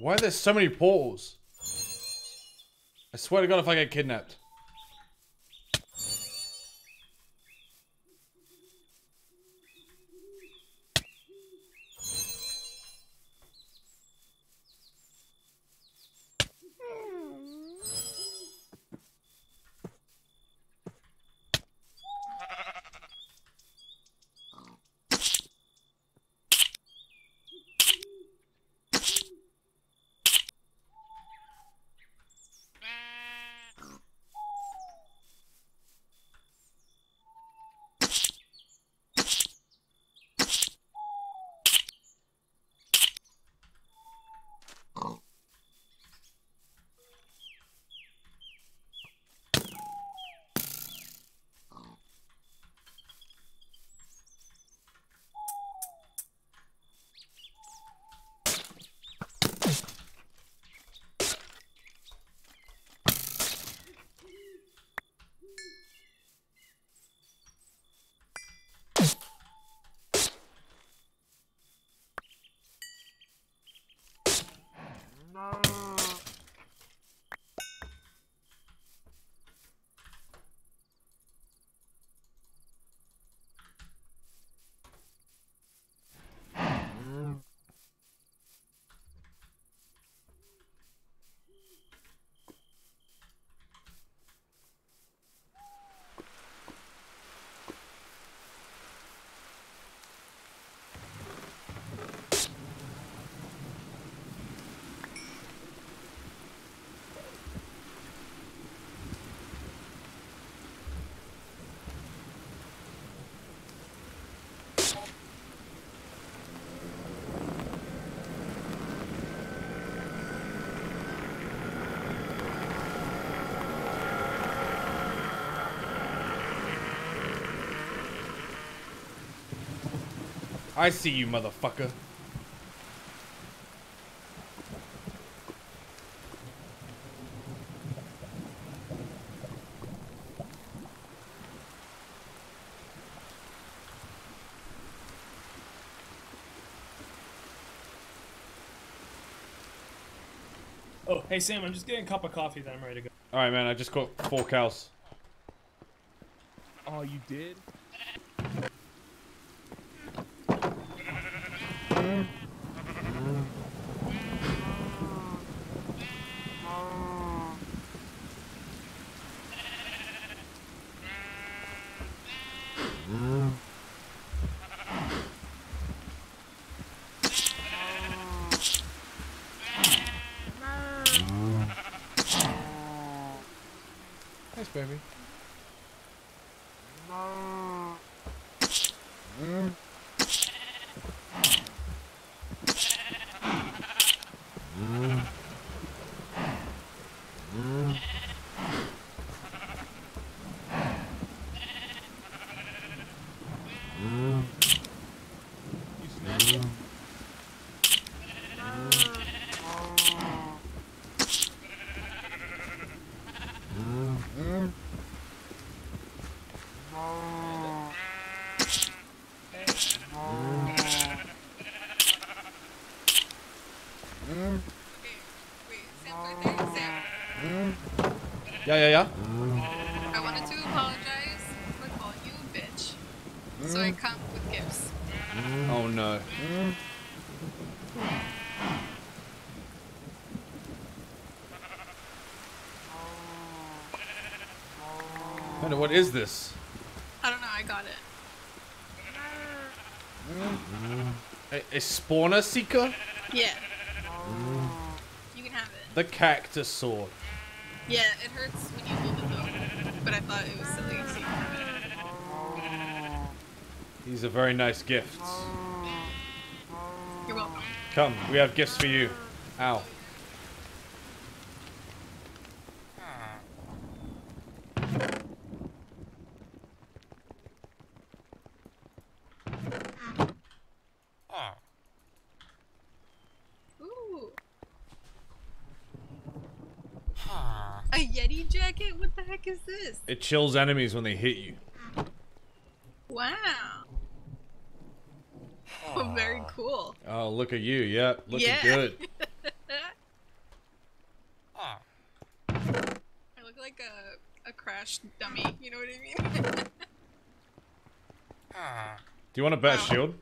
Why are there so many portals? I swear to god if I get kidnapped. I see you, motherfucker. Oh, hey Sam, I'm just getting a cup of coffee. Then I'm ready to go. All right, man. I just caught four cows. Oh, you did? Yeah, yeah, yeah. I wanted to apologize for calling you a bitch. So I come with gifts. Oh no. Panda, what is this? I don't know, I got it. A, a spawner seeker? Yeah. You can have it. The cactus sword. Yeah, it hurts when you hold it though. But I thought it was silly, so you can have it. These are very nice gifts. You're welcome. Come, we have gifts for you. Ow. Ooh. A Yeti jacket? What the heck is this? It chills enemies when they hit you. Wow. Oh, very cool. Oh, look at you. Yep, looking yeah. good. I look like a, a crash dummy, you know what I mean? Do you want a better shield?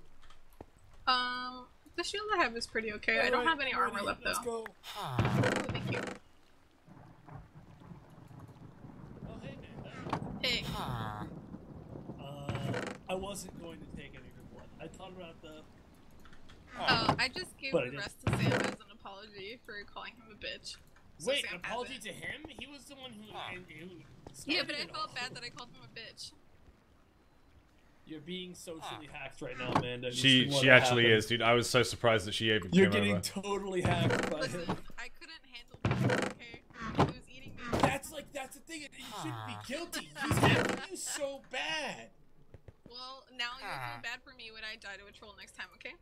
um, the shield I have is pretty okay. I don't have any armor left though. Let's go. Ooh, thank you. Oh, hey, Amanda. Hey, Uh, I wasn't going to take any of your blood. I thought about the. oh, I just gave But I the didn't. rest to Sam as an apology for calling him a bitch. So Wait, Sam apology to him? He was the one who. who Yeah, but I felt all. bad that I called him a bitch. You're being socially hacked right now, Amanda. You've She she actually happened. is, dude. I was so surprised that she even You're came getting over. totally hacked by Listen, him. I couldn't handle it, okay? He was eating me. That's like that's the thing. You shouldn't be guilty. He's hacking you so bad. Well, now you'll feel ah. bad for me when I die to a troll next time, okay?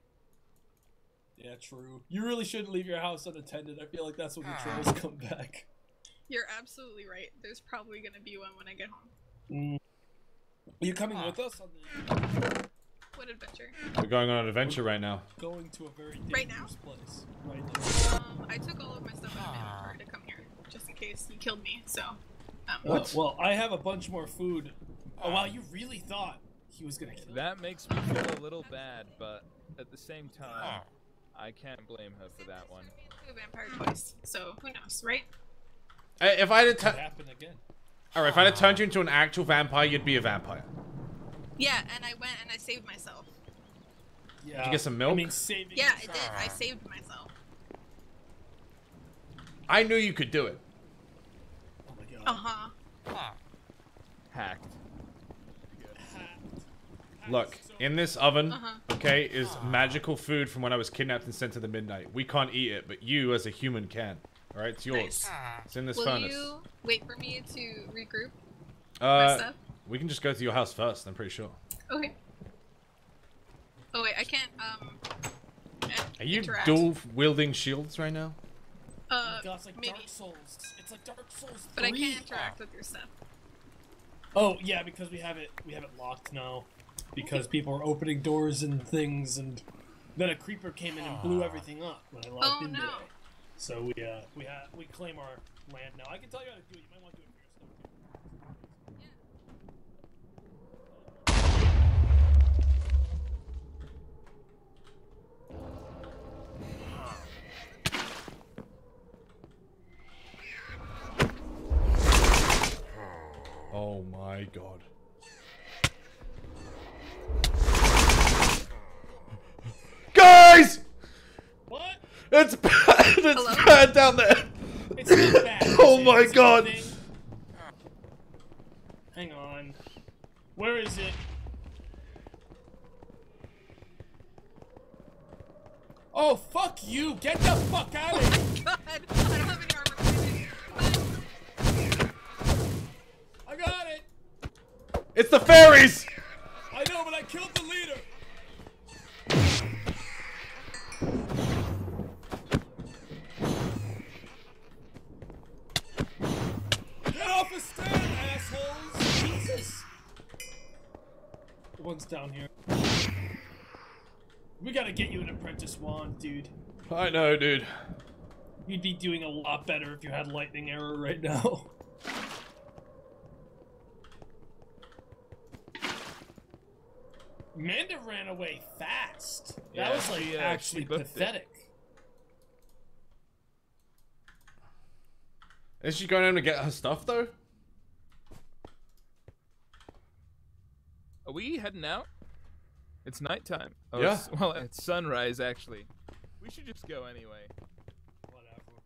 Yeah, true. You really shouldn't leave your house unattended. I feel like that's when the ah. trolls come back. You're absolutely right. There's probably gonna be one when I get home. Mm. Are you coming with us on the What adventure? We're going on an adventure right now. going to a very dangerous Right now? place? Right now. Um, I took all of my stuff out of my car to come here, just in case you killed me. So, um, Uh, well, I have a bunch more food. Oh wow, you really thought he was gonna kill That makes me feel a little bad, but at the same time, I can't blame her for that one. a vampire twice. So who knows, right? Uh, If I had Could tu- happen again. Alright, if I had turned you into an actual vampire, you'd be a vampire. Yeah, and I went and I saved myself. Yeah. Did you get some I milk? mean, saving. Yeah, I did. I saved myself. I knew you could do it. Oh my god. Uh huh. Hacked. Look, in this oven, Uh-huh. okay, is magical food from when I was kidnapped and sent to the midnight. We can't eat it, but you, as a human, can. Alright, it's yours. It's in this Will furnace. you wait for me to regroup Uh, we can just go to your house first, I'm pretty sure. Okay. Oh wait, I I can't um. Are you interact. dual wielding shields right now? Uh, God, it's like maybe, Dark Souls. It's like Dark Souls. but I can't interact with your stuff. Oh yeah, because we have it we have it locked now. Because people are opening doors and things, and then a creeper came in and blew everything up when I logged Oh in no. today. So we uh we ha- we claim our land now. I can tell you how to do it. You might want to do it for yourself too. Oh my god. Guys! What? It's bad! It's Hello? bad down there! It's bad. Oh it? my It's God. thing. Hang on. Where is it? Oh fuck you! Get the fuck out of oh here! God, I don't have any armor. I got it. It's the fairies! I know, but I killed the leader. Get off the stand, assholes! Jesus. The one's down here. We gotta get you an apprentice wand, dude. I know, dude. You'd be doing a lot better if you had lightning arrow right now. Manda ran away fast. That Yeah, was like she, uh, actually she booked it. pathetic. Is she going home to get her stuff though? Are we heading out? It's nighttime. Oh, Yeah. it's- well, it's sunrise actually. We should just go anyway. Whatever.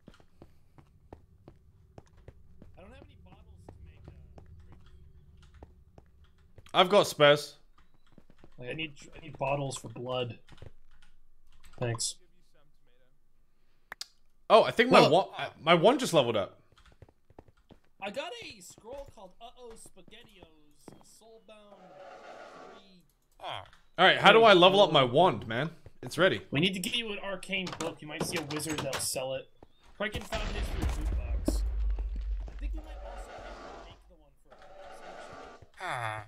I don't have any bottles to make a drink. I've got spares. I need I need bottles for blood. Thanks. Give you some tomato. Oh, I think my Well- one, uh, my one just leveled up. I got a scroll called Uh Oh Spaghettios Soulbound 3. All right, how do I level up my wand, man? It's ready. We need to get you an arcane book. You might see a wizard that'll sell it. Franken found his for a loot box. I think we might also make the one for a actually. Ah.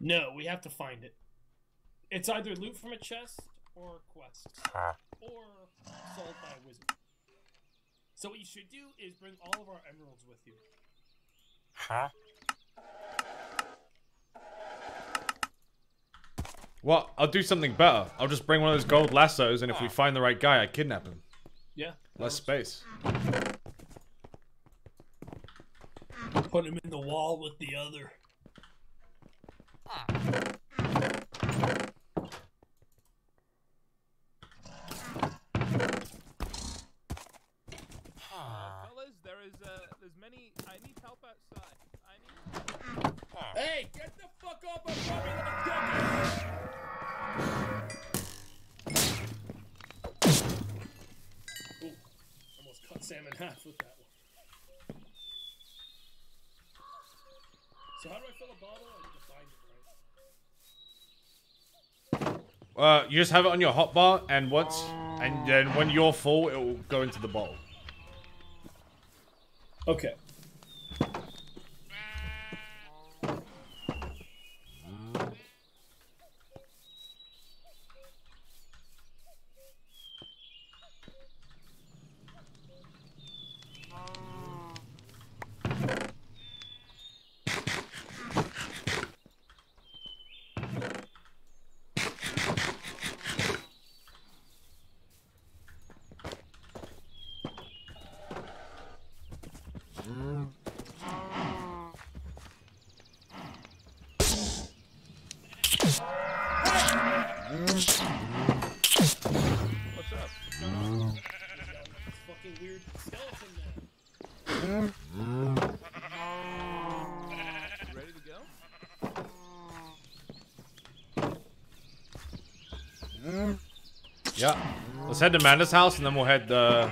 No, we have to find it. It's either loot from a chest or quest. Or sold by a wizard. So what you should do is bring all of our emeralds with you. Huh? Well, I'll do something better. I'll just bring one of those gold lassos, and if we ah. find the right guy, I kidnap him. Yeah. Less space. Put him in the wall with the other. Fellas, there is uh, there's many. I need help outside. I need. Hey, get the fuck off my property, little dickhead! Ooh, almost cut Sam in half with that one. So how do I fill a bottle? I need to find it, right? Uh, you just have it on your hotbar, and once, and then when you're full, it will go into the bowl. Okay. head to Madness House and then we'll head the.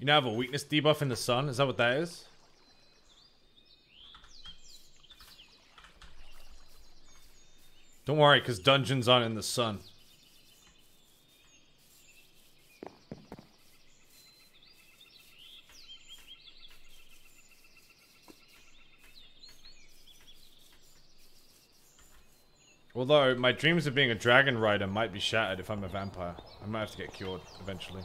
You now have a weakness debuff in the sun? Is that what that is? Don't worry, because dungeons on in the sun. Although, my dreams of being a dragon rider might be shattered if I'm a vampire. I might have to get cured eventually.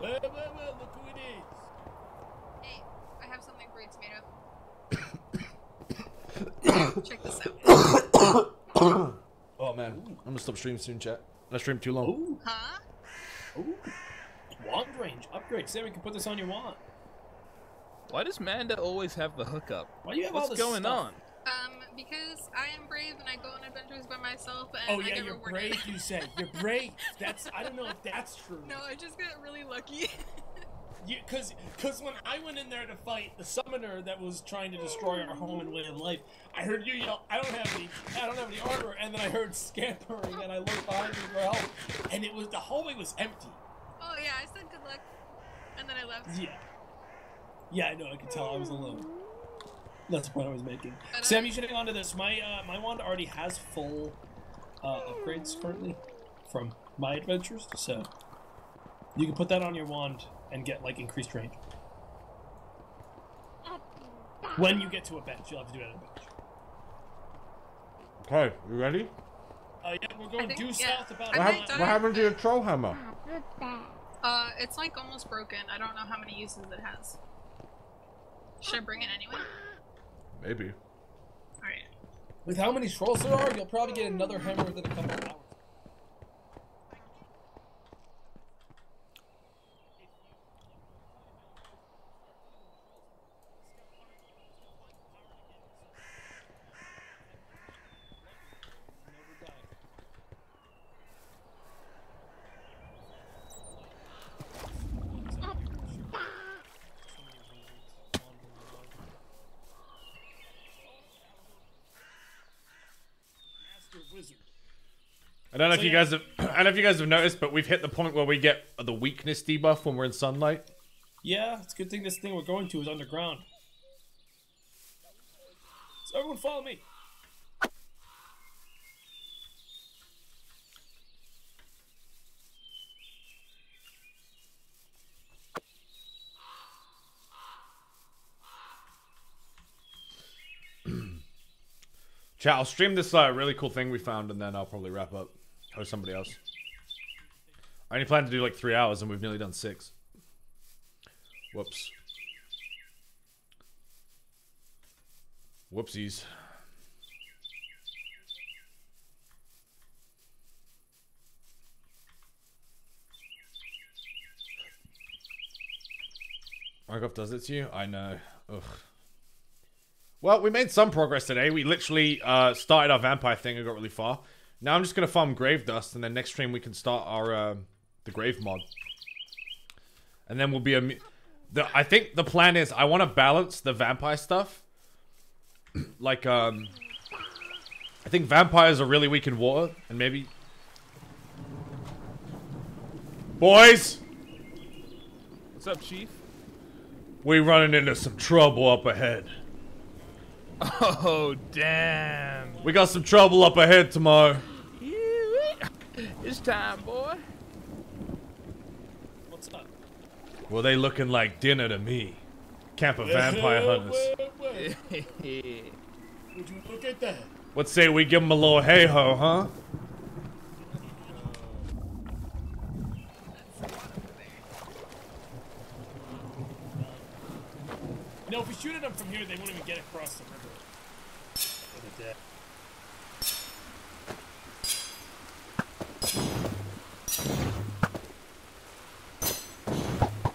Well, well, well, look who it is. Hey, I have something for you, Tomato. Check this out. Oh man, I'm gonna stop streaming soon, chat. I streamed too long. Ooh, Huh? ooh. Wand range upgrade. Sam, we can put this on your wand. Why does Manda always have the hookup? Why do you have What's all this going stuff? on? Um, because I am brave and I go on adventures by myself and Oh I yeah, get you're rewarded. brave. You said you're brave. That's I don't know if that's true. no, I just got really lucky. Because because when I went in there to fight the summoner that was trying to destroy our home and way of life, I heard you yell, "I don't have any, I don't have any armor," and then I heard scampering, and I looked behind me for help, and it was the hallway was empty. oh yeah, I said good luck, and then I left. Yeah, yeah, I know. I could tell I was alone. That's the point I was making. But, Sam, you should hang on to this. My uh, my wand already has full uh, upgrades currently from my adventures, so you can put that on your wand and get like increased range. When you get to a bench, you'll have to do it at a bench. Okay, you ready? Uh, yeah, we're going think- due yeah. south about. What, a might hap- die. what happened to your troll hammer? Uh, it's like almost broken. I don't know how many uses it has. Should I bring it anyway? Maybe. Alright. With how many trolls there are, you'll probably get another hammer within a couple of hours. Master Wizard. I don't know if you yeah. guys have. I don't know if you guys have noticed, but we've hit the point where we get the weakness debuff when we're in sunlight. Yeah, it's a good thing this thing we're going to is underground. So everyone follow me. Chat, I'll stream this uh, really cool thing we found, and then I'll probably wrap up. Or somebody else. I only plan to do like three hours, and we've nearly done six. Whoops. Whoopsies. Markov does it to you? I know. Ugh. Well, we made some progress today. We literally uh, started our vampire thing and got really far. Now I'm just gonna farm grave dust, and then next stream we can start our uh, the grave mod. And then we'll be a. The I think the plan is I want to balance the vampire stuff. like um, I think vampires are really weak in water, and maybe. Boys, What's up, Chief? we running into some trouble up ahead. Oh, damn. We got some trouble up ahead tomorrow. It's time, boy. What's up? Well, they looking like dinner to me. Camp of vampire hunters. Wait, wait. Would you look at that? What say we give them a little hey ho, huh? No, if we shoot at them from here, they won't even get across the river. Or the deck.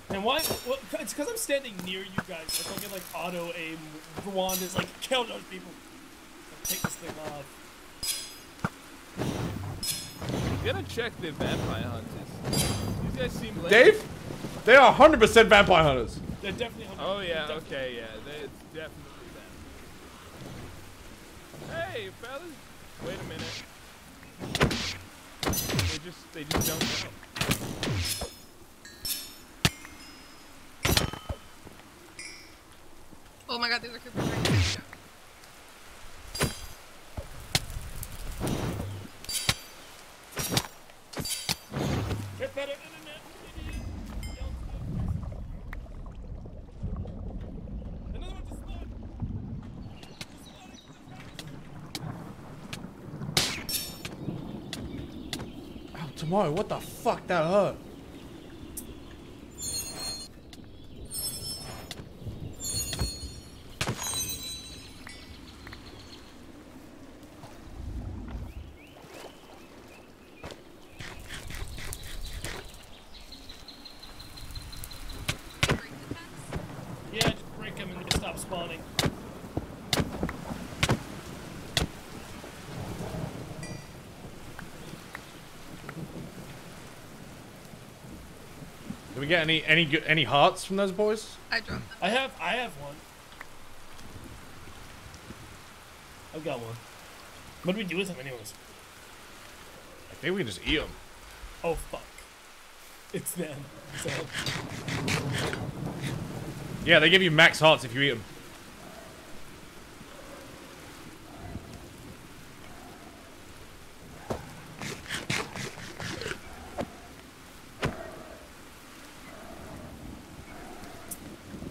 And why? Well, it's because I'm standing near you guys. Like, I'll get like auto aim. Wand is like kill those people. Like, take this thing off. You gotta check the vampire hunters. These guys seem lame. Dave? They are 100% vampire hunters. They're definitely. Oh yeah, they're okay, yeah, they, it's definitely them. Hey, fellas. Wait a minute. They just they just don't know. Oh my god, these are creepers right Get internet. idiot. Another one just spawned. Ow, tomorrow, what the fuck? That hurt. We get any any good any hearts from those boys? I dropped them. I have I have one. I've got one. What do we do with them anyways? I think we can just eat them. Oh fuck. It's them. So Yeah, they give you max hearts if you eat them.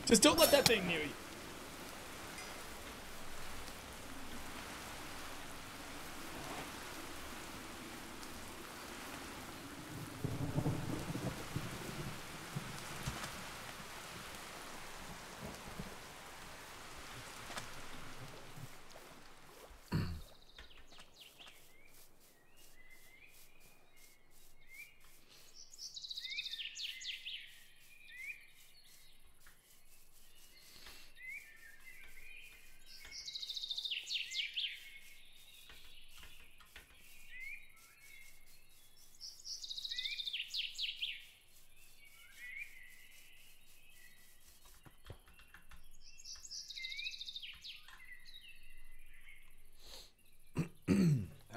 Just don't let that thing near you.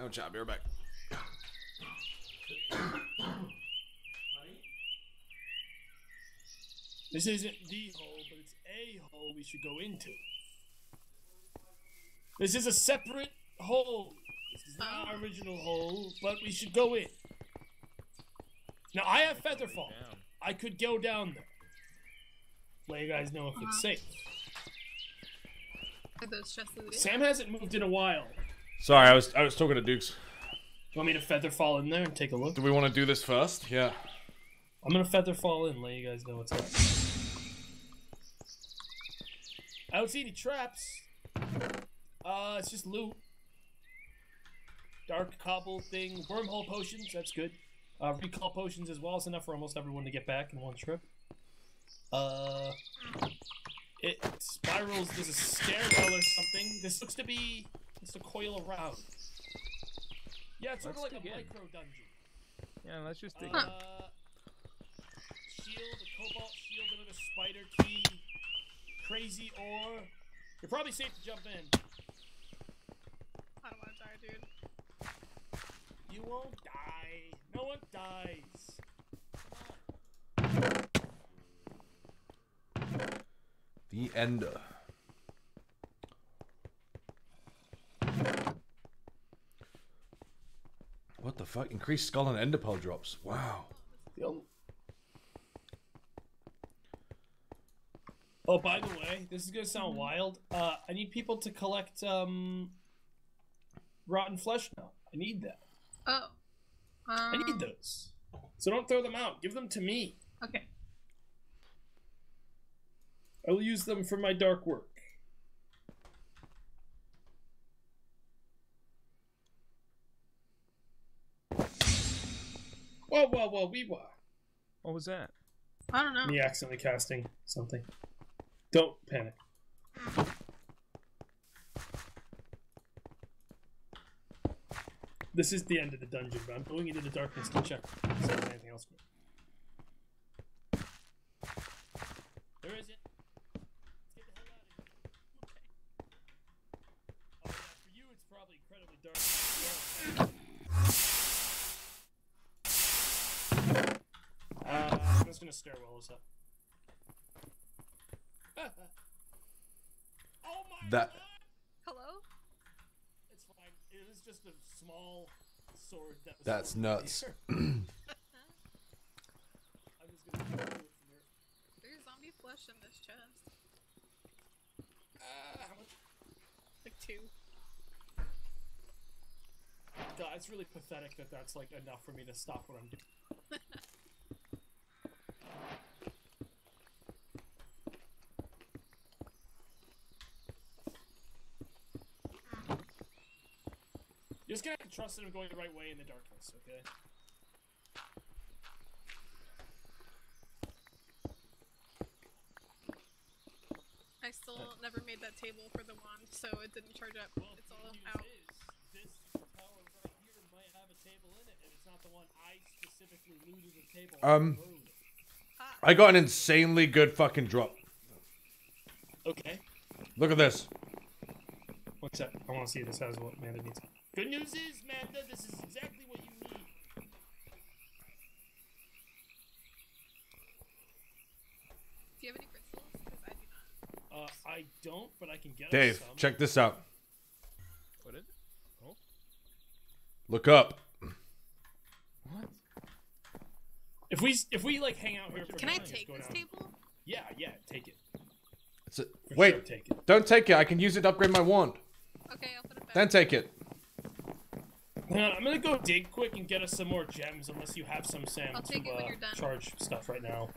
Oh, job. Be right back. This isn't the hole, but it's a hole we should go into. This is a separate hole. This is not our original hole, but we should go in. Now I have Featherfall. I could go down there. Let you guys know if it's uh-huh. safe. Are those chests of the day? Sam hasn't moved in a while. Sorry, I was I was talking to Dukes. You want me to feather fall in there and take a look? Do we want to do this first? Yeah. I'm gonna feather fall in, let you guys know what's up. I don't see any traps. Uh, it's just loot. Dark cobble thing, wormhole potions. That's good. Uh, recall potions as well. It's enough for almost everyone to get back in one trip. Uh, it spirals. There's a stairwell or something. This looks to be just a coil around. Yeah, it's sort of Let's like a in. micro dungeon. Yeah, let's just dig. Uh, in. shield, a cobalt shield, another spider key, crazy ore. You're probably safe to jump in. I don't want to die, dude. You won't die. No one dies. The Ender. What the fuck? Increased skull and ender pearl drops. Wow. Yo. Oh, by the way, this is gonna sound wild. Uh, I need people to collect um, rotten flesh now. I need that. Oh. Um, I need those. So don't throw them out. Give them to me. Okay. I will use them for my dark work. Whoa, whoa, whoa, wee wah. What was that? I don't know. Me accidentally casting something. Don't panic. This is the end of the dungeon, but I'm going into the darkness to check if there's anything else. There isn't. Let's get the hell out of here. Okay. Oh, yeah, for you, it's probably incredibly dark. A stairwell. Is that? oh my That- god! Hello? It's fine. It was just a small sword that was. That's nuts. I'm just gonna do it from here. There's zombie flesh in this chest. Ah, how much? Like two. God, it's really pathetic that that's like enough for me to stop what I'm doing. You're just gonna have to trust that I'm going the right way in the darkness, okay? I still never made that table for the wand, so it didn't charge up. it's all News out. is, this tower right here might have a table in it, and it's not the one I specifically looted the table. Um, the. I got an insanely good fucking drop. Okay. Look at this. What's that? I want to see if this has what Manda needs. Good news is, Manda, this is exactly what you need. Do you have any crystals? Because I do not. Uh, I don't, but I can get us Dave, some. check this out. What is it? Oh, Look up. what? If we if we like hang out here for Can I take this down- table? Yeah, yeah, take it. It's a- For wait, sure, take it. don't take it. I can use it to upgrade my wand. Okay, I'll put it back. Then take it. Hang on, I'm gonna go dig quick and get us some more gems, unless you have some Sam I'll to take it when uh, you're done. charge stuff right now.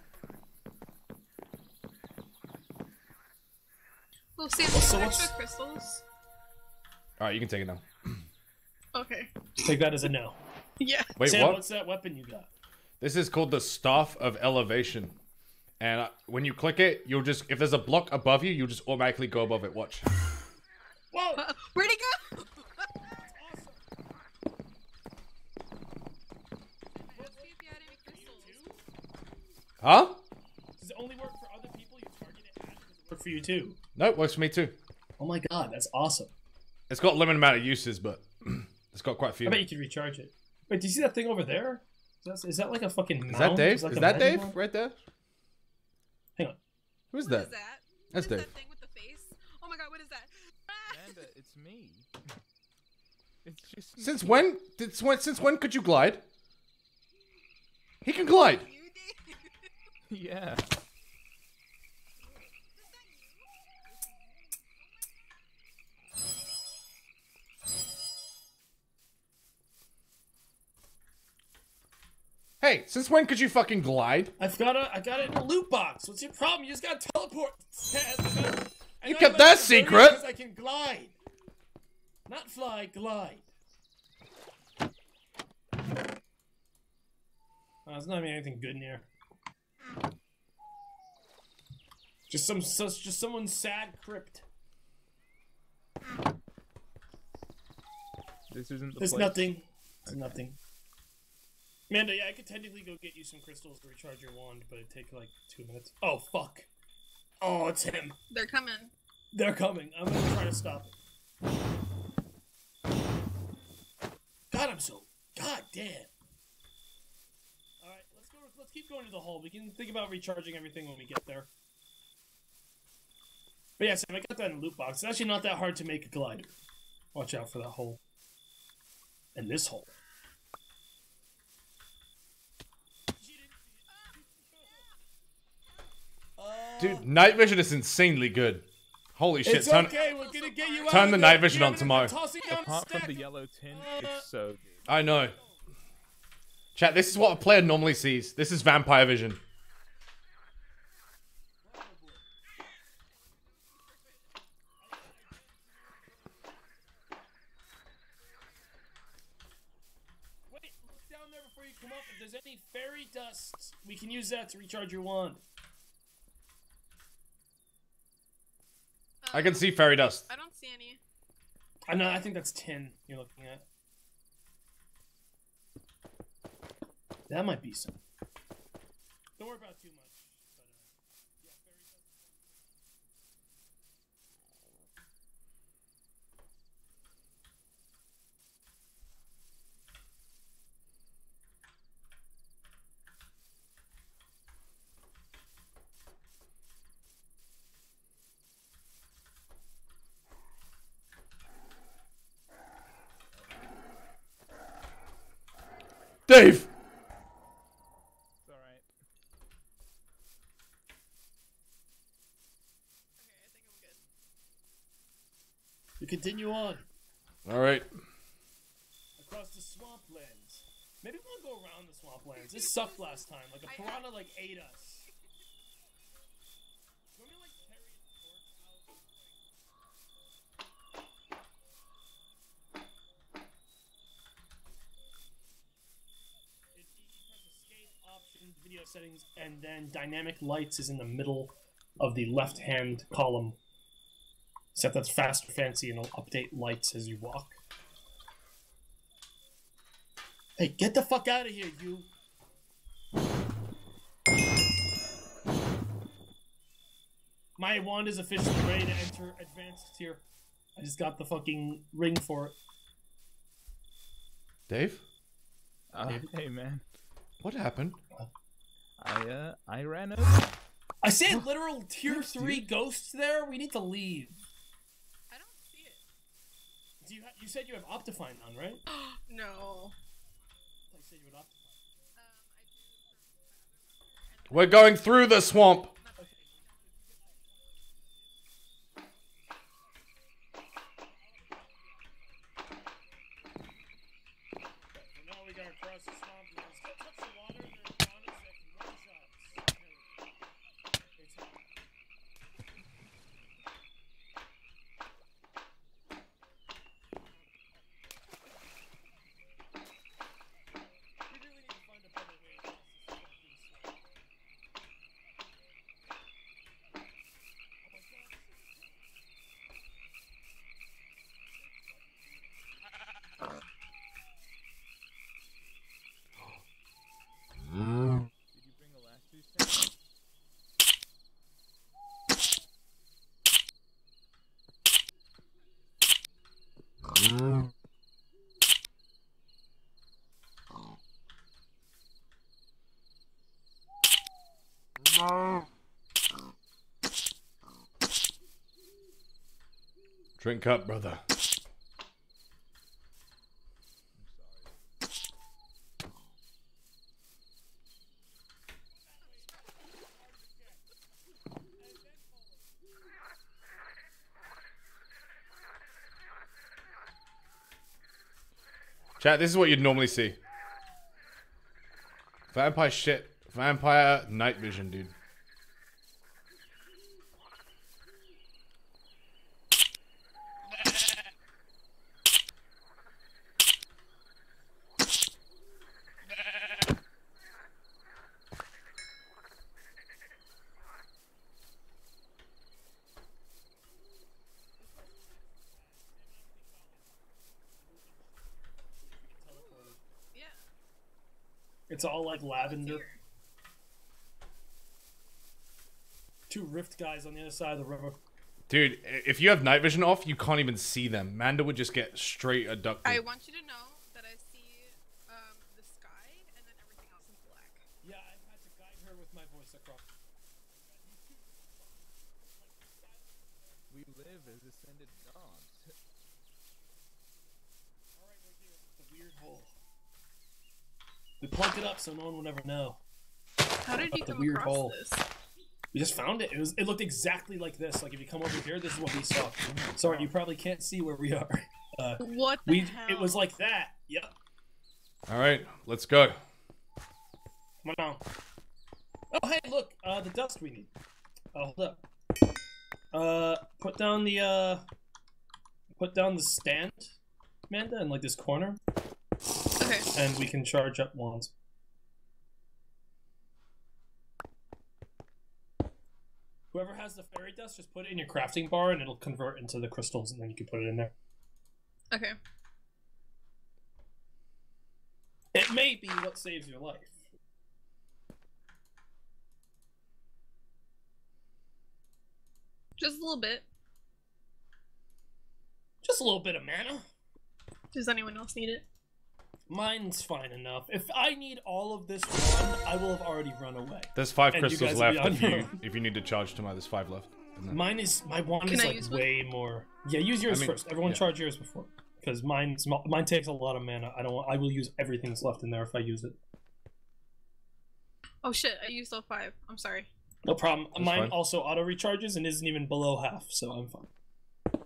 Well, Sam, Well, so some what's- crystals? All right, you can take it now. Okay. Take that as a no. Yeah. Wait, Sam, what? what's that weapon you got? This is called the Staff of Elevation. And uh, when you click it, you'll just, if there's a block above you, you'll just automatically go above it. Watch. Whoa! Uh, where'd he go? Let's see if you had any crystals. Huh? Does it only work for other people you target it at? Does it work for you too? Nope, works for me too. Oh my god, that's awesome. It's got a limited amount of uses, but it's got quite a I few. I bet you could recharge it. Wait, do you see that thing over there? Is that, is that like a fucking Is that mound? Dave? like Is that Dave mound? right there? Hang on. Who is that? That's Dave. that thing with the face? Oh my god, what is that? Amanda, it's me. It's just Since when? Did, when? Since when could you glide? He can glide. You did? Yeah. Hey, since when could you fucking glide? I've got a, I got it in a loot box. What's your problem? You just gotta teleport. Sam. I You kept that secret. I can glide, not fly. Glide. Oh, there's not even anything good in here. Just some, such, just someone's sad crypt. This isn't the There's place. nothing. There's nothing. Amanda, yeah, I could technically go get you some crystals to recharge your wand, but it'd take like two minutes. Oh fuck! Oh, it's him. They're coming. They're coming. I'm gonna try to stop it. God, I'm so. God damn. All right, let's go. Let's keep going to the hall. We can think about recharging everything when we get there. But yeah, Sam, I got that in a loot box. It's actually not that hard to make a glider. Watch out for that hole. And this hole. Dude, night vision is insanely good. Holy shit, It's turn, okay. We're gonna get you out. turn the night vision Damn on it, tomorrow. I'm tossing down a Apart from the yellow tin, uh, it's so good. I know. Chat, this is what a player normally sees. This is vampire vision. Wait, look down there before you come up. If there's any fairy dust, we can use that to recharge your wand. I can see fairy um, dust. I don't see any. I know. I think that's tin you're looking at. That might be some. Don't worry about Dave! It's alright. You continue on Alright. across the swamplands. Maybe we'll go around the swamplands. This sucked last time. Like a piranha like ate us. When we, like, carried Torch out, like- It- you press escape, options, video settings, and then dynamic lights is in the middle of the left hand column. Except that's fast or fancy and it'll update lights as you walk. Hey, get the fuck out of here, you! My wand is officially ready to enter advanced tier. I just got the fucking ring for it. Dave? Uh, hey man, What happened? I uh I ran over. I see literal tier 3 ghosts there. We need to leave. I don't see it. Do you, ha- you said you have Optifine on, right? No. thought you said you had Optifine. Um, I do. We're going through the swamp. And now we gotta cross the swamp. and Let's go touch the water. There are piranhas that can one shots. It's hot. We really need to find a better way across this fucking swamp. Oh my god. Did you bring the last two Sam? Drink up, brother. Chat, this is what you'd normally see. Vampire shit. Vampire night vision, dude. Yeah. It's like lavender. Two rift guys on the other side of the river. Dude, if you have night vision off, you can't even see them. Manda would just get straight abducted. I want you to know that I see um the sky and then everything else is black. Yeah, I've had to guide her with my voice across. We live as ascended gods. Alright, we're here. The weird hole. We plugged it up so no one would ever know. How did you The come weird across hole. this? We just found it. It was. It looked exactly like this. Like if you come over here, this is what we saw. Sorry, you probably can't see where we are. Uh, What the we. hell? It was like that. Yep. All right, let's go. Come on. Oh hey, look. Uh, the dust we need. Oh, hold up. Uh, put down the uh, put down the stand, Amanda, in like this corner, Okay. and we can charge up wands. Whoever has the fairy dust, just put it in your crafting bar, and it'll convert into the crystals, and then you can put it in there. Okay. It may be what saves your life. Just a little bit. Just a little bit of mana. Does anyone else need it? Mine's fine enough. If I need all of this one, I will have already run away. There's five And crystals guys will be left if you own. if you need to charge tomorrow. There's five left. Mine is my wand Can is I like use one? way more. Yeah, use yours I mean, first. Everyone yeah. charge yours before. because mine's mine takes a lot of mana. I don't. want- I will use everything that's left in there if I use it. Oh shit, I used all five. I'm sorry. No problem. That's Mine fine. also auto recharges and isn't even below half, so I'm fine.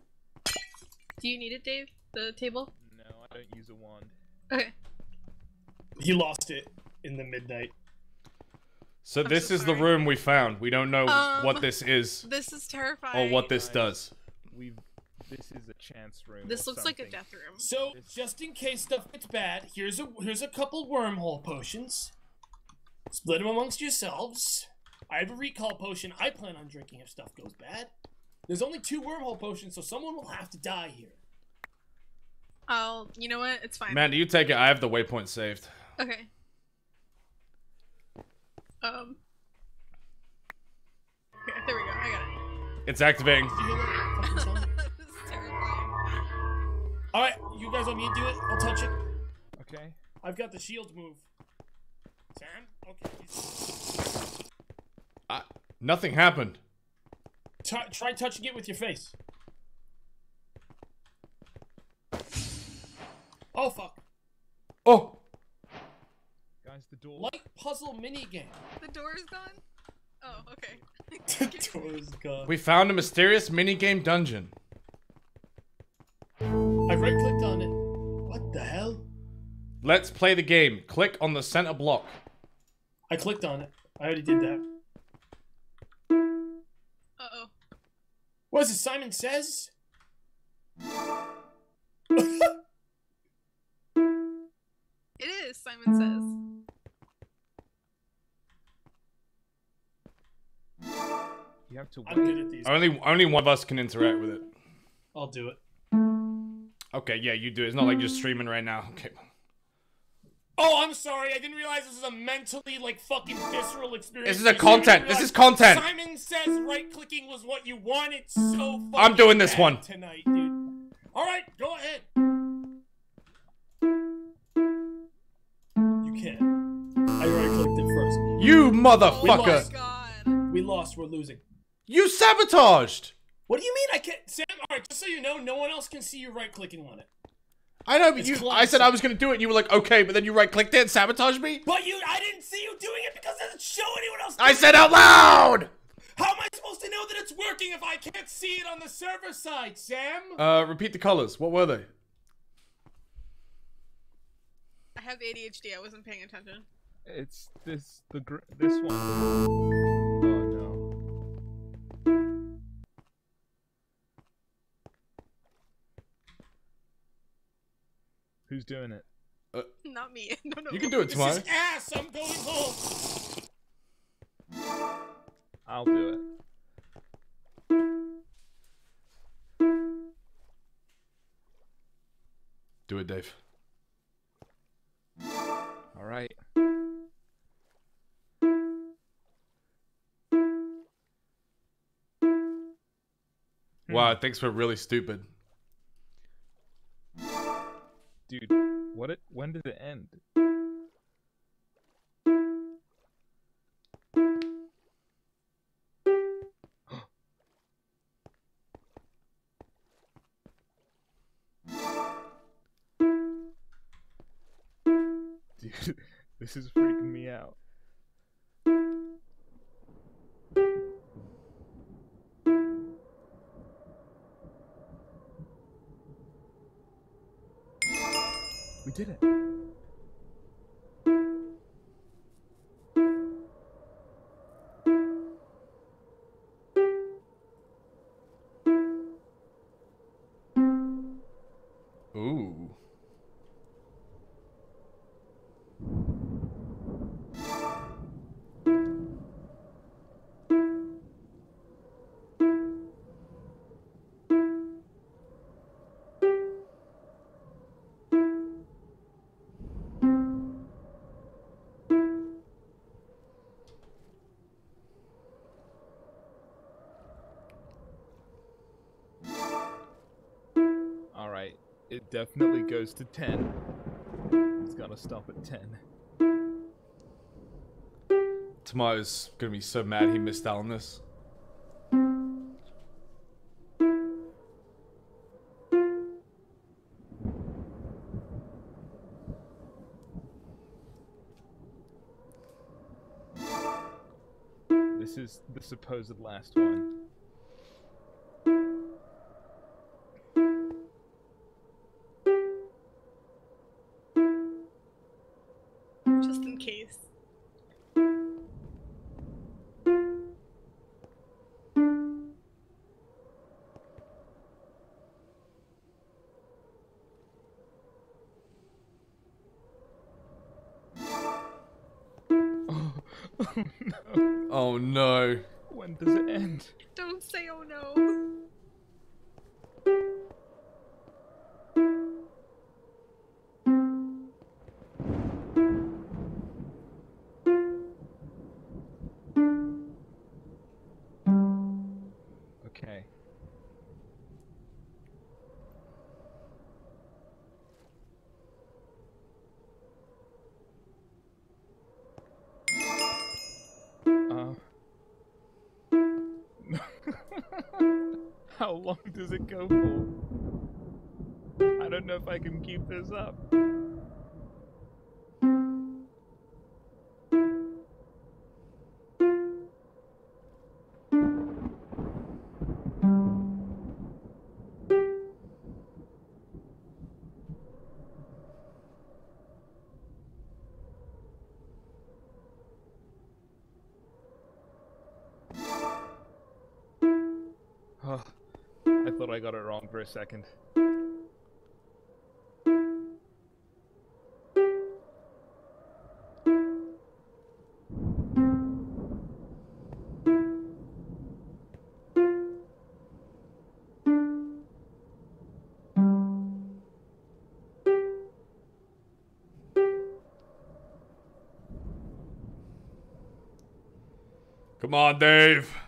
Do you need it, Dave? The table? No, I don't use a wand. Okay. He lost it in the midnight. So I'm this so is the room we found. We don't know what Um, this is This is or terrifying. what this does. We've. This is a chance room. This or looks like a death room. So, just in case stuff gets bad, here's a here's a couple wormhole potions. Split them amongst yourselves. I have a recall potion I plan on drinking if stuff goes bad. There's only two wormhole potions, so someone will have to die here. I'll. You know what? It's fine. Man, do you take it? I have the waypoint saved. Okay. Um. Okay, there we go. I got it. It's activating. Do you hear that fucking sound? this is terrifying. All right, you guys want me to do it? I'll touch it. Okay. I've got the shield move. Sam, okay. I, nothing happened. Try, try touching it with your face. Oh fuck! Oh, Guys, the door. Light puzzle minigame. The door is gone. Oh, okay. the door is gone. we found a mysterious minigame dungeon. I right clicked on it. What the hell? Let's play the game. Click on the center block. I clicked on it. I already did that. Uh oh. What is it? Simon says. It is. Simon says. You have to I'm good wait. at these. Only only one of us can interact with it. I'll do it. Okay, yeah, you do. it. It's not like you're streaming right now. Okay. Oh, I'm sorry. I didn't realize this is a mentally like fucking visceral experience. This is a content. This is content. Simon says right clicking was what you wanted so fucking I'm doing this bad one. tonight, dude. All right, go ahead. You motherfucker! lost. We lost. We're losing. You sabotaged! What do you mean I can't, Sam? All right, just so you know, no one else can see you right clicking on it. I know, but It's you. classic. I said I was gonna do it, and you were like, okay, but then you right clicked it and sabotaged me. But you, I didn't see you doing it because it doesn't show anyone else. I said out loud. How am I supposed to know that it's working if I can't see it on the server side, Sam? Uh, repeat the colors. What were they? I have ADHD. I wasn't paying attention. It's this the gr- this one. Oh no. Who's doing it? Uh, Not me. No, no. You can do it This is ass. I'm going home. I'll do it. Do it, Dave. All right. Wow, thanks for really stupid. Dude, what it when did it end? Dude, this is freaking me out. definitely goes to 10. It's gotta stop at 10. Tomorrow's gonna be so mad he missed out on this. This is the supposed last one. Oh no. When does it end? How long does it go for? I don't know if I can keep this up. For a second. Come on, Dave.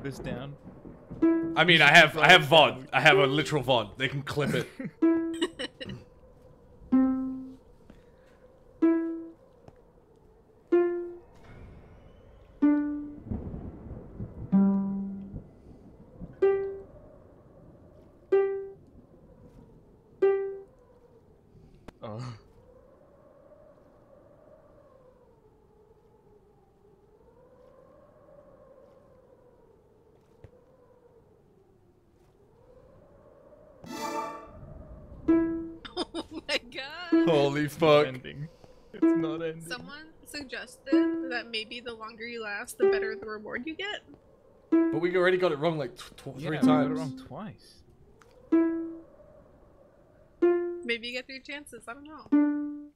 This down? I mean, I have I have VOD. I have a literal VOD. They can clip it. Longer you last, the better the reward you get. But we already got it wrong like tw- tw- Yeah, three we got it times. wrong twice. Maybe you get three chances. I don't know.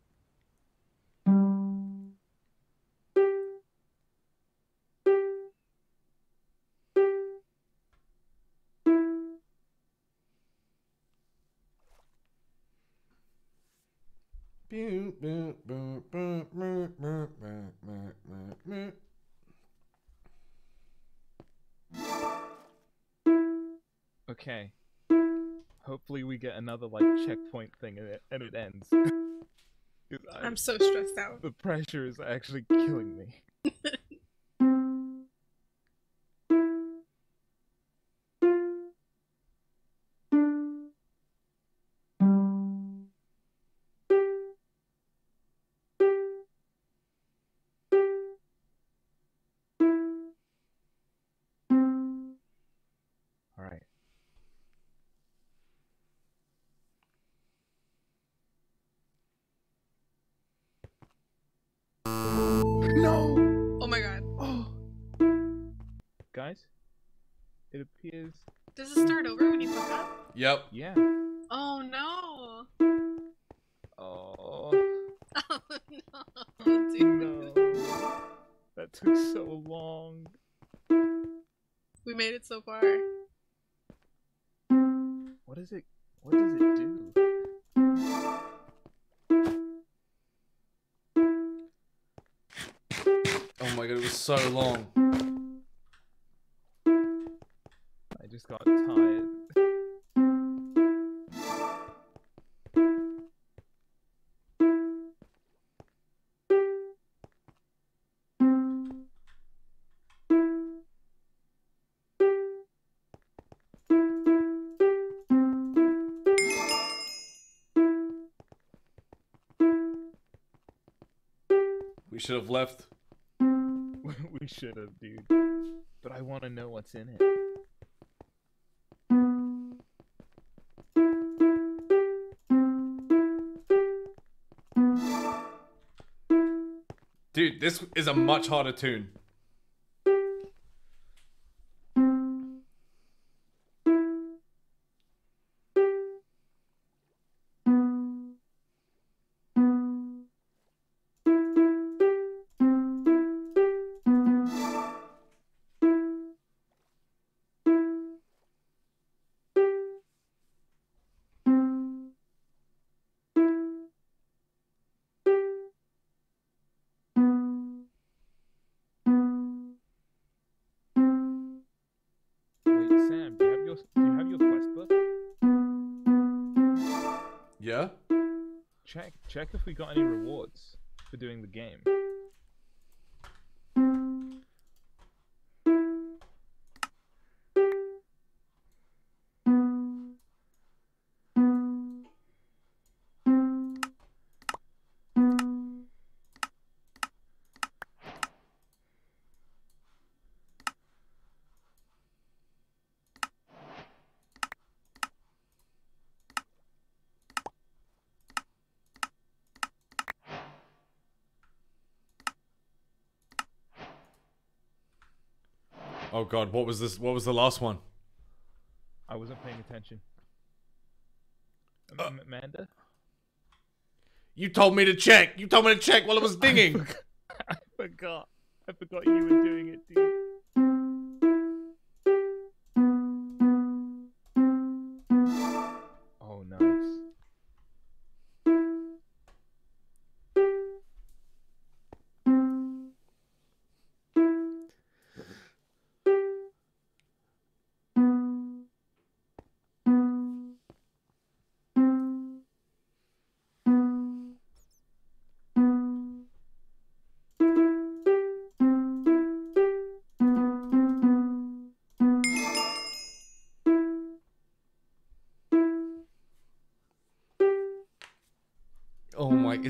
Okay. Hopefully we get another like checkpoint thing and it, and it ends. I- I'm so stressed out. the pressure is actually killing me. It appears. Does it start over when you fuck up? Yep. Yeah. Oh no. Oh. Oh no. Dude. No. That took so long. We made it so far. What is it? What does it do? Oh my god, it was so long. just got tired. We should have left. we should have, dude. But I want to know what's in it. Dude, this is a much harder tune. Check if we got any rewards for doing the game. God, what was this? What was the last one? I wasn't paying attention. Uh. Amanda? You told me to check. You told me to check while it was dinging.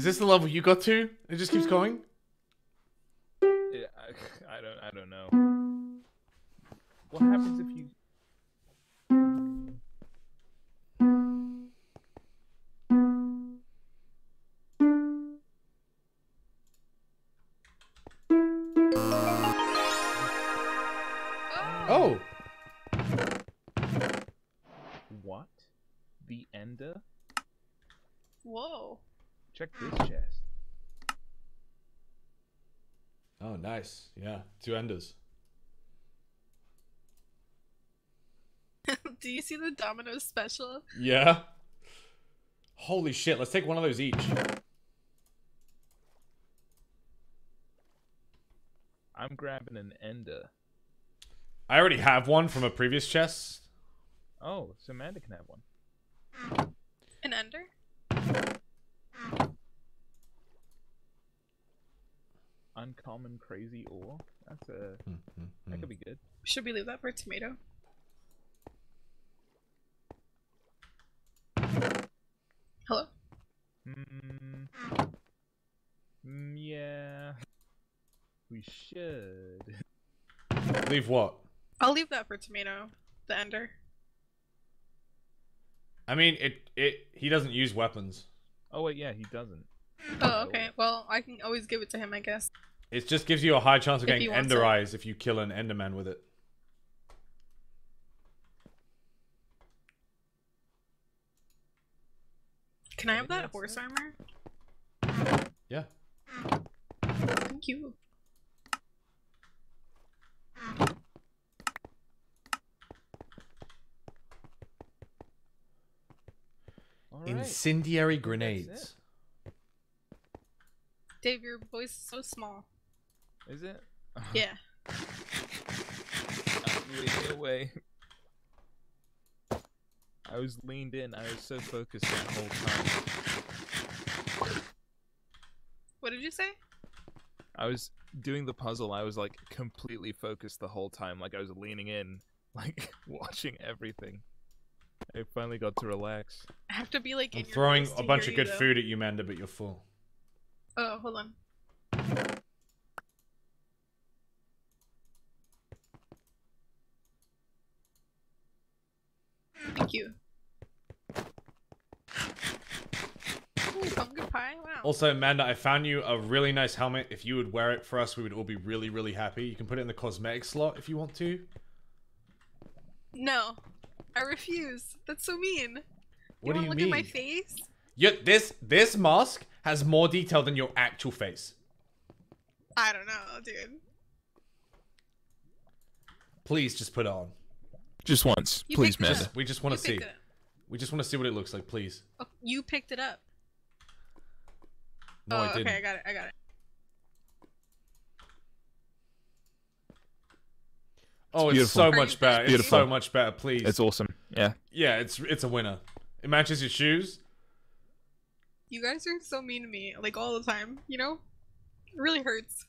This the level you got to? It just keeps mm. going? Domino's special? Yeah. Holy shit, let's take one of those each. I'm grabbing an Ender. I already have one from a previous chest. Oh, so Amanda can have one. An ender? Uncommon crazy ore. That's a. Hmm, hmm, that hmm. could be good. Should we leave that for tomato? Hello? Mm, mm, yeah. We should. Leave what? I'll leave that for tomato. The ender. I mean, it it he doesn't use weapons. Oh wait, yeah, he doesn't. Oh, okay. Well, I can always give it to him, I guess. It just gives you a high chance of If getting ender it. eyes if you kill an enderman with it. Can I have Maybe that horse it. armor? Yeah. Thank you. All right. Incendiary I think that's grenades. Dave, your voice is so small. Is it? Yeah. Way away. I was leaned in. I was so focused that whole time. What did you say? I was doing the puzzle. I was like completely focused the whole time. Like I was leaning in, like watching everything. I finally got to relax. I have to be like I'm your throwing voice a bunch of good though. food at you, Manda, but you're full. Oh, hold on. Thank you. Ooh, pumpkin pie. Wow. Also, Amanda, I found you a really nice helmet. If you would wear it for us, we would all be really, really happy. You can put it in the cosmetic slot if you want to. No, I refuse. That's so mean. What do wanna you look mean? at my face? You, this this mask has more detail than your actual face. I don't know, dude. Please just put it on. Just once, You please, picked man. We just want to see. picked it up. We just want to see what it looks like, please. Oh, you picked it up. No, oh, I didn't. okay, I got it. I got it. Oh, it's beautiful. so much you better. It's Beautiful. so much better. Please. It's awesome. Yeah. yeah, it's it's a winner. It matches your shoes. You guys are so mean to me, like all the time. You know, it really hurts.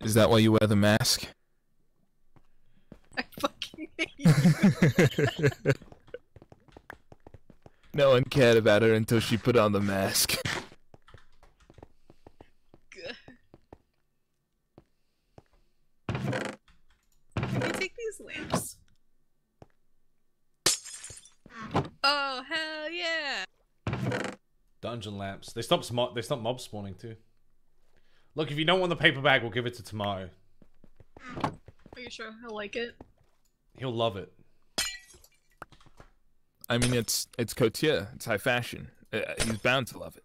Is that why you wear the mask? I fucking hate you. no one cared about her until she put on the mask. Can you take these lamps? Oh hell yeah! Dungeon lamps. They stop smo- they stop mob spawning too. Look, if you don't want the paper bag, we'll give it to Tomato. Are you sure he'll like it? He'll love it. I mean, it's it's couture. It's high fashion. Uh, he's bound to love it.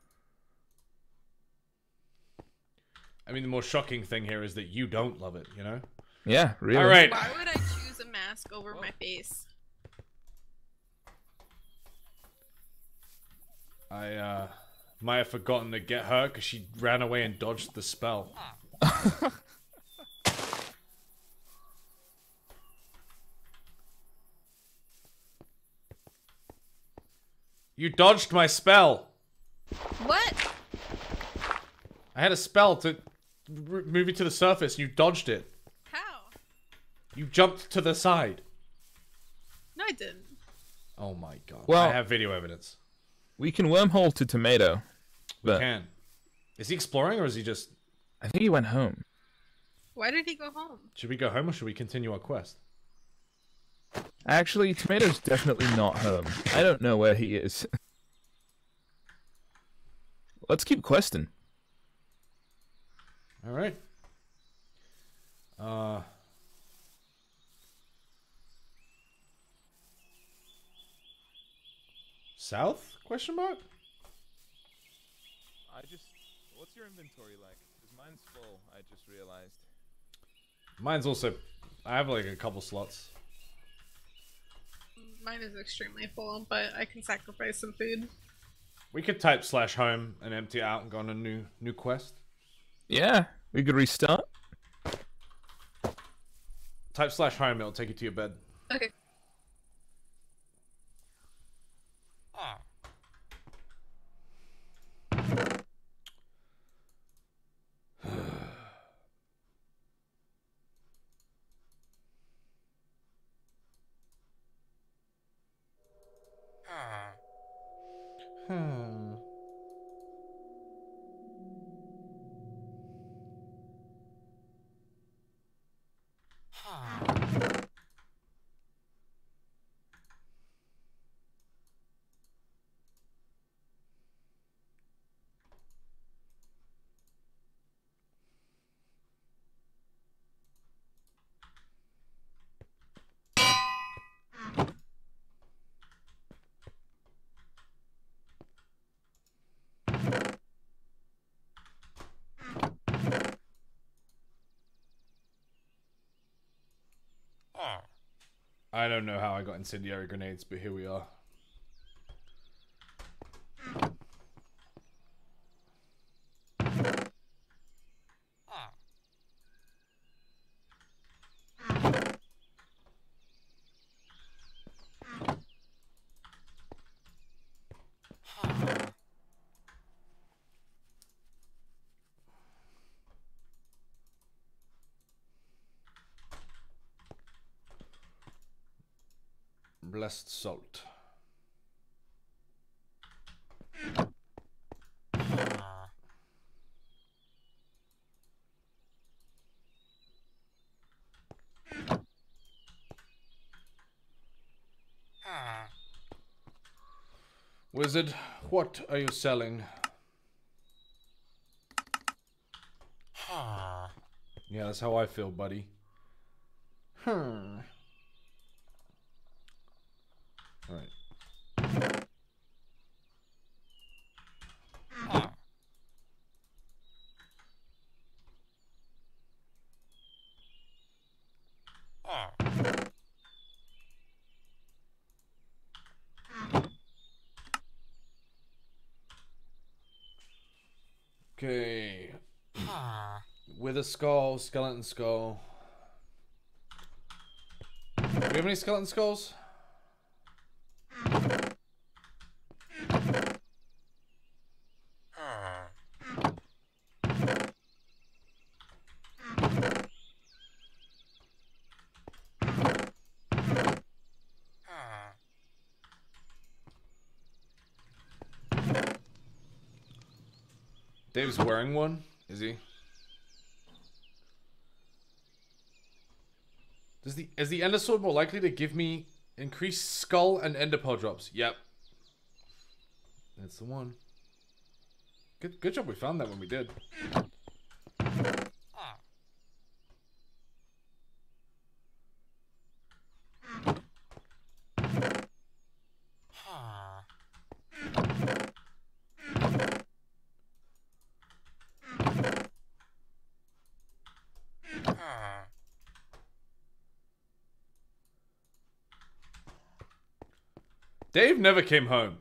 I mean, the more shocking thing here is that you don't love it. You know. Yeah, really. All right. Why would I choose a mask over my face? I uh might have forgotten to get her because she ran away and dodged the spell. you dodged my spell. What? I had a spell to move you to the surface. and You dodged it. How? You jumped to the side. No, I didn't. Oh my god. Well- I have video evidence. We can wormhole to tomato. We But can. Is he exploring or is he just? I think he went home. Why did he go home? Should we go home or should we continue our quest? Actually, tomato's definitely not home. I don't know where he is. Let's keep questing. All right. Uh. South? Question mark. I just. What's your inventory like? Because mine's full. I just realized. Mine's also. I have like a couple slots. Mine is extremely full, but I can sacrifice some food. We could type slash home and empty out and go on a new new quest. Yeah, we could restart. Type slash home. It'll take you to your bed. Okay. Hmm. I don't know how I got incendiary grenades, but here we are. Salt. Wizard, what are you selling? Yeah, that's how I feel, buddy. Hmm. Alright. Okay. With a skull, skeleton skull. Do we have any skeleton skulls? Dave's wearing one, is he? Does the is the Ender Sword more likely to give me increased skull and Ender Pearl drops? Yep. That's the one. Good good job we found that when we did. Never came home.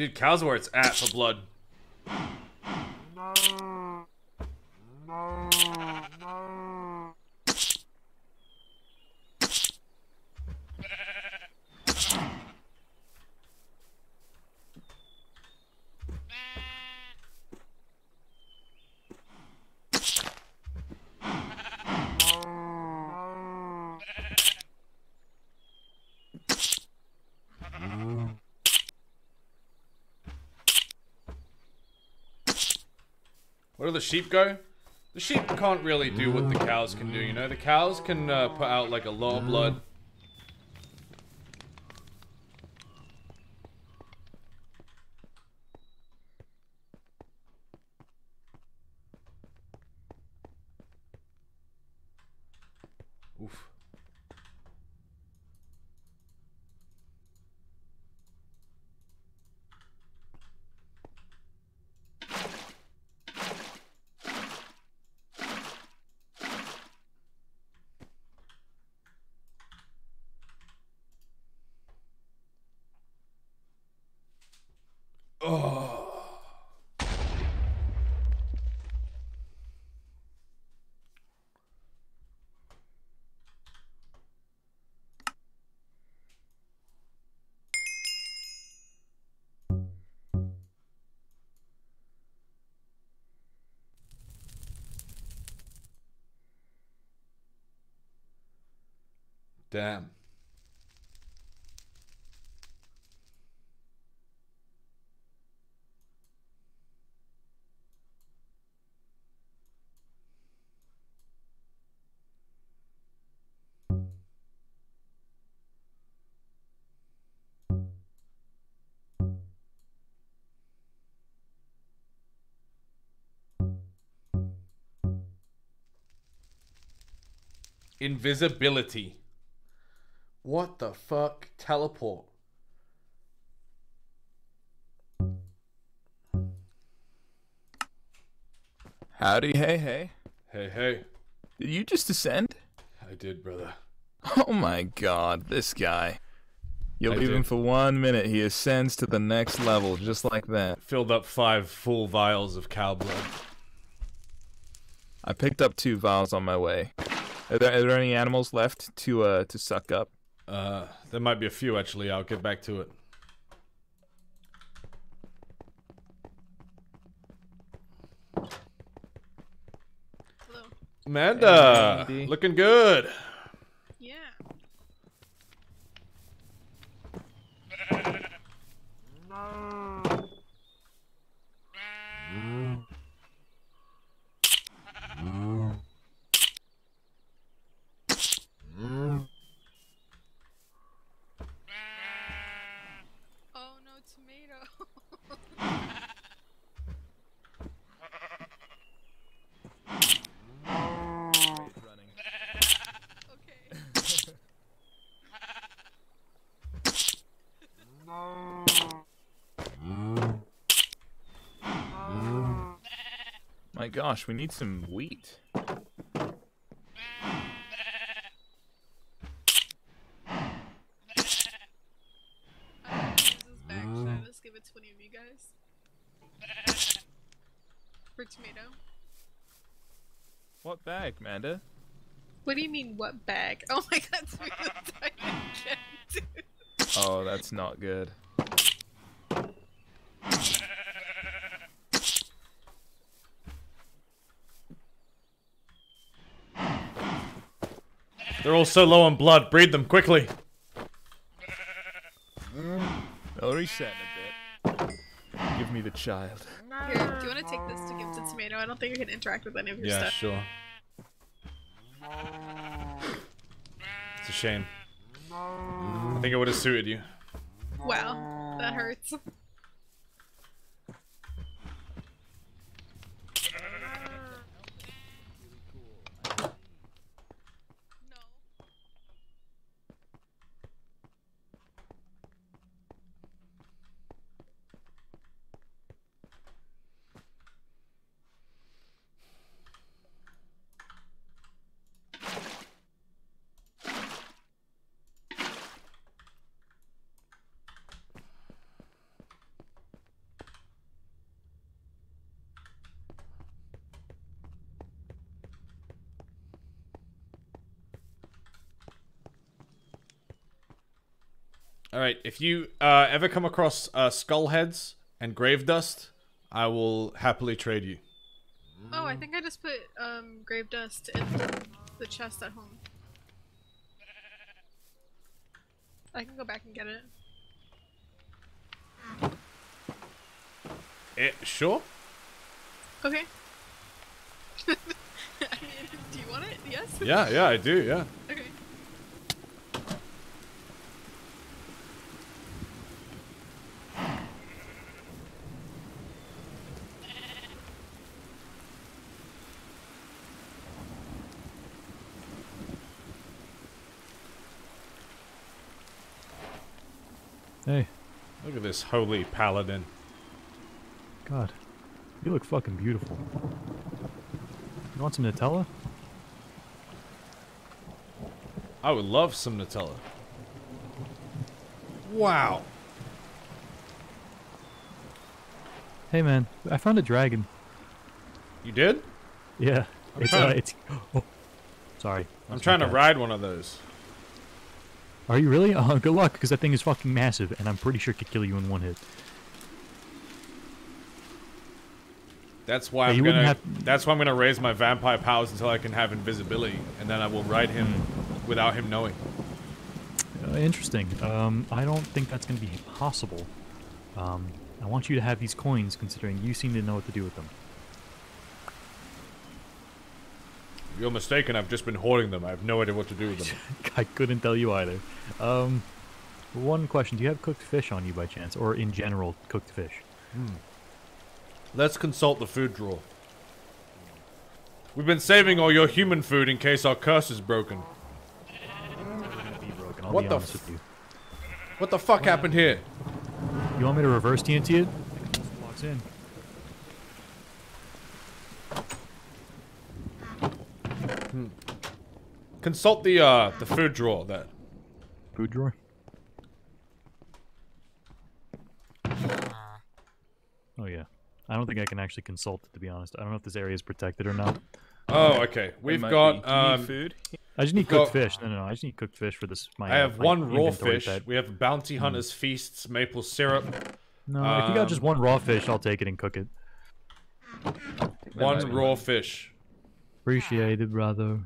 Dude, cows where it's at for blood. Where do the sheep go? The sheep can't really do what the cows can do, you know? The cows can uh, put out like a lot of blood. Invisibility. What the fuck? Teleport. Howdy, hey, hey. Hey, hey. Did you just ascend? I did, brother. Oh my god, this guy. You'll I leave him for one minute, he ascends to the next level just like that. Filled up five full vials of cow blood. I picked up two vials on my way. Are there, are there any animals left to uh to suck up? Uh, there might be a few actually. I'll get back to it. Hello. Amanda, Andy. looking good. Yeah. Oh no, tomato. okay. My gosh, we need some wheat. I don't know this is back. Should I just give it to any of you guys? For tomato. What bag, Manda? What do you mean, what bag? Oh my god, tomato died again. Oh, that's not good. They're all so low on blood. Breed them quickly. Hmm. I'll reset in a bit. Give me the child. Here, do you want to take this to give to tomato? I don't think you can interact with any of your Yeah, stuff. sure. It's a shame. I think it would have suited you. Wow, that hurts. All right. If you uh, ever come across uh, skull heads and grave dust, I will happily trade you. Oh, I think I just put um grave dust in the chest at home. I can go back and get it. Eh, sure. Okay. I mean, do you want it? Yes. Yeah, yeah, I do. Yeah. Okay. Hey, Look at this holy paladin. God, you look fucking beautiful. You want some Nutella? I would love some Nutella. Wow. Hey man, I found a dragon. You did? Yeah, I'm it's trying uh, it's. Oh, sorry. I'm trying to ride one of those. Are you really? Oh, good luck, because that thing is fucking massive, and I'm pretty sure it could kill you in one hit. That's why Yeah, I'm gonna. have- That's why I'm gonna raise my vampire powers until I can have invisibility, and then I will ride him Hmm. without him knowing. Uh, interesting. Um, I don't think that's going to be possible. Um, I want you to have these coins, considering you seem to know what to do with them. You're mistaken. I've just been hoarding them. I have no idea what to do with them. I couldn't tell you either. Um, one question: Do you have cooked fish on you by chance, or in general, cooked fish? Let's consult the food drawer. We've been saving all your human food in case our curse is broken. Be broken, What the f- with you. What the fuck happened here? You want me to reverse TNT it? In. Consult the uh the food drawer there. Food drawer. Oh yeah. I don't think I can actually consult it to be honest. I don't know if this area is protected or not. Oh, okay. We've got be. Do you need um food? I just need cooked got- fish. No, no, no. I just need cooked fish for this. My, I have my one raw fish. pet. We have bounty hunters feasts, maple syrup. No, if you got just um, one raw fish, I'll take it and cook it. One raw fish. Appreciate it, brother.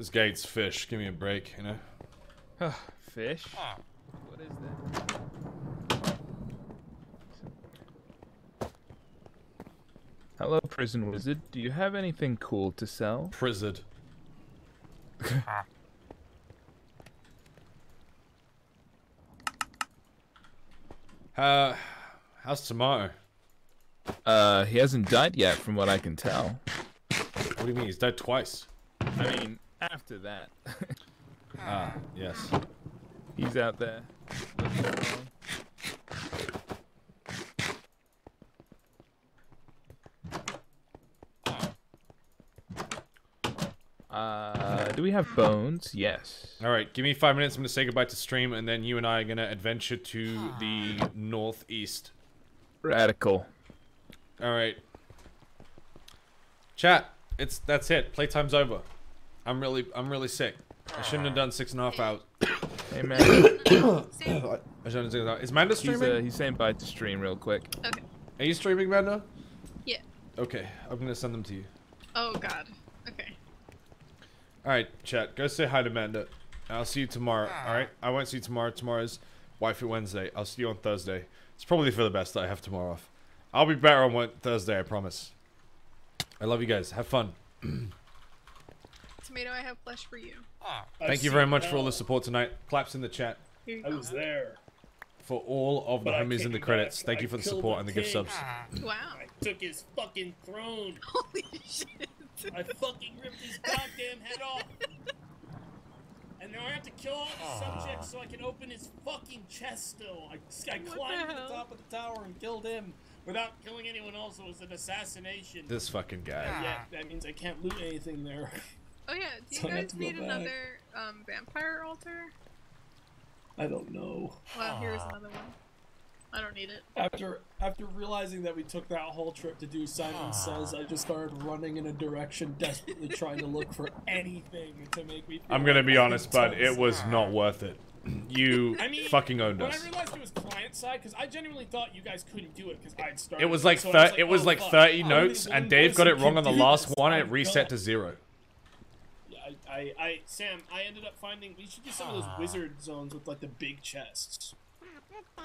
This gate's fish. Give me a break, you know. Fish. What is that? Hello, prison wizard. Do you have anything cool to sell? Prison. uh, how's tomato? Uh, he hasn't died yet, from what I can tell. What do you mean? He's died twice. I mean, after that, Ah, yes. he's out there. Uh, do we have bones? Yes. All right, give me five minutes. I'm gonna say goodbye to stream, and then you and I are gonna adventure to the northeast. Radical. All right. Chat. It's that's it. Playtime's over. I'm really I'm really sick. I shouldn't have done six and a half hours. Hey man, I shouldn't have done six and a half hours. Is Manda he's streaming? uh, he's saying bye to stream real quick. Okay. Are you streaming, Manda? Yeah. Okay, I'm gonna send them to you. Oh God. Okay. All right, chat. Go say hi to Manda. I'll see you tomorrow. All right. I won't see you tomorrow. Tomorrow's Wifey Wednesday. I'll see you on Thursday. It's probably for the best that I have tomorrow off. I'll be better on Wed- Thursday. I promise. I love you guys. Have fun. Tomato, I have flesh for you. Ah. Thank you very much for all the support tonight. Claps in the chat Here you I go. was there. for all of the But homies in the credits. back. Thank I you for the support the and the gift king. subs. Ah. Wow. I took his fucking throne. Holy shit. I fucking ripped his goddamn head off. And now I have to kill all the ah. subjects so I can open his fucking chest still. I, I climbed the to the top of the tower and killed him without killing anyone else. It was an assassination. This fucking guy. yeah, that means I can't loot anything there. Oh yeah. Do you So I guys need back. another um, vampire altar? I don't know. Well, here's another one. I don't need it. After after realizing that we took that whole trip to do Simon Says, I just started running in a direction, desperately trying to look for anything to make me. Feel I'm gonna like be honest, had bud. It was not worth it. You I mean, fucking owned when us. I realized it was client side, because I genuinely thought you guys couldn't do it because I'd started. It was like so I thir- it was oh, like 30 I'm notes, and Dave got it wrong on the last do one, and this. it I'm reset not- to zero. Yeah, I, I, I, Sam, I ended up finding we should do some of those ah. wizard zones with like the big chests. Ah,